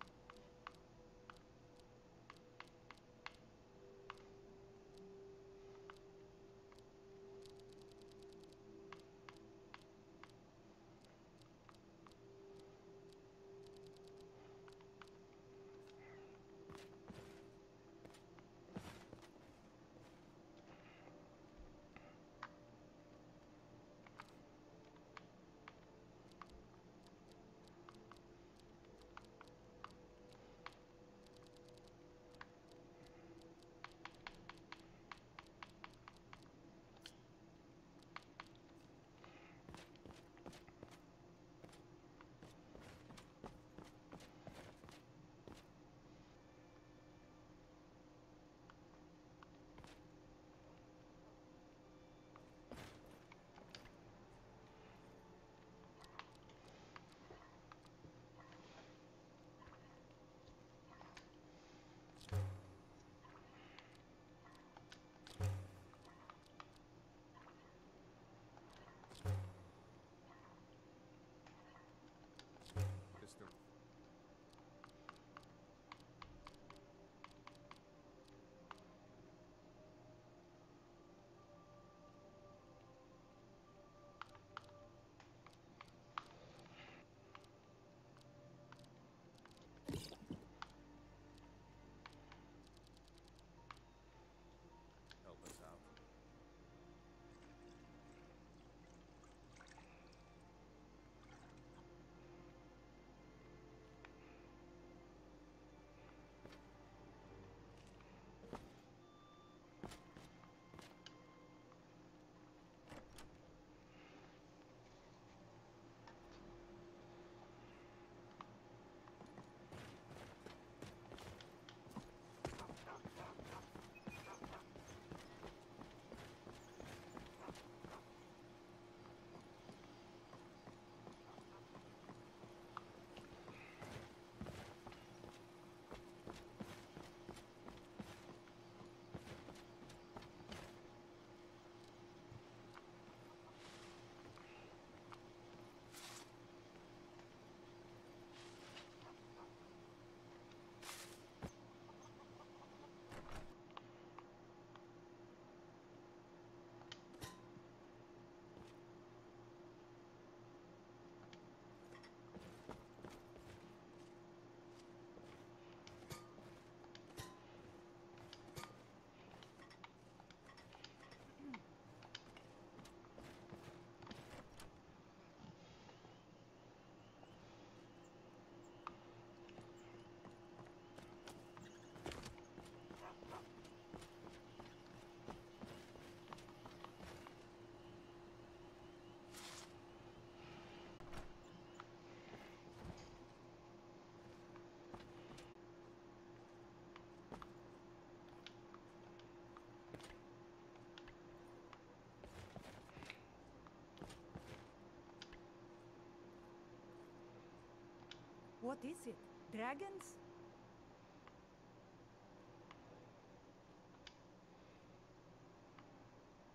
What is it? Dragons?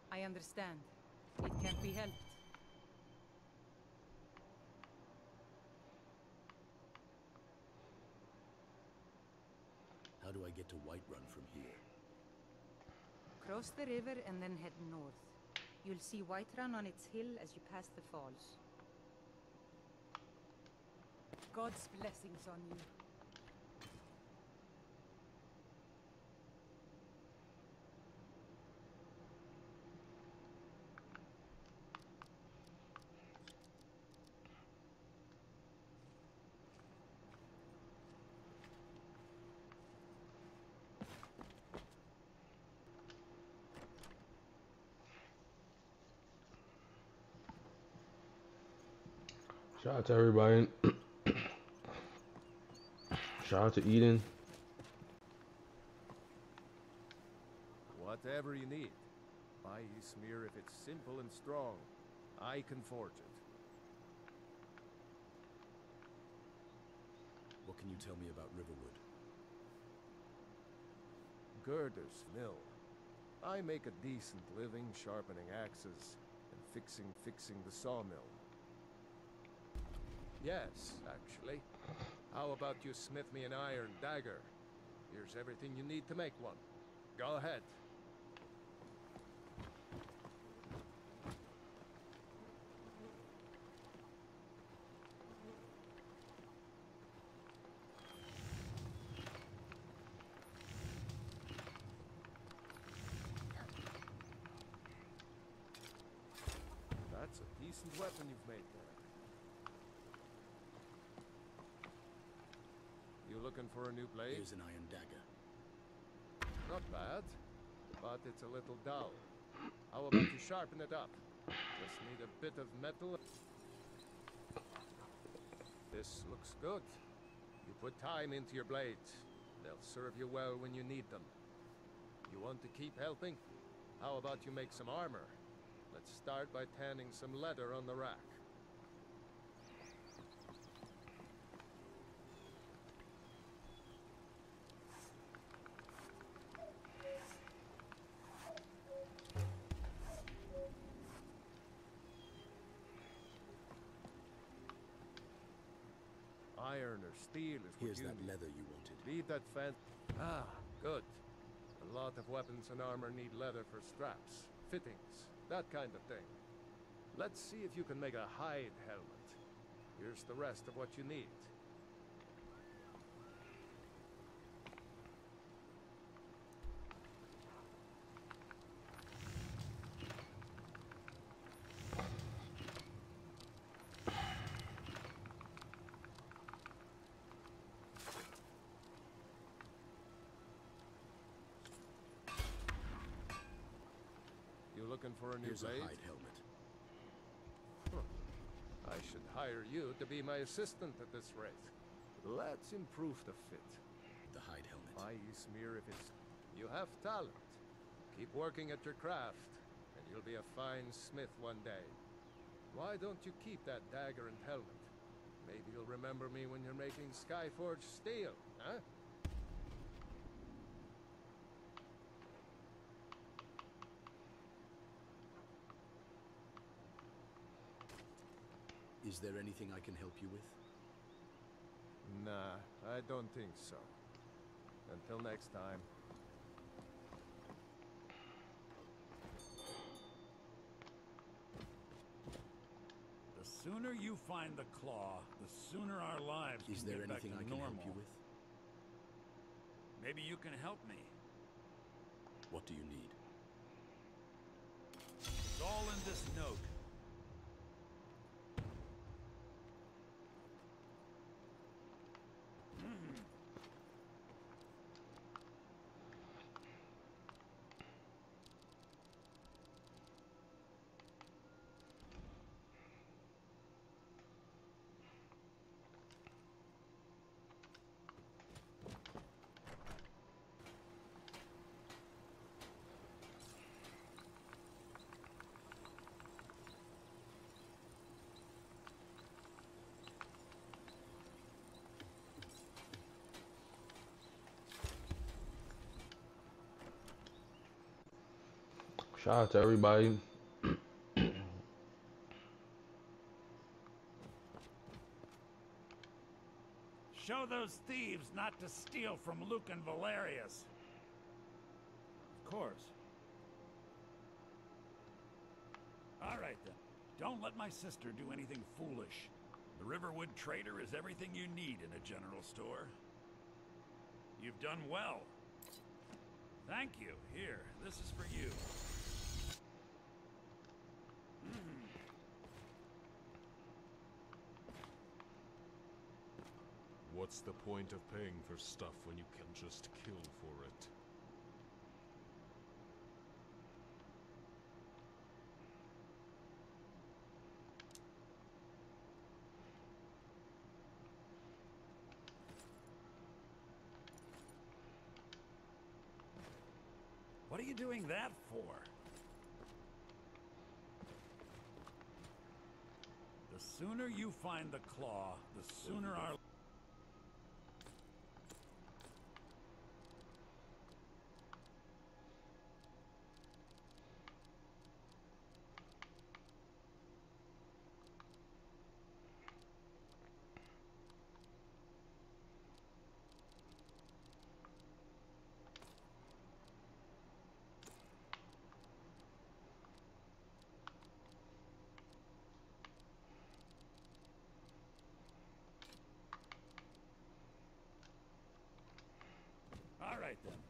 I understand. It can't be helped. How do I get to Whiterun from here? Cross the river and then head north. You'll see Whiterun on its hill as you pass the falls. God's blessings on you. Shout out to everybody. [CLEARS THROAT] Shout out to Eden. Whatever you need. My smear if it's simple and strong. I can forge it. What can you tell me about Riverwood? Gerdur's mill. I make a decent living sharpening axes and fixing fixing the sawmill. Yes, actually. How about you smith me an iron dagger? Here's everything you need to make one. Go ahead. That's a decent weapon you've made there. You looking for a new blade? Here's an iron dagger. Not bad, but it's a little dull. How about you sharpen it up? Just need a bit of metal. This looks good. You put time into your blades. They'll serve you well when you need them. You want to keep helping? How about you make some armor? Let's start by tanning some leather on the rack. Iron or steel is Here's that need. leather you wanted. Leave that fan. Ah, good. A lot of weapons and armor need leather for straps, fittings, that kind of thing. Let's see if you can make a hide helmet. Here's the rest of what you need. You looking for a new Here's a hide helmet. I should hire you to be my assistant at this rate. Let's improve the fit. The hide helmet. My smear if it's... You have talent. Keep working at your craft, and you'll be a fine smith one day. Why don't you keep that dagger and helmet? Maybe you'll remember me when you're making Skyforge steel, huh? Is there anything I can help you with? Nah, I don't think so. Until next time. The sooner you find the claw, the sooner our lives Is can there get back anything to I can normal. help you with? Maybe you can help me. What do you need? It's all in this note. Shout out to everybody. Show those thieves not to steal from Lucan Valerius. Of course. All right then. Don't let my sister do anything foolish. The Riverwood Trader is everything you need in a general store. You've done well. Thank you. Here, this is for you. What's the point of paying for stuff when you can just kill for it? What are you doing that for? The sooner you find the claw, the sooner our... All right then.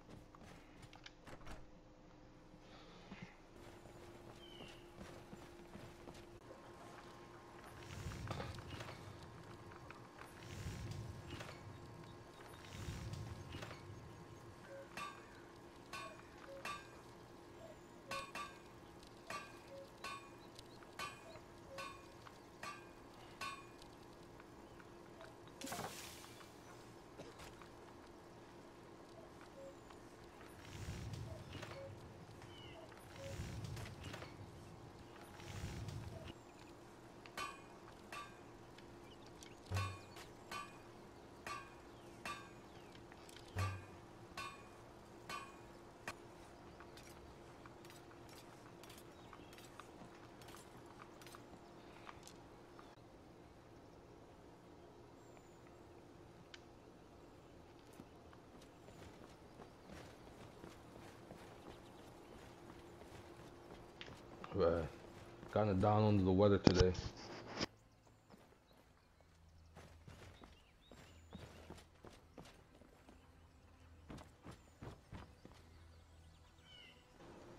Right. Kind of down under the weather today.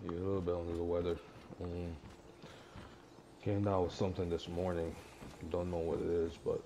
Yeah, a little bit under the weather. Um, came down with something this morning. Don't know what it is, but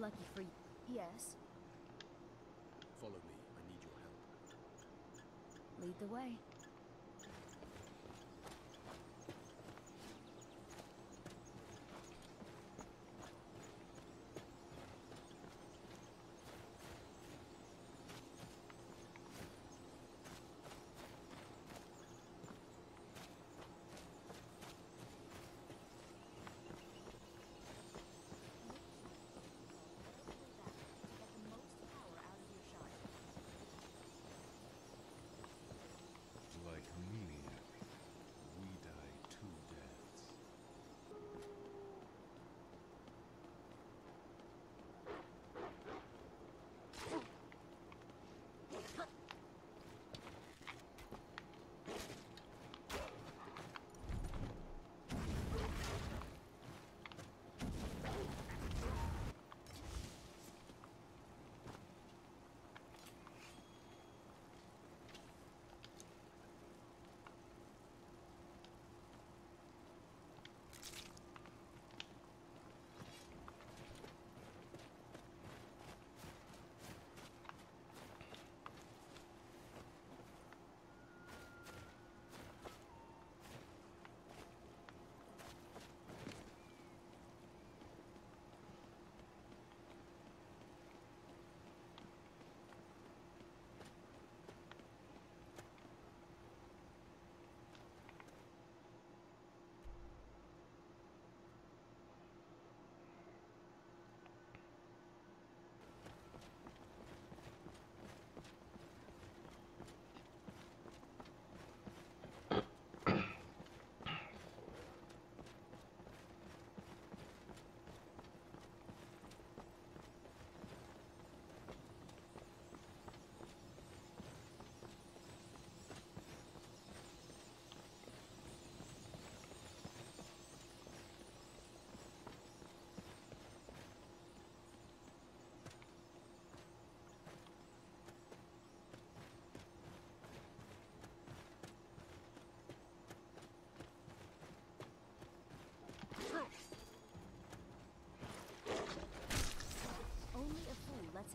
Lucky for you. Yes. Follow me. I need your help. Lead the way.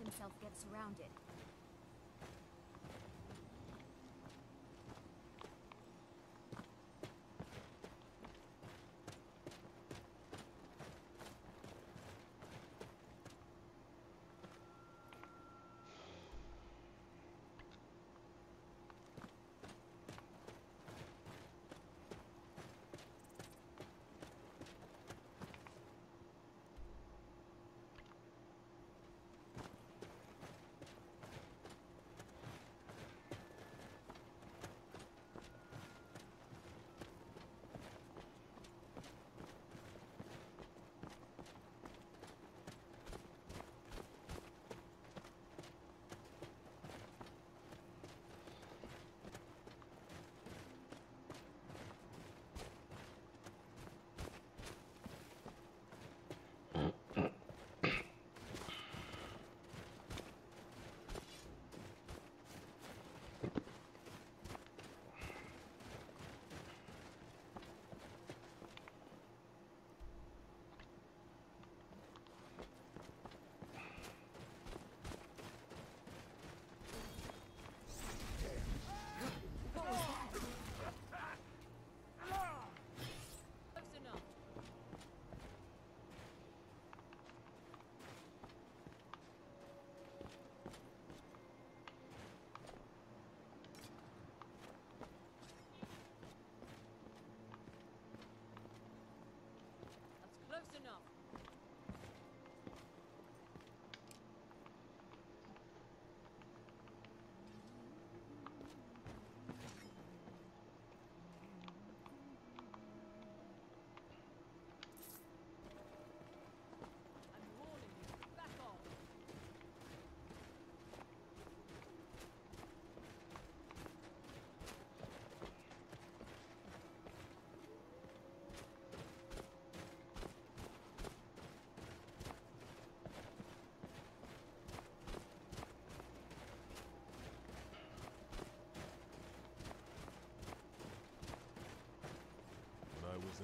Himself get surrounded.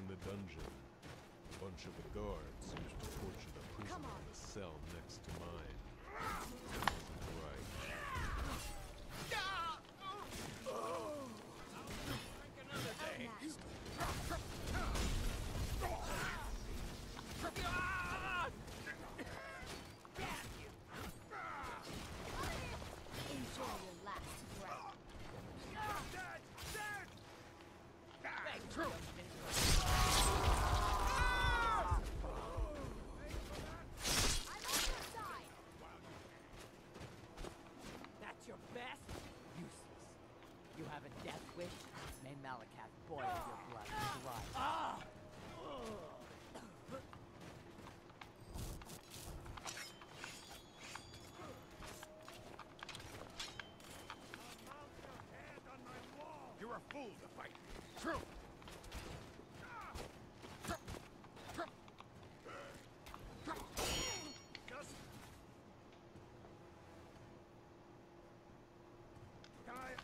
In the dungeon, A bunch of the guards used to torture the prisoner in the cell next to mine. Wasn't right. Enjoy your last breath. That's your best? Useless. You have a death wish? May Malacath boil your blood dry. Ah! You're fool to fight. True. Just die.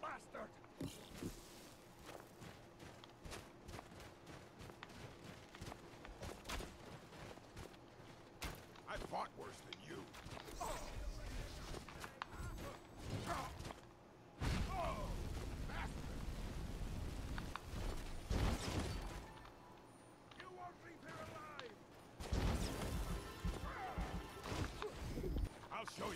Bastard! I fought worse than you. You won't leave here alive! I'll show you what a real truth.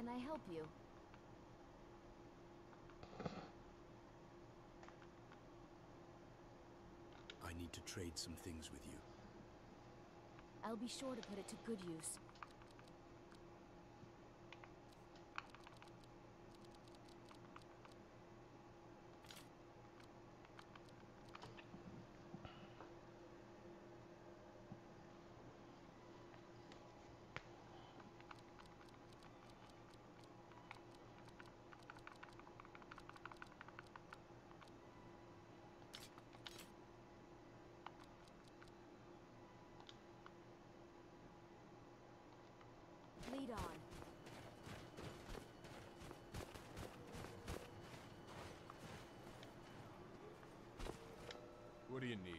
Can I help you? I need to trade some things with you. I'll be sure to put it to good use. Lead on. What do you need?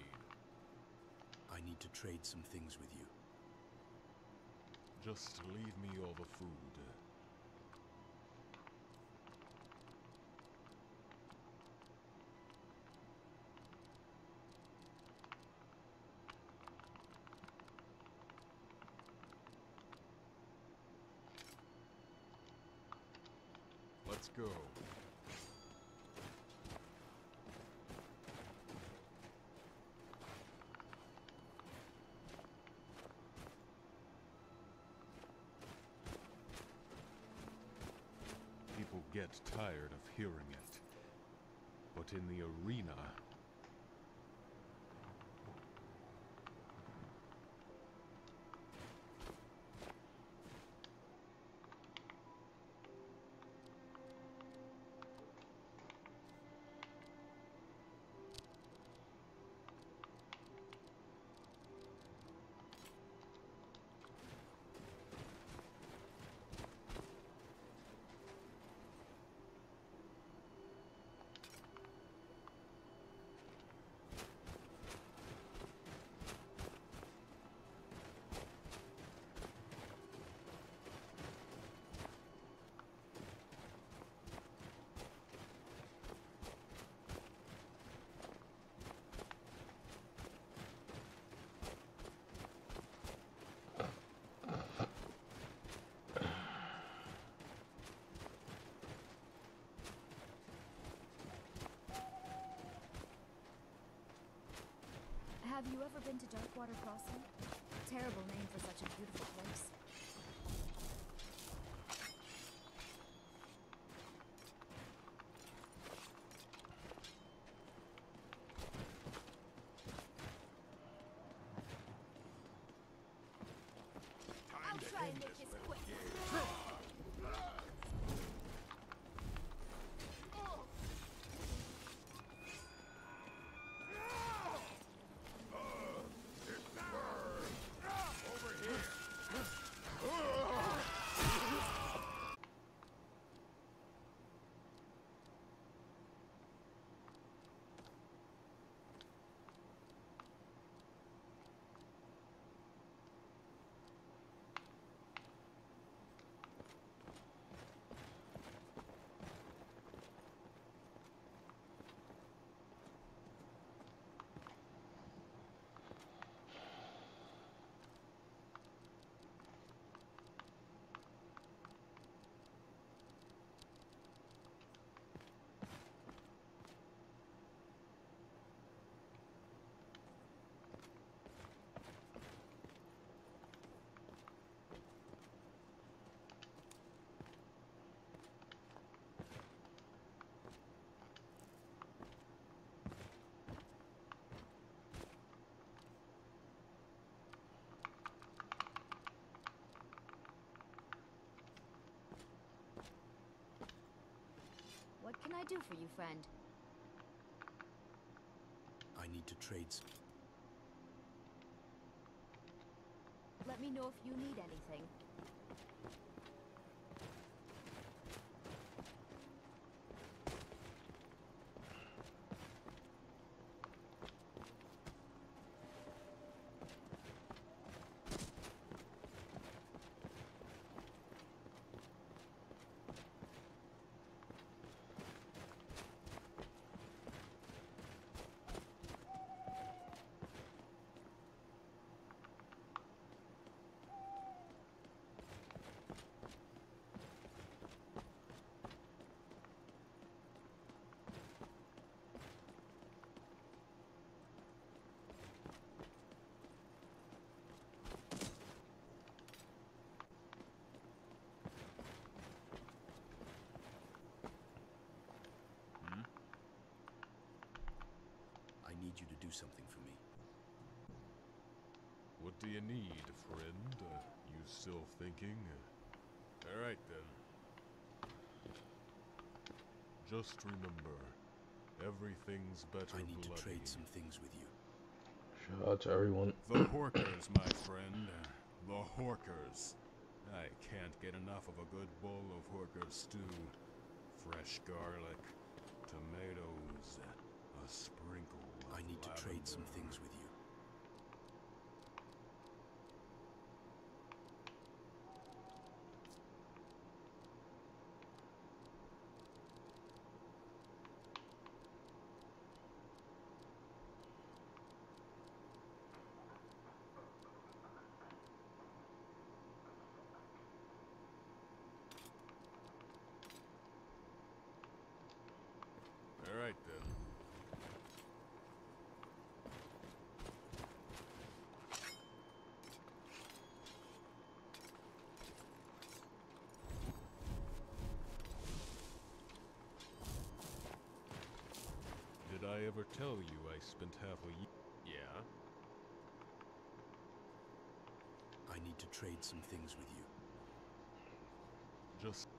I need to trade some things with you. Just leave me all the food. Let's go. People get tired of hearing it. But in the arena, Have you ever been to Darkwater Crossing? Terrible name for such a beautiful place. I'll try and make this quick. What can I do for you, friend? I need to trade some. Let me know if you need anything. Need you to do something for me. What do you need, friend? Uh, you still thinking? Alright then. Just remember, everything's better I need bloody. to trade some things with you. Shout out to everyone. The Horkers, my friend. The Horkers. I can't get enough of a good bowl of Horker stew. Fresh garlic, tomatoes, a sprinkle. of I need to trade some things with you. Alright then. Did I ever tell you I spent half a year? Yeah? I need to trade some things with you. Just.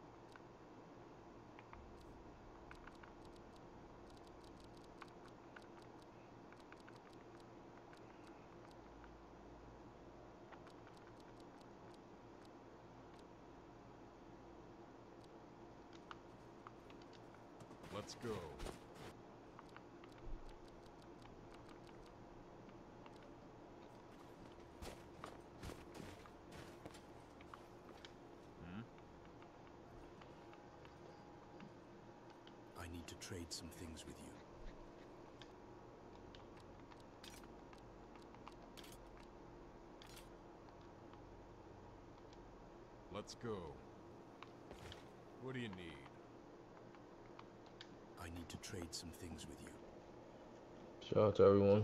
Let's go. Hmm? I need to trade some things with you. Let's go. What do you need? I need to trade some things with you. Shout out to everyone.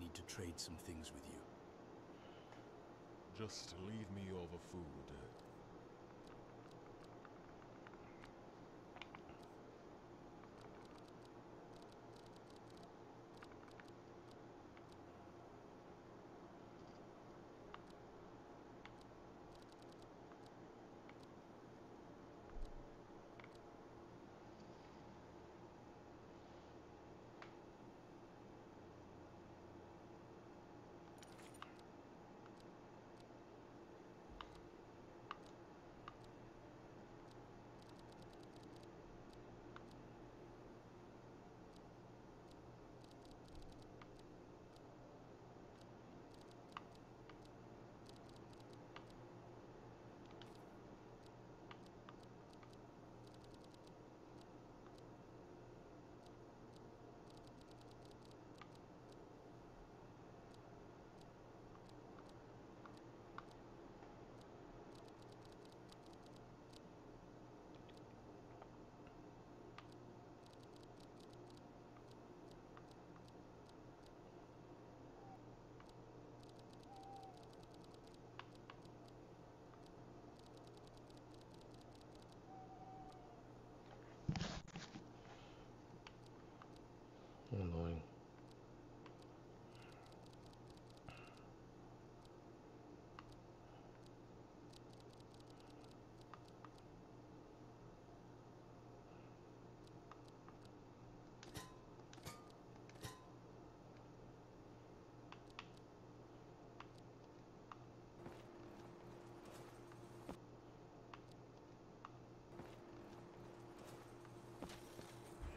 Need to trade some things with you. Just leave me the food.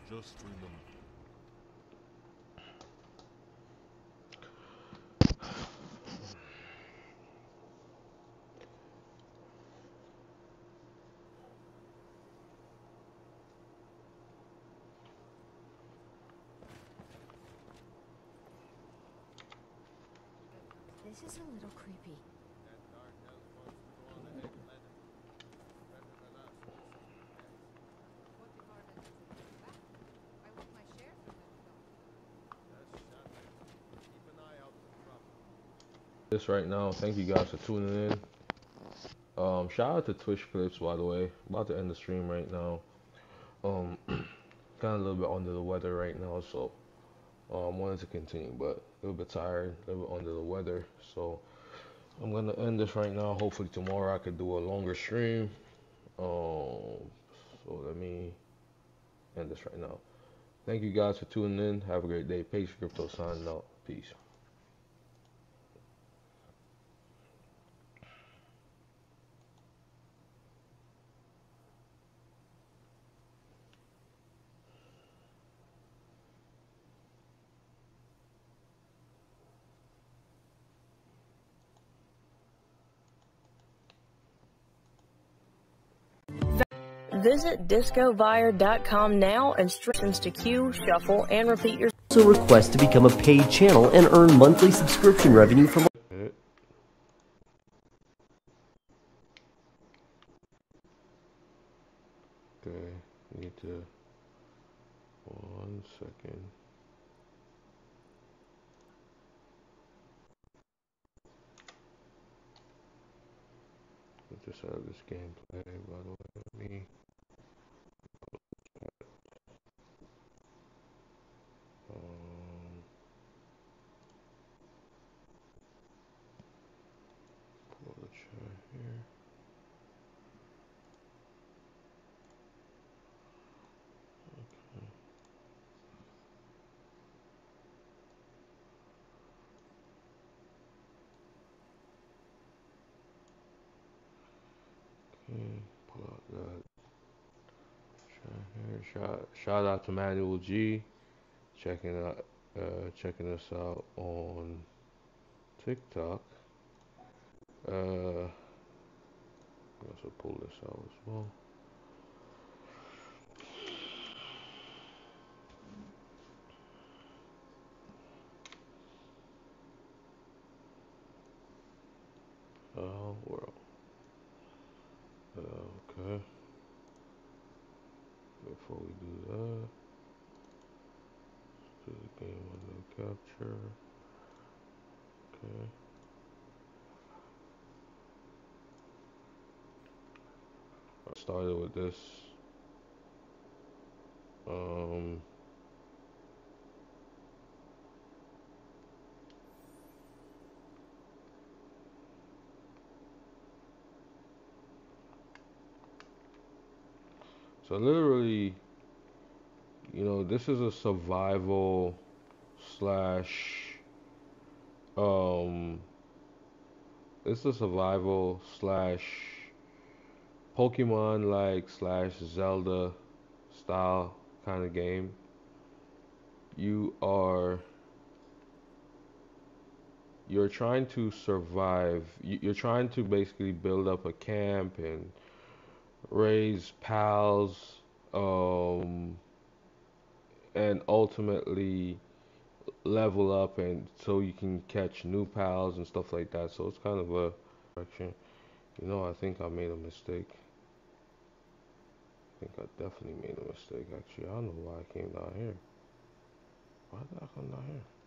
Just remember. This is a little creepy. This right now. Thank you guys for tuning in. Um, shout out to Twitch Clips, by the way. About to end the stream right now. Um, [CLEARS THROAT] kind of a little bit under the weather right now, so um, wanted to continue, but a little bit tired, a little bit under the weather. So I'm gonna end this right now. Hopefully tomorrow I could do a longer stream. Um, so let me end this right now. Thank you guys for tuning in. Have a great day. Pacey Crypto signing out. Peace. Visit discovire.com now and streams to queue, shuffle, and repeat your. Also request to become a paid channel and earn monthly subscription revenue from. Okay, need to one second. I just have this gameplay by the way. Let me um, pull the chat here. Okay. Okay, pull out that chat here. Shout out to Manuel G. Checking out uh checking us out on TikTok. Uh also pull this out as well. Oh world. Uh, okay. Before we do that, do the game window capture. Okay. I started with this. Um. So literally, you know, this is a survival slash um it's a survival slash Pokemon like slash Zelda style kind of game. You are you're trying to survive. You- You're trying to basically build up a camp and raise pals, um, and ultimately level up, and so you can catch new pals and stuff like that. So it's kind of a direction. You know, I think I made a mistake. I think I definitely made a mistake. Actually, I don't know why I came down here. Why did I come down here?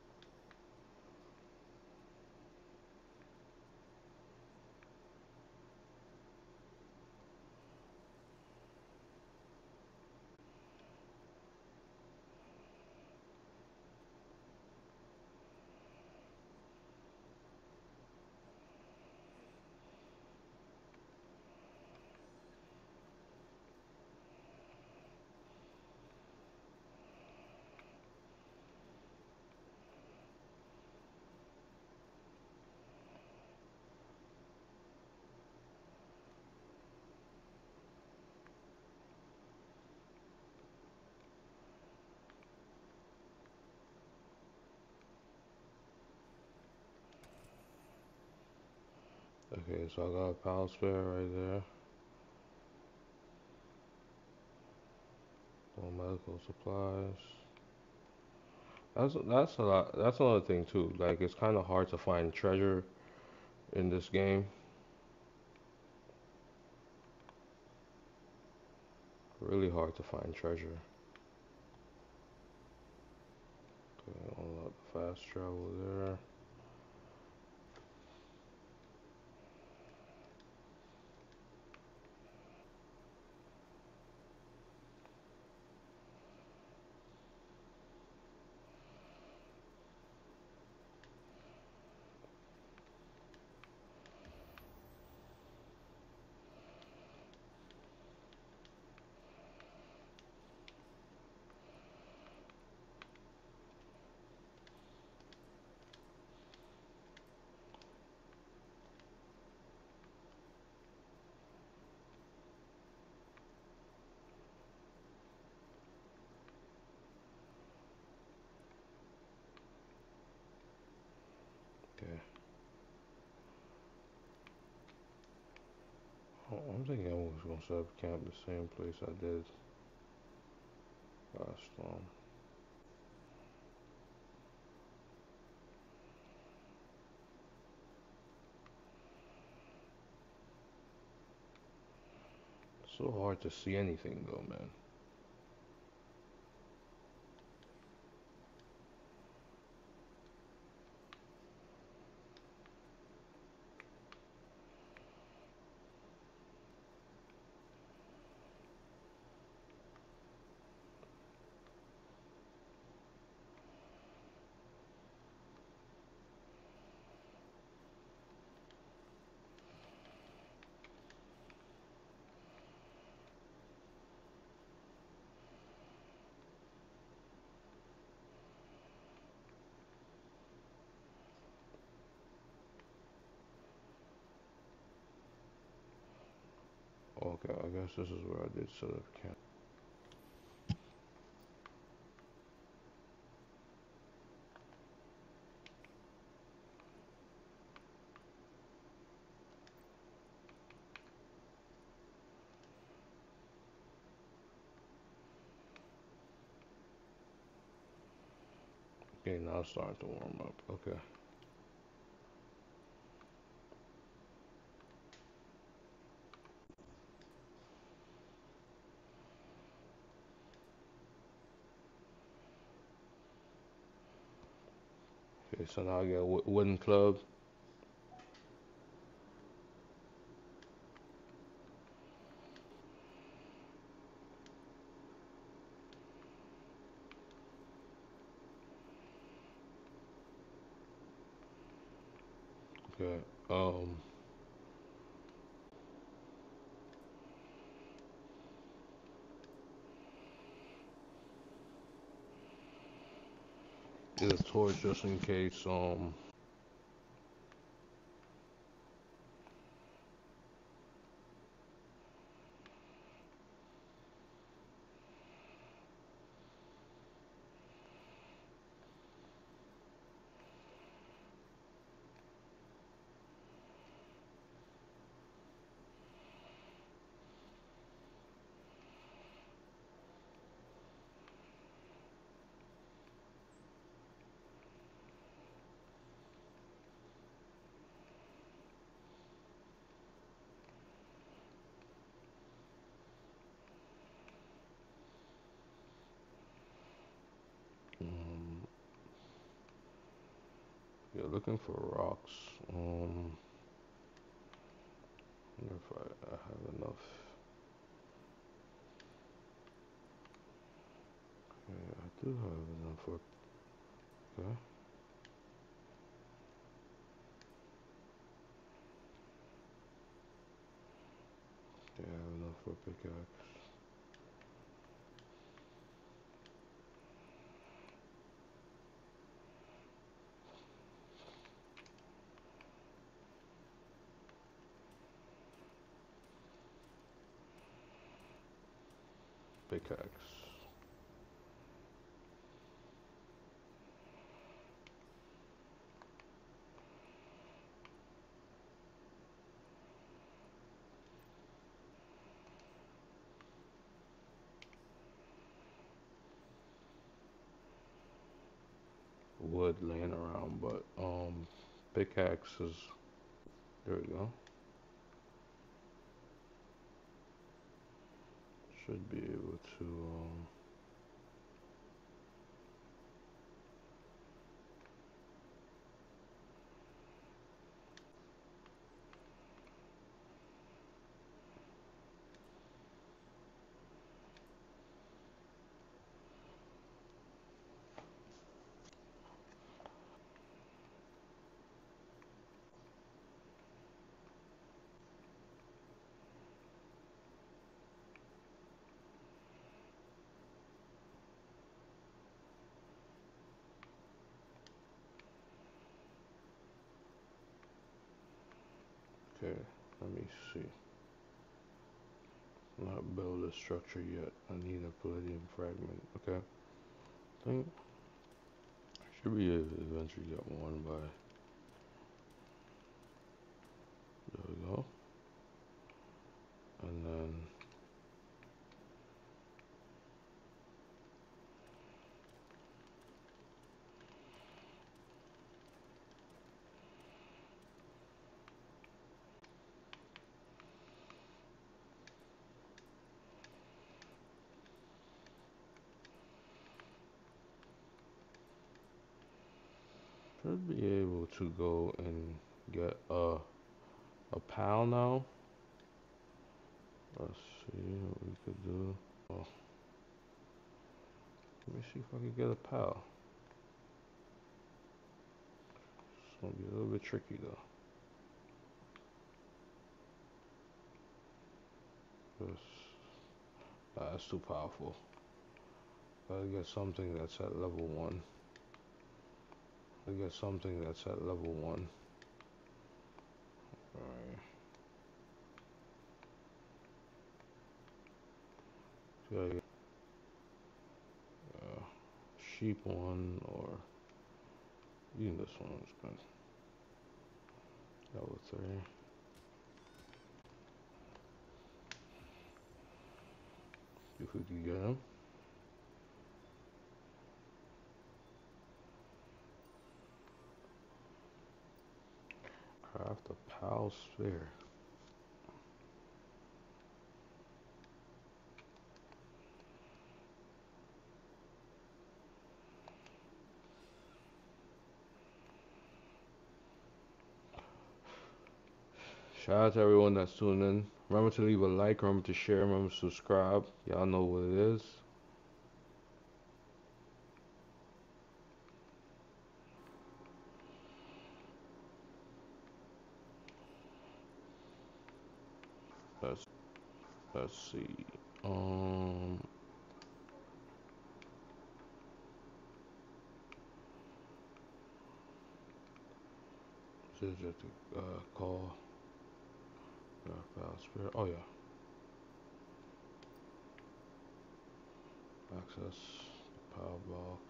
Okay, so I got a pal sphere right there. All medical supplies. That's that's a lot. That's another thing too. Like it's kind of hard to find treasure in this game. Really hard to find treasure. Okay, unlock fast travel there. Okay. Oh, I'm thinking I was gonna set up camp the same place I did last um, storm. So hard to see anything though, man. Okay, I guess this is where I did set up camp. Okay, now it's starting to warm up. Okay. Okay, so now I get a wooden club. Okay. Um. A just in case. Um, looking for rocks. Um. Wonder if I, I have enough. Okay, I do have enough for. Okay. Yeah, I have enough for pickaxe. pickaxe. wood laying around but um pickaxes there we go Should be able to. Um, Okay, let me see. Not build a structure yet. I need a paldium fragment. Okay. I think should be able to eventually get one by there we go. And then should be able go and get a a pal now. Let's see what we could do. Oh. Let me see if I can get a pal. It's gonna be a little bit tricky though. That's, ah, that's too powerful. Gotta get something that's at level one. I get something that's at level one. Alright. So I uh, sheep one or even this one is good. Level three. If we can get him. Craft a pal sphere. Shout out to everyone that's tuning in. Remember to leave a like, remember to share, remember to subscribe. Y'all know what it is. Let's let's see. Um just uh, call. Spirit. Oh yeah. Access power box.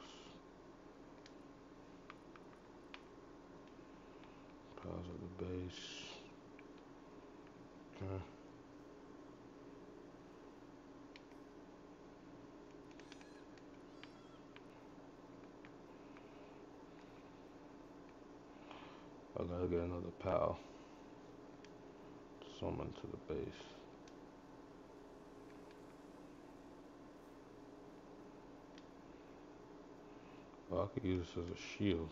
Powers at the base. Okay. I gotta get another pal. Summon to the base. Well, I could use this as a shield.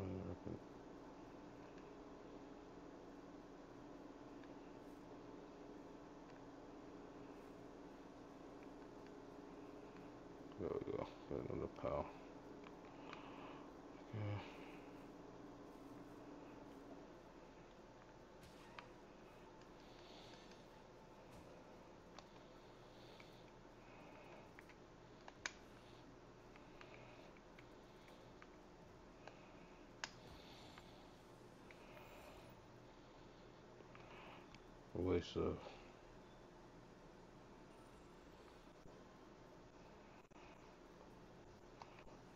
I reckon. There we go. Get another pal. Okay. A waste of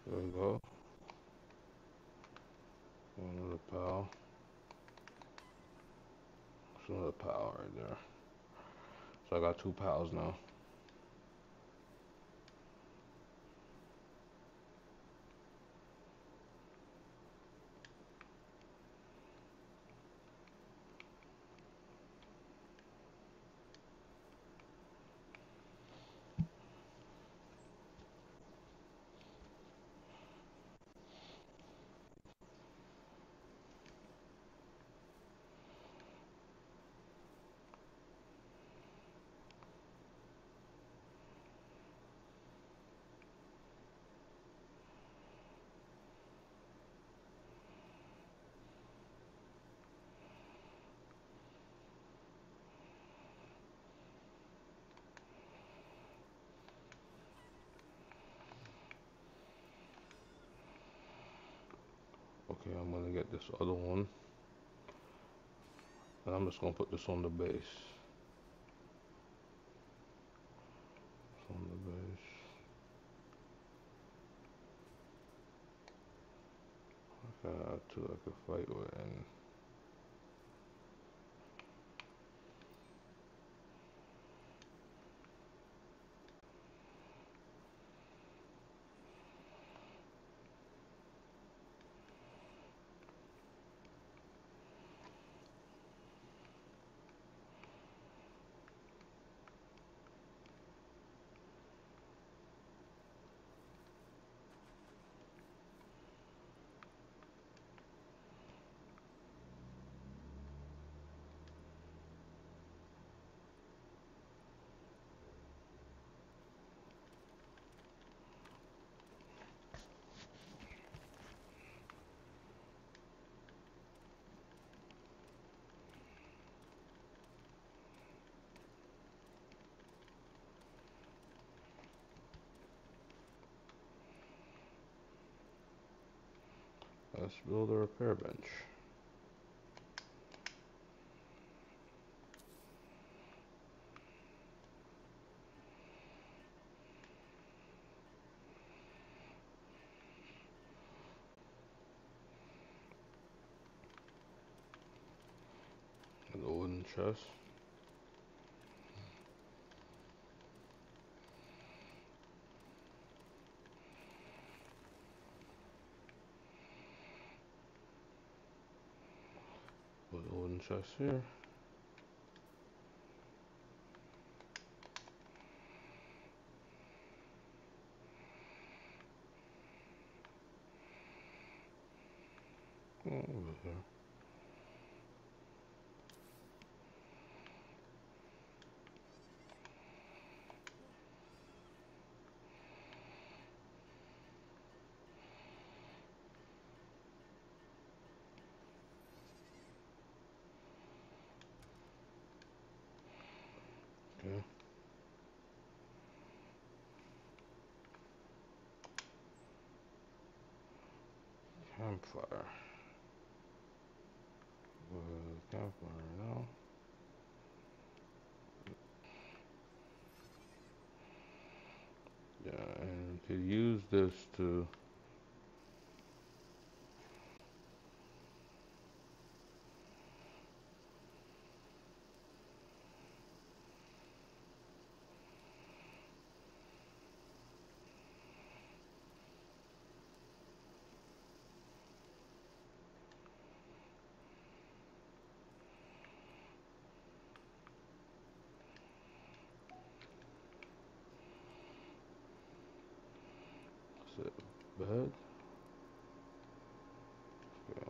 there we go. Another pal. There's another pal right there. So I got two pals now. Okay, I'm gonna get this other one. And I'm just gonna put this on the base. On the base. I got two I could fight with and Let's build a repair bench. A wooden chest. Chest here. Over here. Okay. Campfire. Uh, campfire now. Yeah, and to use this to Set bed. Yeah.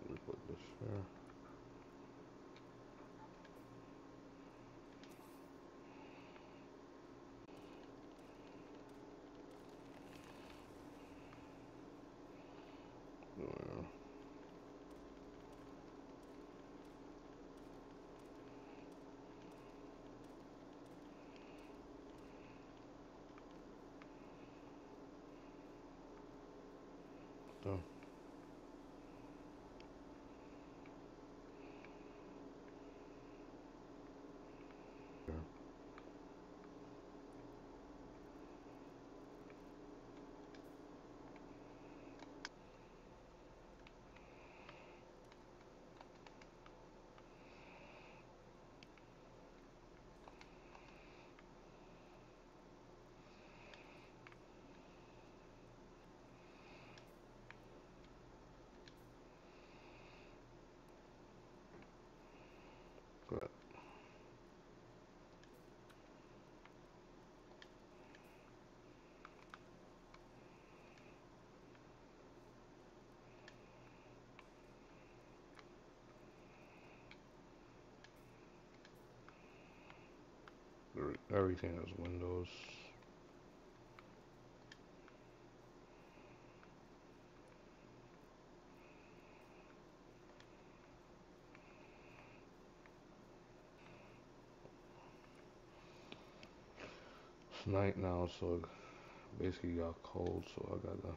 Let me put this here. There. Done. Everything is Windows. It's night now, so basically got cold, so I gotta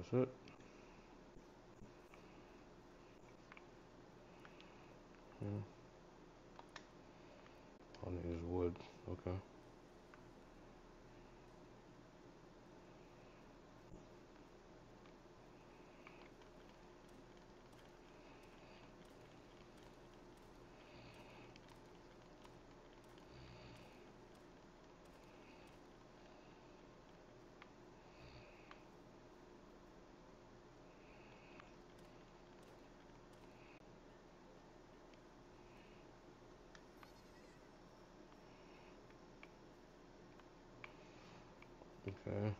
That's it. Yeah. All it is wood. Okay. Okay.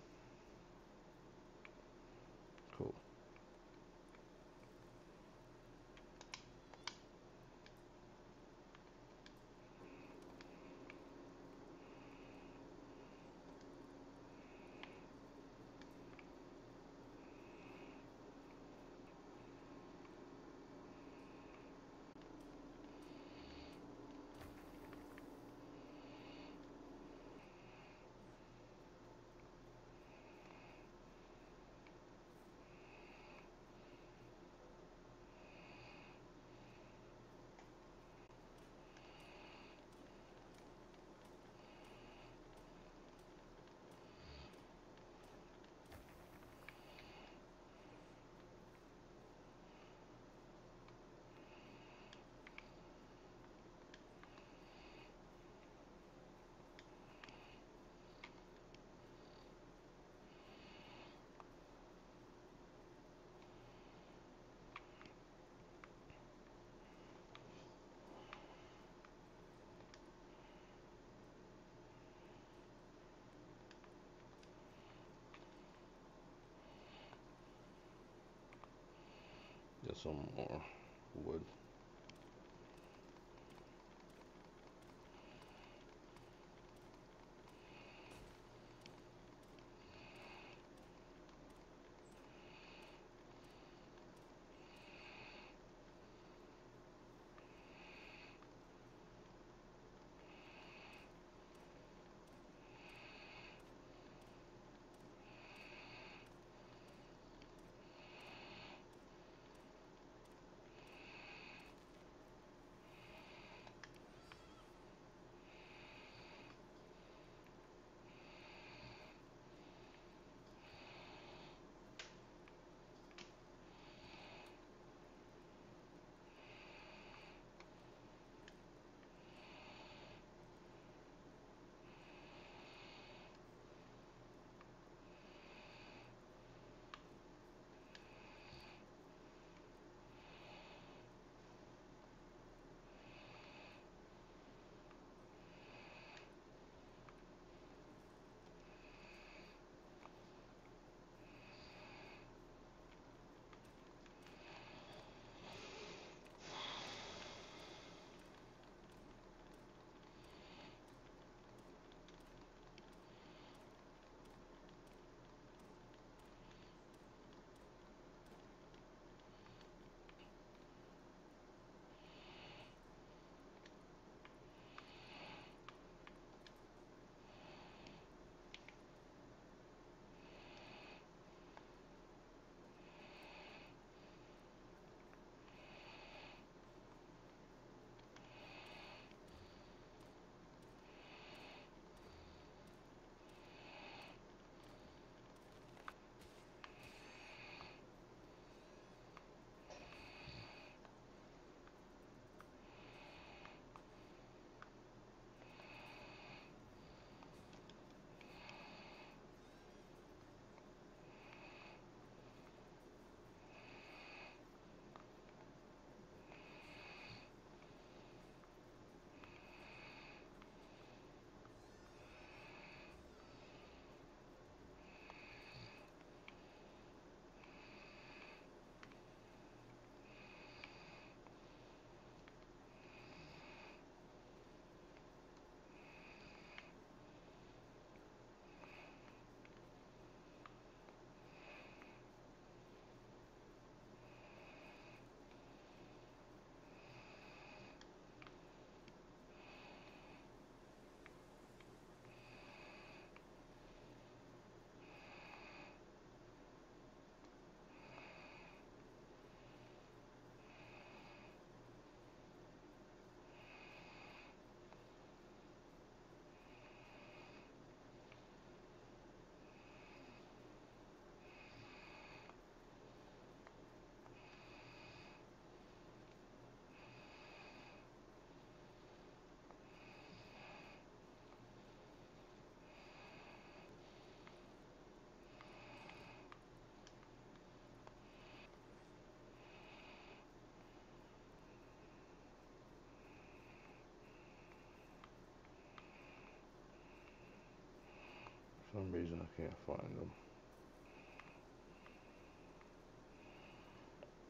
Get some more wood. Some reason I can't find them.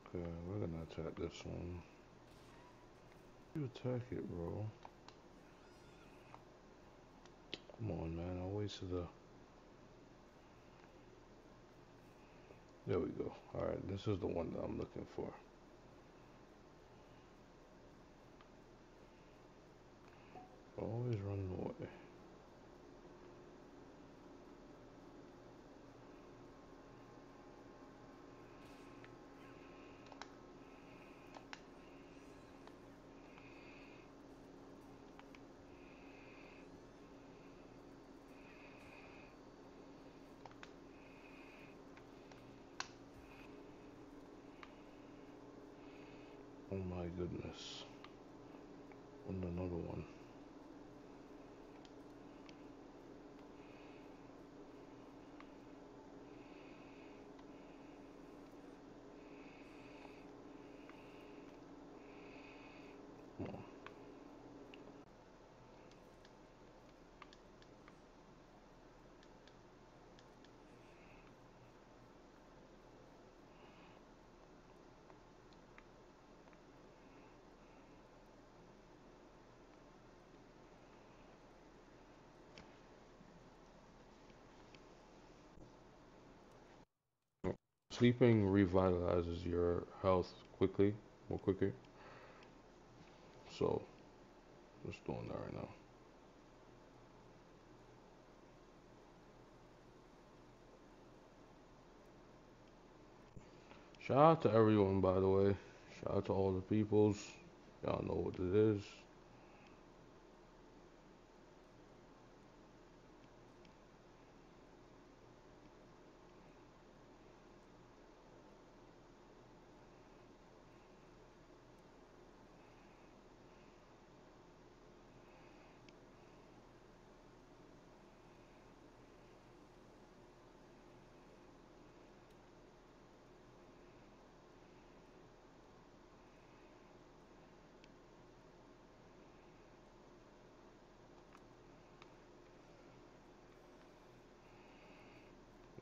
Okay, we're gonna attack this one. You attack it, bro. Come on, man. I wasted the... There we go. Alright, this is the one that I'm looking for. Always running away. Oh my goodness. And another one. Come on. Sleeping revitalizes your health quickly, more quicker. So, just doing that right now. Shout out to everyone, by the way. Shout out to all the peoples. Y'all know what it is.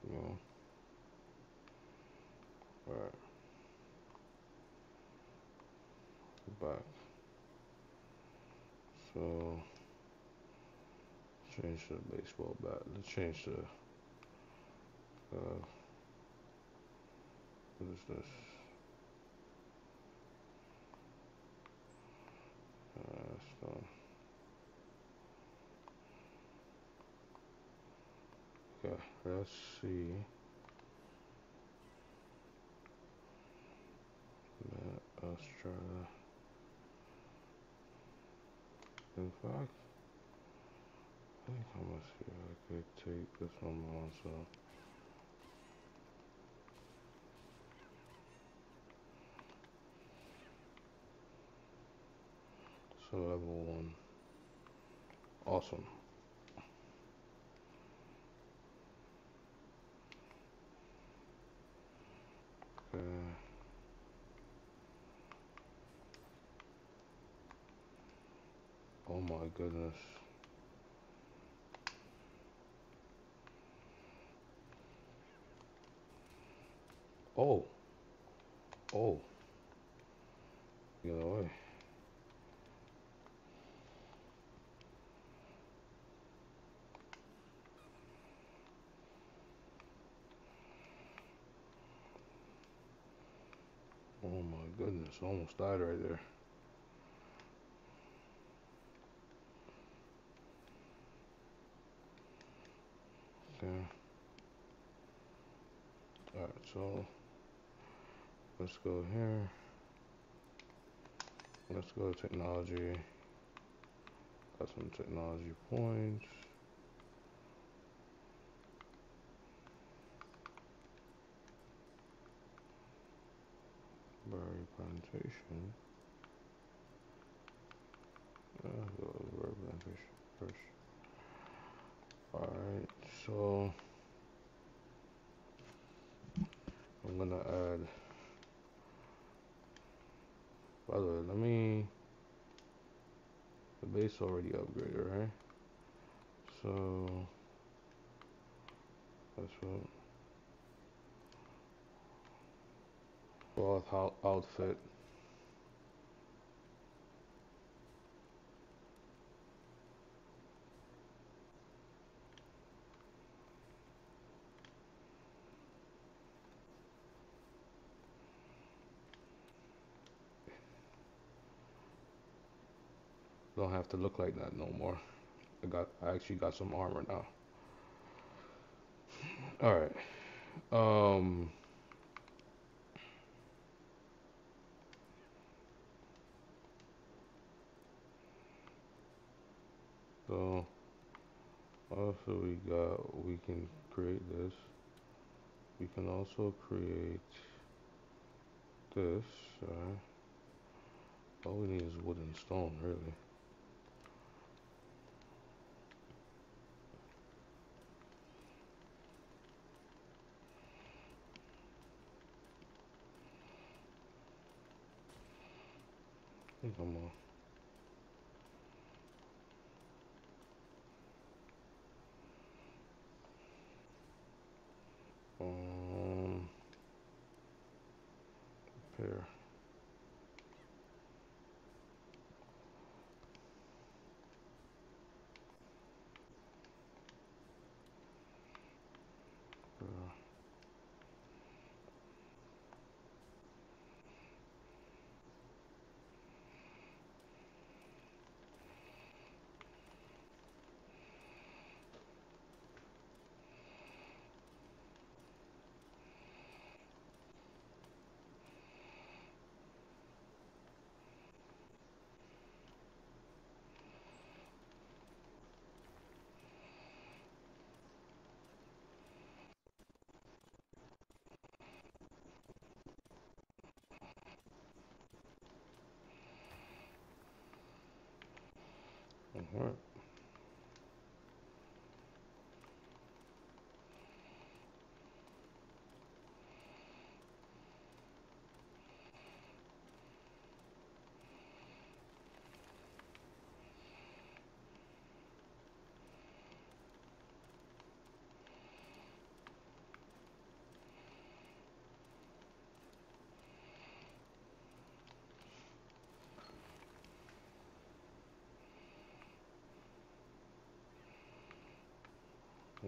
You know. Alright. Back. So change the baseball bat. Let's change the uh what is this? Uh, so okay, let's see. Let us try to in fact think I'm gonna see if I could take this one also. So level one. Awesome. Okay. Oh my goodness. Oh. Oh. Get away. Oh my goodness, almost died right there. Okay. Alright, so let's go here. Let's go to technology. Got some technology points. Berry plantation. Uh, berry plantation first. Alright, so I'm gonna add by the way, let me the base already upgraded, right? So That's what. Cloth outfit. Don't have to look like that no more. I got I actually got some armor now. Alright. Um So also we got we can create this. We can also create this, right? All we need is wood and stone really. Come on. Um, Alright. Alright.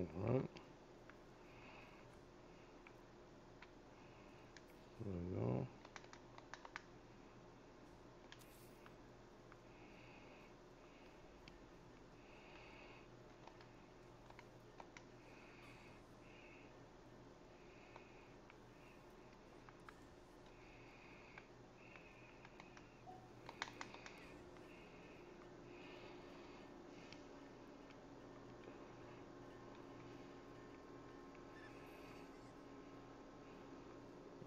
There we go. There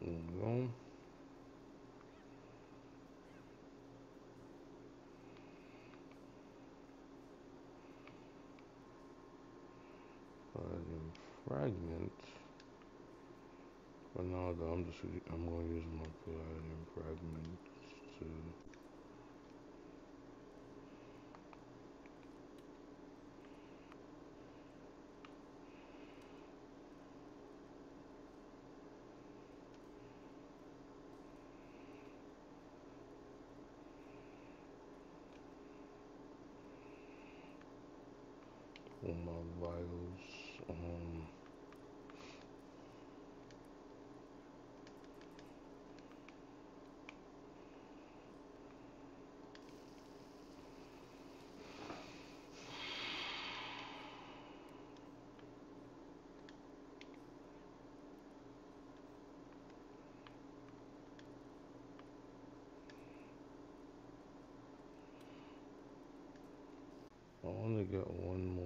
we go. Paldium fragment. But now though, I'm just I'm going to use my paldium fragment to my vitals. Get one more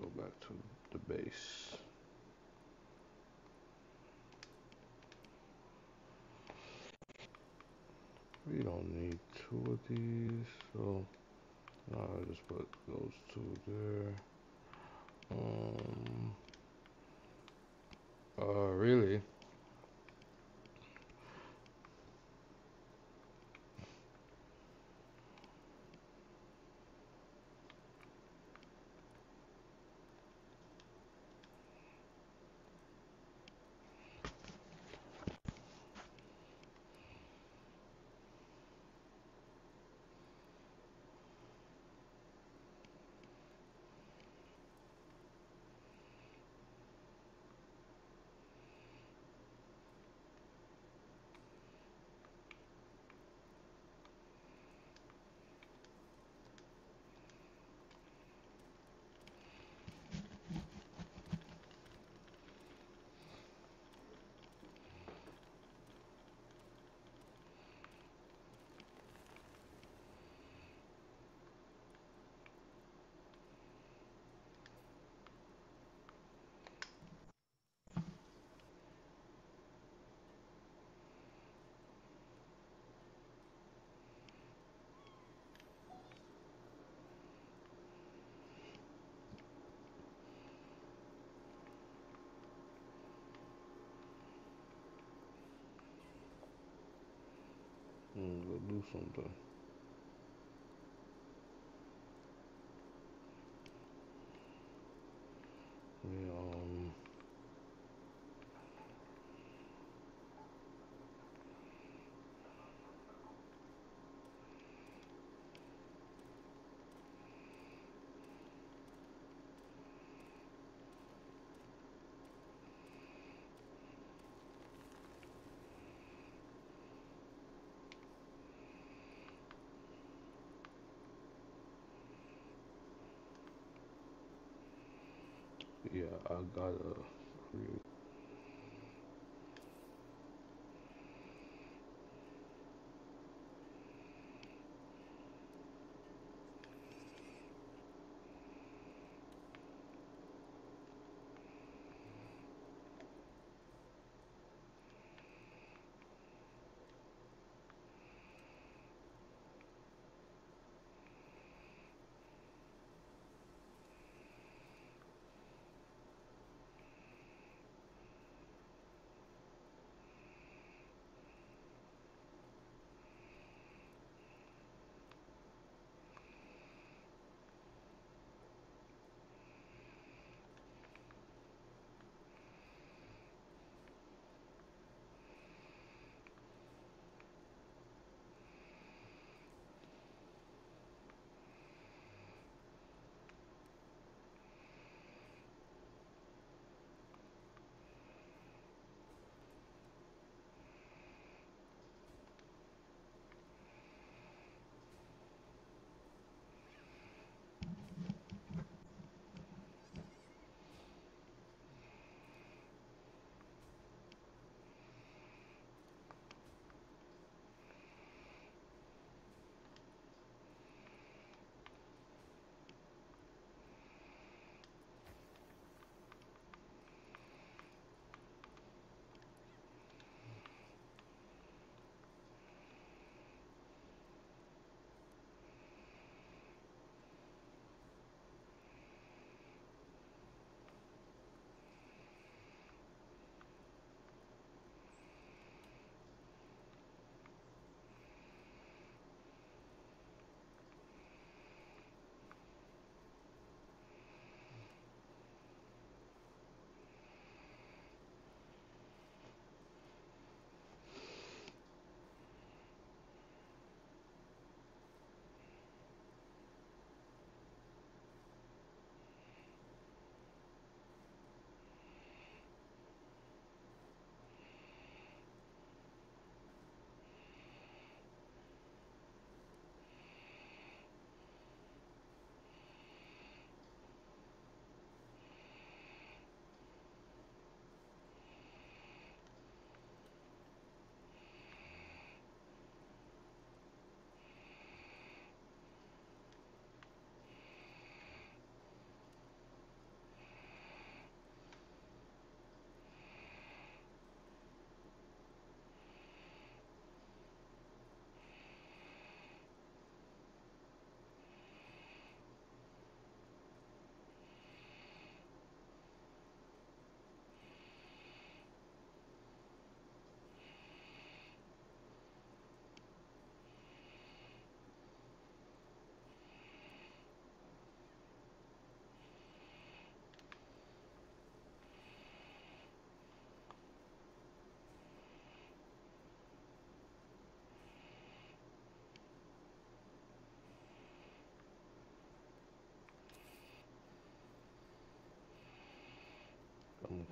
go back to the base. We don't need two of these, so I'll just put those two there. Um, uh, really? Mm, go do something. Yeah, yeah, I gotta create.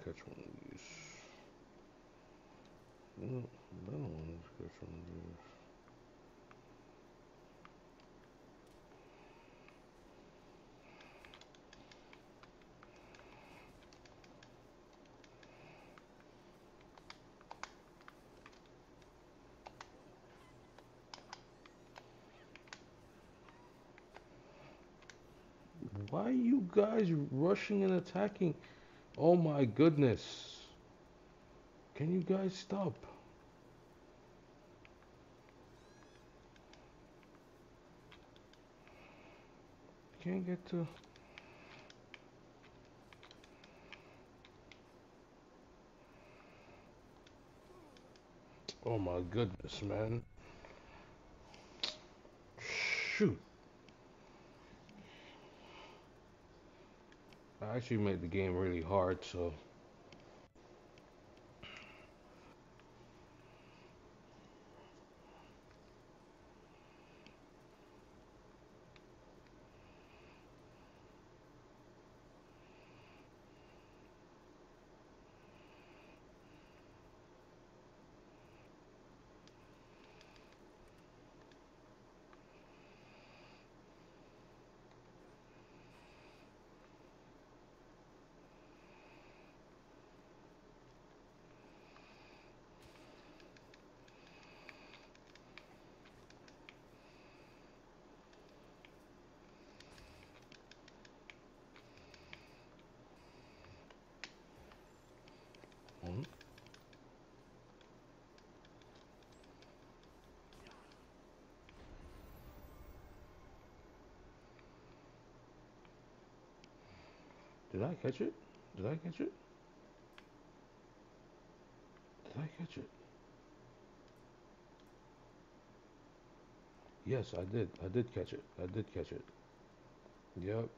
Catch one of these. No, I don't want to catch one of these. Why are you guys rushing and attacking? Oh my goodness. Can you guys stop? Can't get to... Oh my goodness, man. Shoot. I actually made the game really hard, so... I catch it? Did I catch it? Did I catch it? Yes, I did. I did catch it. I did catch it. Yep.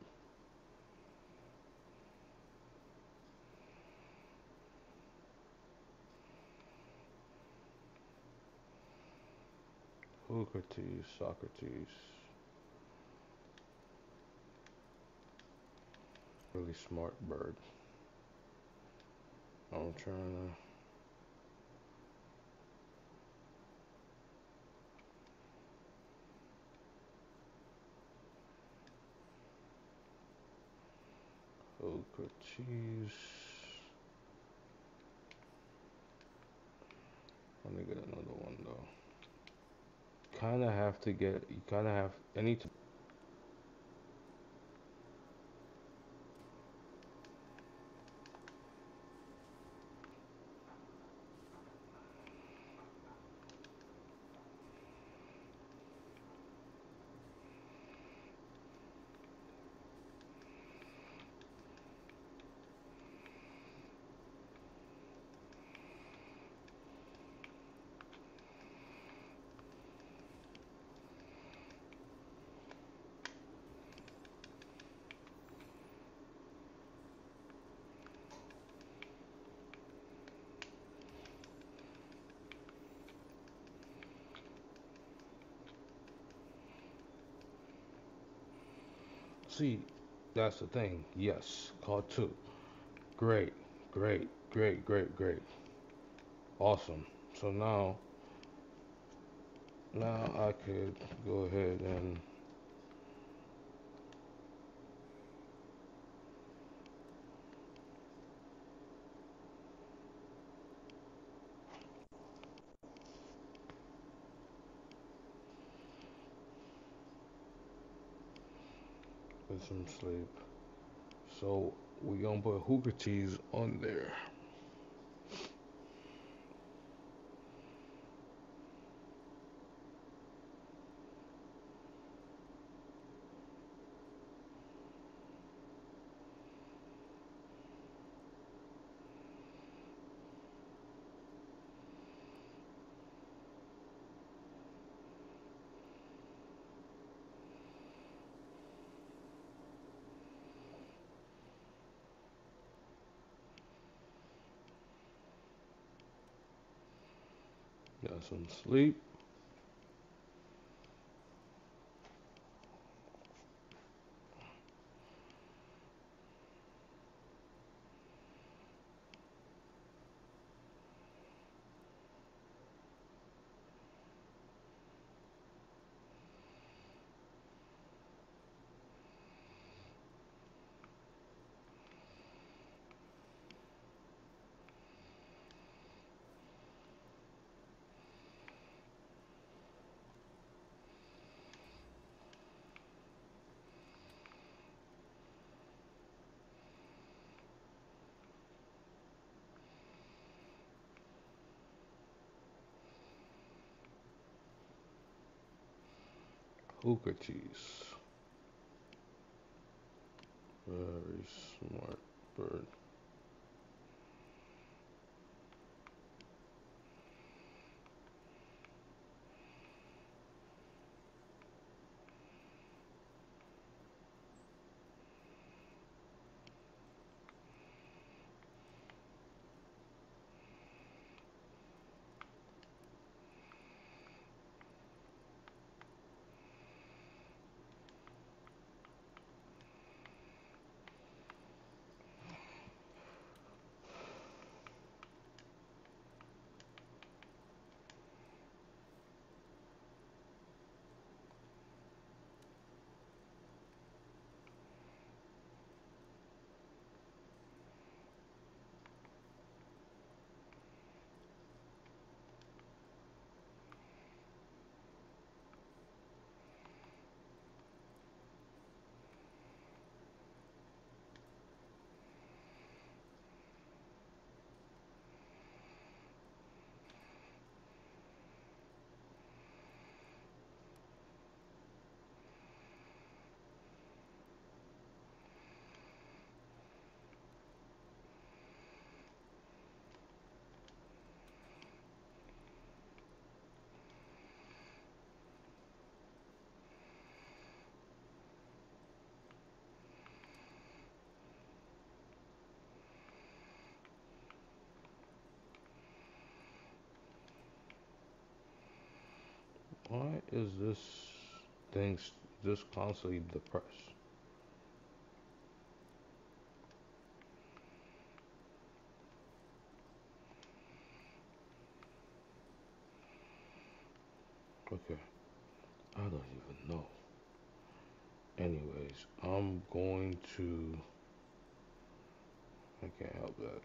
Socrates, Socrates. Really smart bird. I'm trying to. cheese Let me get another one though. Kind of have to get. You kind of have. I See, that's the thing. Yes, call two. Great, great, great, great, great. Awesome. So now, now I could go ahead and some sleep. So we gonna put Hoocrates on there. Got some sleep. Hoocrates. Very smart bird. Why is this thing s- just constantly depressed? Okay, I don't even know. Anyways, I'm going to. I can't help that.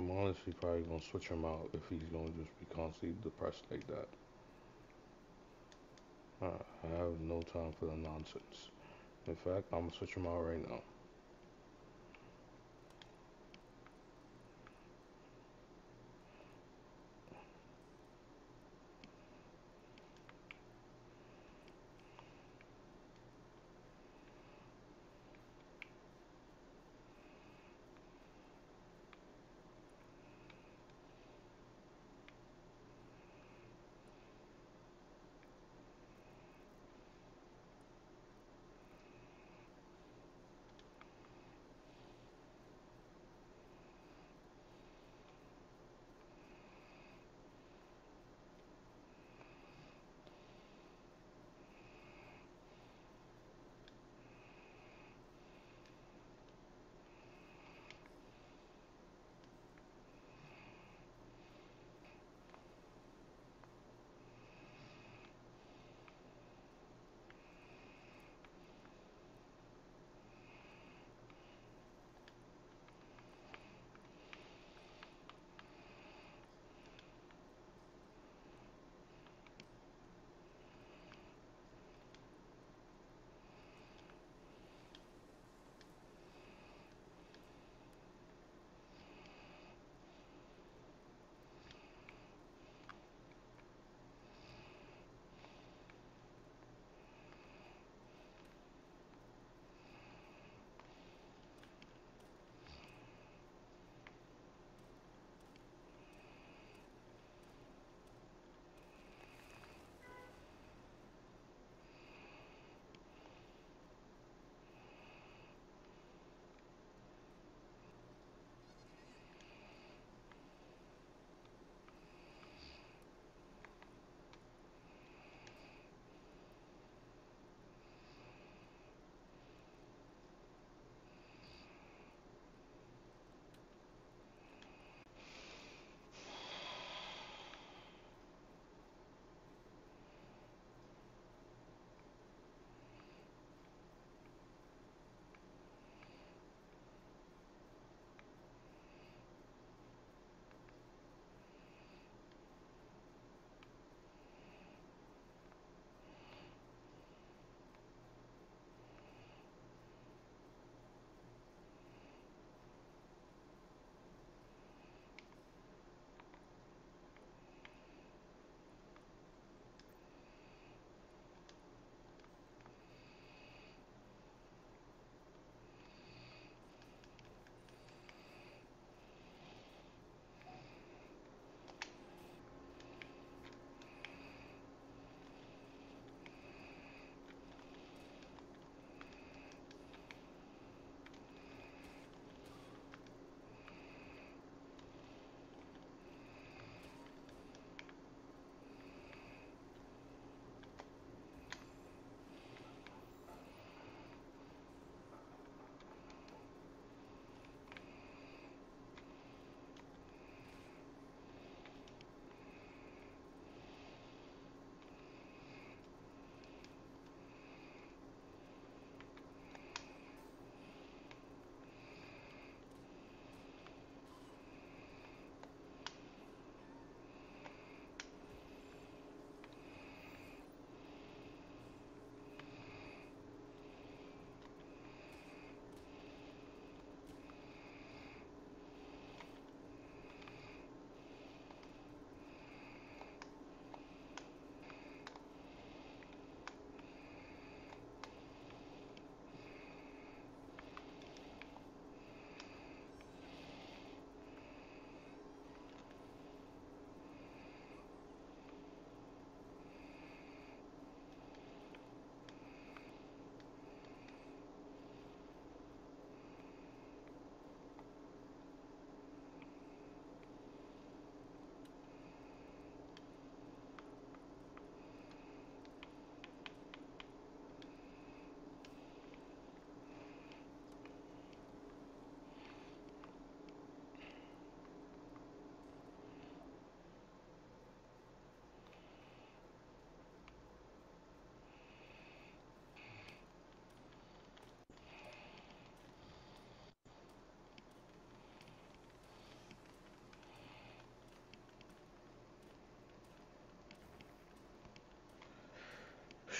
I'm honestly probably gonna switch him out if he's gonna just be constantly depressed like that. I have no time for the nonsense. In fact, I'm gonna switch him out right now.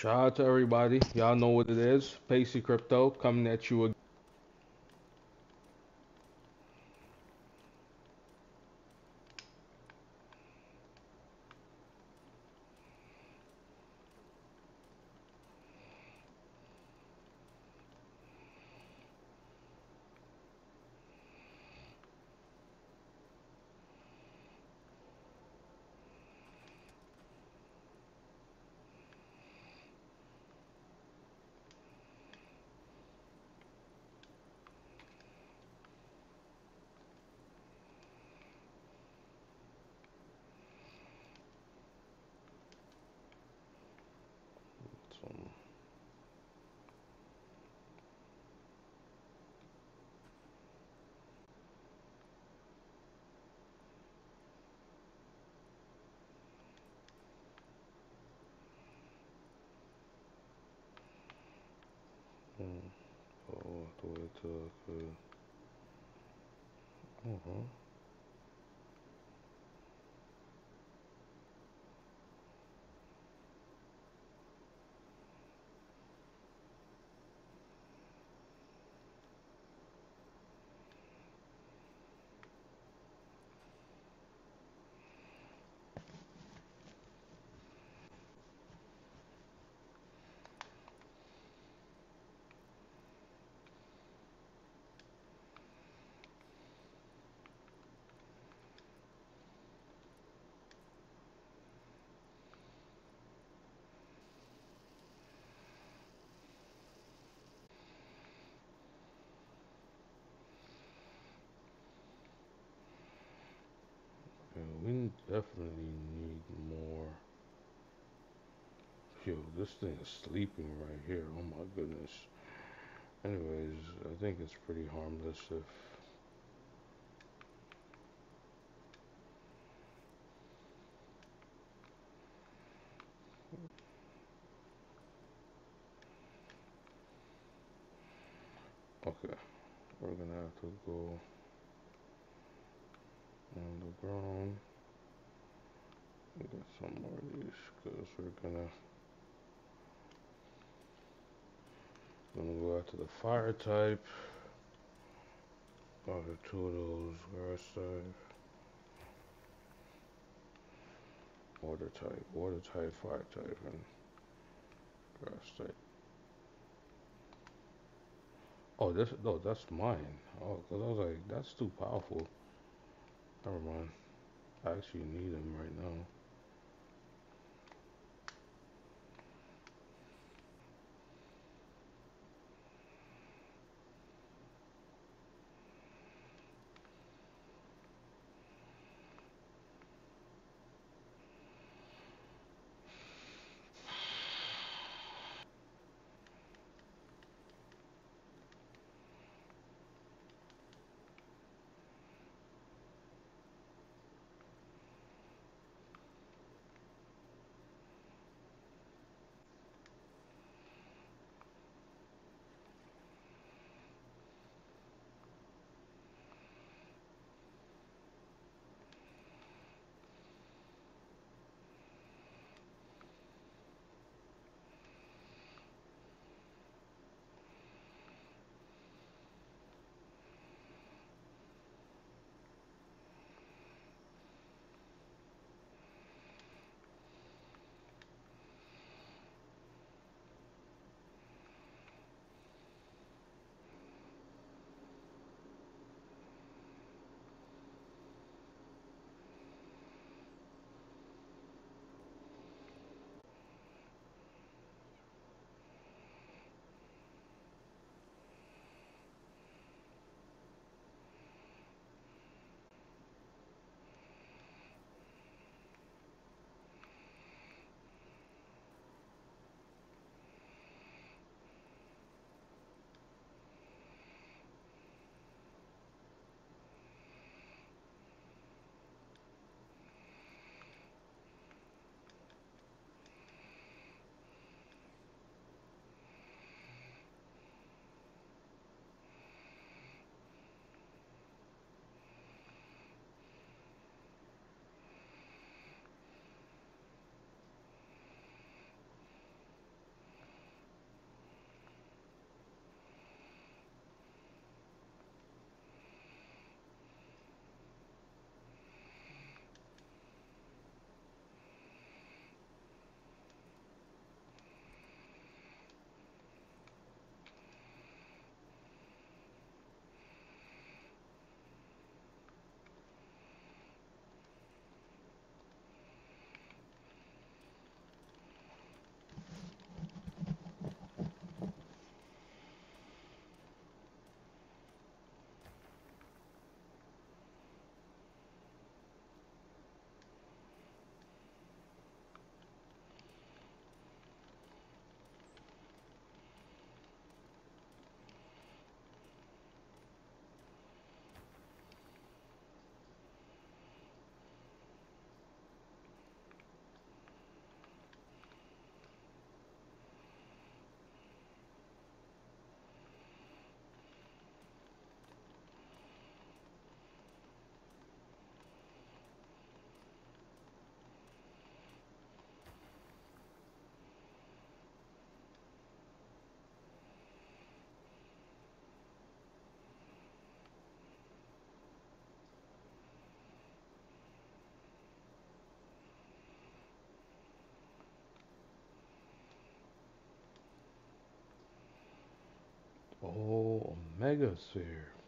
Shout out to everybody. Y'all know what it is. Pacey Crypto coming at you again. Some To okay. Uh-huh. Yeah, we definitely need more. Yo, this thing is sleeping right here. Oh my goodness. Anyways, I think it's pretty harmless if Okay, we're gonna have to go on the ground. Got some more of these because we're gonna gonna go out to the fire type. After two of those grass type. Water type, water type, fire type, and grass type. Oh, this no, that's mine. Oh, cause I was like, that's too powerful. Never mind. I actually need them right now. Oh, Omega Sphere.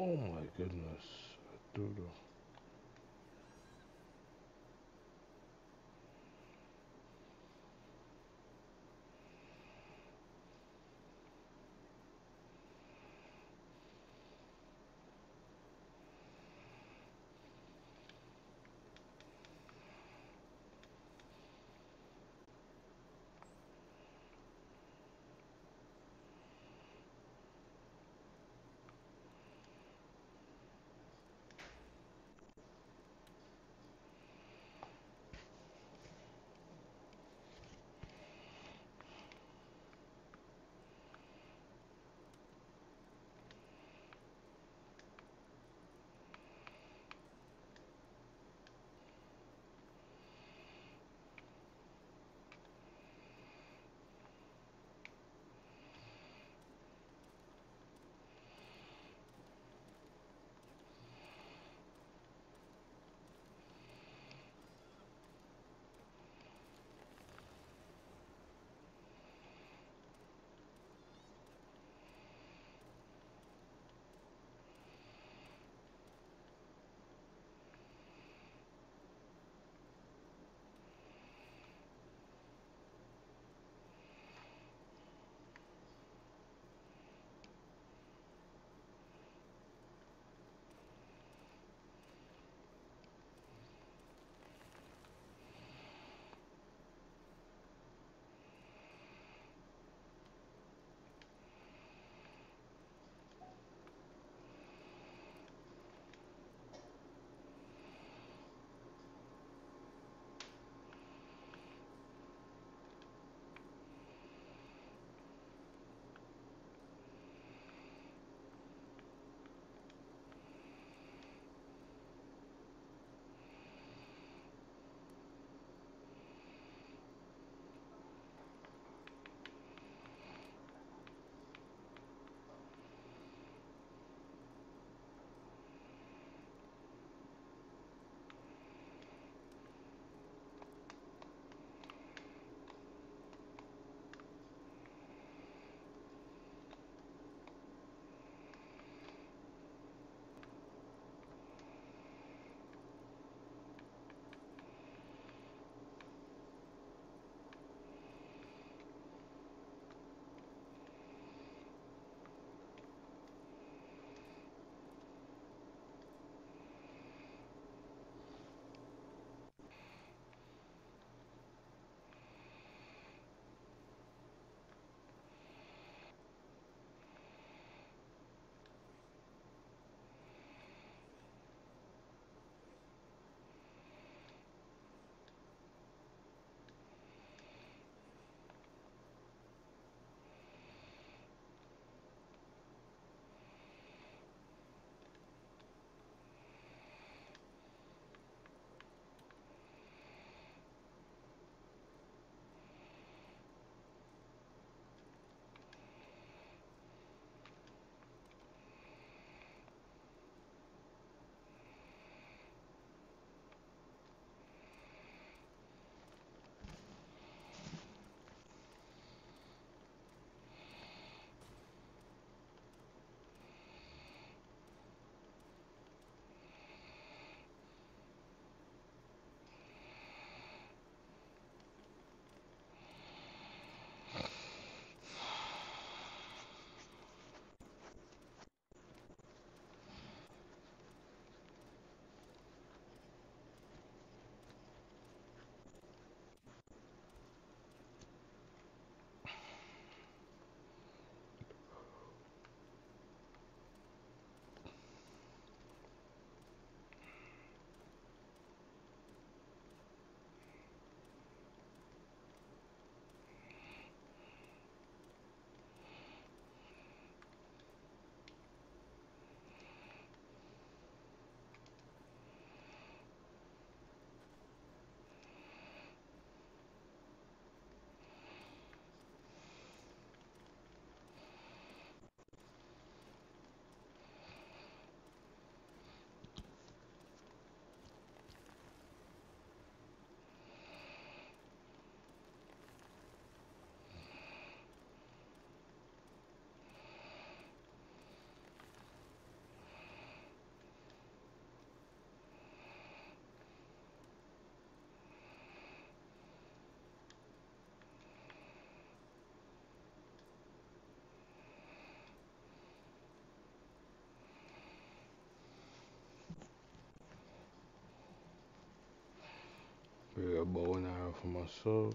Oh my goodness. Doodle. Create a bow and arrow for myself.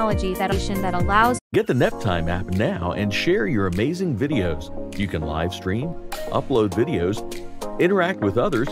Technology that allows Get the NepTime app now and share your amazing videos. You can live stream, upload videos, interact with others,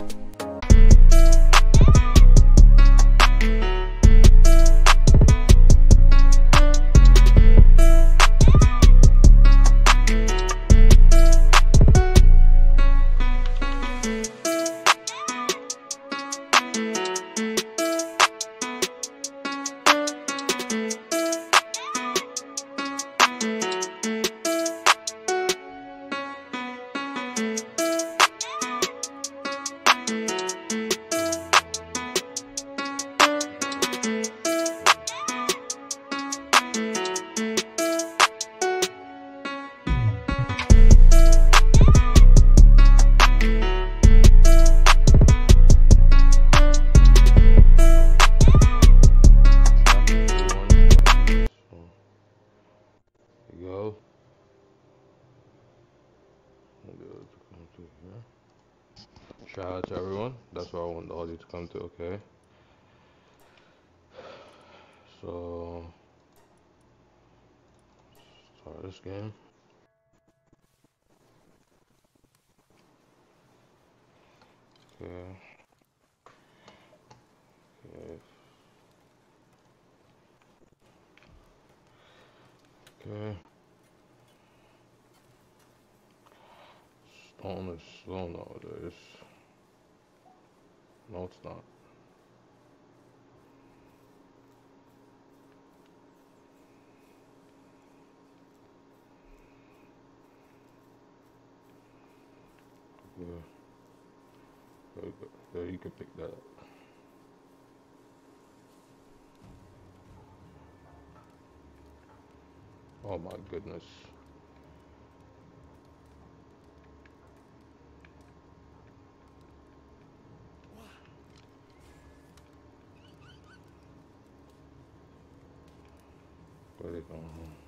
Oh my goodness. Where they going home?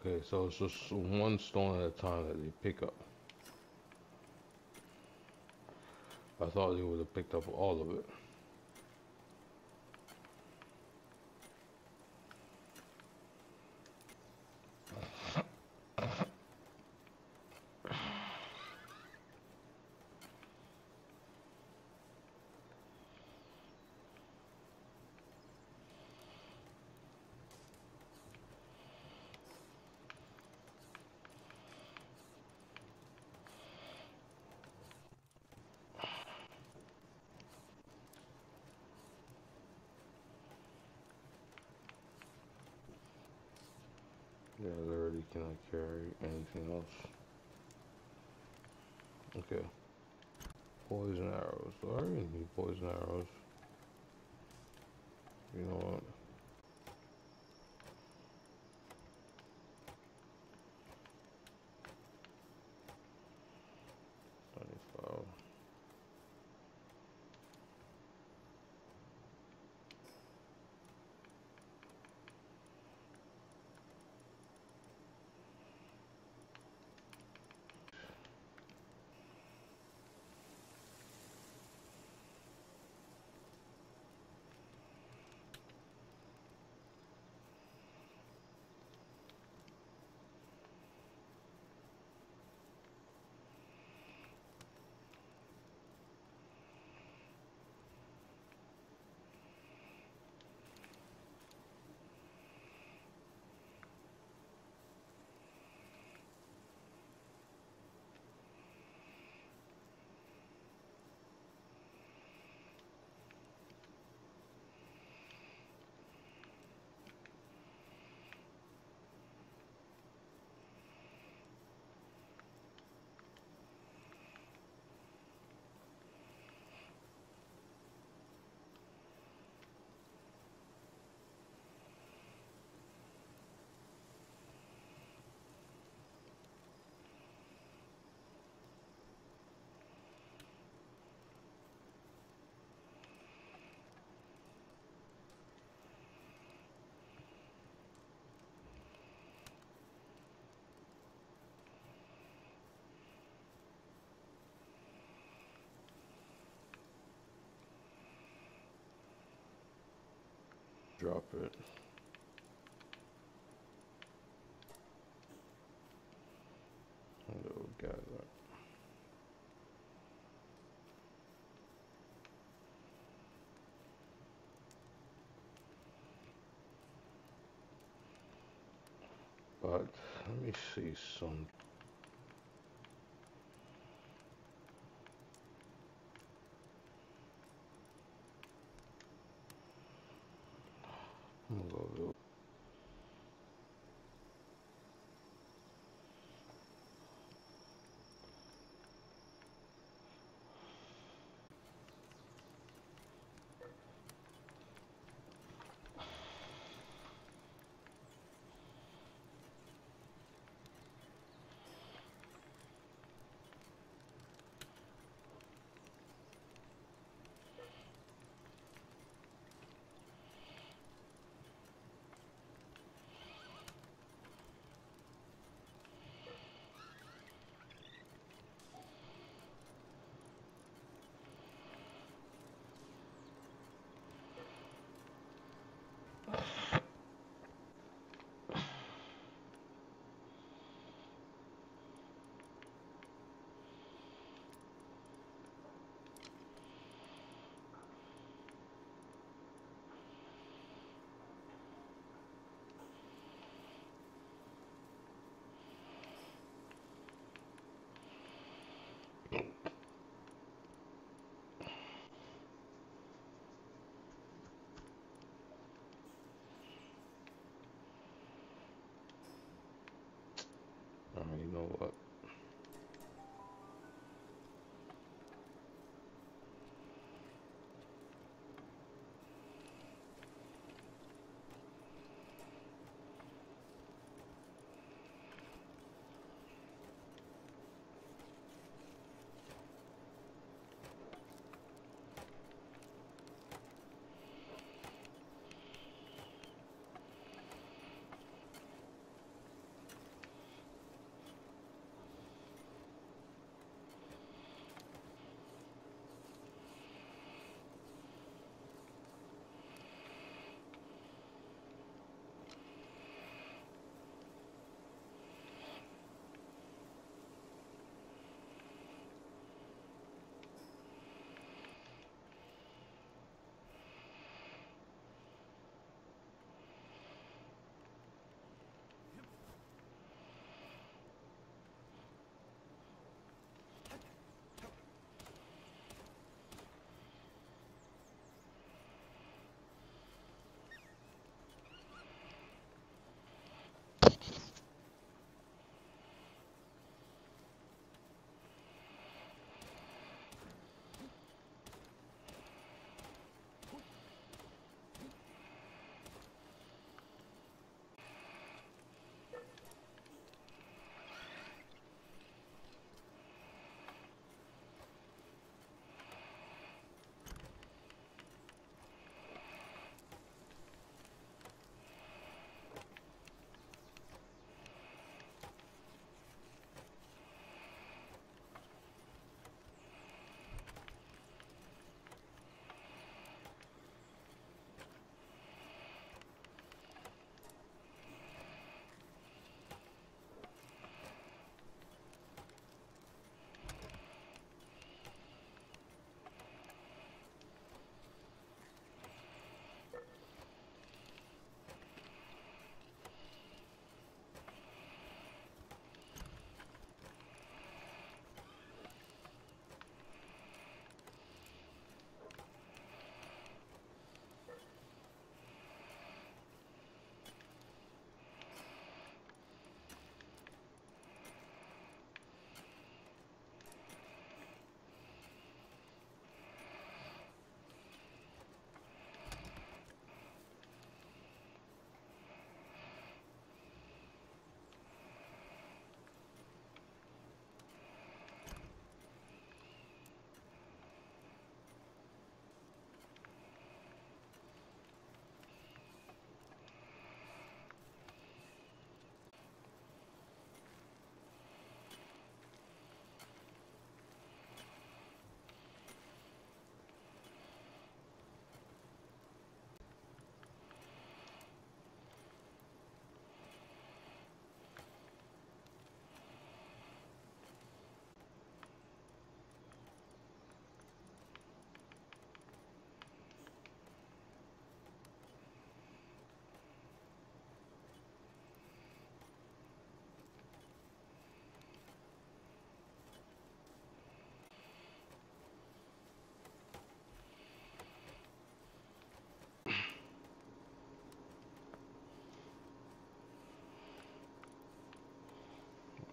Okay, so it's just one stone at a time that they pick up. I thought they would have picked up all of it. Yeah, literally cannot carry anything else. Okay. Poison arrows. Do I really need poison arrows? You know what? Twenty-five. Drop it. Hello, gather. But let me see some. I'm gonna go real- Alright, you know what?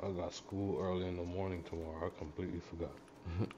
I got school early in the morning tomorrow. I completely forgot. [LAUGHS]